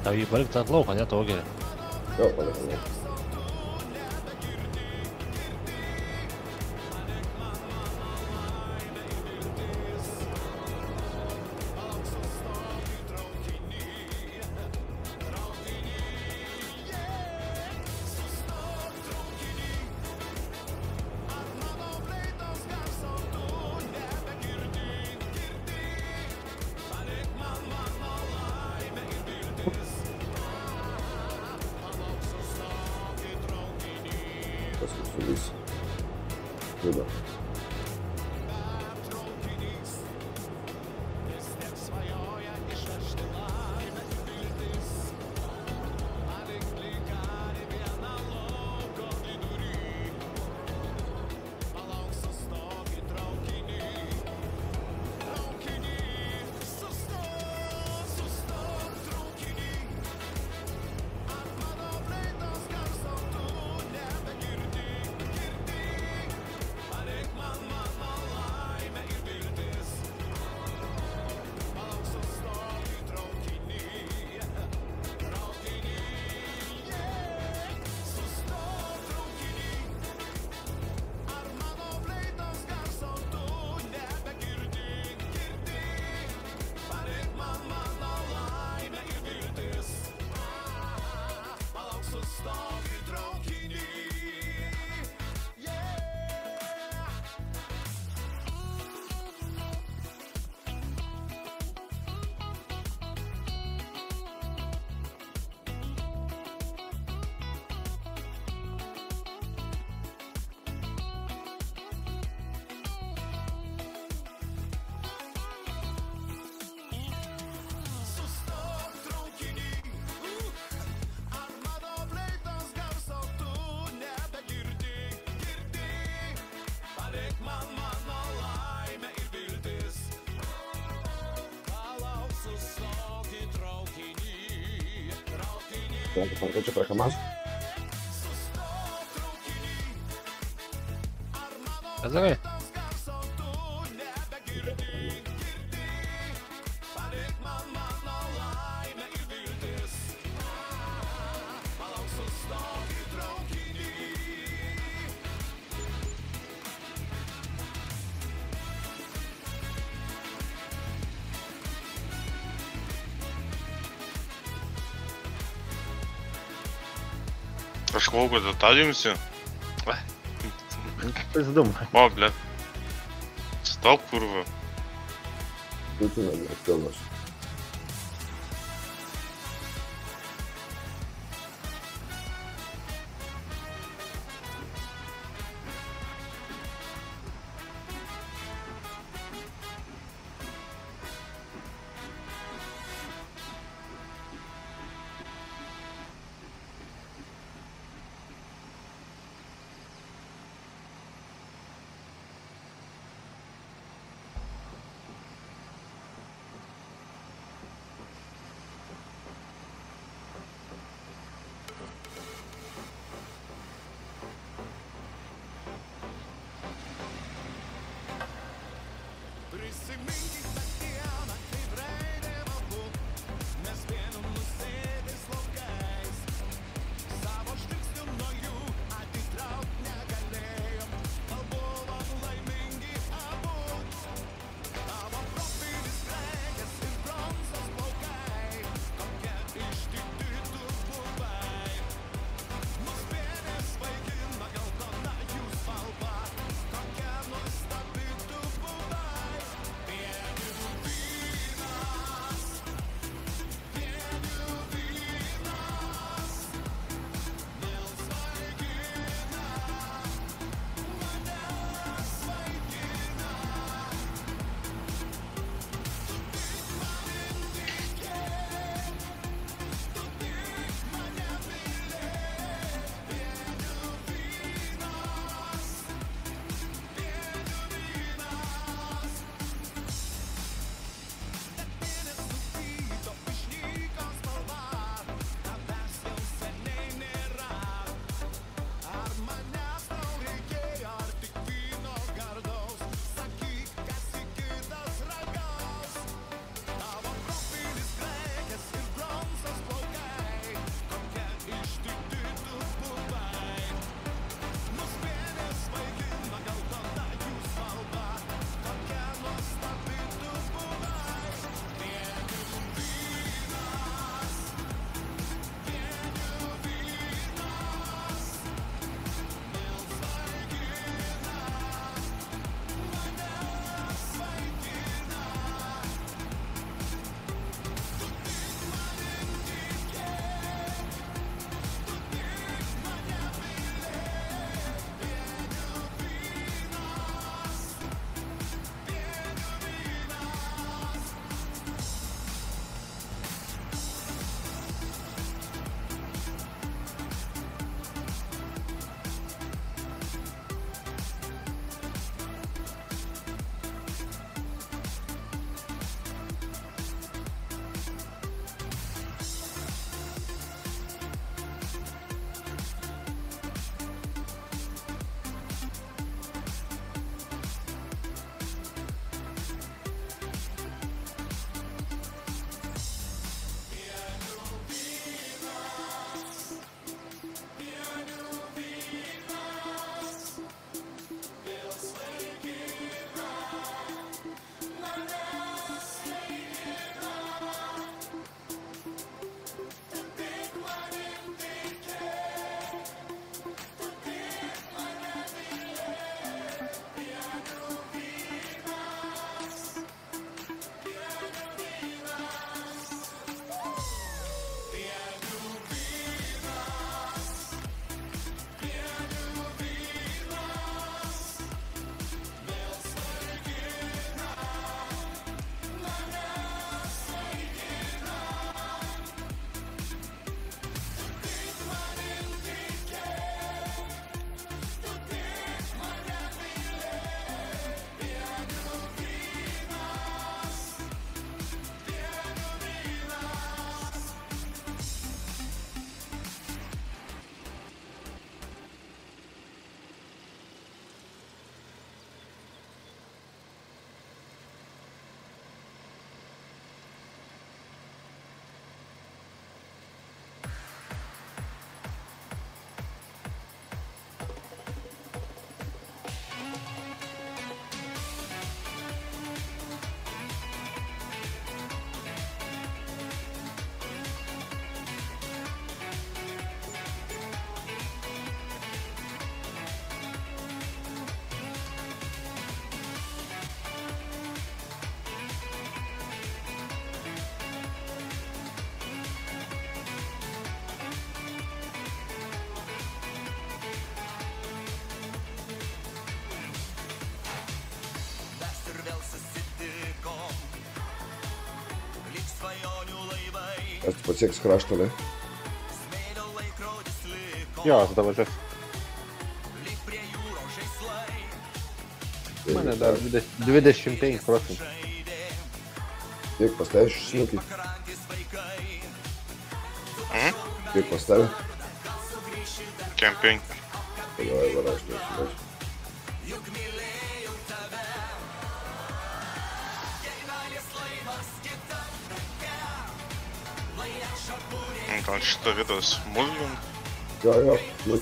Tau jį palikti ant lauko, ne tokį. Jo, palikau. Paskui прошло года таримся. Пиздом. О, блядь. Стал, курва. Тут надо, что наш. Ar tu pasieks kraštą, ne? Jo, aš dabar važiuosiu. Mane dar 20, 25 procentų. Kiek pas šinukį? Mhm. Kiek pas tavę? Camping. Gal šitą vietą smulgint? Jo, jo, nu,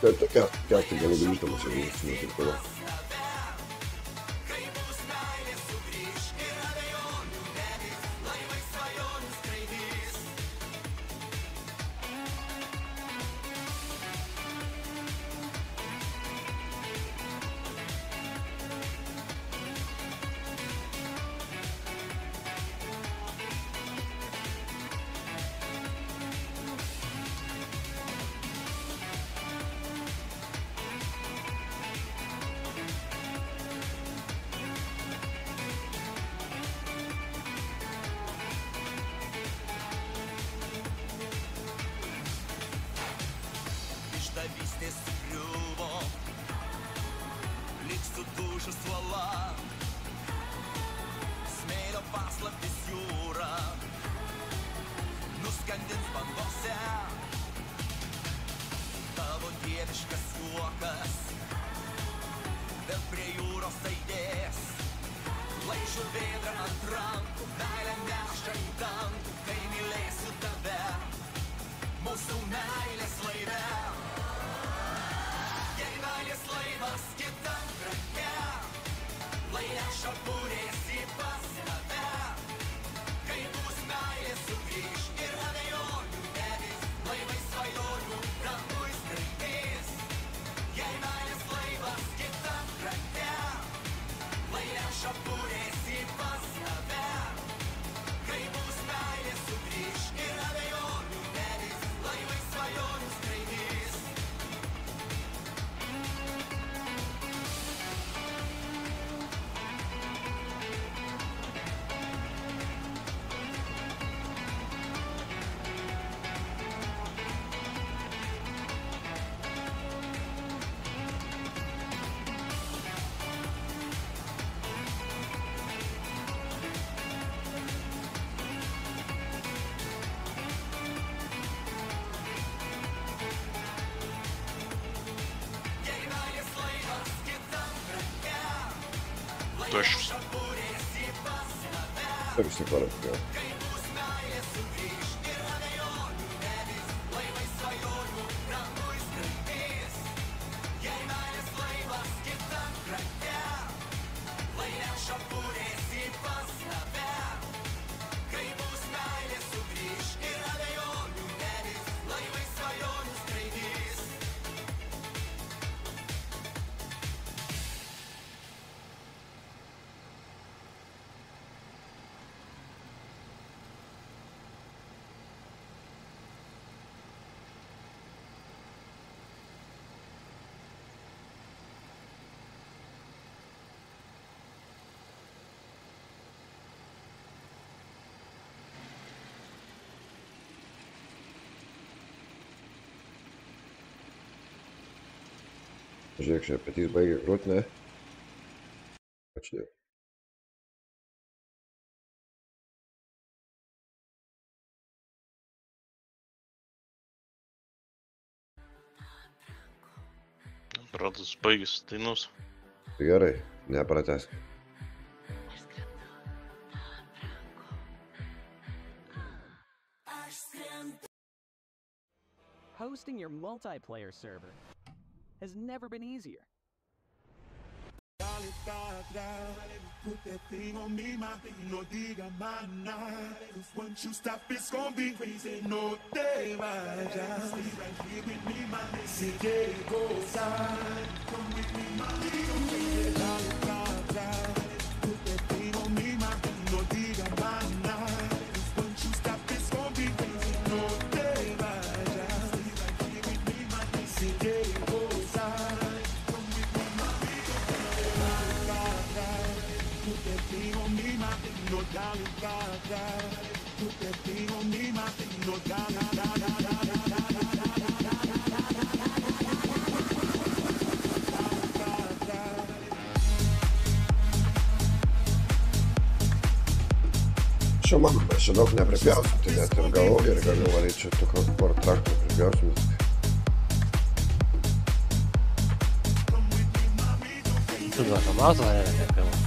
Tai tokia, kerti gali grįžtamas, jeigu užsimėt ir Görüşürüz. Görüşmek üzere. Čia petys baigė grot, ne? Ačiū Dievui. Rodos baigęs dainos. Tai gerai, nepratesk. Hosting your multiplayer server has never been easier. Put that thing on me, my thing, no diga once you stop, it's gonna be crazy. No. Stay right here with me, my come with me, my. Čia man, aš čia daug nepripjausiu, tai net ir galvoju, ir galiu varyti čia tokios porą traktų pripjausiu viską. Tu gal automatą ar ne, kaip jau. Kaip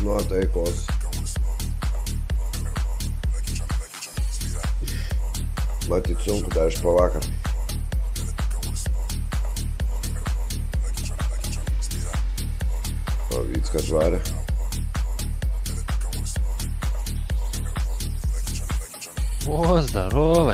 nuotaikos. Matyt sunku dar iš po vakar. O Vyckas varė. O, zdarova,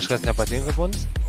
šimts metų. O jums kažkas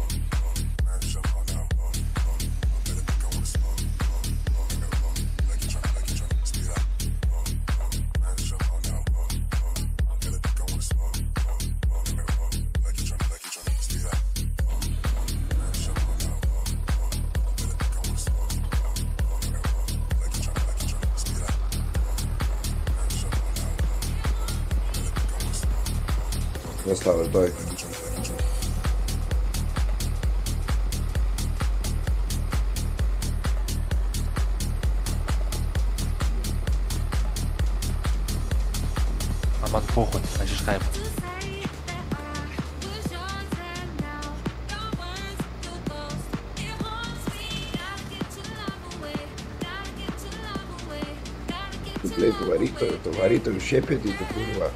tu varytojų šiepėdį, tu kurva.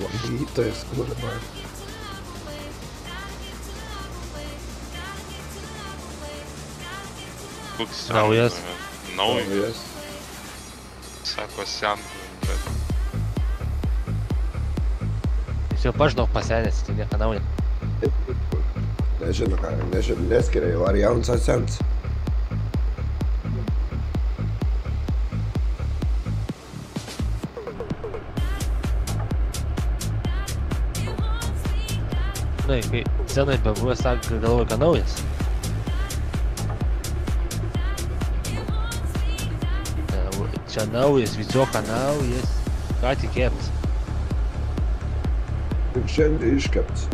Varytojas, kurva. Koks Naujas. Naujas. Naujas. sako senbuvių, bet Jis jau pažinau pasenęs, tai nieko naujo. Nežino, ką, nežino, neskiria jau ar jaunas ar sens. Žinai, kai senai bebuvęs, sako, galvoju, kad naujas. Nau- Čia naujas, vidžioka naujas. Ką tikėtis? Tik šiandien iškepts.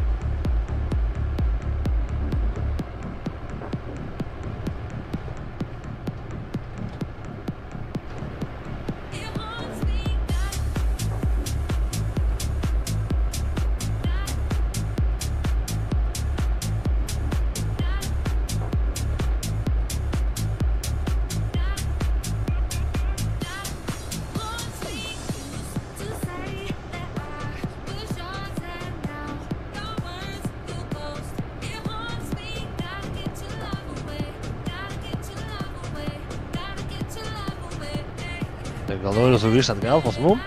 Galvoju, sugrįžt atgal pas mum?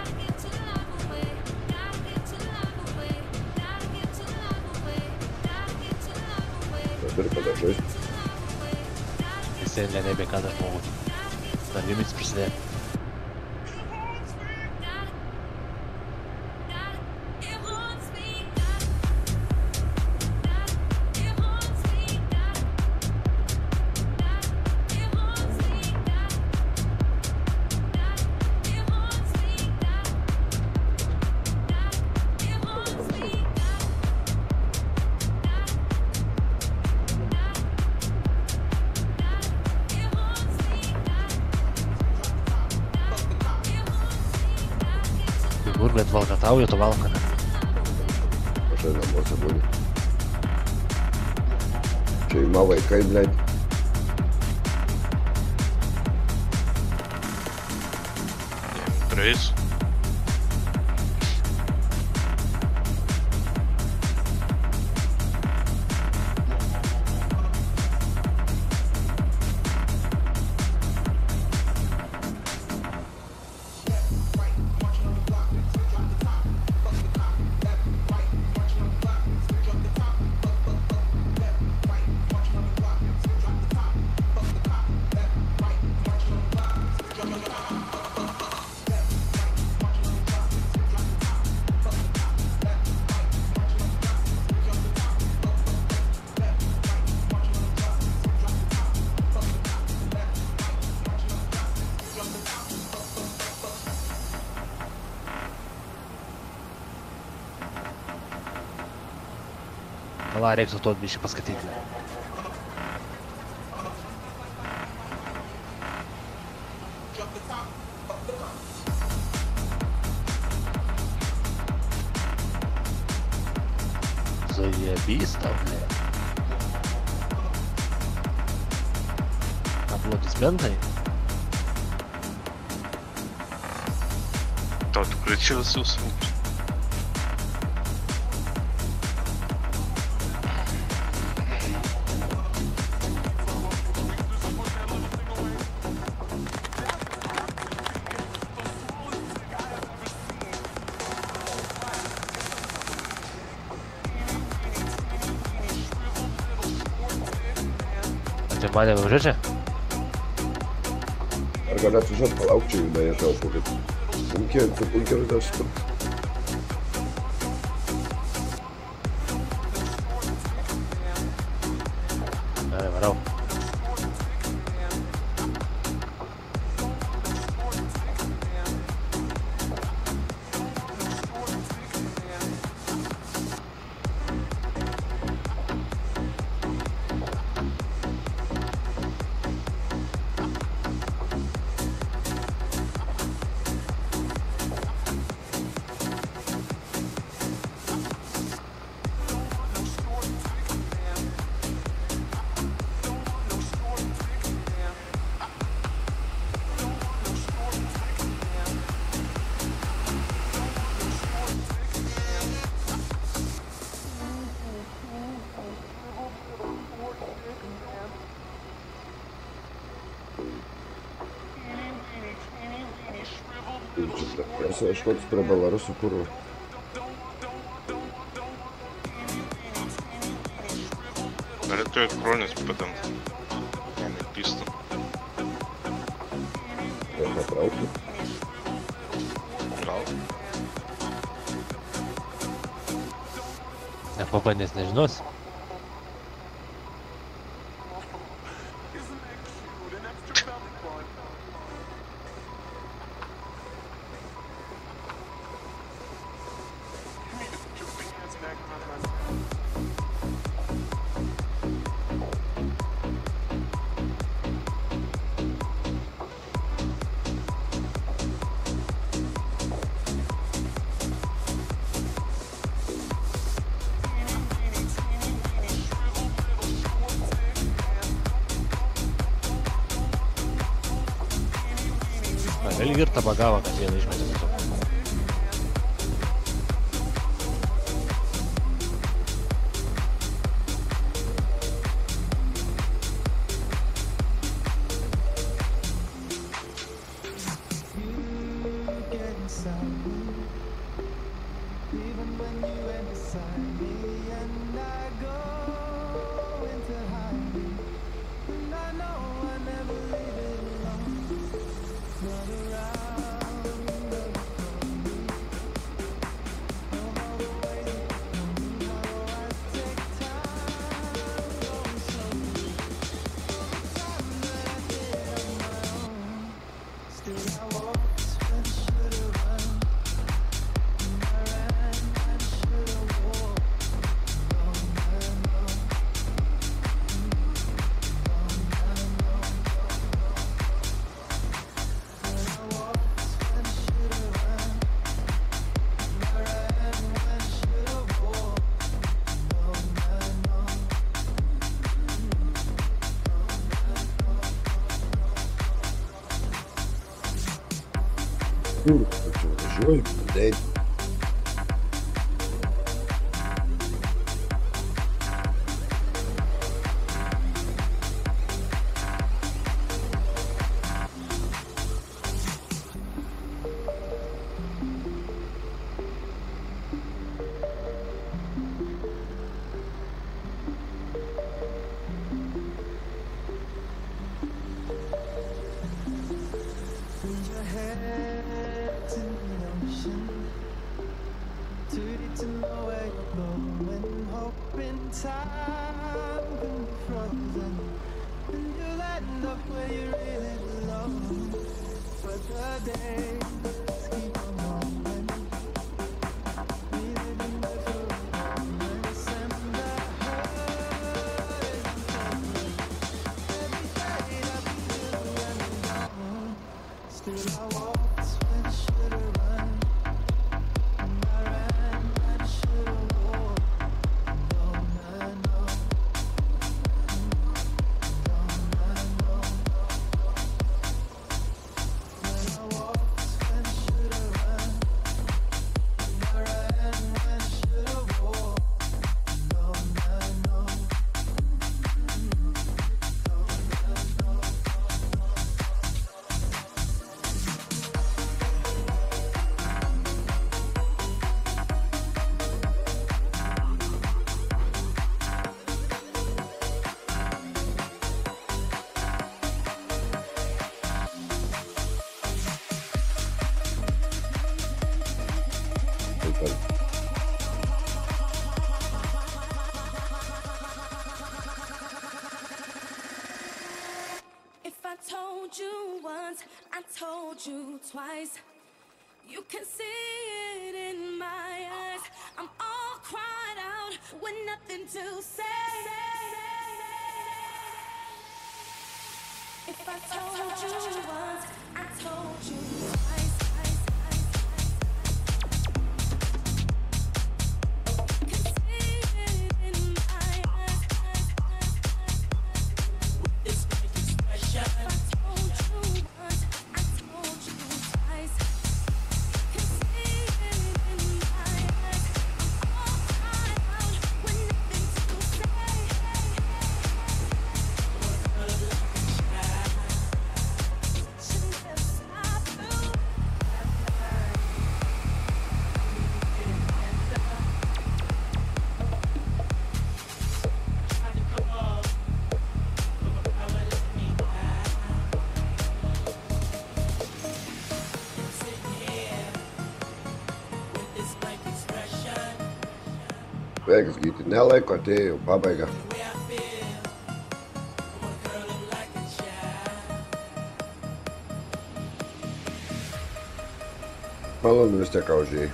várják tot mi is paskatit. Заебись там, блядь. Аплодисменты? Тот включился у Tai mane užžiūrė? Ar gali atvažiuoti palaukti, jeigu nežinau, kokį. Sunkiai, su bunkeru dar stumt. škotus prie balarusų kurvų. Налетает кролец потом. Я не писту. Я поправку. Gal. Ne, pabandęs nežinosi. Bravo, campeón de Ismael. Sveikas, gyti, nelaiko atėjo, pabaiga. Malonu vis tiek aužiai.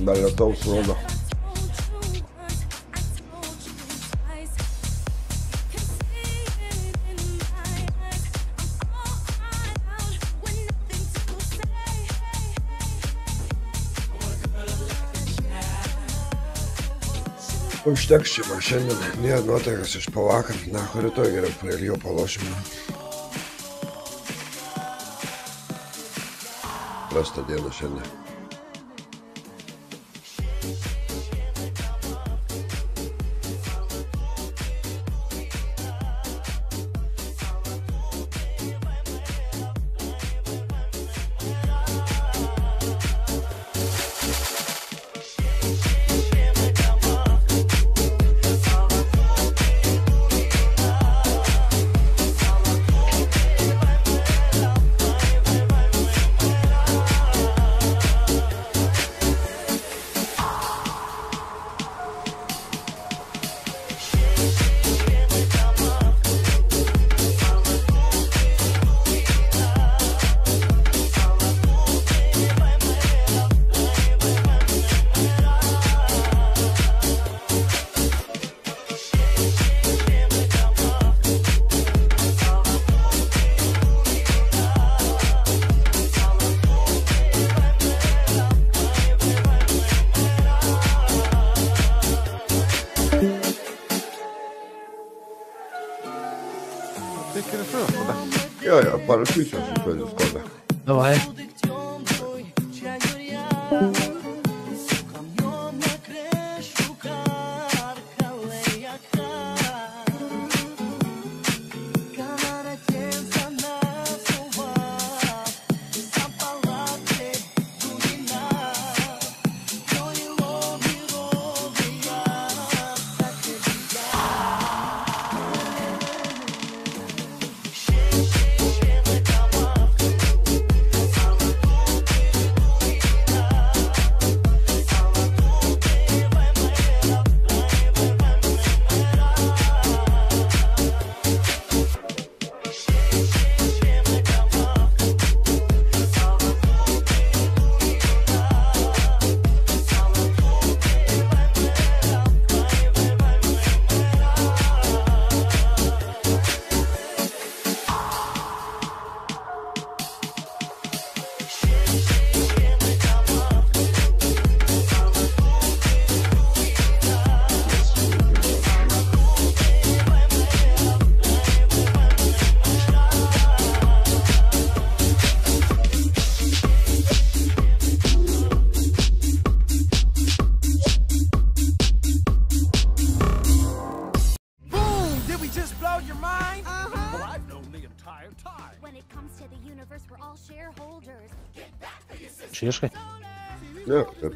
Dar lietaus rodo. Užteks čia man šiandien, nėra nuotaikas iš pavakar, na, rytoj geriau prie ilgiau palošim. Prasta diena šiandien. Jo, jo,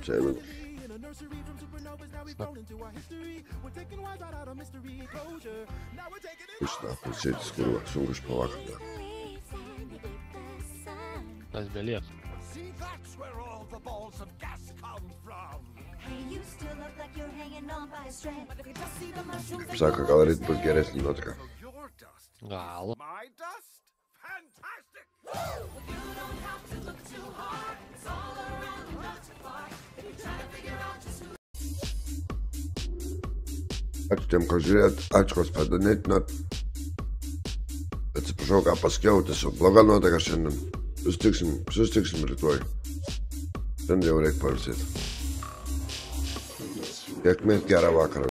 Ne, kaip čia jau. Iš na, pusėtis, kur sunku iš pavakar. dar. Kas belieka. See, that's where all the balls of gas come from. Kaip sako, gal ryt bus geresnė nuotaika. Gal. My dust? Fantastic! Ačiū tiem, kas žiūrėt, ačiū, kas padanetinat. Atsiprašau, ką pasakiau, tiesiog bloga nuotaika šiandien. Susitiksim, susitiksim rytoj. Šiandien jau reikia pailsėti. Tiekmės gerą vakarą.